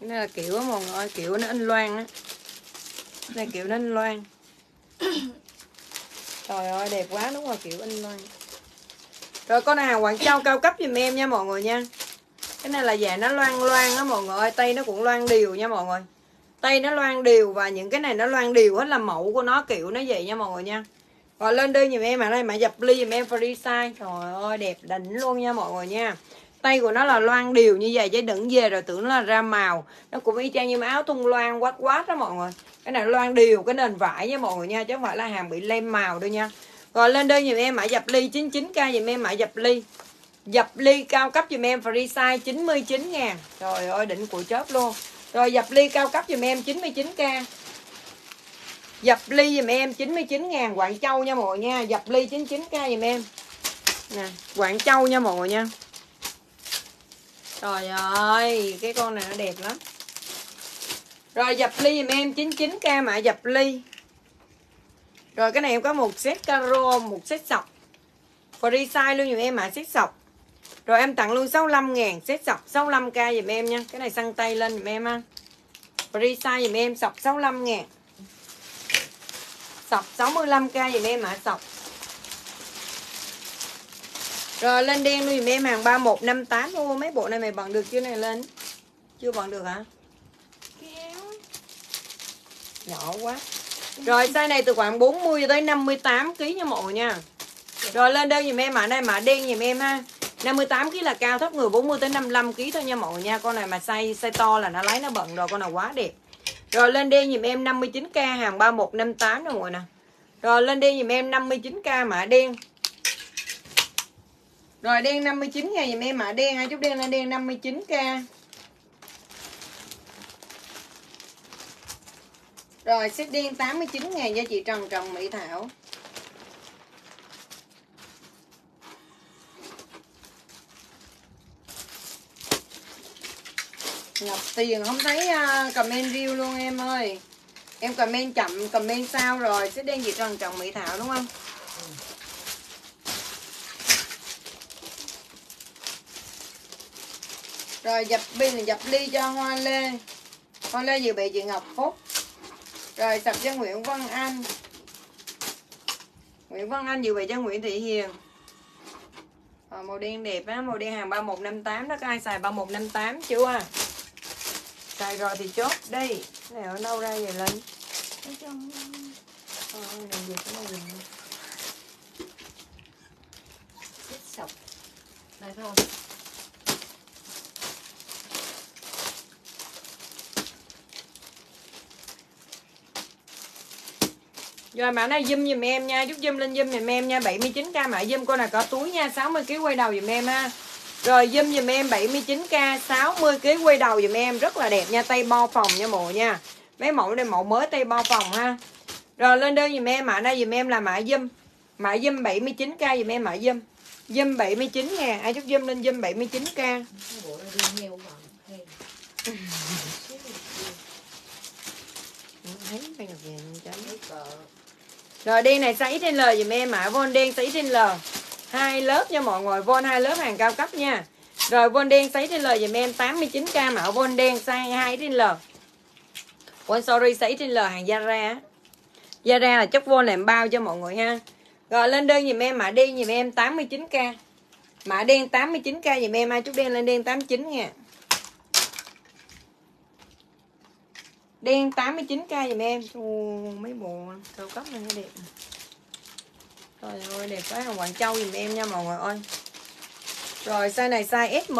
cái này là kiểu á mọi người ơi, kiểu nó in loan á. Cái này kiểu nó in loan trời ơi, đẹp quá, đúng rồi, kiểu in loan. Rồi, con này Quảng Châu cao cấp giùm em nha mọi người nha. Cái này là dạng nó loan loan á mọi người ơi, tay nó cũng loan đều nha mọi người. Tay nó loan đều và những cái này nó loan đều hết là mẫu của nó, kiểu nó vậy nha mọi người nha. Rồi, lên đơn giùm em, mà đây mà dập ly giùm em, free size. Trời ơi, đẹp đỉnh luôn nha mọi người nha. Tay của nó là loan đều như vậy, chứ đừng về rồi tưởng là ra màu. Nó cũng y chang như áo thun loan quát quát đó mọi người cái này loan đều cái nền vải nha mọi người nha, chứ không phải là hàng bị lem màu đâu nha. Rồi lên đơn giùm em mã dập ly 99k giùm em mã dập ly. Dập ly cao cấp giùm em, free size 99 ngàn trời ơi, đỉnh của chớp luôn. Rồi dập ly cao cấp giùm em 99k dập ly giùm em 99 ngàn Quảng Châu nha mọi người nha. Dập ly 99k giùm em. Nè, Quảng Châu nha mọi người nha. Trời ơi, cái con này nó đẹp lắm rồi dập ly giùm em 99k mã dập ly. Rồi cái này em có một set caro một set sọc. Free size luôn dùm em mã set sọc. Rồi em tặng luôn 65 ngàn set sọc 65k dùm em nha. Cái này săn tay lên dùm em ha. Free size dùm em, sọc 65 ngàn. Sọc 65k dùm em mã sọc. Rồi lên đen luôn dùm em hàng 3158 Ô, mấy bộ này mày bận được chưa này lên? Chưa bận được hả? Nhỏ quá. Rồi, size này từ khoảng 40 tới 58 kg nha mọi người nha. Rồi, lên đơn giùm em mã này mã đen giùm em ha. 58 kg là cao thấp người 40 tới 55 kg thôi nha mọi người nha. Con này mà size size to là nó lấy nó bận rồi, con nào quá đẹp. Rồi, lên đen giùm em 59k hàng 3158 nè mọi người nè. Rồi, lên đen giùm em 59k mã đen. Rồi, đen 59 ngàn giùm em mã đen, hai chút đen lên đen 59k Rồi xếp đen 89 ngàn cho chị Trần Trần Mỹ Thảo. Ngập tiền không thấy uh, comment view luôn em ơi. Em comment chậm, comment sao rồi Xếp đen chị Trần Trần Mỹ Thảo đúng không? Rồi dập pin dập ly cho Hoa Lê. Hoa Lê dự bị chị Ngọc Phúc rồi sập cho Nguyễn Văn Anh. Nguyễn Văn Anh dự bị cho Nguyễn Thị Hiền. Rồi, Màu đen đẹp á Màu đen hàng 3158 đó Có ai xài 3158 chưa Xài rồi thì chốt đi. Này ở đâu ra vậy Linh? Ờ, làm gì cái này. Sọc. Đây thôi Rồi mã này zoom giùm em nha, chút zoom lên zoom giùm em nha, 79k mã zoom con này có túi nha, 60 kg quay đầu giùm em ha. Rồi zoom giùm em 79k, 60 kg quay đầu giùm em, rất là đẹp nha, tay bo phòng nha mọi nha. Mấy mẫu đây mẫu mới tay bo phòng ha. Rồi lên đơn giùm em mã này giùm em là mã zoom. Mã zoom 79k giùm em mã zoom. Zoom 79 ngàn, ai chút zoom lên zoom 79k. cái bộ này đi heo bằng hay Thấy phải ngọc vàng mấy cỡ rồi, đen này size XL dùm em mã von đen size XL hai lớp nha mọi người. Von hai lớp hàng cao cấp nha. Rồi, von đen size XL dùm em. 89k mã von đen size 2 XL Von, sorry, size XL hàng Zara. Zara là chất von làm bao cho mọi người ha. Rồi, lên đơn dùm em mã đen dùm em 89k mã đen 89k dùm em. Ai chút đen lên đen 89 nha. Đen 89k dùm em. Ồ, mấy bộ cao cấp này đẹp. Trời ơi đẹp quá. Quảng Châu dùm em nha mọi người ơi. Rồi size này size SM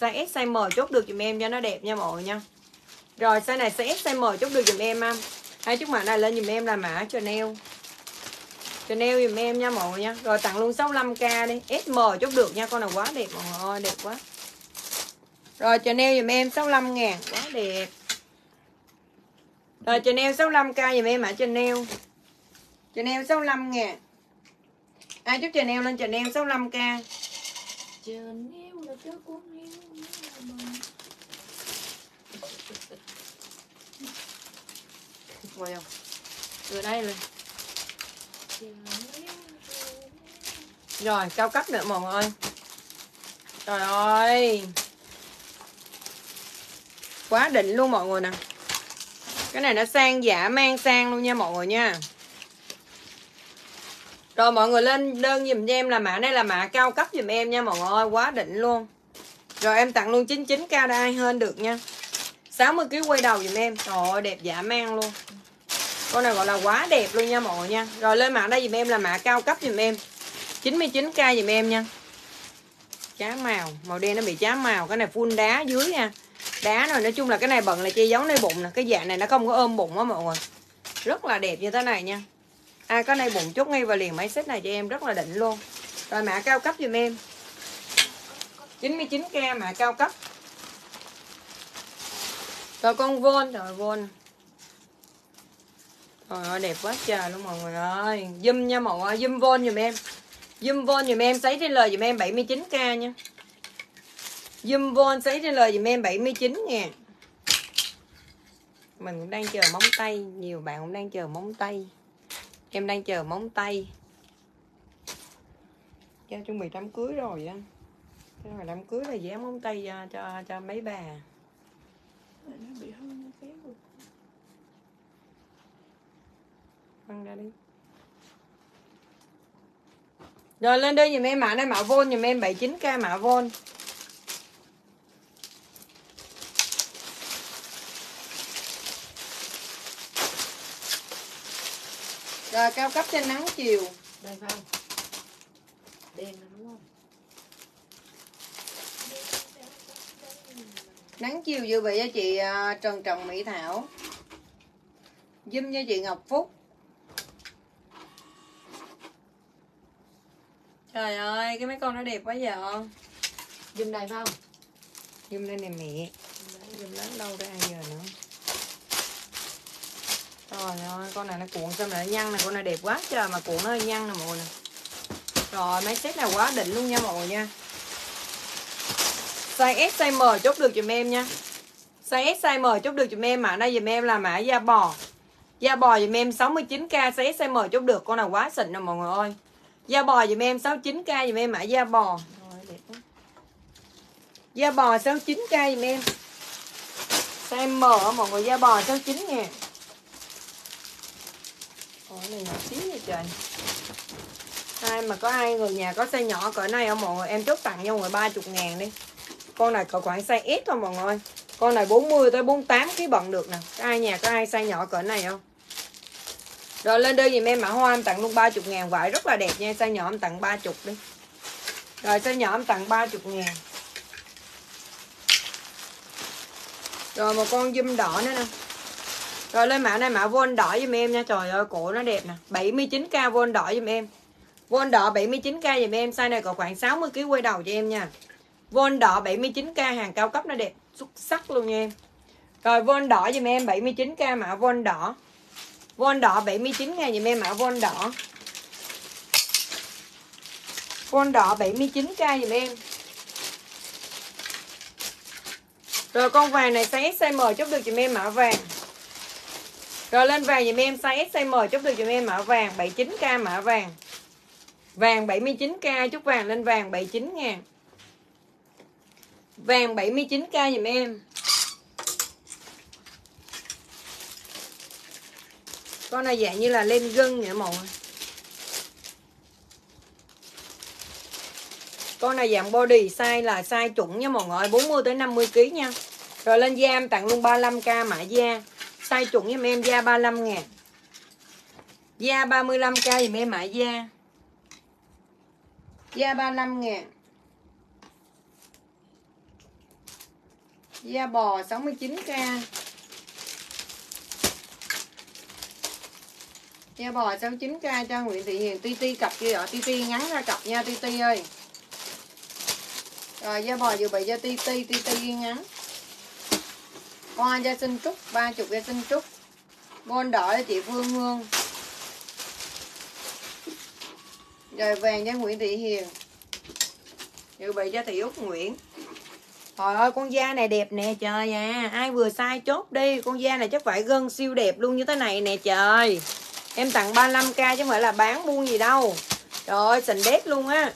Size S size M chốt được dùm em cho nó đẹp nha mọi người nha. Rồi size này size S size M chốt được dùm em ha. Hai chiếc mã này lên dùm em là mã Chanel. Chanel dùm em nha mọi người nha. Rồi tặng luôn 65k đi. SM chốt được nha. Con này quá đẹp mọi người ơi đẹp quá. Rồi Chanel dùm em 65 ngàn. Quá đẹp Rồi Chanel 65k dùm em mã Chanel Chanel 65 ngàn Ai chút Chanel lên Chanel 65k chờ nêu là nêu Ngồi không? Từ đây lên Rồi cao cấp nữa mọi người. Ơi Trời ơi. Quá đỉnh luôn mọi người nè cái này nó sang giả, mang sang luôn nha mọi người nha. Rồi mọi người lên đơn dùm cho em là mã này là mã cao cấp dùm em nha mọi người ơi, quá đỉnh luôn. Rồi em tặng luôn 99 cao ai hơn được nha. 60 kg quay đầu dùm em. Trời ơi, đẹp giả mang luôn. Con này gọi là quá đẹp luôn nha mọi người nha. Rồi lên mã đây dùm em là mã cao cấp dùm em. 99k dùm em nha. Chá màu Màu đen nó bị chá màu. Cái này full đá dưới nha Đá rồi, nói chung là cái này bận là che giấu nơi bụng nè. Cái dạng này nó không có ôm bụng á mọi người. Rất là đẹp như thế này nha. À có này bụng chút ngay và liền máy xếp này cho em, rất là đỉnh luôn. Rồi mã cao cấp giùm em. 99k mã cao cấp. Rồi con vôn rồi vôn Trời ơi, đẹp quá trời luôn mọi người ơi. Zoom nha mọi người, Zoom vôn dùm em. Zoom vôn dùm em, Sấy trên lời dùm em 79k nha. Zoom vôn sấy trên lời dùm em 79 ngàn Mình cũng đang chờ móng tay Nhiều bạn cũng đang chờ móng tay. Em đang chờ móng tay. Cho chuẩn bị đám cưới rồi á. Cái rồi đám cưới là dán móng tay cho, cho, cho mấy bà. Này nó bị hư nó kéo rồi Quăng ra đi. Rồi lên đây dùm em mã này mã vôn dùm em 79k mã vôn Rồi cao cấp trên nắng chiều. Đây phải không? Đen đúng không? Nắng chiều dự bị cho chị à, Trần Trọng Mỹ Thảo. Dùm cho chị Ngọc Phúc. Trời ơi cái mấy con nó đẹp quá giờ dùm đây phải không? Dùm lên này mẹ. Dùm lớn đâu ra giờ nữa Trời ơi con này nó cuộn xong rồi nó nhăn này Con này đẹp quá trời mà cuộn nó hơi nhăn nè mọi người. Nè Rồi mấy set này quá đỉnh luôn nha mọi người nha. Size S, size M chốt được giùm em nha. Size S, size M chốt được giùm em mà đây giùm em là mã da bò. Da bò giùm em 69k Size S, size M chốt được Con này quá xịn nè mọi người ơi. Da bò giùm em 69k giùm em mã da bò. Rồi đẹp quá. Da bò 69k giùm em. Size M mọi người da bò 69 000 Ủa này nhỏ xíu vậy trời. Ai mà có ai người nhà có size nhỏ cỡ này không mọi người? Em chốt tặng cho mọi người 30 ngàn đi. Con này cỡ khoảng size S thôi mọi người con này 40 tới 48 kg bận được nè. Có ai nhà có ai size nhỏ cỡ này không? Rồi lên đơn dùm em, mã hoa em tặng luôn 30 ngàn. Vải rất là đẹp nha, size nhỏ em tặng 30 đi. Rồi size nhỏ em tặng 30 ngàn. Rồi một con dâm đỏ nữa nè rồi lên mã này mã vôn đỏ giùm em nha. Trời ơi, cổ nó đẹp nè. 79k vôn đỏ giùm em. Vôn đỏ 79k giùm em. Size này có khoảng 60kg quay đầu cho em nha. Vôn đỏ 79k hàng cao cấp nó đẹp. Xuất sắc luôn nha em. Rồi vôn đỏ giùm em. 79k mã vôn đỏ. Vôn đỏ 79k giùm em mã vôn đỏ. Vôn đỏ 79k giùm em. Rồi, con vàng này size SM size M chốt được giùm em mã vàng rồi lên vàng dùm em, size S size M chúc được dùm em, mã vàng 79k mã vàng. Vàng 79k chúc vàng lên vàng 79 ngàn Vàng 79k dùm em. Con này dạng như là lên gân vậy mọi người. Con này dạng body size là size chuẩn nha mọi người 40 tới 50 kg nha. Rồi lên da em tặng luôn 35k mã da. Tay chuẩn giùm em da 35 ngàn. Da 35k dùm em mã da. Da 35 ngàn. Da bò 69k Da bò 69k cho Nguyễn Thị Hiền. Ti Ti cặp kia ạ. Ti Ti ngắn ra cặp nha, Ti Ti ơi. Rồi, da bò dự bị cho Ti Ti. Ti Ti ngắn hoa gia sinh trúc ba chục gia sinh trúc bon đỏ cho chị Phương Hương. Rồi vàng cho Nguyễn Thị Hiền. Dự bị cho Thị Úc Nguyễn. Trời ơi con da này đẹp nè trời à. Ai vừa sai chốt đi Con da này chắc phải gân siêu đẹp luôn như thế này nè trời. Em tặng 35k chứ không phải là bán buôn gì đâu. Trời ơi xình đét luôn á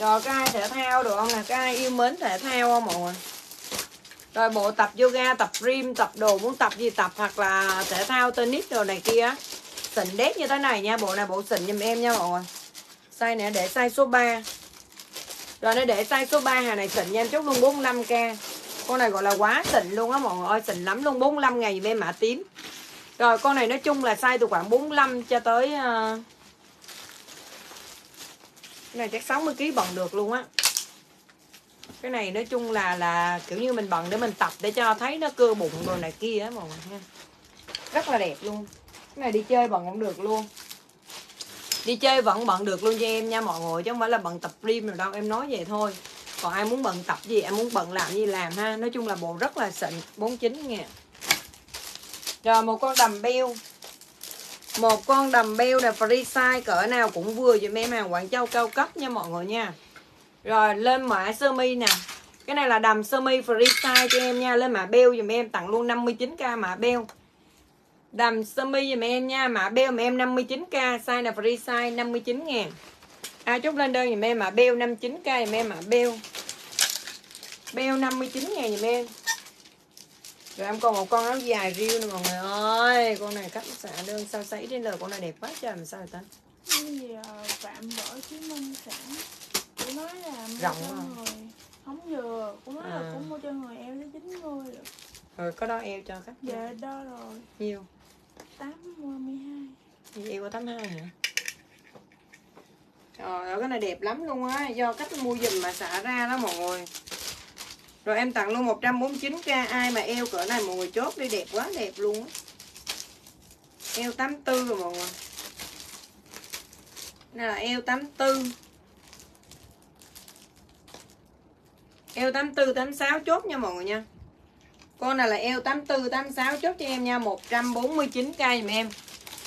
rồi các ai thể thao được không nè? Các ai yêu mến thể thao không mọi người? Rồi bộ tập yoga, tập gym, tập đồ, muốn tập gì tập? Hoặc là thể thao tennis đồ này kia xịn đét như thế này nha, bộ này bộ xịn giùm em nha mọi người. Size này để size số 3 rồi nó để size số 3 hàng này xịn nha, em chốt luôn 45k con này gọi là quá xịn luôn á mọi người ơi, xịn lắm luôn 45 ngày giùm em mã tím. Rồi con này nói chung là size từ khoảng 45 cho tới uh cái này chắc 60 kg bận được luôn á. Cái này nói chung là là kiểu như mình bận để mình tập để cho thấy nó cơ bụng rồi này kia á mọi người ha. Rất là đẹp luôn. Cái này đi chơi bận cũng được luôn. Đi chơi vẫn bận được luôn cho em nha mọi người, chứ không phải là bận tập gym rồi đâu, em nói vậy thôi. Còn ai muốn bận tập gì, em muốn bận làm gì làm ha. Nói chung là bộ rất là xịn 49 nha. Rồi một con đầm beo một con đầm beo là free size, cỡ nào cũng vừa dùm em hàng Quảng Châu cao cấp nha mọi người nha. Rồi, lên mã sơ mi nè. Cái này là đầm sơ mi free size cho em nha. Lên mã beo dùm em, tặng luôn 59k mã beo. Đầm sơ mi dùm em nha, mã beo mà em 59k size là free size 59 ngàn. Ai chốt lên đơn dùm em, mã beo 59k dùm em, mã beo. Beo 59 ngàn dùm em rồi em còn một con áo dài riêu nè mọi người ơi. Con này cắt xả đơn sao sấy đến lời con này đẹp quá trời làm sao vậy ta? Bây giờ phạm võ chí minh sản. Cũng nói là mua Rộng cho người không vừa. Cũng nói À. là cũng mua cho người eo tới 90 rồi. Rồi có đó eo cho khách giờ đo rồi. Nhiêu 82 eo có 82 hả? Trời ơi cái này đẹp lắm luôn á. Do cách mua giùm mà xả ra đó mọi người rồi em tặng luôn 149k Ai mà eo cỡ này mọi người chốt đi đẹp quá đẹp luôn á. Eo 84 rồi mọi người. Này là eo 84 Eo 84, 86 chốt nha mọi người nha. Con này là eo 84, 86 chốt cho em nha 149k dùm em.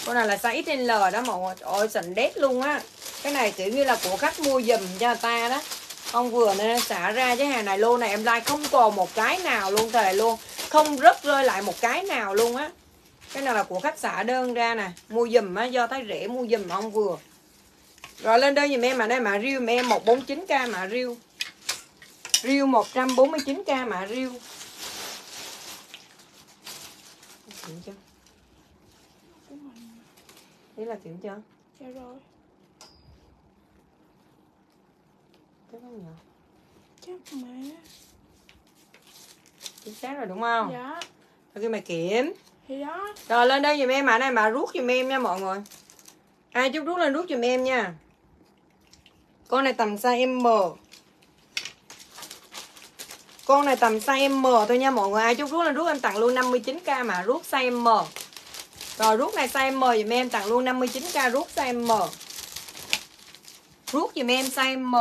Con này là size XL đó mọi người. Ôi xịn đét luôn á. Cái này kiểu như là của khách mua giùm cho ta đó. Không vừa nên xả ra cái hàng này lô này em like không còn một cái nào luôn, thề luôn. Không rớt rơi lại một cái nào luôn á. Cái này là của khách xả đơn ra nè. Mua giùm á, do thấy rẻ mua giùm mà không vừa. Rồi lên đơn giùm em, mà đây mà riêu mẹ em 149k mà riêu Riêu 149k mà riêu Kiểm Đấy là kiểm chưa? Dạ rồi Thế không nhờ? chắc mà Chính xác rồi đúng không? dạ. Thôi kia mày kiểm. Thì đó. Rồi lên đây giùm em mã này mà rút giùm em nha mọi người. Ai chút rút lên rút giùm em nha. Con này tầm size M. Con này tầm size M thôi nha mọi người. Ai chút rút lên rút em tặng luôn 59k mà rút size M. Rồi rút này size M giùm em tặng luôn 59k rút size M. Rút giùm em size M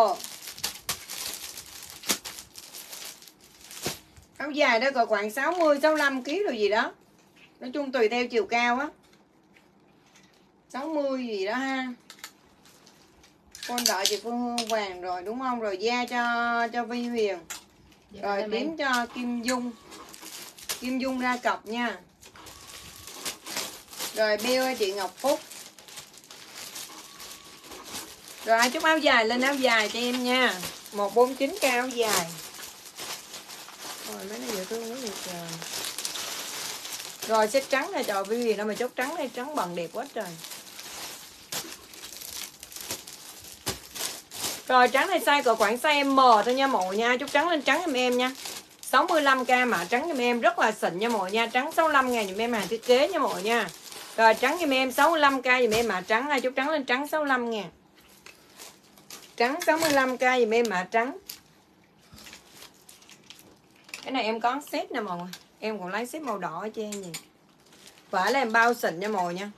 Áo dài đó cỡ khoảng 60 65 kg rồi gì đó. Nói chung tùy theo chiều cao á. 60 gì đó ha. Con đợi chị Phương Hương vàng rồi đúng không? Rồi da cho cho Vi Huyền. Dạ, rồi tím cho Kim Dung. Kim Dung ra cọc nha. Rồi bill chị Ngọc Phúc. Rồi ai chúc áo dài lên áo dài cho em nha. 149 k áo dài rồi mấy nó dễ thương quá vậy trời rồi, set trắng này, trời vì đâu mà chốt trắng này, trắng bằng đẹp quá trời. Rồi, trắng này size cỡ khoảng size M thôi nha mọi nha, chốt trắng lên trắng giùm em nha. 65k mã trắng giùm em, rất là xịn nha mọi nha, trắng 65 ngàn giùm em hàng thiết kế nha mọi nha. Rồi, trắng giùm em 65k giùm em mã trắng ai chốt trắng lên trắng 65 ngàn trắng 65k giùm em mã trắng cái này em có set nè mọi người. Em còn lấy set màu đỏ cho em gì phải là em bao xịn nha mọi người nha.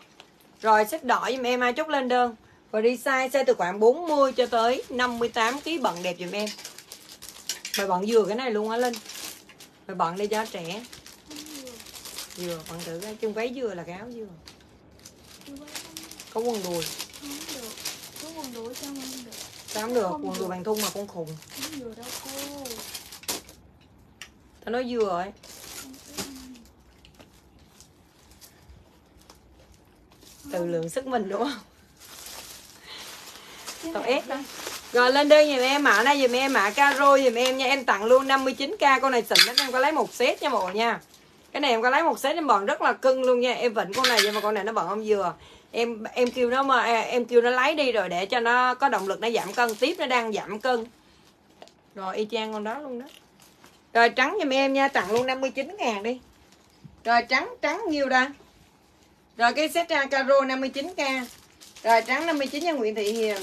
Rồi set đỏ giùm em ai chốt lên đơn. Và đi size size từ khoảng 40 cho tới 58 kg bận đẹp giùm em. Mày bận vừa cái này luôn á linh. Mày bận đi cho trẻ. Vừa bận thử cái chung váy vừa là cái áo Chưa có quần đùi. Không được. Có quần đuổi sao không được? Sao không được? Quần đùi được. bằng thun mà con khùng. Không vừa đâu tao nói vừa rồi tự lượng sức mình đúng không? Tao ép đó Rồi lên đơn giùm em mã này giùm em mã caro giùm em nha Em tặng luôn 59k Con này xịn lắm em có lấy một set nha mọi người nha. Cái này em có lấy một set em bận rất là cưng luôn nha. Em vịnh con này nhưng mà con này nó bận không vừa. Em em kêu nó mà à, em kêu nó lấy đi rồi để cho nó có động lực nó giảm cân. Tiếp nó đang giảm cân. Rồi y chang con đó luôn đó rồi trắng giùm em nha, Tặng luôn 59 ngàn đi. Rồi trắng trắng nhiêu đây Rồi cái set ra caro 59k Rồi trắng 59 nha, Nguyễn Thị Hiền.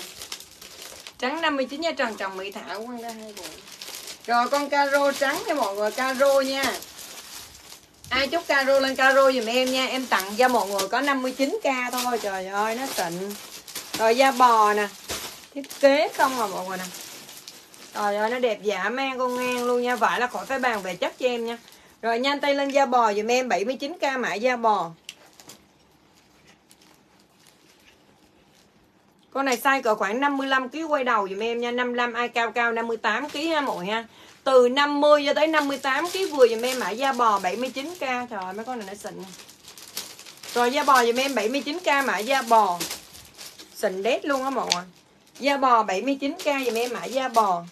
Trắng 59 nha, Trần Trọng Mỹ Thảo, quăng ra hai bộ. Rồi con caro trắng nha mọi người, Caro nha. Ai chúc caro lên caro giùm em nha, Em tặng cho mọi người có 59k thôi, Trời ơi, nó xịn. Rồi da bò nè, Thiết kế không à mọi người nè. Trời ơi, nó đẹp dã man con ngang luôn nha. Vải là khỏi phải bàn về chất cho em nha. Rồi, nhanh tay lên da bò giùm em 79k mã da bò. Con này size cỡ khoảng 55 kg quay đầu dùm em nha. 55 ai cao cao 58 kg ha mọi ha. Từ 50 cho tới 58 kg vừa dùm em mã da bò 79k Trời ơi, mấy con này nó xịn. Rồi, da bò dùm em 79k mã da bò. Xịn đét luôn á mọi người. Da bò 79k dùm em mã da bò.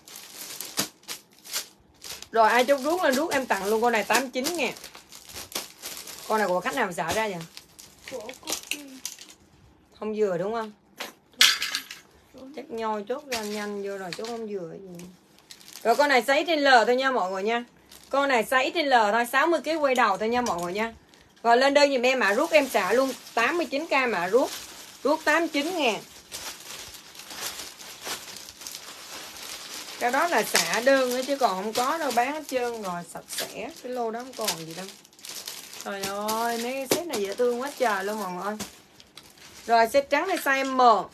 Rồi ai chốt rút lên rút em tặng luôn con này 89 ngàn Con này của khách nào xả ra vậy? Không vừa đúng không? Chắc nhoi chốt ra nhanh vô rồi chốt không vừa gì. Rồi con này sấy trên L thôi nha mọi người nha. Con này sấy trên L thôi 60 kg quay đầu thôi nha mọi người nha. Rồi lên đơn giùm em mã rút em trả luôn 89k mã rút. Rút 89 ngàn cái đó là xả đơn nữa chứ còn không có đâu bán hết trơn rồi sạch sẽ cái lô đó không còn gì đâu. Trời ơi mấy cái set này dễ thương quá trời luôn mọi người. Ơi rồi set trắng này size M.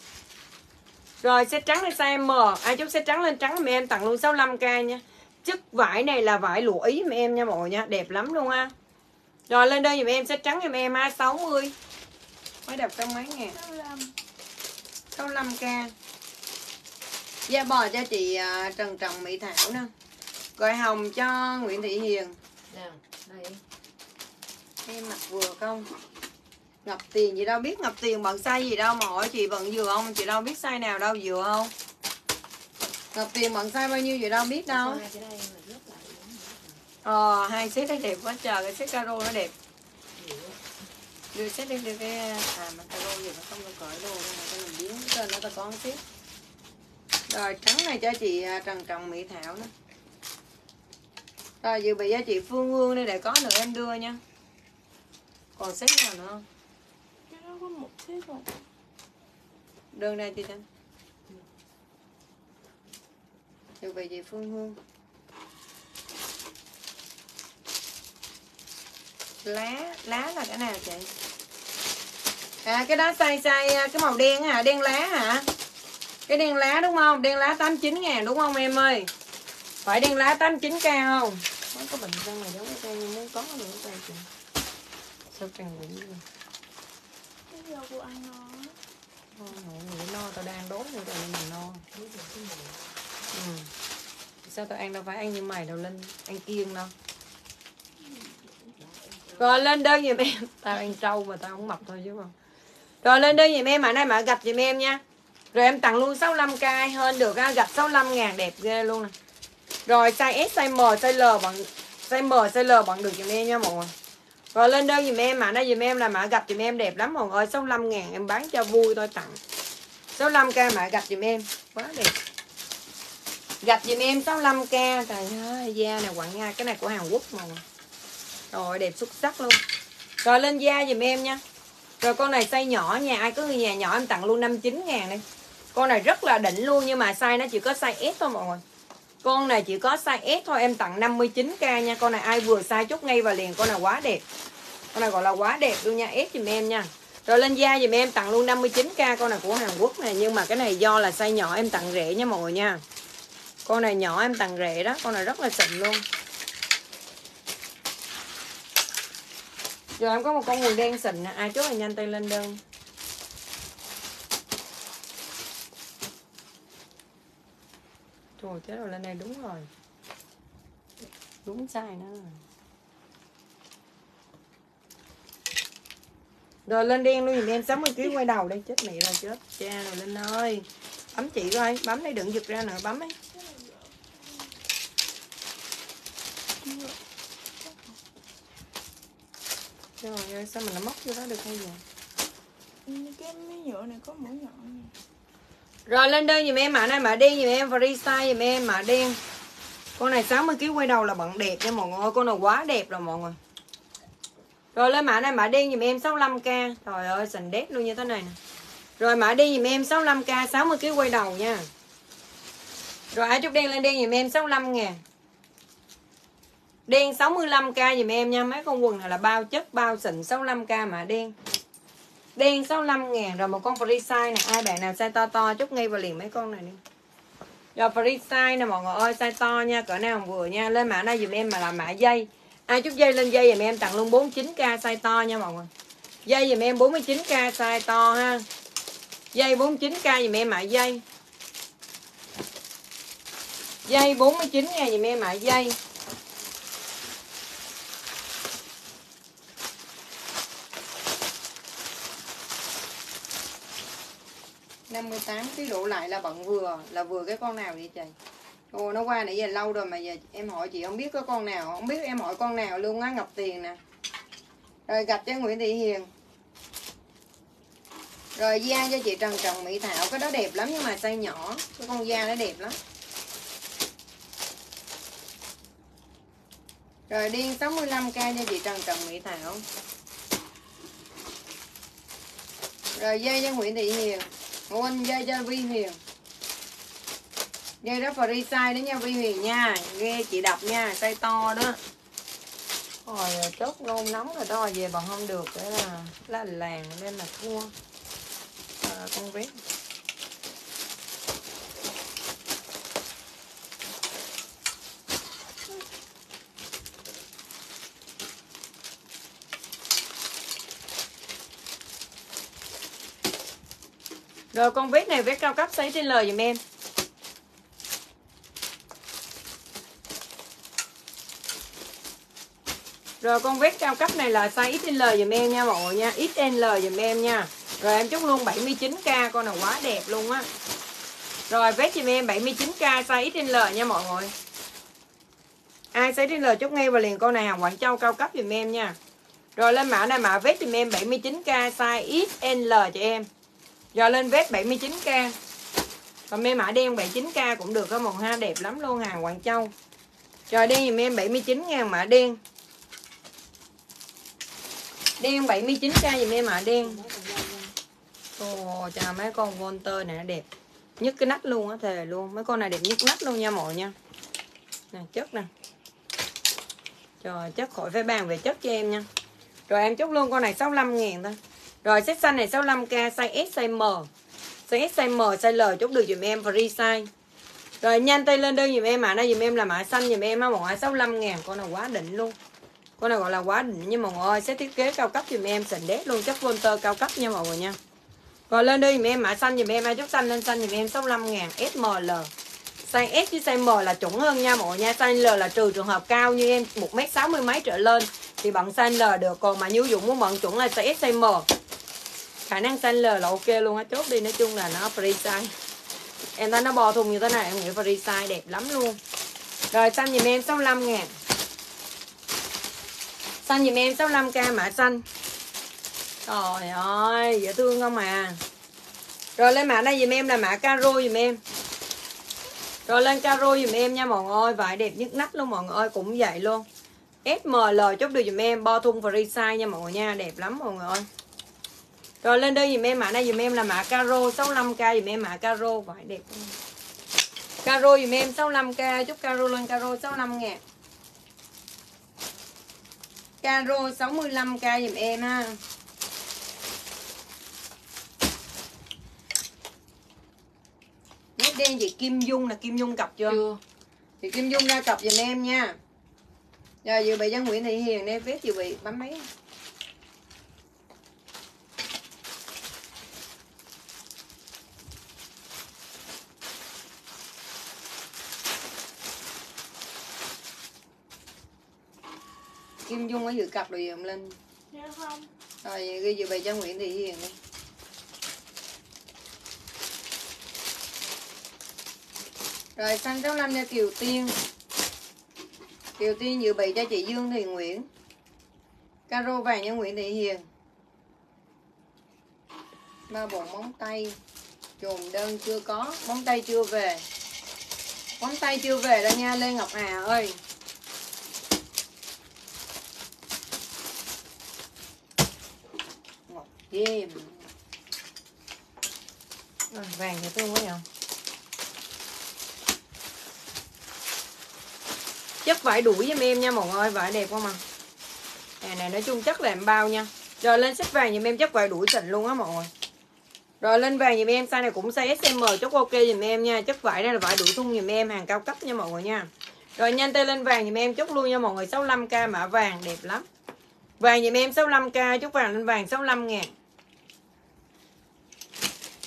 Rồi set trắng này size M. Ai chốt set trắng lên trắng mà em tặng luôn 65k nha. Chất vải này là vải lụa ý mà em nha mọi người nha Đẹp lắm luôn ha Rồi lên đây giùm em set trắng giùm em ha 60 Mới đẹp trong mấy ngàn? 65 65k Da bò cho chị à, Trần Trọng Mỹ Thảo nè. Gọi hồng cho Nguyễn Thị Hiền. Nè, đây. Em mặc vừa không? Ngập tiền gì đâu biết ngập tiền bằng size gì đâu mà hỏi chị bận vừa không? Chị đâu biết size nào đâu vừa không? Ngập tiền bằng size bao nhiêu gì đâu biết đâu. Ờ hai set nó đẹp quá trời cái set caro nó đẹp. Đưa set đi đưa cái à mà caro gì nó không có cởi đồ nên là cái mình biến trên nó ta có set rồi trắng này cho chị à, Trần Trọng Mỹ Thảo nữa rồi dự bị cho chị Phương Hương đây để có nữa em đưa nha. Còn set nào nữa không? Cái đó có một set rồi. Đơn ra chị. Trinh dự bị chị Phương Hương. Lá lá là cái nào chị? À cái đó size size cái màu đen hả? Đen lá hả cái đen lá đúng không? Đen lá 89 ngàn đúng không em ơi? Phải đen lá 89k không? Nó có bình răng này giống cái cây nhưng muốn có nữa cây chị? Sao càng quỷ vậy? Cái giờ của anh nó Thôi, mọi người no tao đang đói nữa rồi mình no ừ. sao tao ăn đâu phải ăn như mày đâu lên ăn kiêng đâu. Rồi lên đơn giùm em. Tao ăn trâu mà tao không mập thôi chứ không. Rồi lên đơn giùm em mã này mã gạch giùm em nha rồi em tặng luôn 65k hơn được ha, gặp 65 ngàn đẹp ghê luôn nè. Rồi size S size M size L bằng size M size L bằng được giùm em nha mọi người. Rồi lên đơn giùm em mã này giùm em là mã gặp giùm em đẹp lắm mọi người 65 ngàn em bán cho vui thôi tặng. 65k mã gặp giùm em quá đẹp. Gặp giùm em 65k trời ơi da này quặng nha cái này của Hàn Quốc mọi người rồi đẹp xuất sắc luôn. Rồi lên da giùm em nha. Rồi con này size nhỏ nha ai có người nhà nhỏ em tặng luôn 59 ngàn đi con này rất là đỉnh luôn, nhưng mà size nó chỉ có size S thôi mọi người. Con này chỉ có size S thôi, em tặng 59k nha. Con này ai vừa size chốt ngay và liền, con này quá đẹp. Con này gọi là quá đẹp luôn nha, S giùm em nha. Rồi lên da giùm em, tặng luôn 59k con này của Hàn Quốc này. Nhưng mà cái này do là size nhỏ, em tặng rẻ nha mọi người nha. Con này nhỏ, em tặng rẻ đó. Con này rất là xịn luôn. Rồi em có một con quần đen xịn nè. Ai chốt là nhanh tay lên đơn. Trời chết rồi lên đây đúng rồi. Đúng sai nữa rồi. Rồi lên đen luôn dùm em 60 kg quay đầu đây Chết mẹ rồi chết Cha rồi lên ơi. Bấm chị coi bấm đây đừng giật ra nữa bấm ấy. Trời ơi, sao mình nó móc vô đó được hay Ừ, cái miếng nhựa này có mũi nhọn nè rồi lên đơn giùm em, mã này mã đen giùm em, freestyle giùm em, mã đen. Con này 60kg quay đầu là bận đẹp nha mọi người Con này quá đẹp rồi mọi người. Rồi lên mã này mã đen giùm em 65k Trời ơi sành đét luôn như thế này nè. Rồi mã đen giùm em 65k 60kg quay đầu nha. Rồi áo trúc đen lên đen giùm em 65 ngàn. Đen 65k giùm em nha, Mấy con quần này là bao chất, bao xịn 65k mã đen. Đen 65 ngàn, Rồi một con free size này Ai bạn nào size to to chút ngay vào liền mấy con này đi. Rồi free size nè, mọi người ơi, Size to nha, Cỡ nào vừa nha. Lên mã này dùm em mà là mã dây. Ai chút dây lên dây dùm em, tặng luôn 49k size to nha mọi người. Dây dùm em 49k size to ha. Dây 49k dùm em mã dây. Dây 49 ngàn dùm em mã dây. 58 kg đổ lại là bận vừa, là vừa cái con nào vậy trời? Ồ, nó qua nãy giờ lâu rồi mà giờ em hỏi chị không biết có con nào, không biết em hỏi con nào luôn á Ngọc Tiền nè. Rồi gặp cho Nguyễn Thị Hiền. Rồi da cho chị Trần Trần Mỹ Thảo, cái đó đẹp lắm nhưng mà size nhỏ, cái con da nó đẹp lắm. Rồi điên 65k cho chị Trần Trần Mỹ Thảo. Rồi dây cho Nguyễn Thị Hiền. Nguồn dây cho Vi Huyền Dây đó free size đó nha Vi Huyền nha. Nghe chị đọc nha Size to đó. Rồi chốt nôn nóng rồi đó Về bằng không được Để là lá làng nên là thua. À, Con biết. Rồi, con vết này vết cao cấp size trên lời dùm em. Rồi, con vết cao cấp này là size XL dùm em nha mọi người nha. XL dùm em nha. Rồi, em chúc luôn 79k Con này quá đẹp luôn á. Rồi vết dùm em 79k size XL nha mọi người. Ai size XL chúc ngay và liền con này hàng Quảng Châu cao cấp dùm em nha. Rồi, lên mã này, mã vết dùm em 79k size XL cho em. Giờ lên vết 79k Còn mê mã đen 79k cũng được, có màu ha đẹp lắm luôn à, hàng Quảng Châu. Rồi đen dùm em 79 ngàn mã đen. Đen 79k dùm em, mã đen. Ồ, trời, mấy con Volter này nó đẹp Nhất cái nách luôn á, thề luôn. Mấy con này đẹp nhất nách luôn nha mọi nha. Nè, chất nè. Trời, chất khỏi phải bàn về chất cho em nha. Rồi, em chốt luôn con này 65 ngàn thôi rồi set xanh này 65k size S, size M. Size S, size M, size L, chốt được dùm em, free size. Rồi, nhanh tay lên đơn dùm em mã này dùm em là mã xanh dùm em á mọi người 65 ngàn, Con này quá đỉnh luôn. Con này gọi là quá đỉnh, nhưng mọi người ơi set thiết kế cao cấp dùm em sình đét luôn, chất volter cao cấp nha mọi người nha. Rồi, lên đơn dùm em, mã xanh dùm em ai chốt xanh lên xanh dùm em 65 ngàn SML. Size S với size M là chuẩn hơn nha mọi người nha. Size L là trừ trường hợp cao như em 1m60 mấy trở lên, thì bận size L được. Còn mà như dụng muốn bận chuẩn là size S, size M. Khả năng size L là ok luôn á. Chốt đi, nói chung là nó free size. Em thấy nó bò thùng như thế này, em nghĩ free size đẹp lắm luôn. Rồi xanh dùm em 65 ngàn xanh dùm em 65k mã xanh. Trời ơi, dễ thương không à? Rồi, lên mã đây dùm em là mã caro dùm em rồi lên caro dùm em nha mọi người, vải đẹp nhất nách luôn mọi người ơi cũng vậy luôn. SML chốt được dùm em, bo thun free size nha mọi người nha, đẹp lắm mọi người. Ơi rồi lên đây dùm em, mã này dùm em là mã caro 65k dùm em mã caro, vải đẹp Caro dùm em 65k Chúc caro lên caro 65 ngàn. Caro 65k dùm em ha. Đen chị Kim Dung là Kim Dung cặp chưa? chưa. Chị Kim Dung ra cặp dùm em nha. Rồi dự bị cho Nguyễn Thị Hiền đây vết dự bị bấm mấy Kim Dung ở dự cặp rồi dùm lên. Dạ không. Rồi ghi dự bị cho Nguyễn Thị Hiền đi Rồi, xanh 65 cho Kiều Tiên. Kiều Tiên dự bị cho chị Dương Thị Nguyễn. Caro vàng cho Nguyễn Thị Hiền. Ba bộ móng tay. Chùm đơn chưa có, móng tay chưa về. Móng tay chưa về đâu nha, Lê Ngọc Hà ơi. Ngọc diêm. Vàng thì tôi quá nhỉ chất vải đuổi giùm em nha mọi người, vải đẹp không à? Này này nói chung chất là em bao nha. Rồi lên xếp vàng giùm em chất vải đuổi xịn luôn á mọi người. Rồi lên vàng giùm em, size này cũng size SM chốt ok giùm em nha. Chất vải đây là vải đuổi thun giùm em, hàng cao cấp nha mọi người nha. Rồi nhanh tay lên vàng giùm em chốt luôn nha mọi người 65k mã vàng, đẹp lắm. Vàng giùm em 65k chốt vàng lên vàng 65 ngàn.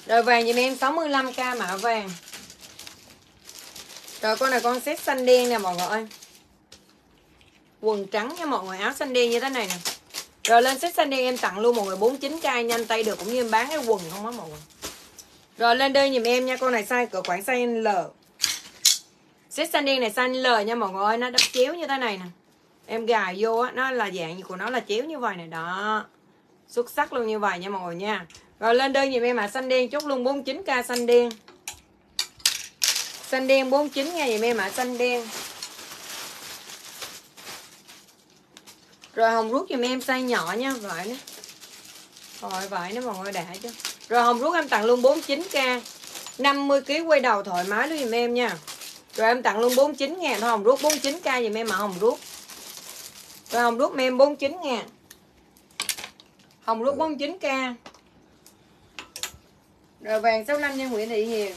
Rồi vàng giùm em 65k mã vàng. Rồi con này con xét xanh đen nè mọi người ơi quần trắng nha mọi người, áo xanh đen như thế này nè. Rồi lên set xanh đen em tặng luôn mọi người 49k nhanh tay được, cũng như em bán cái quần không á mọi người. Rồi lên đây giùm em nha, con này size cỡ khoảng size L. Set xanh đen này size L nha mọi người ơi, nó đắp chéo như thế này nè. Em gài vô á, nó là dạng của nó là chéo như vậy này, đó. Xuất sắc luôn như vậy nha mọi người nha. Rồi lên đơn giùm em à xanh đen chốt luôn 49k xanh đen xanh đen 49 nha giùm em mã xanh đen rồi hồng rút giùm em size nhỏ nha vậy nữa rồi vậy nó mọi người đã chứ rồi hồng rút em tặng luôn 49k 50 kg quay đầu thoải mái luôn giùm em nha. Rồi em tặng luôn 49 ngàn. Thôi hồng rút 49k giùm em mà hồng rút rồi hồng rút em 49 ngàn. Hồng rút 49k rồi vàng 65 nha Nguyễn Thị Hiền.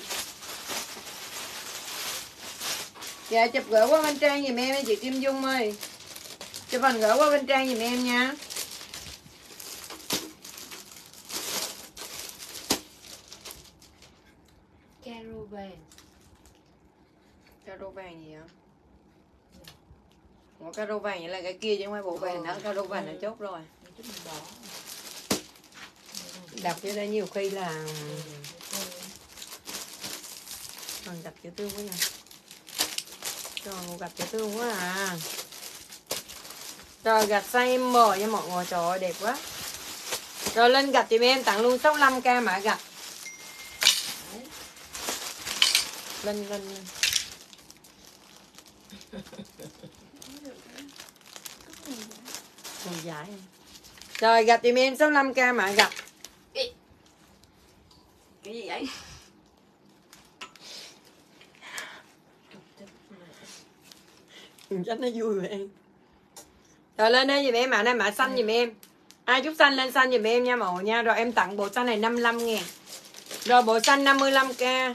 Dạ chụp gửi qua bên trang giùm em chị Kim Dung ơi Chụp hình gửi qua bên trang giùm em nha. Caro vàng. Caro vàng gì hả? Ủa caro vàng vậy là cái kia chứ không phải bộ vàng nữa Caro vàng là chốt rồi. Đọc cho đây nhiều khi là Còn gặp chữ tương quá nha. Rồi gặp chữ tương quá à Rồi gạch size M nha mọi người. Trời ơi đẹp quá. Rồi lên gạch thì em tặng luôn 65k mã gạch Lên lên lên. Còn dài Rồi gạch thì em 65k mã gạch cái gì vậy? Chắc nó vui vậy em rồi lên đây giùm em mã này mã xanh giùm em. Ai chút xanh lên xanh giùm em nha mọi người nha. Rồi em tặng bộ xanh này 55 ngàn. Rồi bộ xanh 55k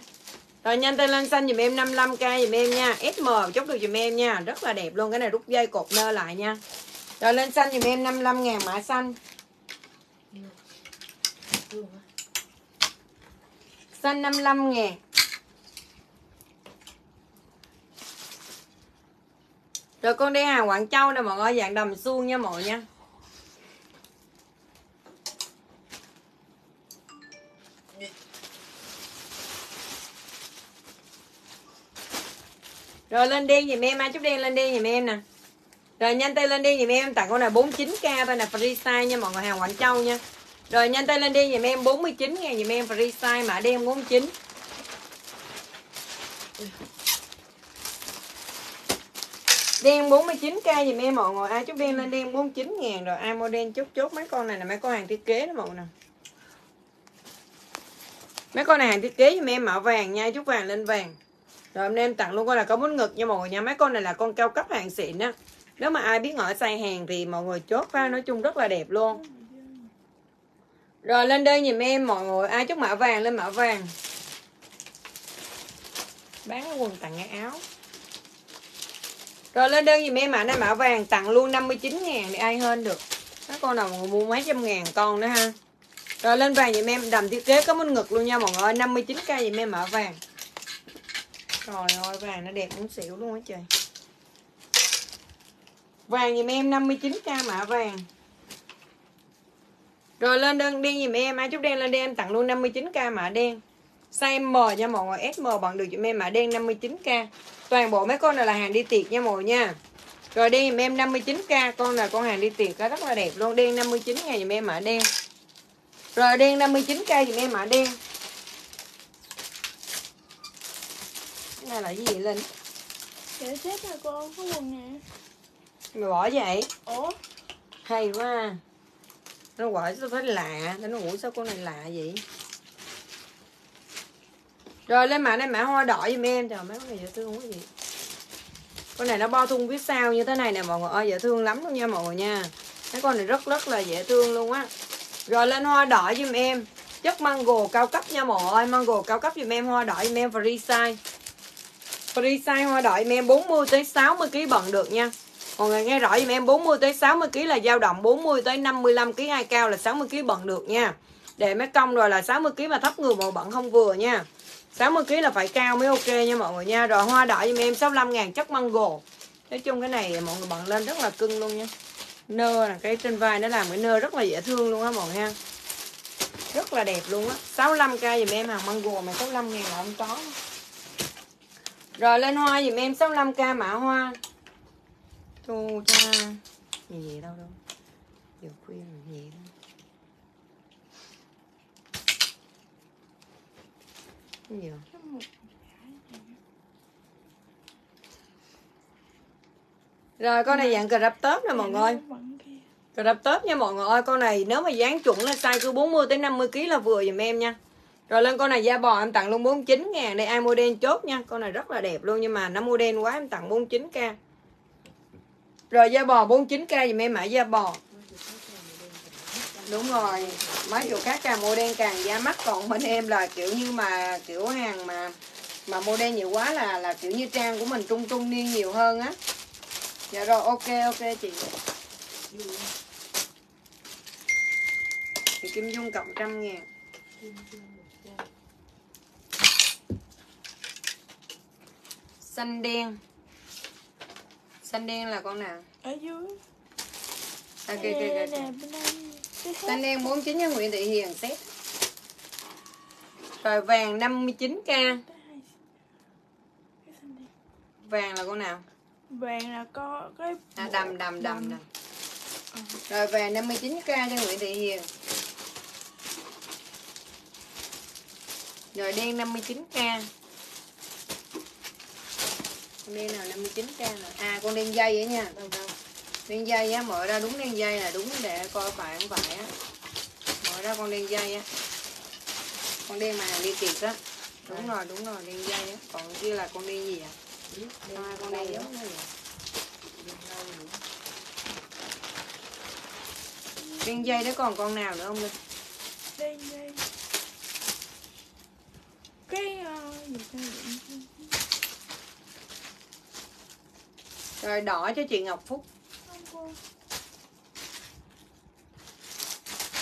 rồi nhanh tay lên xanh giùm em 55k giùm em nha. SM chốt được giùm em nha. Rất là đẹp luôn cái này rút dây cột nơ lại nha. Rồi lên xanh giùm em 55 ngàn mã xanh. Xanh 55 ngàn Rồi con đi hàng Quảng Châu nè mọi người dạng đầm suông nha mọi nha. Rồi lên đen giùm em, ai chút đen lên đen giùm em nè. Rồi nhanh tay lên đen giùm em, tặng con này 49k thôi nè, size nha mọi người, hàng Quảng Châu nha. Rồi nhanh tay lên đen giùm em 49 ngàn giùm em, free size mã đen 49 Đen 49k dùm em mọi người. Ai chút đen lên đen 49 ngàn Rồi. Ai mua đen chốt chốt? Mấy con này là mấy con hàng thiết kế đó mọi người nè. Mấy con này hàng thiết kế dùm em mạo vàng nha, Chút vàng lên vàng. Rồi hôm nay em tặng luôn con là có bún ngực nha mọi người nha. Mấy con này là con cao cấp hàng xịn á. Nếu mà ai biết ngỏ sai hàng thì mọi người chốt ra Nói chung rất là đẹp luôn. Rồi lên đây nhìn em mọi người. Ai chút mã vàng lên mã vàng. Bán cái quần tặng cái áo rồi, lên đơn gì em mã này mã vàng tặng luôn 59 ngàn để ai hơn được? Các con nào mua mấy trăm ngàn con nữa ha. Rồi, lên vàng dùm em, đầm thiết kế có bên ngực luôn nha mọi người 59k dùm em mã vàng. Trời ơi, vàng nó đẹp muốn xỉu luôn á trời. Vàng dùm em 59k mã vàng. Rồi, lên đơn đen dùm em, Ai chút đen lên đen em tặng luôn 59k mã đen size M nha mọi người SM bằng được giùm em mã đen 59k toàn bộ mấy con này là hàng đi tiệc nha mọi người nha. Rồi đen giùm em 59k con là con hàng đi tiệc đó rất là đẹp luôn. Đen 59 ngàn giùm em mã đen. Rồi đen 59k giùm em mã đen. Cái này là cái gì linh? Để xếp nè cô có quần nè. Mày bỏ vậy? Ủa? Hay quá. Nó gọi sao thấy lạ? Nó ngủ sao con này lạ vậy rồi, lên mã này mã hoa đỏ giùm em. Trời, mấy con này dễ thương quá gì con này nó bo thun phía sau như thế này nè, mọi người ơi, dễ thương lắm luôn nha mọi người nha. Mấy con này rất rất là dễ thương luôn á. Rồi, lên hoa đỏ giùm em. Chất mango cao cấp nha mọi người ơi, mango cao cấp giùm em, hoa đỏ giùm em, free size. Free size hoa đỏ giùm em 40 tới 60 kg bận được nha. Mọi người nghe rõ giùm em 40 tới 60 kg là dao động 40 tới 55 kg hai cao là 60 kg bận được nha. Để mấy công rồi là 60 kg mà thấp người mà bận không vừa nha. 60 kg là phải cao mới ok nha mọi người nha. Rồi, hoa đỏ giùm em 65 ngàn, chất mango. Nói chung cái này mọi người bận lên rất là cưng luôn nha. Nơ là cái trên vai nó làm cái nơ rất là dễ thương luôn á mọi người ha. Rất là đẹp luôn á. 65k giùm em hàng mango mà 65 ngàn là không có. Rồi, lên hoa giùm em 65k mã hoa. Thu cha. Gì vậy? Đâu đâu Giờ khuyên gì đâu một Rồi con này dạng crop top nè mọi người. kia. Crop top nha mọi người ơi. Con này nếu mà dáng chuẩn là size cứ 40 tới 50 kg là vừa dùm em nha. Rồi lên con này da bò em tặng luôn 49 ngàn. Đây ai mua đen chốt nha. Con này rất là đẹp luôn Nhưng mà nó mua đen quá em tặng 49k Rồi da bò 49k dùm em mã da bò Đúng rồi. Mấy chỗ khác càng mua đen càng giá mắc Còn bên em là kiểu như mà Kiểu hàng mà mà mua đen nhiều quá là là kiểu như trang của mình trung trung niên nhiều hơn á. Dạ rồi ok ok chị. Thì kim dung cộng trăm ngàn. Xanh đen. Xanh đen là con nào? Ở dưới. À, kìa, kìa, kìa, đây, kìa. Xanh đen 49 cho Nguyễn Thị Hiền xét. Rồi vàng 59k cái hai- cái xanh đen. vàng là con nào? Vàng là có cái à đầm đầm đầm đầm. Ờ. rồi vàng 59k cho Nguyễn Thị Hiền. Rồi đen 59k con đen nào 59k nè? À con đen dây ấy nha. đâu đâu đen dây á mở ra đúng đen dây là đúng để coi phải không phải á. Mở ra con đen dây á. Con đen mà đi tiệc á. Đúng rồi. đúng rồi đen dây á. Còn kia là con đen gì đen à, con đen giống như vậy. Đen đen dây đó còn con nào nữa không linh? Đây đây cái ờ, gì ta vậy? rồi đỏ cho chị Ngọc Phúc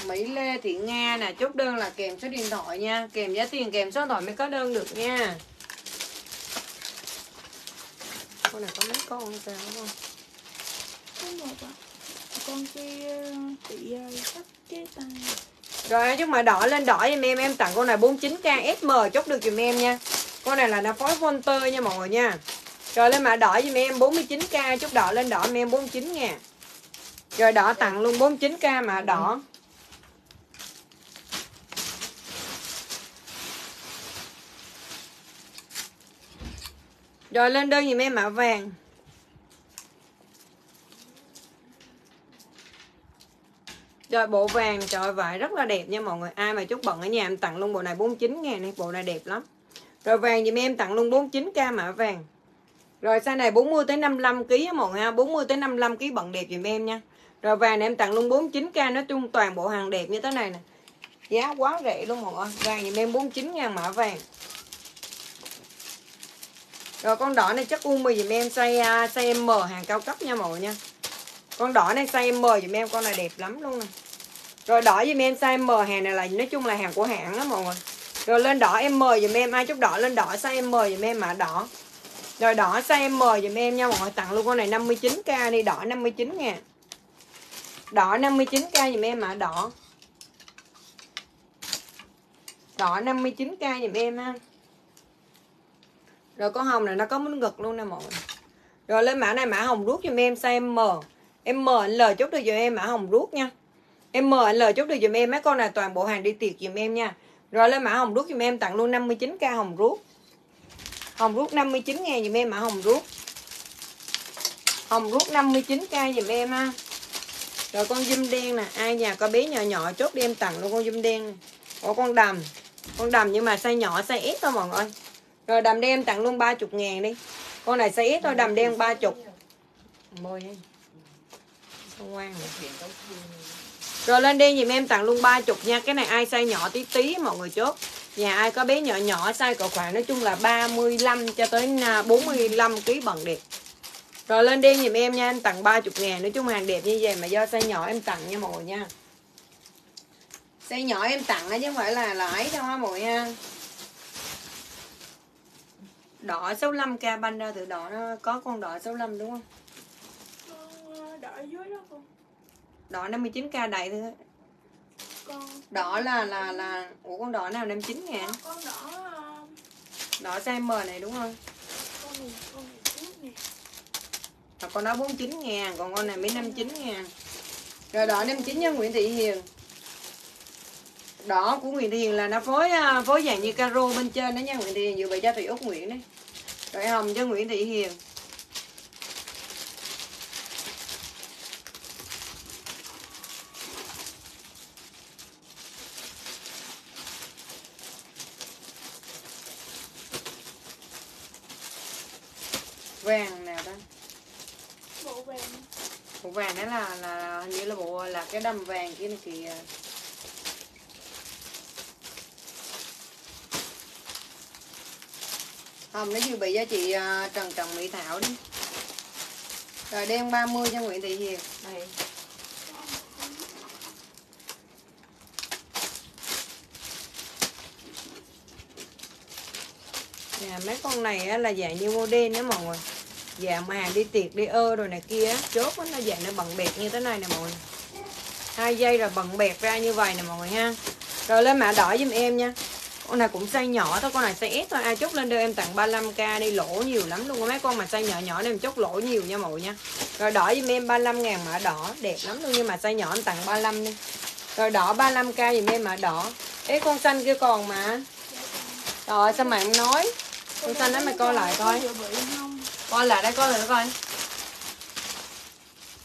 Mỹ Lê Thị Nga nè chốt đơn là kèm số điện thoại nha. Kèm giá tiền kèm số điện thoại mới có đơn được nha. Con này có mấy con sao không? Có một con kia ờ, cắt cái tay rồi chút mà đỏ lên đỏ giùm em em tặng con này 49k SM chốt được giùm em nha. Con này là nó phối Fonter nha mọi người nha rồi lên mã đỏ giùm em 49k chút đỏ lên đỏ em 49 ngàn rồi đỏ tặng luôn 49k mã đỏ. Rồi lên đơn giùm em mã vàng. Rồi bộ vàng, trời vải rất là đẹp nha mọi người. Ai mà chút bận ở nhà em tặng luôn bộ này 49 ngàn này, Bộ này đẹp lắm. Rồi vàng giùm em tặng luôn 49k mã vàng. Rồi size này 40 tới 55 kg á mọi người ha 40 tới 55 kg bận đẹp giùm em nha. Rồi vàng này em tặng luôn 49k Nói chung toàn bộ hàng đẹp như thế này nè. Giá quá rẻ luôn mọi người Vàng giùm em 49 ngàn mã vàng. Rồi con đỏ này chắc u Umi giùm em size, à, size M hàng cao cấp nha mọi người nha. Con đỏ này size M giùm em con này đẹp lắm luôn nè. Rồi đỏ giùm em size M hàng này là nói chung là hàng của hãng đó mọi người. Rồi lên đỏ M giùm em ai chút đỏ lên đỏ size M giùm em mã đỏ. Rồi đỏ size M dùm em nha mọi người tặng luôn con này 59k đi, đỏ 59 ngàn Đỏ 59k dùm em mã đỏ. Đỏ 59k dùm em ha. Rồi con hồng này nó có miếng ngực luôn nè mọi người. Rồi lên mã này mã hồng rút dùm em, size M. Em M, anh L chút được dùm em, mã hồng rút nha. Em M, anh L chút được dùm em, mấy con này toàn bộ hàng đi tiệc dùm em nha. Rồi lên mã hồng rút dùm em, tặng luôn 59k hồng rút hồng rút 59 ngàn dùm em mã hồng rút. Hồng rút 59k dùm em ha. Rồi con dâm đen nè, ai nhà có bé nhỏ nhỏ chốt đi em tặng luôn con dâm đen. Này. Ủa, con đầm. Con đầm nhưng mà size nhỏ, size S thôi mọi người. Rồi đầm đen em tặng luôn 30 ngàn đi. Con này size S thôi, đầm đen 30 môi ấy. Không ngoan rồi. Rồi lên đen dùm em tặng luôn 30 nha. Cái này ai size nhỏ tí tí, mọi người chốt. Nhà ai có bé nhỏ nhỏ size cỡ khoảng nói chung là 35 cho tới à, 45 kg bận đẹp. Rồi lên đi dùm em nha Anh tặng 30 ngàn Nói chung hàng đẹp như vậy mà do size nhỏ em tặng nha mọi người nha. Size nhỏ em tặng chứ không phải là ấy đâu ha mọi người ha Đỏ 65k banh ra từ đỏ nó có con đỏ 65 đúng không? ờ, đỏ dưới đó con. Đỏ 59k đầy thôi con. Đỏ là là là Ủa con đỏ nào 59 ngàn con đỏ ờ, Đỏ size M này đúng không? con này con này trước nè? Và con đó 49 ngàn Còn con này mới 59 ngàn Rồi đỏ 59 nha Nguyễn Thị Hiền. Đỏ của Nguyễn Thị Hiền là nó phối à, phối dạng như caro bên trên đó nha Nguyễn Thị Hiền Dự bị cho Thủy Úc Nguyễn đấy. Rồi hồng cho Nguyễn Thị Hiền Vàng nào đó bộ vàng. Bộ vàng đó là là hình như là bộ là cái đầm vàng kia này kìa. Hồng nó dự bị cho chị à, Trần Trần Mỹ Thảo đi. Rồi đen 30 cho Nguyễn Thị Hiền. Đây. Mấy con này á, là dạng như model đó mọi người dạng mà hàng đi tiệc, đi ơ rồi này kia, chốt nó dạng nó bận bẹt như thế này nè mọi người. Hai dây rồi bận bẹt ra như vậy nè mọi người ha. Rồi lên mã đỏ giùm em nha. Con này cũng size nhỏ thôi, con này size S thôi. Ai chốt lên đưa em tặng 35k đi, lỗ nhiều lắm luôn mấy con mà size nhỏ nhỏ này em chốt lỗ nhiều nha mọi người nha. Rồi đỏ giùm em 35 ngàn mã đỏ, đẹp lắm luôn. Nhưng mà size nhỏ em tặng 35 đi. Rồi đỏ 35k giùm em mã đỏ. Ê, con xanh kia còn mà. Rồi sao mà em nói? Con xanh đó mày coi lại coi. Coi lại đây, coi lại coi.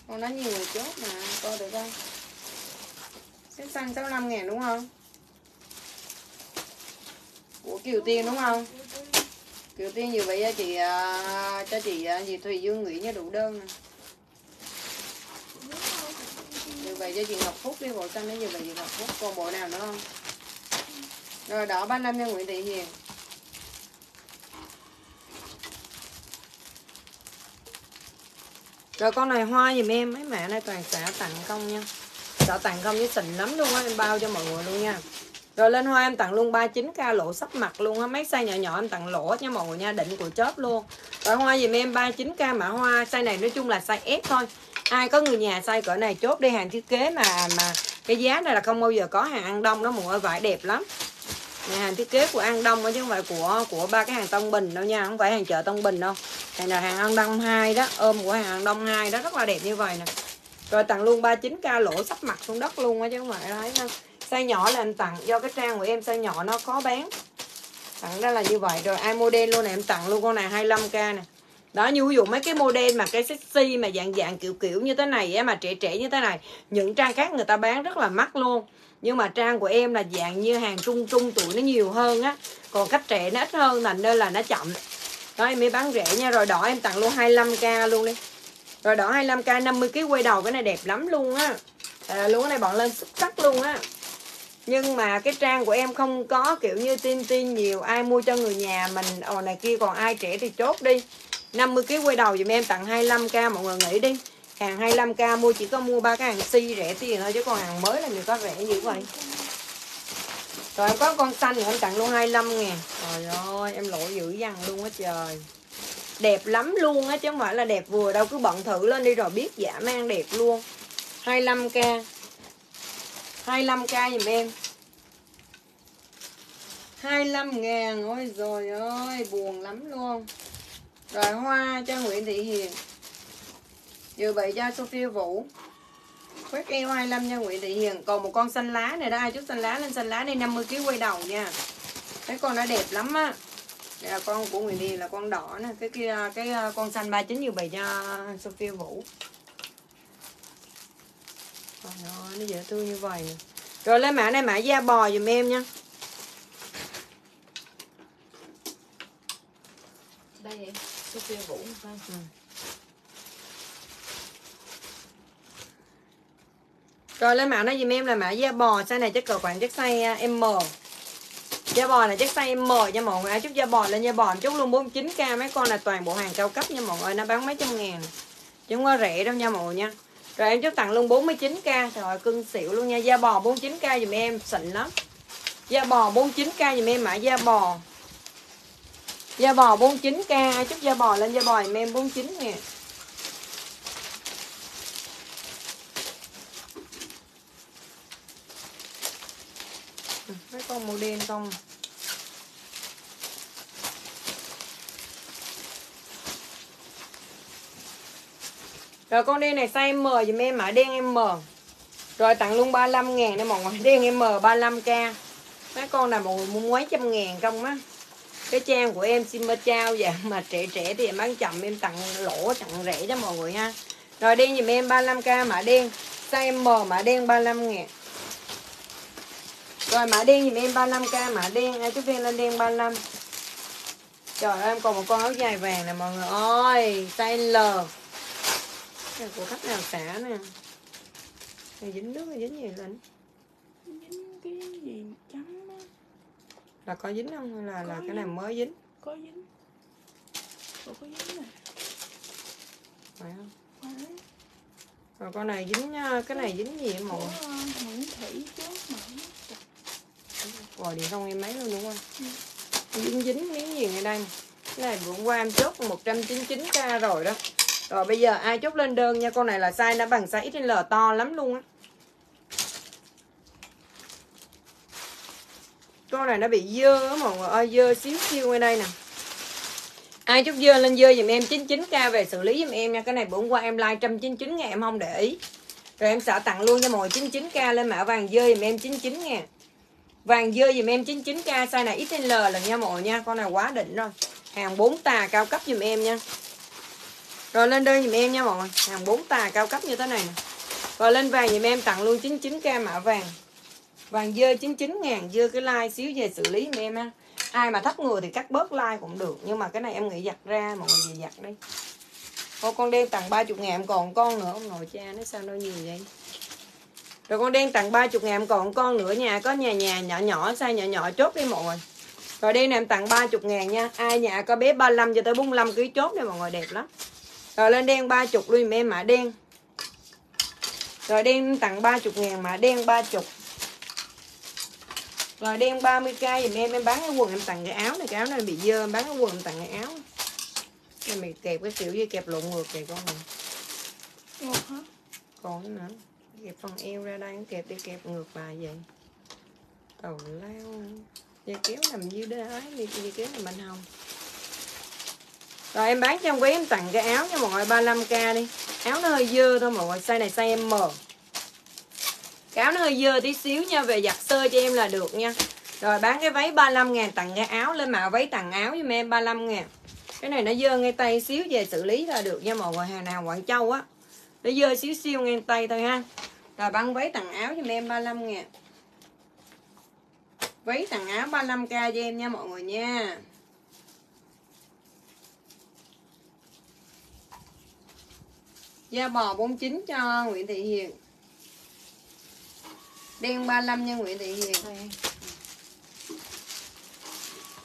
Con nó nhiều người chốt mà, Coi được coi. Xếp xanh 65 ngàn đúng không? Của Kiều Tiên đúng không? Kiều Tiên như vậy à, cho chị Cho chị gì Thùy Dương nghĩ nha, đủ đơn nè Như vậy cho chị Ngọc Phúc đi, bộ xanh nó như vậy, chị Ngọc Phúc Còn bộ nào nữa không? Rồi đỏ 35 cho Nguyễn Thị Hiền. Rồi con này hoa giùm em. Mấy mẹ này toàn xả tặng công nha. Xả tặng công với xịn lắm luôn á, Em bao cho mọi người luôn nha. Rồi lên hoa em tặng luôn 39k lỗ sắp mặt luôn á. Mấy size nhỏ nhỏ em tặng lỗ nha mọi người nha Định của chớp luôn. Rồi hoa giùm em 39k mã hoa. Size này nói chung là size S thôi. Ai có người nhà size cỡ này chốt đi hàng thiết kế mà mà cái giá này là không bao giờ có hàng ăn đông đó mọi người, vải đẹp lắm nhà hàng thiết kế của An Đông chứ không phải của của ba cái hàng Tân Bình đâu nha, không phải hàng chợ Tân Bình đâu. Hàng là hàng An Đông 2 đó, ôm của hàng An Đông 2 đó, rất là đẹp như vậy nè. Rồi tặng luôn 39k lỗ sắp mặt xuống đất luôn á, chứ không phải đấy ha size nhỏ là anh tặng, do cái trang của em size nhỏ nó có bán. Tặng ra là như vậy, rồi ai model luôn này, em tặng luôn con này 25k nè. Đó, như ví dụ mấy cái model mà cái sexy mà dạng dạng kiểu kiểu như thế này á, mà trẻ trẻ như thế này, những trang khác người ta bán rất là mắc luôn nhưng mà trang của em là dạng như hàng trung trung tuổi nó nhiều hơn á. Còn khách trẻ nó ít hơn thành nên là nó chậm. Đó em mới bán rẻ nha. Rồi đỏ em tặng luôn 25k luôn đi. Rồi đỏ 25k 50 kg quay đầu cái này đẹp lắm luôn á. À, luôn cái này bọn lên xuất sắc luôn á. Nhưng mà cái trang của em không có kiểu như tin tin nhiều ai mua cho người nhà mình ồ này kia còn ai trẻ thì chốt đi. 50 kg quay đầu dùm em tặng 25k mọi người nghĩ đi hàng 25k mua chỉ có mua ba cái hàng si rẻ tiền thôi, chứ còn hàng mới là người có rẻ như vậy. Rồi em có con xanh thì em tặng luôn 25 ngàn. Trời ơi, em lỗi dữ dằn luôn á trời. Đẹp lắm luôn á, chứ không phải là đẹp vừa đâu, Cứ bận thử lên đi rồi biết giả mang đẹp luôn. 25k 25k dùm em. 25 ngàn, Ôi rồi ơi, buồn lắm luôn. Rồi hoa cho Nguyễn Thị Hiền. Dự bị cho Sophia Vũ. Khoét eo 25 nha Nguyễn Thị Hiền. Còn một con xanh lá này đó Ai chút xanh lá lên xanh lá này 50kg quay đầu nha. Cái con nó đẹp lắm á. Đây là con của Nguyễn Thị là con đỏ nè. Cái kia cái uh, con xanh 39 dự bị cho Sophia Vũ. Trời ơi nó dễ thương như vậy nè. Rồi lên mã này mã da bò dùm em nha. Đây Sophia Vũ. Ừ. Rồi lên mã này dùm em là mã da bò, Size này chắc cỡ khoảng chắc size à, M. Da bò này chắc size M nha mọi người Ai chút da bò lên da bò chút luôn 49k Mấy con là toàn bộ hàng cao cấp nha mọi người Nó bán mấy trăm ngàn. Chứ không có rẻ đâu nha mọi người nha. Rồi em chúc tặng luôn 49k Trời ơi, cưng xỉu luôn nha. Da bò 49k dùm em, xịn lắm. Da bò 49k dùm em, mã da bò. Da bò 49k Ai chút da bò lên da bò dùm em 49 nè con màu đen con Rồi con đen này size M dùm em mã đen em M. Rồi tặng luôn 35 ngàn đây mọi người Đen em M 35k Mấy con này mọi người mua mấy trăm ngàn không á. Cái trang của em xin mơ trao dạ Mà trẻ trẻ thì em bán chậm, em tặng lỗ, tặng rẻ cho mọi người ha. Rồi đen dùm em 35k mã đen, Size M mã đen 35 ngàn rồi mã đen dùm em 35k mã đen ai chút viên lên đen 35 Trời ơi em còn một con áo dài vàng nè mọi người ơi Size L. Cái này của khách nào xả nè? Này dính nước hay dính gì lên dính cái gì trắng á Là có dính không hay là, là Có cái này dính. mới dính? Có dính. Ủa có dính nè. Phải không? Phải. Rồi con này dính ờ, cái này dính gì vậy mọi người? Thị chứ mà rồi, điện không em mấy luôn đúng không? Ừ. Dính dính miếng gì ngay đây. Cái này vừa qua em chốt 199k rồi đó. Rồi, bây giờ ai chốt lên đơn nha? Con này là size nó bằng size XL to lắm luôn á. Con này nó bị dơ á mọi người ơi, Dơ xíu xíu ngay đây nè. Ai chốt dơ lên dơ dùm em 99k về xử lý dùm em nha. Cái này bữa hôm qua em like 199 ngàn em không để ý. Rồi em sợ tặng luôn cho mọi 99k lên mã vàng dơ dùm em 99 ngàn. Vàng dơ dùm em 99k Size này XL là nha mọi nha, Con này quá đỉnh rồi. Hàng 4 tà cao cấp dùm em nha. Rồi lên đơn dùm em nha mọi người. Hàng 4 tà cao cấp như thế này nè. Rồi lên vàng dùm em tặng luôn 99k mã vàng. Vàng dơ 99 ngàn, Dơ cái like xíu về xử lý dùm em ha. Ai mà thấp người thì cắt bớt like cũng được, Nhưng mà cái này em nghĩ giặt ra, Mọi người về giặt đi. Ô, con đen tặng 30 ngàn, em còn con nữa, Ông nội cha, nó sao nó nhiều vậy? Rồi con đen tặng 30 ngàn còn con nữa nhà có nhà nhà nhỏ nhỏ size nhỏ nhỏ chốt đi mọi người. Rồi đen này em tặng 30 ngàn nha. Ai nhà có bé 35 cho tới 45 kg chốt đi mọi người đẹp lắm. Rồi lên đen 30 luôn em mã đen. Rồi đen tặng 30 ngàn mã đen 30 rồi đen 30k giùm em em bán cái quần em tặng cái áo này cái áo này bị dơ em bán cái quần em tặng cái áo. Này mày kẹp cái kiểu như kẹp lộn ngược kìa con này Một hả? còn nữa kẹp phần eo ra đây kẹp đi, kẹp ngược lại vậy. Tàu lao. Dây kéo nằm dưới đá đi dây kéo nằm bên hông. Rồi, em bán cho em quý, em tặng cái áo nha mọi người 35k đi. Áo nó hơi dơ thôi mọi người, size này size M. Cái áo nó hơi dơ tí xíu nha, về giặt sơ cho em là được nha. Rồi, bán cái váy 35 ngàn, tặng cái áo lên mạo váy tặng áo cho em 35 ngàn. Cái này nó dơ ngay tay xíu về xử lý là được nha mọi người, hàng nào Quảng Châu á. Nó dơ xíu xíu ngang tay thôi ha rồi băng váy tặng áo cho em 35 ngàn Váy tặng áo 35k cho em nha mọi người nha. Da bò 49 cho Nguyễn Thị Hiền. Đen 35 nha Nguyễn Thị Hiền.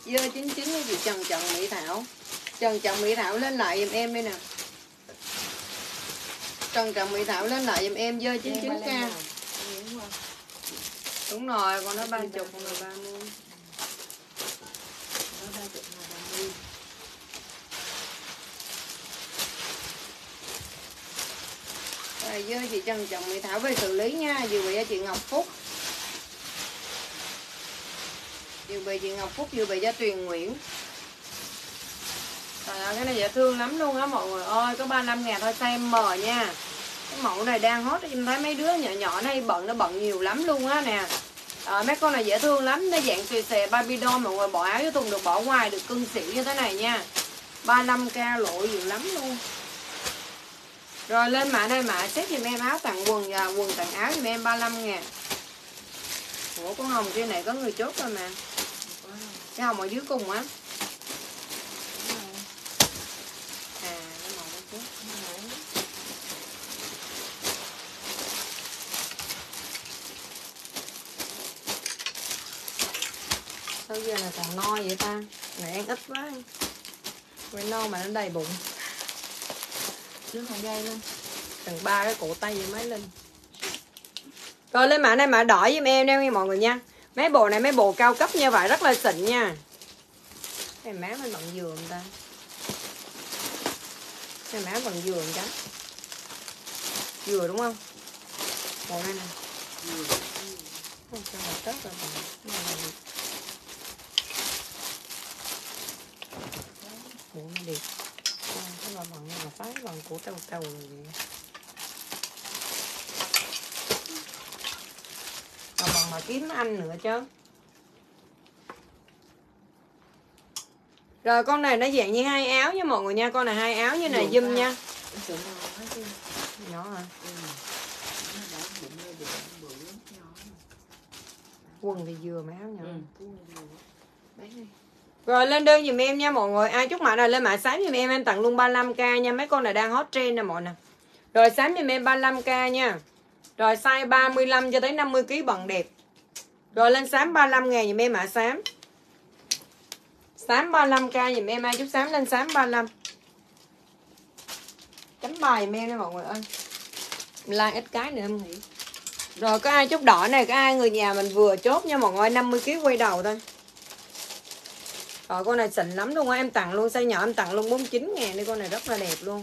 Dơ 99 với chị Trần Trọng Mỹ Thảo. Trần Trọng Mỹ Thảo lên lại giùm em đây nè Trần Trọng Mỹ Thảo lên lại giùm em dơ 99k Đúng rồi, còn nó 30 còn nó 30 Rồi dơ chị Trần Trọng Mỹ Thảo về xử lý nha. Dù bị chị Ngọc Phúc. Dự bị chị Ngọc Phúc, dự bị cho Tuyền Nguyễn Trời ơi, cái này dễ thương lắm luôn á mọi người ơi. Có 35 ngàn thôi size M nha. Cái mẫu này đang hot Em thấy mấy đứa nhỏ nhỏ này bận nó bận nhiều lắm luôn á nè. À, Mấy con này dễ thương lắm. Nó dạng xì xè baby doll Mọi người bỏ áo với thùng được bỏ ngoài Được cưng xỉu như thế này nha. 35k lộ nhiều lắm luôn. Rồi lên mã đây mã xếp giùm em áo tặng quần và quần tặng áo giùm em 35 ngàn Ủa con hồng kia này có người chốt rồi mà. Cái hồng ở dưới cùng á À cái màu nó chốt Sao giờ là còn no vậy ta? Mẹ ăn ít quá. Quay no mà nó đầy bụng. Nước hàng dây luôn Tầng ba cái cổ tay với máy lên. Rồi lên mã này mã đỏ giùm em nha mọi người nha. Mấy bộ này, mấy bộ cao cấp như vậy rất là xịn nha. Cái má mình bằng dừa người ta. Cái má bằng dừa trắng Dừa đúng không? Bộ này nè. Không, sao mà tớt rồi bằng Bộ nó đẹp À, Cái là bằng là phái bằng của trâu trâu rồi vậy Còn bằng mà kiếm anh nữa chứ. Rồi con này nó dạng như hai áo nha mọi người nha. Con này hai áo như này dùm ha. nha. Nhỏ hả? Ừ. Quần thì vừa mà áo nhỏ. Ừ Bán đi rồi, lên đơn giùm em nha mọi người. Ai chúc mã nào lên mã sáng giùm em Em tặng luôn 35k nha. Mấy con này đang hot trend nè mọi nè. Rồi, sáng giùm em 35k nha. Rồi, size 35 cho tới 50kg bận đẹp. Rồi, lên sám 35 ngàn giùm em mã sám. Sám 35k giùm em, Ai chúc sám lên sám 35 Chấm bài giùm em nha mọi người ơi. Like ít cái nữa em nghĩ. Rồi, có ai chúc đỏ này? Có ai người nhà mình vừa chốt nha mọi người? 50kg quay đầu thôi rồi con này xịn lắm luôn á, Em tặng luôn, size nhỏ em tặng luôn 49 ngàn đi, Con này rất là đẹp luôn.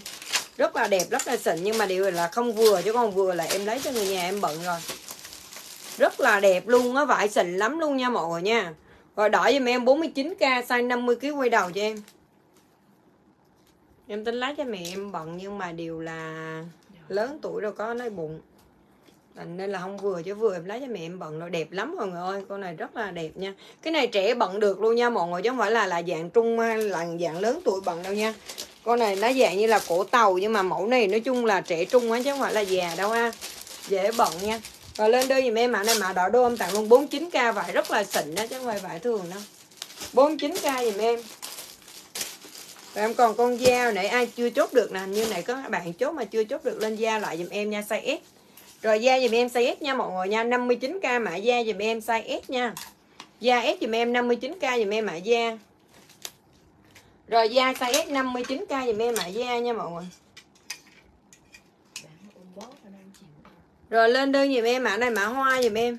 Rất là đẹp, rất là xịn, Nhưng mà điều là không vừa, chứ con vừa là em lấy cho người nhà em bận rồi. Rất là đẹp luôn á, Vải xịn lắm luôn nha mọi người nha. Rồi đỏ giùm em 49k Size 50kg quay đầu cho em. Em tính lấy cho mẹ em bận, Nhưng mà điều là Lớn tuổi rồi có nói bụng. Thành nên là không vừa chứ, vừa em lấy cho mẹ em bận rồi, đẹp lắm mọi người ơi, con này rất là đẹp nha. Cái này trẻ bận được luôn nha mọi người, chứ không phải là là dạng trung là dạng lớn tuổi bận đâu nha. Con này nó dạng như là cổ tàu nhưng mà mẫu này nói chung là trẻ trung á, chứ không phải là già đâu ha. Dễ bận nha. Rồi lên đơn giùm em, mã này mã đỏ đô em tặng luôn 49k vải rất là xịn đó chứ không phải vải thường đâu. 49k giùm em. Rồi em còn con dao nãy, ai chưa chốt được nè, hình như này có bạn chốt mà chưa chốt được lên da lại giùm em nha, size S rồi da dùm em size S nha mọi người nha 59k mã da dùm em size S nha. Da S dùm em 59k dùm em mã da. Rồi da size S 59k dùm em mã da nha mọi người. Rồi lên đơn dùm em mã này mã hoa dùm em.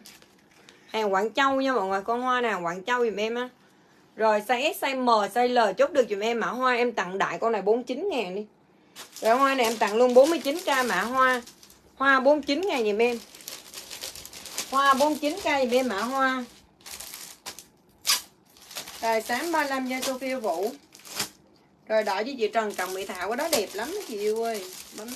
Hàng Quảng Châu nha mọi người Con hoa nào Quảng Châu dùm em á. Rồi size S, size M, size L chốt được dùm em mã hoa Em tặng đại con này 49 ngàn đi. Rồi hoa này em tặng luôn 49k mã hoa. Hoa 49 ngày dùm em. Hoa 49 cây dùm em mã hoa. Rồi sáng 35 cho Sophia Vũ. Rồi đợi với chị Trần Cầm Mỹ Thảo, Cái đó đẹp lắm đó chị yêu ơi. Bấm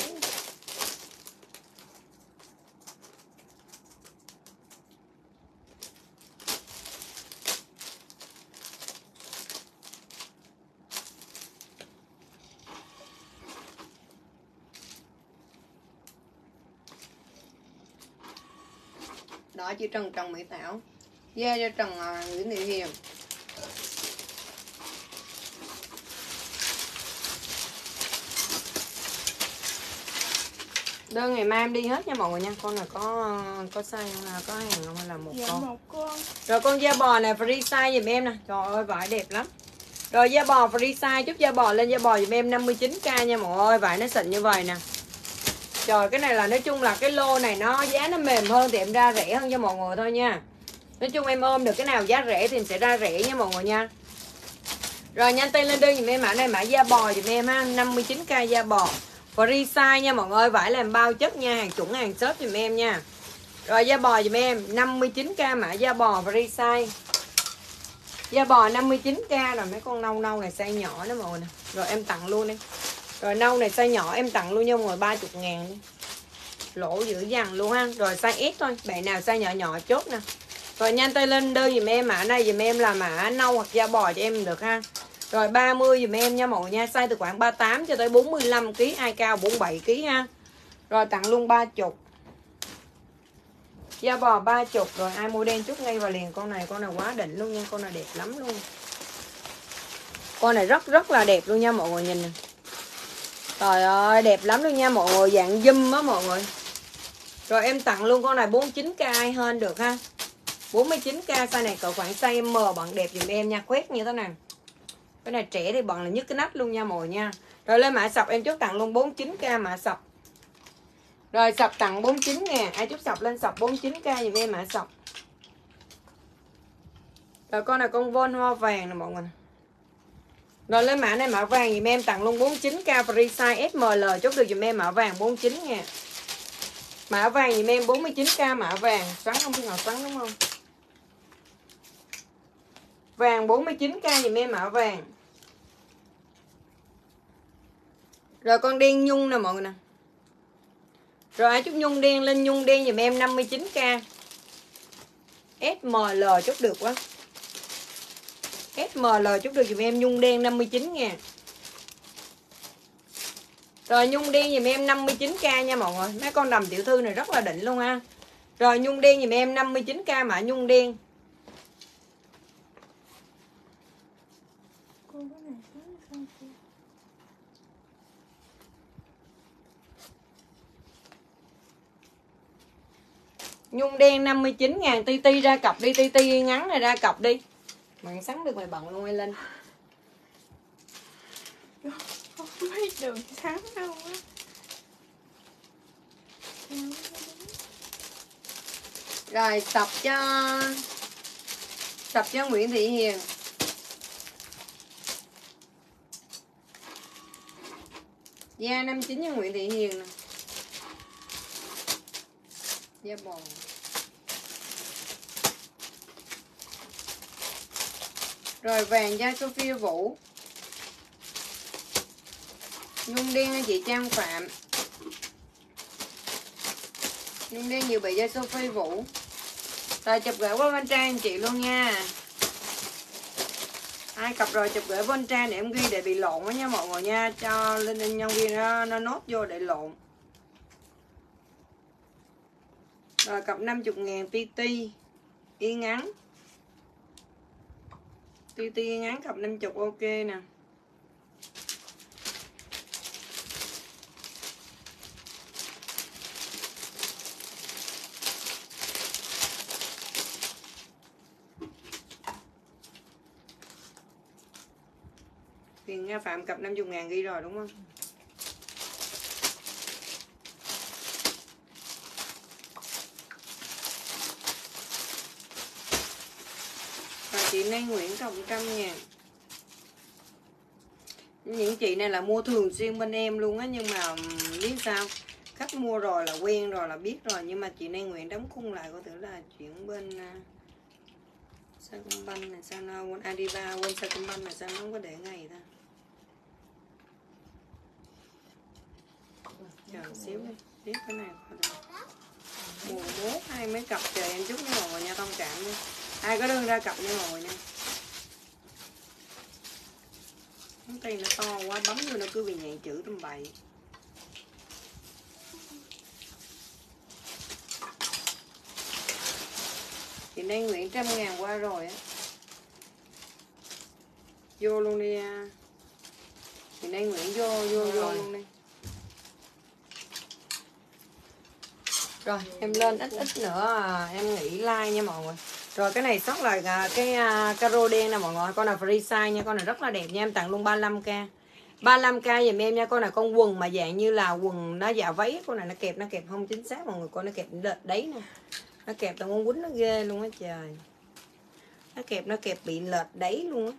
đó chị Trần Trọng Mỹ Thảo. Da cho Trần à, Nguyễn Thị Hiền. Đơn ngày mai em đi hết nha mọi người nha. Con này có có size không là có hàng không hay là một Dạ con? một con. Rồi con da bò này free size giùm em nè. Trời ơi vải đẹp lắm. Rồi da bò free size chút da bò lên da bò giùm em 59k nha mọi người vải nó xịn như vậy nè Trời, cái này là nói chung là cái lô này nó giá nó mềm hơn thì em ra rẻ hơn cho mọi người thôi nha. Nói chung em ôm được cái nào giá rẻ thì em sẽ ra rẻ nha mọi người nha. Rồi nhanh tay lên đơn giùm em mã này mã da bò giùm em ha 59k da bò. Free size nha mọi người, Vải làm bao chất nha, Hàng chuẩn hàng shop giùm em nha. Rồi da bò giùm em 59k mã da bò free size. Da bò 59k rồi mấy con nâu nâu này size nhỏ đó mọi người nè. Rồi em tặng luôn đi. Rồi nâu này size nhỏ em tặng luôn nha mọi người 30 ngàn. Lỗ dữ dằn luôn ha. Rồi size S thôi, Bạn nào size nhỏ nhỏ chốt nè. Rồi nhanh tay lên đơn dùm em, mã này dùm em là mã nâu hoặc da bò cho em được ha. Rồi 30 dùm em nha mọi người nha, Size từ khoảng 38 cho tới 45 kg Ai cao 47 kg ha. Rồi tặng luôn 30 Da bò ba chục, rồi ai mua đen chút ngay vào liền. Con này con này quá đỉnh luôn nha, con này đẹp lắm luôn. Con này rất rất là đẹp luôn nha mọi người, nhìn nè trời ơi, đẹp lắm luôn nha, mọi người, dạng dâm á mọi người. Rồi em tặng luôn con này 49k ai hơn được ha? 49k size này cỡ khoảng size M bằng đẹp dùm em nha quét như thế này cái này trẻ thì bằng là nhất cái nách luôn nha mọi người nha. Rồi lên mã sọc, em chốt tặng luôn 49k mã sọc. Rồi sọc tặng 49 nè, Ai chút sọc lên sọc 49k dùm em mã sọc. Rồi con này con von hoa vàng nè mọi người. Rồi lên mã này, mã vàng dùm em, tặng luôn 49k free size SML Chốt được dùm em, mã vàng 49 nha. Mã vàng dùm em 49k mã vàng. Xoắn không biết nào xoắn, đúng không? Vàng 49k dùm em, mã vàng. Rồi con đen nhung nè, mọi người nè. Rồi ai chút nhung đen lên nhung đen dùm em 59k SML chốt được quá. SML chút được dùm em nhung đen 59 ngàn Rồi nhung đen dùm em 59k nha mọi người. Mấy con đầm tiểu thư này rất là đỉnh luôn ha. Rồi nhung đen dùm em 59k mã nhung đen? Nhung đen 59 ngàn ti ti ra cặp đi ti ti ngắn này ra cặp đi Mày sắn được mày bận luôn ai lên Không biết đường sáng đâu á. Rồi tập cho Tập cho Nguyễn Thị Hiền. Da 59 cho Nguyễn Thị Hiền nè. Da bò Rồi vàng da Sophia Vũ. Nhung đen chị Trang Phạm. Nhung đen dự bị da Sophie Vũ. Rồi chụp gửi qua bên trang chị luôn nha. Ai cặp rồi chụp gửi bên trang để em ghi để bị lộn đó nha mọi người nha. Cho lên nhân viên nó, nó nốt vô để lộn. Rồi cặp 50 ngàn PT Y ngắn. TT y ngắn cặp 50 ok nè Tiền Nga Phạm cặp 50 ngàn ghi rồi, đúng không? Chị Nan Nguyễn cộng trăm ngàn Những chị này là mua thường xuyên bên em luôn á, Nhưng mà biết sao? Khách mua rồi là quen rồi là biết rồi, Nhưng mà chị Nan Nguyễn đóng khung lại có thể là chuyển bên à, Sacombank này sao nó à, quên Adiba quên Sacombank này sao nó không có để ngày ta. Chờ xíu đi tiếp cái này mua mùa mốt, hai mấy cặp chờ em chút nữa ngồi nha, thông cảm nha ai có đơn ra cặp nha mọi người nha ngón tay nó to quá bấm vô nó cứ bị nhạy chữ tầm bậy chị đang nguyện trăm ngàn qua rồi á. Vô luôn đi à. chị đang nguyện vô vô vô Rồi. luôn đi. Rồi em lên ít ít nữa à, em nghỉ like nha mọi người rồi cái này sót lại à, cái à, caro đen nè mọi người. Con này free size nha con này rất là đẹp nha em tặng luôn 35k 35k dùm em nha con này con quần mà dạng như là quần nó dạ váy con này nó kẹp nó kẹp không chính xác mọi người. Con nó kẹp lệch đấy nè. Nó kẹp tao muốn quýnh nó ghê luôn á trời. Nó kẹp nó kẹp bị lệch đấy luôn á.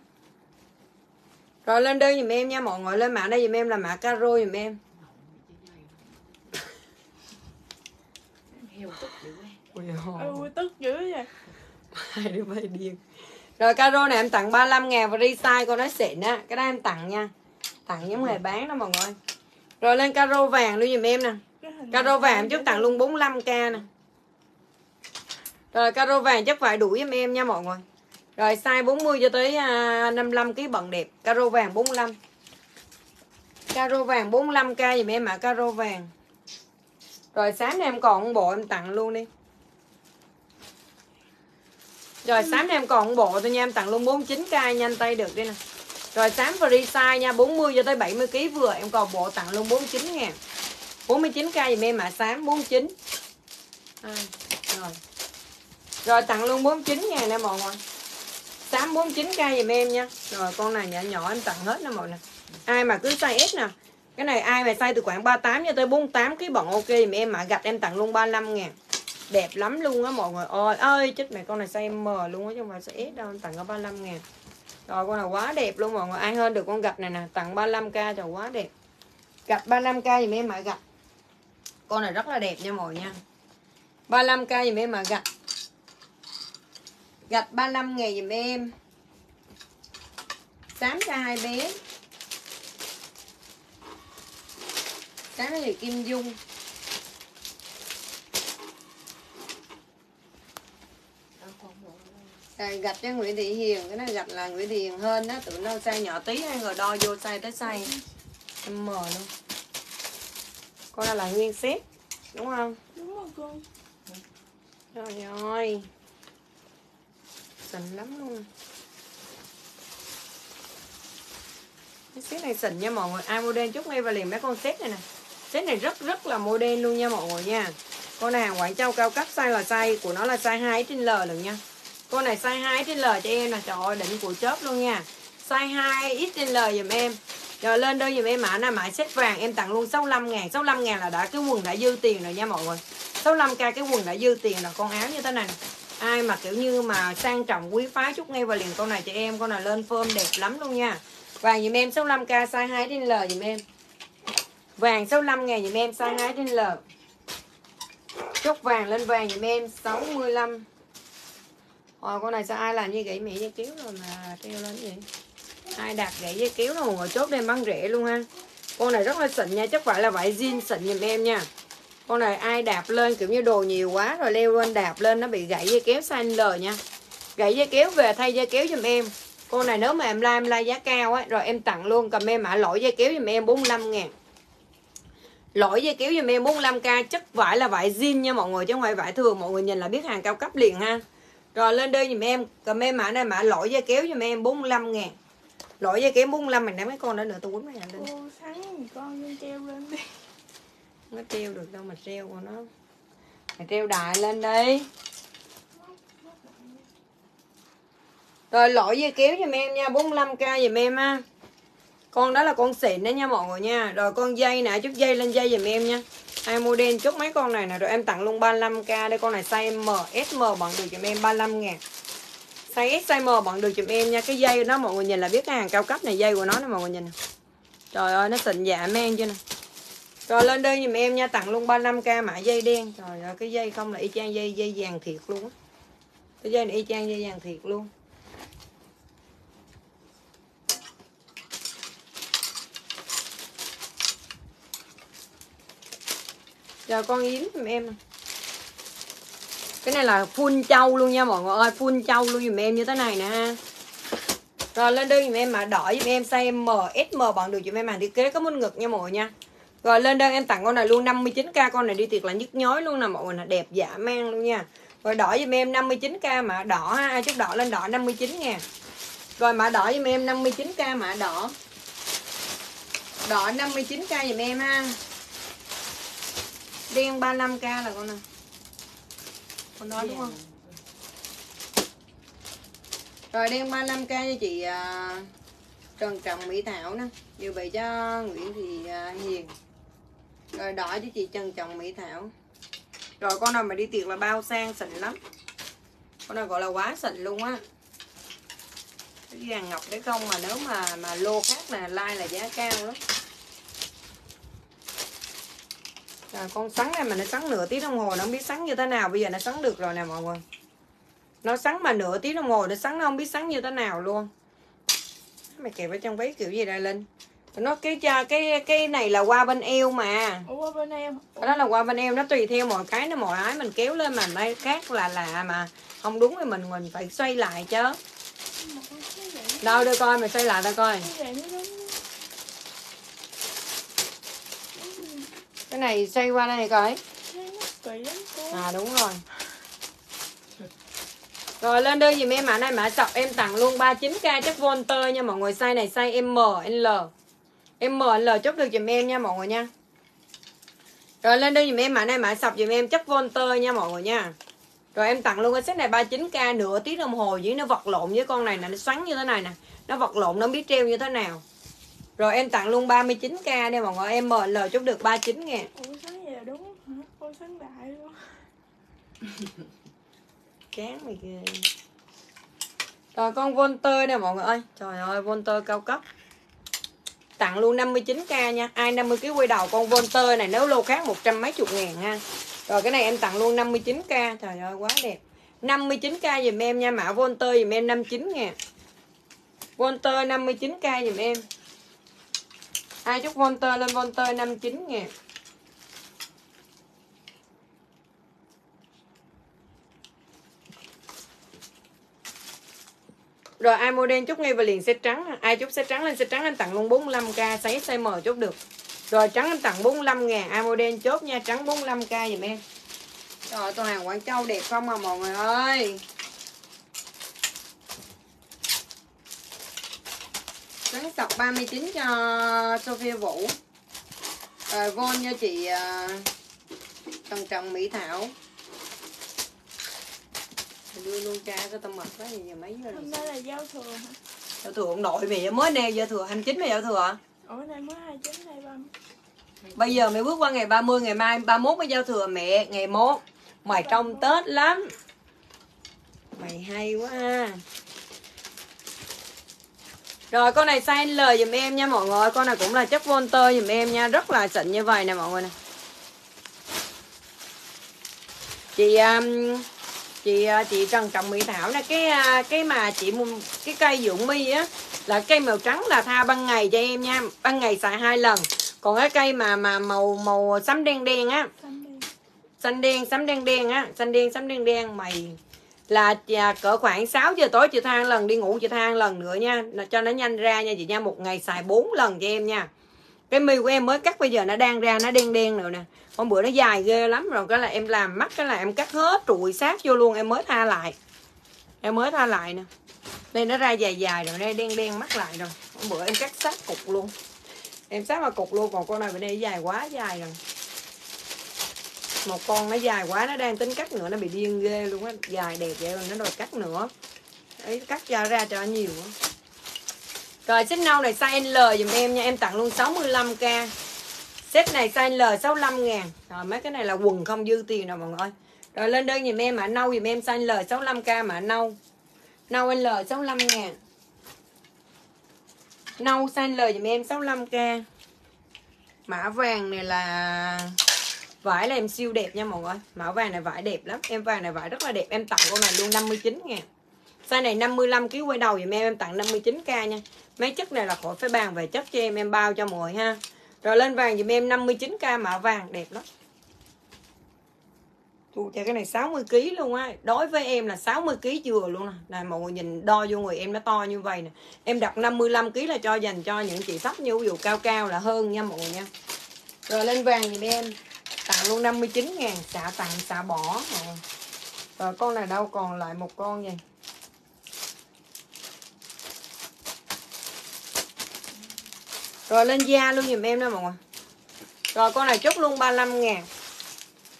Rồi lên đơn dùm em nha mọi người. Lên mã đây dùm em là mã caro dùm em. Ôi tức dữ vậy hai đứa bay điên rồi caro này em tặng 35 ngàn và resize con nói xịn á. Cái đó em tặng nha. Tặng giống người bán đó mọi người. Rồi lên caro vàng luôn giùm em nè. Caro vàng em chút tặng luôn 45k nè. Rồi caro vàng chắc phải đủ giùm em nha mọi người. Rồi size 40 cho tới à, 55 kg bận đẹp. Caro vàng 45 caro vàng 45k giùm em ạ à, caro vàng. Rồi sáng nay em còn một bộ em tặng luôn đi rồi sáng nay em còn một bộ thôi nha em tặng luôn 49k nhanh tay được đi nè. Rồi sáng free size nha 40 cho tới 70 kg vừa em còn bộ tặng luôn 49 ngàn. 49k dùm em mà sáng 49 à, rồi. Rồi tặng luôn 49 ngàn nè mọi người. Sáng 49k dùm em nha. Rồi con này nhỏ nhỏ em tặng hết nè mọi người. Ai mà cứ size S nè. Cái này ai mà size từ khoảng 38 cho tới 48 kg bọn ok thì em mà gạch em tặng luôn 35 ngàn. Đẹp lắm luôn á mọi người ơi. Ơi chết mẹ, con này size M luôn á, chứ không phải size S đâu, tặng có 35 ngàn. Rồi, con này quá đẹp luôn mọi người. Ai hơn được con gặp này nè, Tặng 35k cho quá đẹp. Gặp 35k thì em mà gặp Con này rất là đẹp nha mọi người nha 35k dùm em mà gạch. Gạch 35 ngày dùm em. 8 cho hai bé Xám cho Kim Dung Đâu còn bộ đâu. Rồi gạch cho Nguyễn Thị Hiền Cái này gạch là Nguyễn Thị Hiền hơn đó Tụi nó size nhỏ tí hai người đo vô size tới size. M luôn. Con này là nguyên set Đúng không? đúng rồi cô. Trời ơi Xịn lắm luôn. Cái set này xịn nha mọi người. Ai mua đen chút ngay và liền mấy con set này nè. Set này rất rất là mua đen luôn nha mọi người nha. Con này hàng Quảng Châu cao cấp size là size của nó là size 2 trên L lần nha con này size 2 XL cho em nè. Trời ơi, đỉnh của chớp luôn nha. Size 2 XL L dùm em. Rồi lên đơn dùm em mã là mã set vàng, Em tặng luôn 65 ngàn. 65 ngàn là đã cái quần đã dư tiền rồi nha mọi người. 65k cái quần đã dư tiền là con áo như thế này. Nè. ai mà kiểu như mà sang trọng, quý phái chút ngay vào liền con này cho em. Con này lên phơm đẹp lắm luôn nha. Vàng dùm em 65k size 2 XL L dùm em. Vàng 65 ngàn dùm em, size 2 XL chốt vàng lên vàng dùm em 65 Ôi, con này sao ai làm như gãy mẹ dây kéo rồi mà treo lên vậy? Ai đặt gãy dây kéo rồi ngồi chốt đem bán rẻ luôn ha. Con này rất là xịn nha chắc phải là vải jean xịn giùm em nha. Con này ai đạp lên kiểu như đồ nhiều quá rồi leo lên đạp lên nó bị gãy dây kéo xanh lờ nha. Gãy dây kéo về thay dây kéo giùm em. Con này nếu mà em like em like giá cao á rồi em tặng luôn cầm em mã lỗi dây kéo giùm em 45 ngàn. Lỗi dây kéo giùm em 45k chất vải là vải jean nha mọi người chứ không phải vải thường mọi người nhìn là biết hàng cao cấp liền ha rồi lên đơn giùm em. Em mã này mã lỗi dây kéo giùm em 45 ngàn. Lỗi dây kéo 45 mình ném cái con đó nữa tôi quýnh mày lên cô sáng con lên treo lên đi nó treo được đâu mà treo của nó mày treo đại lên đi rồi lỗi dây kéo giùm em nha 45k giùm em ha con đó là con xịn đấy nha mọi người nha. Rồi con dây nè, chút dây lên dây giùm em nha. Ai mua đen chút mấy con này nè. Rồi em tặng luôn 35k đây con này size M SM bạn được giùm em 35 ngàn. Size S, size M bạn được giùm em nha. Cái dây nó mọi người nhìn là biết cái hàng cao cấp này, dây của nó nè mọi người nhìn nè. trời ơi, nó xịn dạ men chưa nè. Rồi lên đơn giùm em nha. Tặng luôn 35k mã dây đen. Trời ơi, cái dây không là y chang dây dây vàng thiệt luôn á. Cái dây này y chang dây vàng thiệt luôn. Rồi con yếm giùm em nè. Cái này là full châu luôn nha mọi người ơi Full châu luôn giùm em như thế này nè ha. Rồi lên đơn giùm em mà đỏ giùm em size M, SM bạn được giùm em hàng thiết kế có muốn ngực nha mọi người nha. Rồi lên đơn em tặng con này luôn 59k Con này đi tiệc là nhức nhói luôn nè mọi người nè Đẹp giả mang luôn nha. Rồi đỏ giùm em 59k mà đỏ ha à, Ai chút đỏ lên đỏ 59 ngàn Rồi mã đỏ giùm em 59k mã đỏ. Đỏ 59k giùm em ha. Đen 35k là con nào? Con nói đúng không? Rồi, đen 35k cho chị à, Trần Trọng Mỹ Thảo nè. Dự bị cho Nguyễn Thị à, Hiền. Rồi, đỏ cho chị Trần Trọng Mỹ Thảo. Rồi, con nào mà đi tiệc là bao sang xịn lắm. Con nào gọi là quá xịn luôn á. Cái vàng ngọc đấy không mà nếu mà mà lô khác là like là giá cao lắm. Rồi con sắn này mà nó sắn nửa tiếng đồng hồ nó không biết sắn như thế nào. Bây giờ nó sắn được rồi nè mọi người. Nó sắn mà nửa tiếng đồng hồ nó sắn nó không biết sắn như thế nào luôn. Mày kẹp ở trong váy kiểu gì đây linh? Nó cái cái cái này là qua bên eo mà. Ủa bên em. Đó là qua bên eo nó tùy theo mọi cái nó mọi ái mình kéo lên mà đây khác là lạ mà. Không đúng thì mình mình phải xoay lại chứ. Đâu đưa coi mày xoay lại tao coi cái này xoay qua đây coi. À đúng rồi. Rồi lên đơn dùm em mã này mã sọc em tặng luôn 39k chất Volter nha. Mọi người size này size M L. M L chốt được dùm em nha mọi người nha. Rồi lên đơn dùm em mã này mã sọc dùm em chất Volter nha mọi người nha. Rồi em tặng luôn cái set này 39k nửa tiếng đồng hồ với nó vật lộn với con này nè. Nó xoắn như thế này nè. Nó vật lộn nó biết treo như thế nào rồi em tặng luôn 39k đây mọi người em ML chốt được 39 ngàn. Ủa sáng giờ đúng hả? Cô sáng đại luôn. Chán mày ghê. Rồi con Volter nè mọi người ơi. Trời ơi Volter cao cấp. Tặng luôn 59k nha. Ai 50 kg quay đầu con Volter này nếu lô khác một trăm mấy chục ngàn ha. Rồi cái này em tặng luôn 59k trời ơi quá đẹp. 59k dùm em nha. Mã Volter dùm em 59 ngàn. Volter 59k dùm em ai chúc Volter lên Volter 59 ngàn Rồi, ai mua đen chút ngay và liền set trắng. Ai chút set trắng lên set trắng, anh tặng luôn 45k Size size M chốt được. Rồi, trắng anh tặng 45 ngàn, Ai mua đen chốt nha, trắng 45k dùm em. Trời tôi hàng Quảng Châu đẹp không à mọi người ơi. Trắng sọc 39 cho Sophia Vũ. Rồi Von cho chị uh, Trần Trần Mỹ Thảo. Đưa luôn cha cho tao mệt quá gì giờ mấy giờ hôm nay là giao thừa hả? Giao thừa ông nội mày mới nè giao thừa 29 mày giao thừa hả? Ủa nay mới hai chín hai ba. Bây giờ mày bước qua ngày 30 ngày mai 31 mới giao thừa mẹ ngày 1 mày trong tết lắm. Mày hay quá ha rồi con này size L dùm em nha mọi người. Con này cũng là chất Volter dùm em nha. Rất là xịn như vậy nè mọi người nè. Chị um, chị à, chị Trần Trọng Mỹ Thảo nè cái à, cái mà chị mua cái cây dưỡng mi á là cây màu trắng là tha ban ngày cho em nha. Ban ngày xài hai lần. Còn cái cây mà mà màu màu xám đen đen á. Xanh đen xám đen đen á. Xanh đen xám đen đen mày là à, cỡ khoảng 6 giờ tối chị thang lần đi ngủ chị thang lần nữa nha. Là cho nó nhanh ra nha chị nha một ngày xài 4 lần cho em nha. Cái mi của em mới cắt bây giờ nó đang ra nó đen đen rồi nè. Hôm bữa nó dài ghê lắm rồi cái là em làm mắt cái là em cắt hết trụi sát vô luôn em mới tha lại. Em mới tha lại nè. Đây nó ra dài dài rồi đây đen đen mắt lại rồi. Hôm bữa em cắt sát cục luôn. Em sát vào cục luôn còn con này bên đây dài quá dài rồi một con nó dài quá, nó đang tính cắt nữa, nó bị điên ghê luôn á. Dài đẹp vậy rồi nó đòi cắt nữa. Ấy, cắt ra ra cho nhiều quá. rồi, set nâu này size L dùm em nha. Em tặng luôn 65k set này size L 65 ngàn. Rồi, mấy cái này là quần không dư tiền nào mọi người rồi, lên đơn dùm em mã nâu dùm em size L 65k mã nâu. Nâu L 65 ngàn. Nâu size L dùm em 65k mã vàng này là vải là em siêu đẹp nha mọi người. Mã vàng này vải đẹp lắm. Em vàng này vải rất là đẹp. Em tặng con này luôn 59 ngàn. Size này 55 kg quay đầu dùm em. Em tặng 59k nha. Mấy chất này là khỏi phải bàn về chất cho em. Em bao cho mọi người ha. Rồi lên vàng dùm em 59k mã vàng đẹp lắm. Thu cho cái này 60 kg luôn á. Đối với em là 60 kg vừa luôn nè Này, mọi người nhìn đo vô người em nó to như vậy nè. Em đặt 55 kg là cho dành cho những chị thấp như ví dụ cao cao là hơn nha mọi người nha. Rồi lên vàng thì em. Tặng luôn 59 ngàn. Xạ tặng xạ bỏ. Rồi con này đâu còn lại một con vậy? Rồi lên da luôn dùm em đó mọi người. Rồi con này chốt luôn 35 ngàn.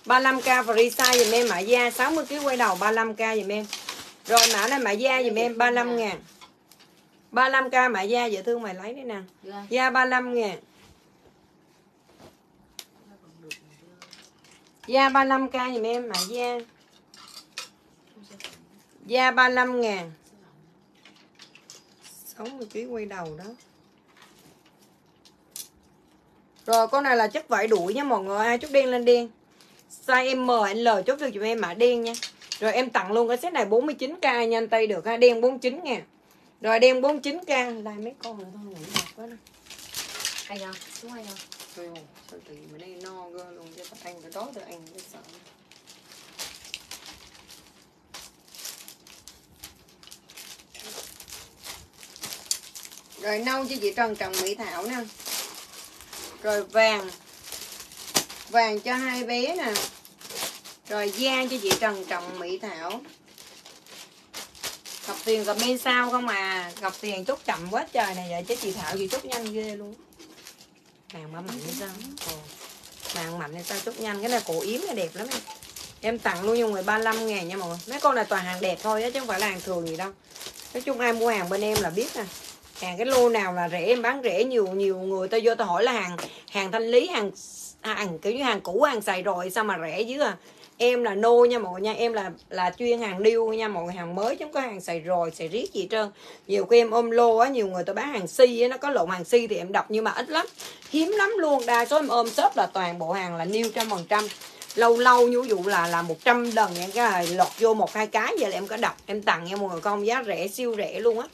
35k free size dùm em. Mã da 60 kg quay đầu 35k dùm em. Rồi mã này mã da dùm em 35 ngàn. 35k mã da dễ thương mày lấy đi nè? Da 35 ngàn Da 35k dùm em mà da Da 35 ngàn. 60 kg quay đầu đó. Rồi con này là chất vải đuổi nha mọi người. Ai chút đen lên đen. Size M, L chốt được dùm em mã đen nha. Rồi em tặng luôn cái set này 49k nhanh tay được ha. Đen 49 nha rồi đen 49k lại mấy con nữa thôi ngủ quá nè. Hay không? Đúng hay không? Rồi ơi, sao tự nhiên bữa nay no cơ luôn chứ anh cái đó rồi ăn cái sợ. Rồi nâu cho chị Trần Trọng Mỹ Thảo nè. Rồi vàng. Vàng cho hai bé nè. Rồi da cho chị Trần Trọng Mỹ Thảo. Gặp tiền gặp bên sao không à? Gặp tiền chút chậm quá trời này vậy chứ chị Thảo gì chút nhanh ghê luôn. Vàng mà mạnh hay sao? Ồ. mạnh hay sao? Chút nhanh, cái này cổ yếm này đẹp lắm em. Em tặng luôn cho người 35 ngàn nha mọi người. Mấy con này toàn hàng đẹp thôi á, chứ không phải là hàng thường gì đâu. Nói chung ai mua hàng bên em là biết nè. Hàng cái lô nào là rẻ, em bán rẻ nhiều nhiều người ta vô ta hỏi là hàng hàng thanh lý, hàng à, hàng kiểu như hàng cũ, hàng xài rồi, sao mà rẻ dữ à? Em là nô nha mọi người nha, em là là chuyên hàng điêu nha mọi người, hàng mới chứ không có hàng xài rồi, xài riết gì trơn. Nhiều khi em ôm lô á, nhiều người tôi bán hàng si á, nó có lộn hàng si thì em đọc nhưng mà ít lắm. Hiếm lắm luôn, đa số em ôm shop là toàn bộ hàng là new trăm phần trăm. Lâu lâu như ví dụ là là 100 lần em cái lọt vô một, hai cái vậy là em có đọc, em tặng em mọi người con giá rẻ, siêu rẻ luôn á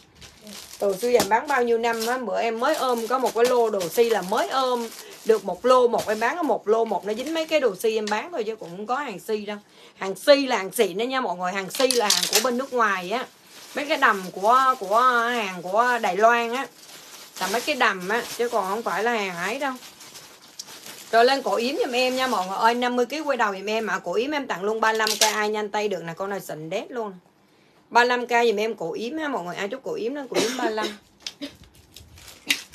từ xưa giờ em bán bao nhiêu năm á, bữa em mới ôm có một cái lô đồ si là mới ôm được một lô, một em bán có một lô, một nó dính mấy cái đồ si em bán thôi chứ cũng không có hàng si đâu. Hàng si là hàng xịn đó nha mọi người, hàng si là hàng của bên nước ngoài á. Mấy cái đầm của của hàng của đài loan á. Là mấy cái đầm á, chứ còn không phải là hàng ấy đâu. Rồi lên cổ yếm giùm em nha mọi người ơi 50 kg quay đầu giùm em mà cổ yếm em tặng luôn 35k ai nhanh tay được nè, con này xịn đét luôn. 35k giùm em cổ yếm ha mọi người. Ai chút cổ yếm đó cổ yếm 35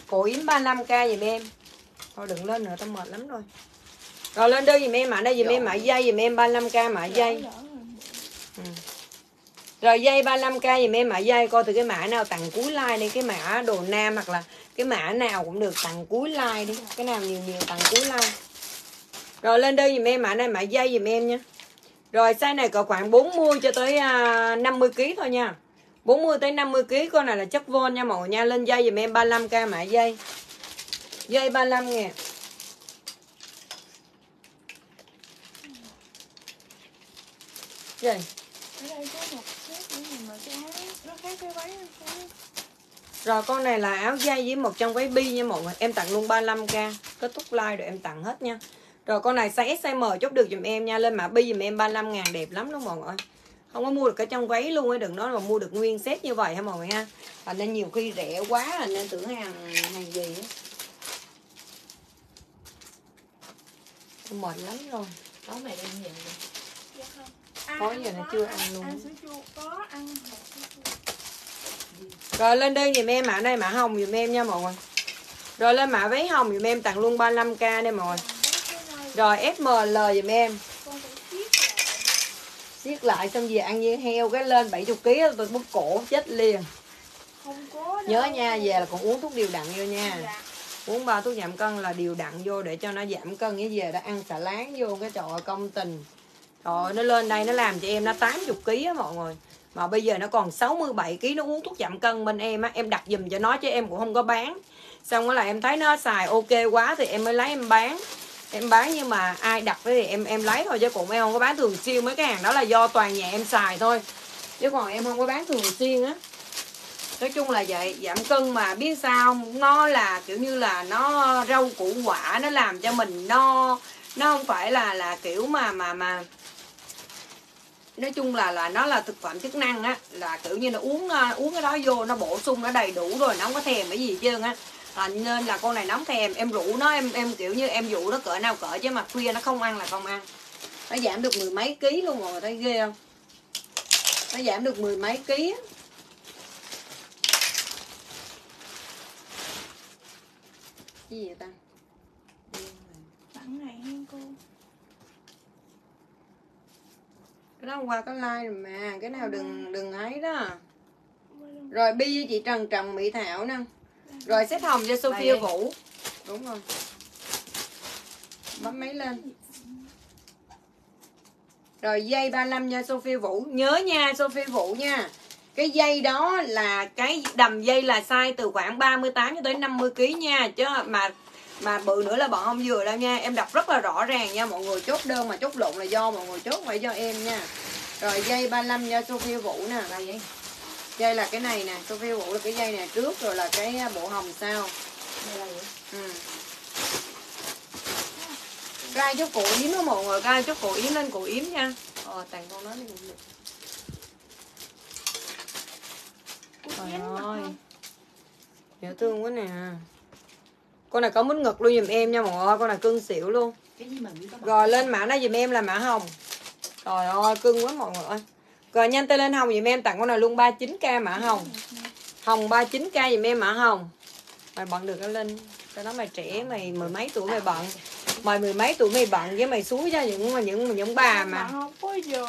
cổ yếm 35k giùm em. Thôi đừng lên nữa tao mệt lắm rồi. Rồi lên đơn giùm em mã đây giùm em mã dây giùm em 35k mã dây. Ừ. rồi dây 35k giùm em mã dây coi từ cái mã nào tặng cuối like đi. Cái mã đồ nam hoặc là cái mã nào cũng được tặng cuối like đi. Cái nào nhiều nhiều tặng cuối like. Rồi lên đơn giùm em mã này mã dây giùm em nha rồi size này cỡ khoảng 40 cho tới à, 50 kg thôi nha. 40 tới 50 kg con này là chất von nha mọi người nha. Lên dây giùm em 35k mã dây. Dây 35 ngàn Dây. Rồi con này là áo dây với một trong váy bi nha mọi người Em tặng luôn 35k Kết thúc like rồi em tặng hết nha. Rồi con này size S, size M chốt được dùm em nha. Lên mã bi dùm em 35 ngàn đẹp lắm đó mọi người. Không có mua được cái trong váy luôn ấy Đừng nói mà mua được nguyên set như vậy ha mọi người ha. Thành nên nhiều khi rẻ quá là nên tưởng hàng hàng gì á Mệt lắm rồi. Tối mày đem dạ không. Tối giờ này chưa ăn luôn. ăn sữa chua có ăn hột sữa chua. Rồi lên đơn dùm em mã đây mã hồng dùm em nha mọi người. Rồi lên mã váy hồng dùm em tặng luôn 35k đây mọi người. này Rồi SML dùm em. Siết lại. Xong về ăn như heo cái lên 70kg tôi bút cổ chết liền. Không có đâu. Nhớ nha về là còn uống thuốc điều đặn vô nha. Dạ. Uống ba thuốc giảm cân là điều đặn vô để cho nó giảm cân Với về đã ăn xà láng vô cái trời ơi, công tình. Trời ơi, nó lên đây nó làm cho em nó 80kg á mọi người. Mà bây giờ nó còn 67 kg nó uống thuốc giảm cân bên em á em đặt giùm cho nó chứ em cũng không có bán. Xong đó là em thấy nó xài ok quá thì em mới lấy em bán em bán nhưng mà ai đặt thì em em lấy thôi chứ cũng em không có bán thường xuyên. Mấy cái hàng đó là do toàn nhà em xài thôi. Chứ còn em không có bán thường xuyên á. Nói chung là vậy giảm cân mà biết sao không? nó là kiểu như là nó rau củ quả nó làm cho mình no nó không phải là là kiểu mà mà mà nói chung là là nó là thực phẩm chức năng á. Là kiểu như là uống uh, uống cái đó vô nó bổ sung nó đầy đủ rồi nó không có thèm cái gì chưa á à, nên là con này nóng thèm em rủ nó em em kiểu như em dụ nó cỡ nào cỡ chứ mà khuya nó không ăn là không ăn. Nó giảm được mười mấy ký luôn người thấy ghê không? Nó giảm được mười mấy ký cái gì vậy ta? Tặng này hen cô? Cái đó hôm qua có like rồi mà cái nào đừng đừng ấy đó. Rồi bi với chị trần trần mỹ thảo nè rồi xếp hồng cho sophia vũ. Đúng rồi. Bấm máy lên. Rồi dây 35 nha Sophie Vũ. Nhớ nha Sophie Vũ nha. Cái dây đó là cái đầm dây là size từ khoảng 38 cho tới 50 kg nha. Chứ mà mà bự nữa là bọn không vừa đâu nha. Em đọc rất là rõ ràng nha. Mọi người chốt đơn mà chốt lộn là do mọi người chốt phải cho em nha. Rồi dây 35 cho Sophia Vũ nè. Đây vậy. Dây là cái này nè Sophia Vũ là cái dây này trước rồi là cái bộ hồng sau ừ. gai chút cổ yếm đó mọi người gai chút cổ yếm lên cổ yếm nha. Ờ tặng con nó đi cũng được trời ơi. dễ thương quá nè. Con này có mít ngực luôn giùm em nha mọi người con này cưng xỉu luôn. Rồi lên mã này giùm em là mã hồng. Trời ơi cưng quá mọi người ơi rồi nhanh tay lên hồng giùm em tặng con này luôn 39k mã hồng. Hồng 39k giùm em mã hồng. Mày bận được nó lên cái đó mày trẻ mày mười mấy tuổi mày bận. Mày mười mấy tuổi mày bận với mày xúi cho những những những bà mà. không có giờ.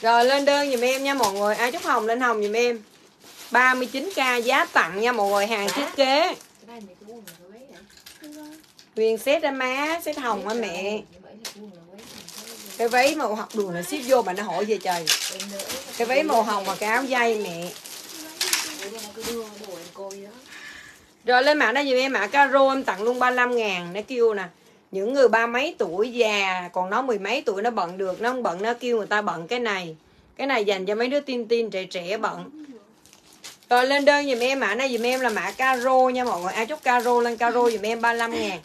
Rồi lên đơn giùm em nha mọi người. Ai chúc hồng lên hồng giùm em. 39k giá tặng nha mọi người hàng thiết kế. Nguyên set á má, set hồng á mẹ cái váy. Màu học đường là ship vô mà nó hỏi về trời. Cái váy màu hồng mà cái áo dây mẹ Rồi lên mã đây giùm em mã caro em tặng luôn 35 ngàn, Nó kêu nè. Những người ba mấy tuổi già, Còn nó mười mấy tuổi, nó bận được, Nó không bận, nó kêu người ta bận cái này. Cái này dành cho mấy đứa tin tin trẻ trẻ bận. Rồi lên đơn giùm em mã này giùm em là mã caro nha mọi người. Ai chúc caro lên caro giùm em 35 ngàn.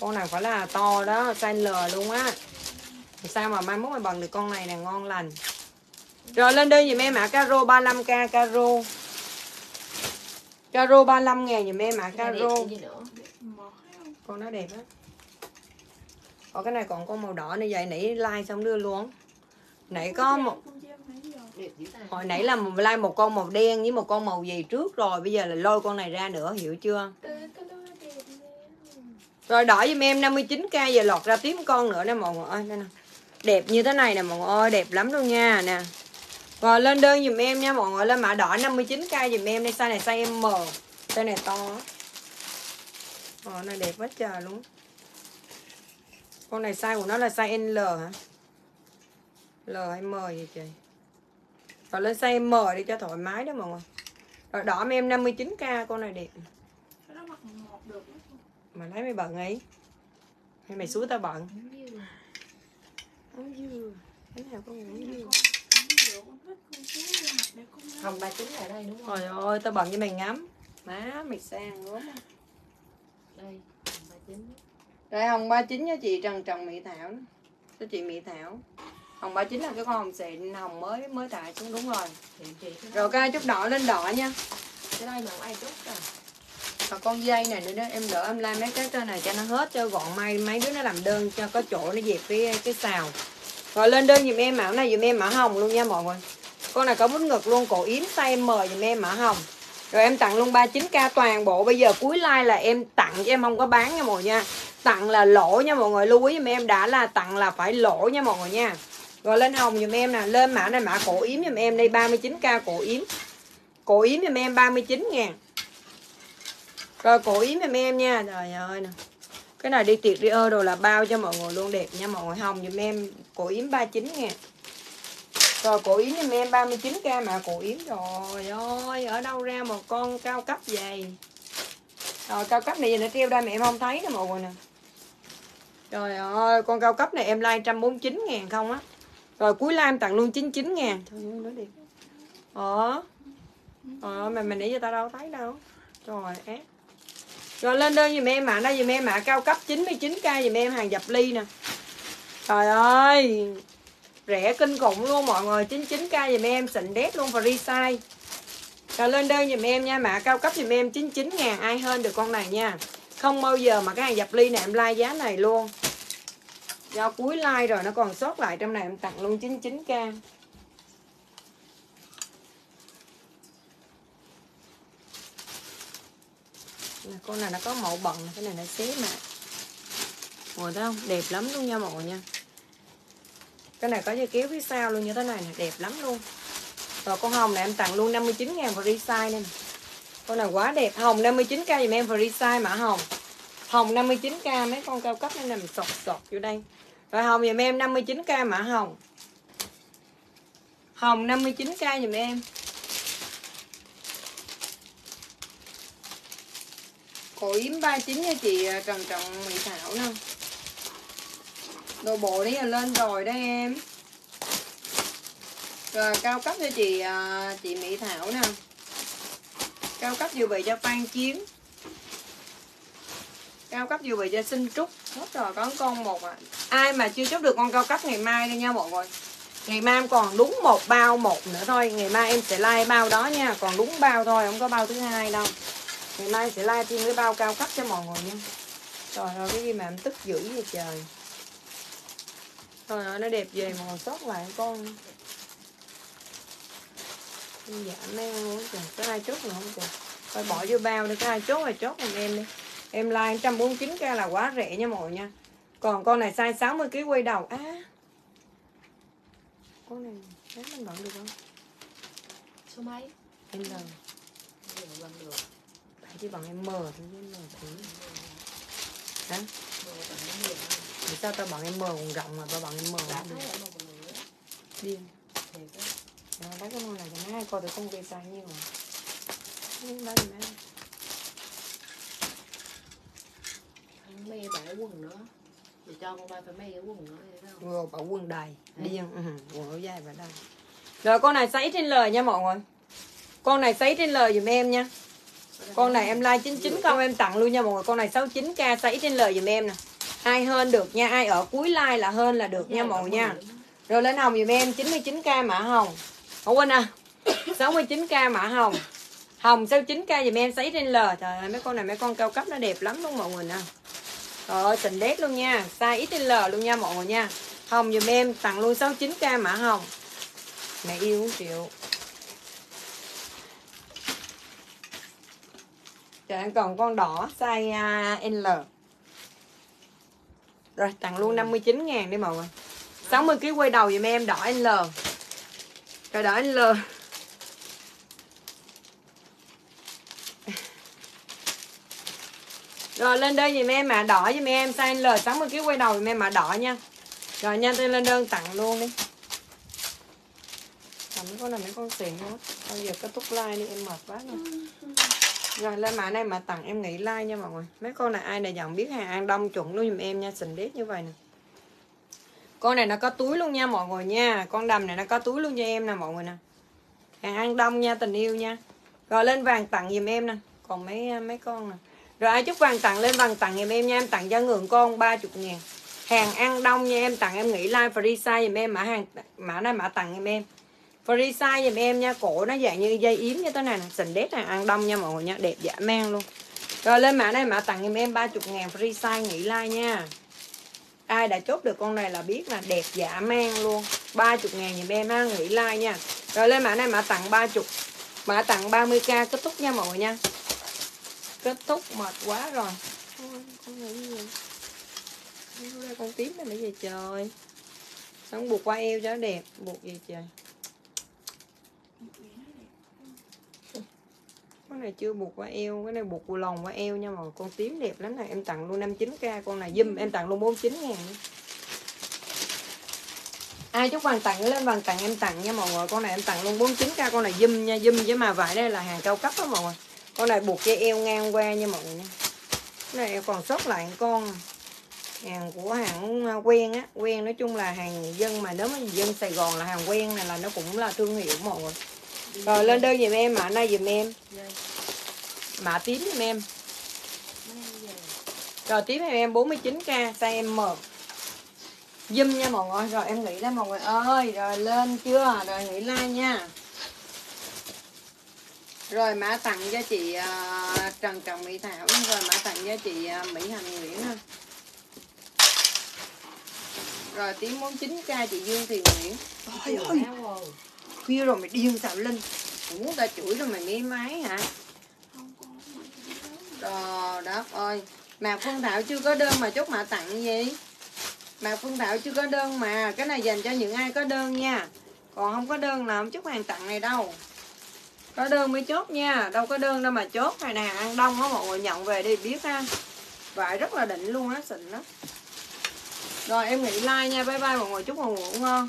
Con này phải là to đó, Size L luôn á. Sao mà mai mốt mày bận được con này nè ngon lành. Rồi lên đơn giùm em mã caro 35k caro. Caro 35 ngàn giùm em Cái này caro. con nó đẹp á. Ở cái này còn con màu đỏ này vậy nãy like xong đưa luôn. Nãy có một hồi nãy là một like một con màu đen với một con màu gì trước rồi bây giờ là lôi con này ra nữa hiểu chưa? Rồi đỏ giùm em 59k giờ lọt ra tím con nữa nè mọi người ơi đây nè đẹp như thế này nè mọi người ơi đẹp lắm luôn nha nè. Rồi lên đơn giùm em nha mọi người lên mã đỏ 59k giùm em đây size này size M size này to. Á. Ờ, này đẹp quá trời luôn. Con này size của nó là size L hả? L hay M vậy chị rồi lên size M đi cho thoải mái đó mọi người. Rồi đỏ em 59k con này đẹp. Mà lấy mày bận ấy. Hay mày xuống tao bận Áo dừa cái nào có ngủ dừa Không. Hồng 39 là đây đúng không? trời ơi tao bận cho mày ngắm má mày sang gớm á. Đây, Hồng 39. đây hồng 39 cho chị Trần Trần Mỹ Thảo cho chị Mỹ Thảo hồng 39 là cái con hồng xịn hồng mới mới thải xuống đúng rồi rồi cái chút đỏ lên đỏ nha cái đây mà không ai chút à. và con dây này nữa đó em đỡ em lai mấy cái trên này cho nó hết cho gọn may mấy đứa nó làm đơn cho có chỗ nó dẹp cái cái xào rồi lên đơn dùm em mã này dùm em mã hồng luôn nha mọi người. Con này có bút ngực luôn, cổ yếm size M dùm em mã hồng. Rồi em tặng luôn 39k toàn bộ. Bây giờ cuối like là em tặng chứ em không có bán nha mọi người nha. Tặng là lỗ nha mọi người, lưu ý dùm em đã là tặng là phải lỗ nha mọi người nha. Rồi lên hồng dùm em nè, lên mã này mã cổ yếm dùm em đây 39k cổ yếm. Cổ yếm dùm em 39 ngàn. Rồi cổ yếm dùm em nha, trời ơi nè cái này đi tiệc đi ơ đồ là bao cho mọi người luôn, đẹp nha mọi người. Hồng giùm em cổ yếm 39 nha rồi, cổ yếm giùm em 39k mà, cổ yếm rồi ơi, ở đâu ra một con cao cấp vậy? Rồi, cao cấp này giờ nó treo đây mà em không thấy nè mọi người nè. Trời ơi, con cao cấp này em like 149 ngàn không á. Rồi, cuối like em tặng luôn 99 ngàn. Trời ơi nó đẹp. Ờ. Ờ mà mình nãy giờ ta đâu thấy đâu. Trời ác rồi lên đơn giùm em mã đây giùm em mã cao cấp 99k giùm em, hàng dập ly nè. Trời ơi. Rẻ kinh khủng luôn mọi người. 99k giùm em, xịn đét luôn, free size. Rồi lên đơn giùm em nha mã cao cấp giùm em 99 ngàn. Ai hơn được con này nha. Không bao giờ mà cái hàng dập ly này em like giá này luôn. Do cuối like rồi, nó còn sót lại trong này em tặng luôn 99k là con này nó có màu bận, cái này nó xé mà. Ngồi thấy không? Đẹp lắm luôn nha mọi người nha. Cái này có dây kéo phía sau luôn như thế này nè, đẹp lắm luôn. Rồi con hồng này em tặng luôn 59 ngàn free size nên con này quá đẹp. Hồng 59k dùm em free size mã hồng. Hồng 59k mấy con cao cấp này nằm sọt sọt vô đây. Rồi hồng dùm em 59k mã hồng. Hồng 59k dùm em. Cổ yếm 39 nha chị à, Trần Trọng Mỹ Thảo nè Đồ bộ đấy là lên rồi đó em. Rồi, cao cấp cho chị à, chị Mỹ Thảo nè. Cao cấp dự bị cho Phan Chiến. Cao cấp dự bị cho Sinh Trúc. Hết rồi, có con một à ai mà chưa chốt được con cao cấp, ngày mai đi nha mọi người. Ngày mai em còn đúng một bao một nữa thôi. Ngày mai em sẽ like bao đó nha, còn đúng bao thôi, không có bao thứ hai đâu ngày mai sẽ like thêm cái bao cao cấp cho mọi người nha. Trời ơi cái gì mà em tức dữ vậy trời. Trời ơi nó đẹp gì mà còn sót lại con. Em dạ men luôn trời có ai chốt nữa không trời thôi bỏ vô bao đi có ai chốt thì chốt giùm em đi. Em like 149k là quá rẻ nha mọi người nha. Còn con này size 60 kg quay đầu. Á. Con này lấy mình bận được không? Số mấy? Em lần Bây giờ bằng được phải chỉ bằng em mờ thôi chứ mờ thử hả nó nhiều vì sao tao bằng em mờ còn rộng mà tao bằng em mờ không điên á Rồi, lấy cái con này cho hai coi thử con kia size nhiêu rồi Lấy đó đi má Không mê bả quần nữa thì cho con ba phải mê cái quần nữa không Vừa bảo quần đầy Điên. Ừ, quần áo dài vào đây Rồi con này size trên lời nha mọi người. Con này size trên lời dùm em nha Con này em like 99 con em tặng luôn nha mọi người. Con này 69k size lời dùm em nè. Ai hơn được nha Ai ở cuối like là hơn là được nha mọi người nha. Rồi lên hồng dùm em 99k mã hồng. Không quên à 69k mã hồng. Hồng 69k dùm em size lời. Trời ơi mấy con này mấy con cao cấp nó đẹp lắm luôn mọi người nè. Trời ơi tình đét luôn nha Size XL luôn nha mọi người nha. Hồng dùm em tặng luôn 69k mã hồng. Mẹ yêu cũng Trời em còn con đỏ size à, L. Rồi tặng luôn 59 ngàn đi mọi người. 60 kg quay đầu dùm em đỏ L. Rồi đỏ L. Rồi lên đơn dùm em mà đỏ dùm em size L. 60 kg quay đầu dùm em mà đỏ nha. Rồi nha tôi lên đơn tặng luôn đi. Còn mấy con này mấy con xịn hết Bây giờ kết thúc like đi em mệt quá rồi rồi, lên mã này mà tặng em nghĩ like nha mọi người. Mấy con này ai này dọn biết hàng An Đông chuẩn luôn dùm em nha Xình đét như vậy nè. Con này nó có túi luôn nha mọi người nha. Con đầm này nó có túi luôn cho em nè mọi người nè. Hàng An Đông nha, tình yêu nha. Rồi, lên vàng tặng dùm em nè. Còn mấy mấy con nè. Rồi, ai chúc vàng tặng, lên vàng tặng giùm em nha. Em tặng cho ngưỡng con 30 ngàn. Hàng ăn đông nha, em tặng em nghĩ like, free size giùm em. Mã hàng, mã này mã tặng giùm em. Free size dùm em nha. Cổ nó dạng như dây yếm như thế này nè. Sình đét này, ăn đông nha mọi người nha. Đẹp dã man luôn. Rồi lên mã này, mã tặng dùm em 30 ngàn free size nghỉ like nha. Ai đã chốt được con này là biết là đẹp dã man luôn. 30 ngàn dùm em ha, nghỉ like nha. Rồi lên mã này, mã tặng 30 Mã tặng 30k kết thúc nha mọi người nha. Kết thúc, mệt quá rồi. Con con tím này bây giờ trời. Sống buộc qua eo cho nó đẹp. Buộc gì trời. Cái này chưa buộc qua eo, Cái này buộc cù lòng qua eo nha mọi người. Con tím đẹp lắm này Em tặng luôn 59k Con này dùm em tặng luôn 49 ngàn. Ai chúc vàng tặng lên vàng tặng em tặng nha mọi người. Con này em tặng luôn 49k Con này dùm nha Dùm với mà vải đây là hàng cao cấp đó mọi người. Con này buộc dây eo ngang qua nha mọi người nha. Cái này còn sót lại một con hàng của hàng à, quen á. Quen nói chung là hàng dân mà nếu mà dân Sài Gòn là hàng quen này là nó cũng là thương hiệu mọi người rồi lên đơn giùm em mã này giùm em. Mã tím giùm em. Rồi tím em em 49k size em M Dùm nha mọi người. Rồi em nghĩ đó mọi người ơi. Rồi lên chưa? Rồi nghĩ like nha. Rồi mã tặng cho chị uh, Trần Trọng Mỹ Thảo. Rồi mã tặng cho chị uh, Mỹ Hạnh Nguyễn ha. Rồi tím 49k chị Dương Thị Nguyễn. Trời ơi Khuya rồi mày điên sao Linh? Muốn ta chửi rồi mày mê máy hả? Trời đất ơi. Mạc Phương Thảo chưa có đơn mà chốt mã tặng gì? Mạc Phương Thảo chưa có đơn mà. Cái này dành cho những ai có đơn nha. Còn không có đơn là không chốt hàng tặng này đâu. Có đơn mới chốt nha. Đâu có đơn đâu mà chốt. Này nè, ăn đông á mọi người nhận về đi, biết ha. Vải rất là đỉnh luôn á, xịn đó rồi, em nghĩ like nha. Bye bye mọi người. Chúc mọi người ngủ ngon.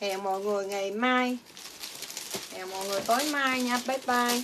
Hẹn mọi người ngày mai hẹn mọi người tối mai nha bye bye.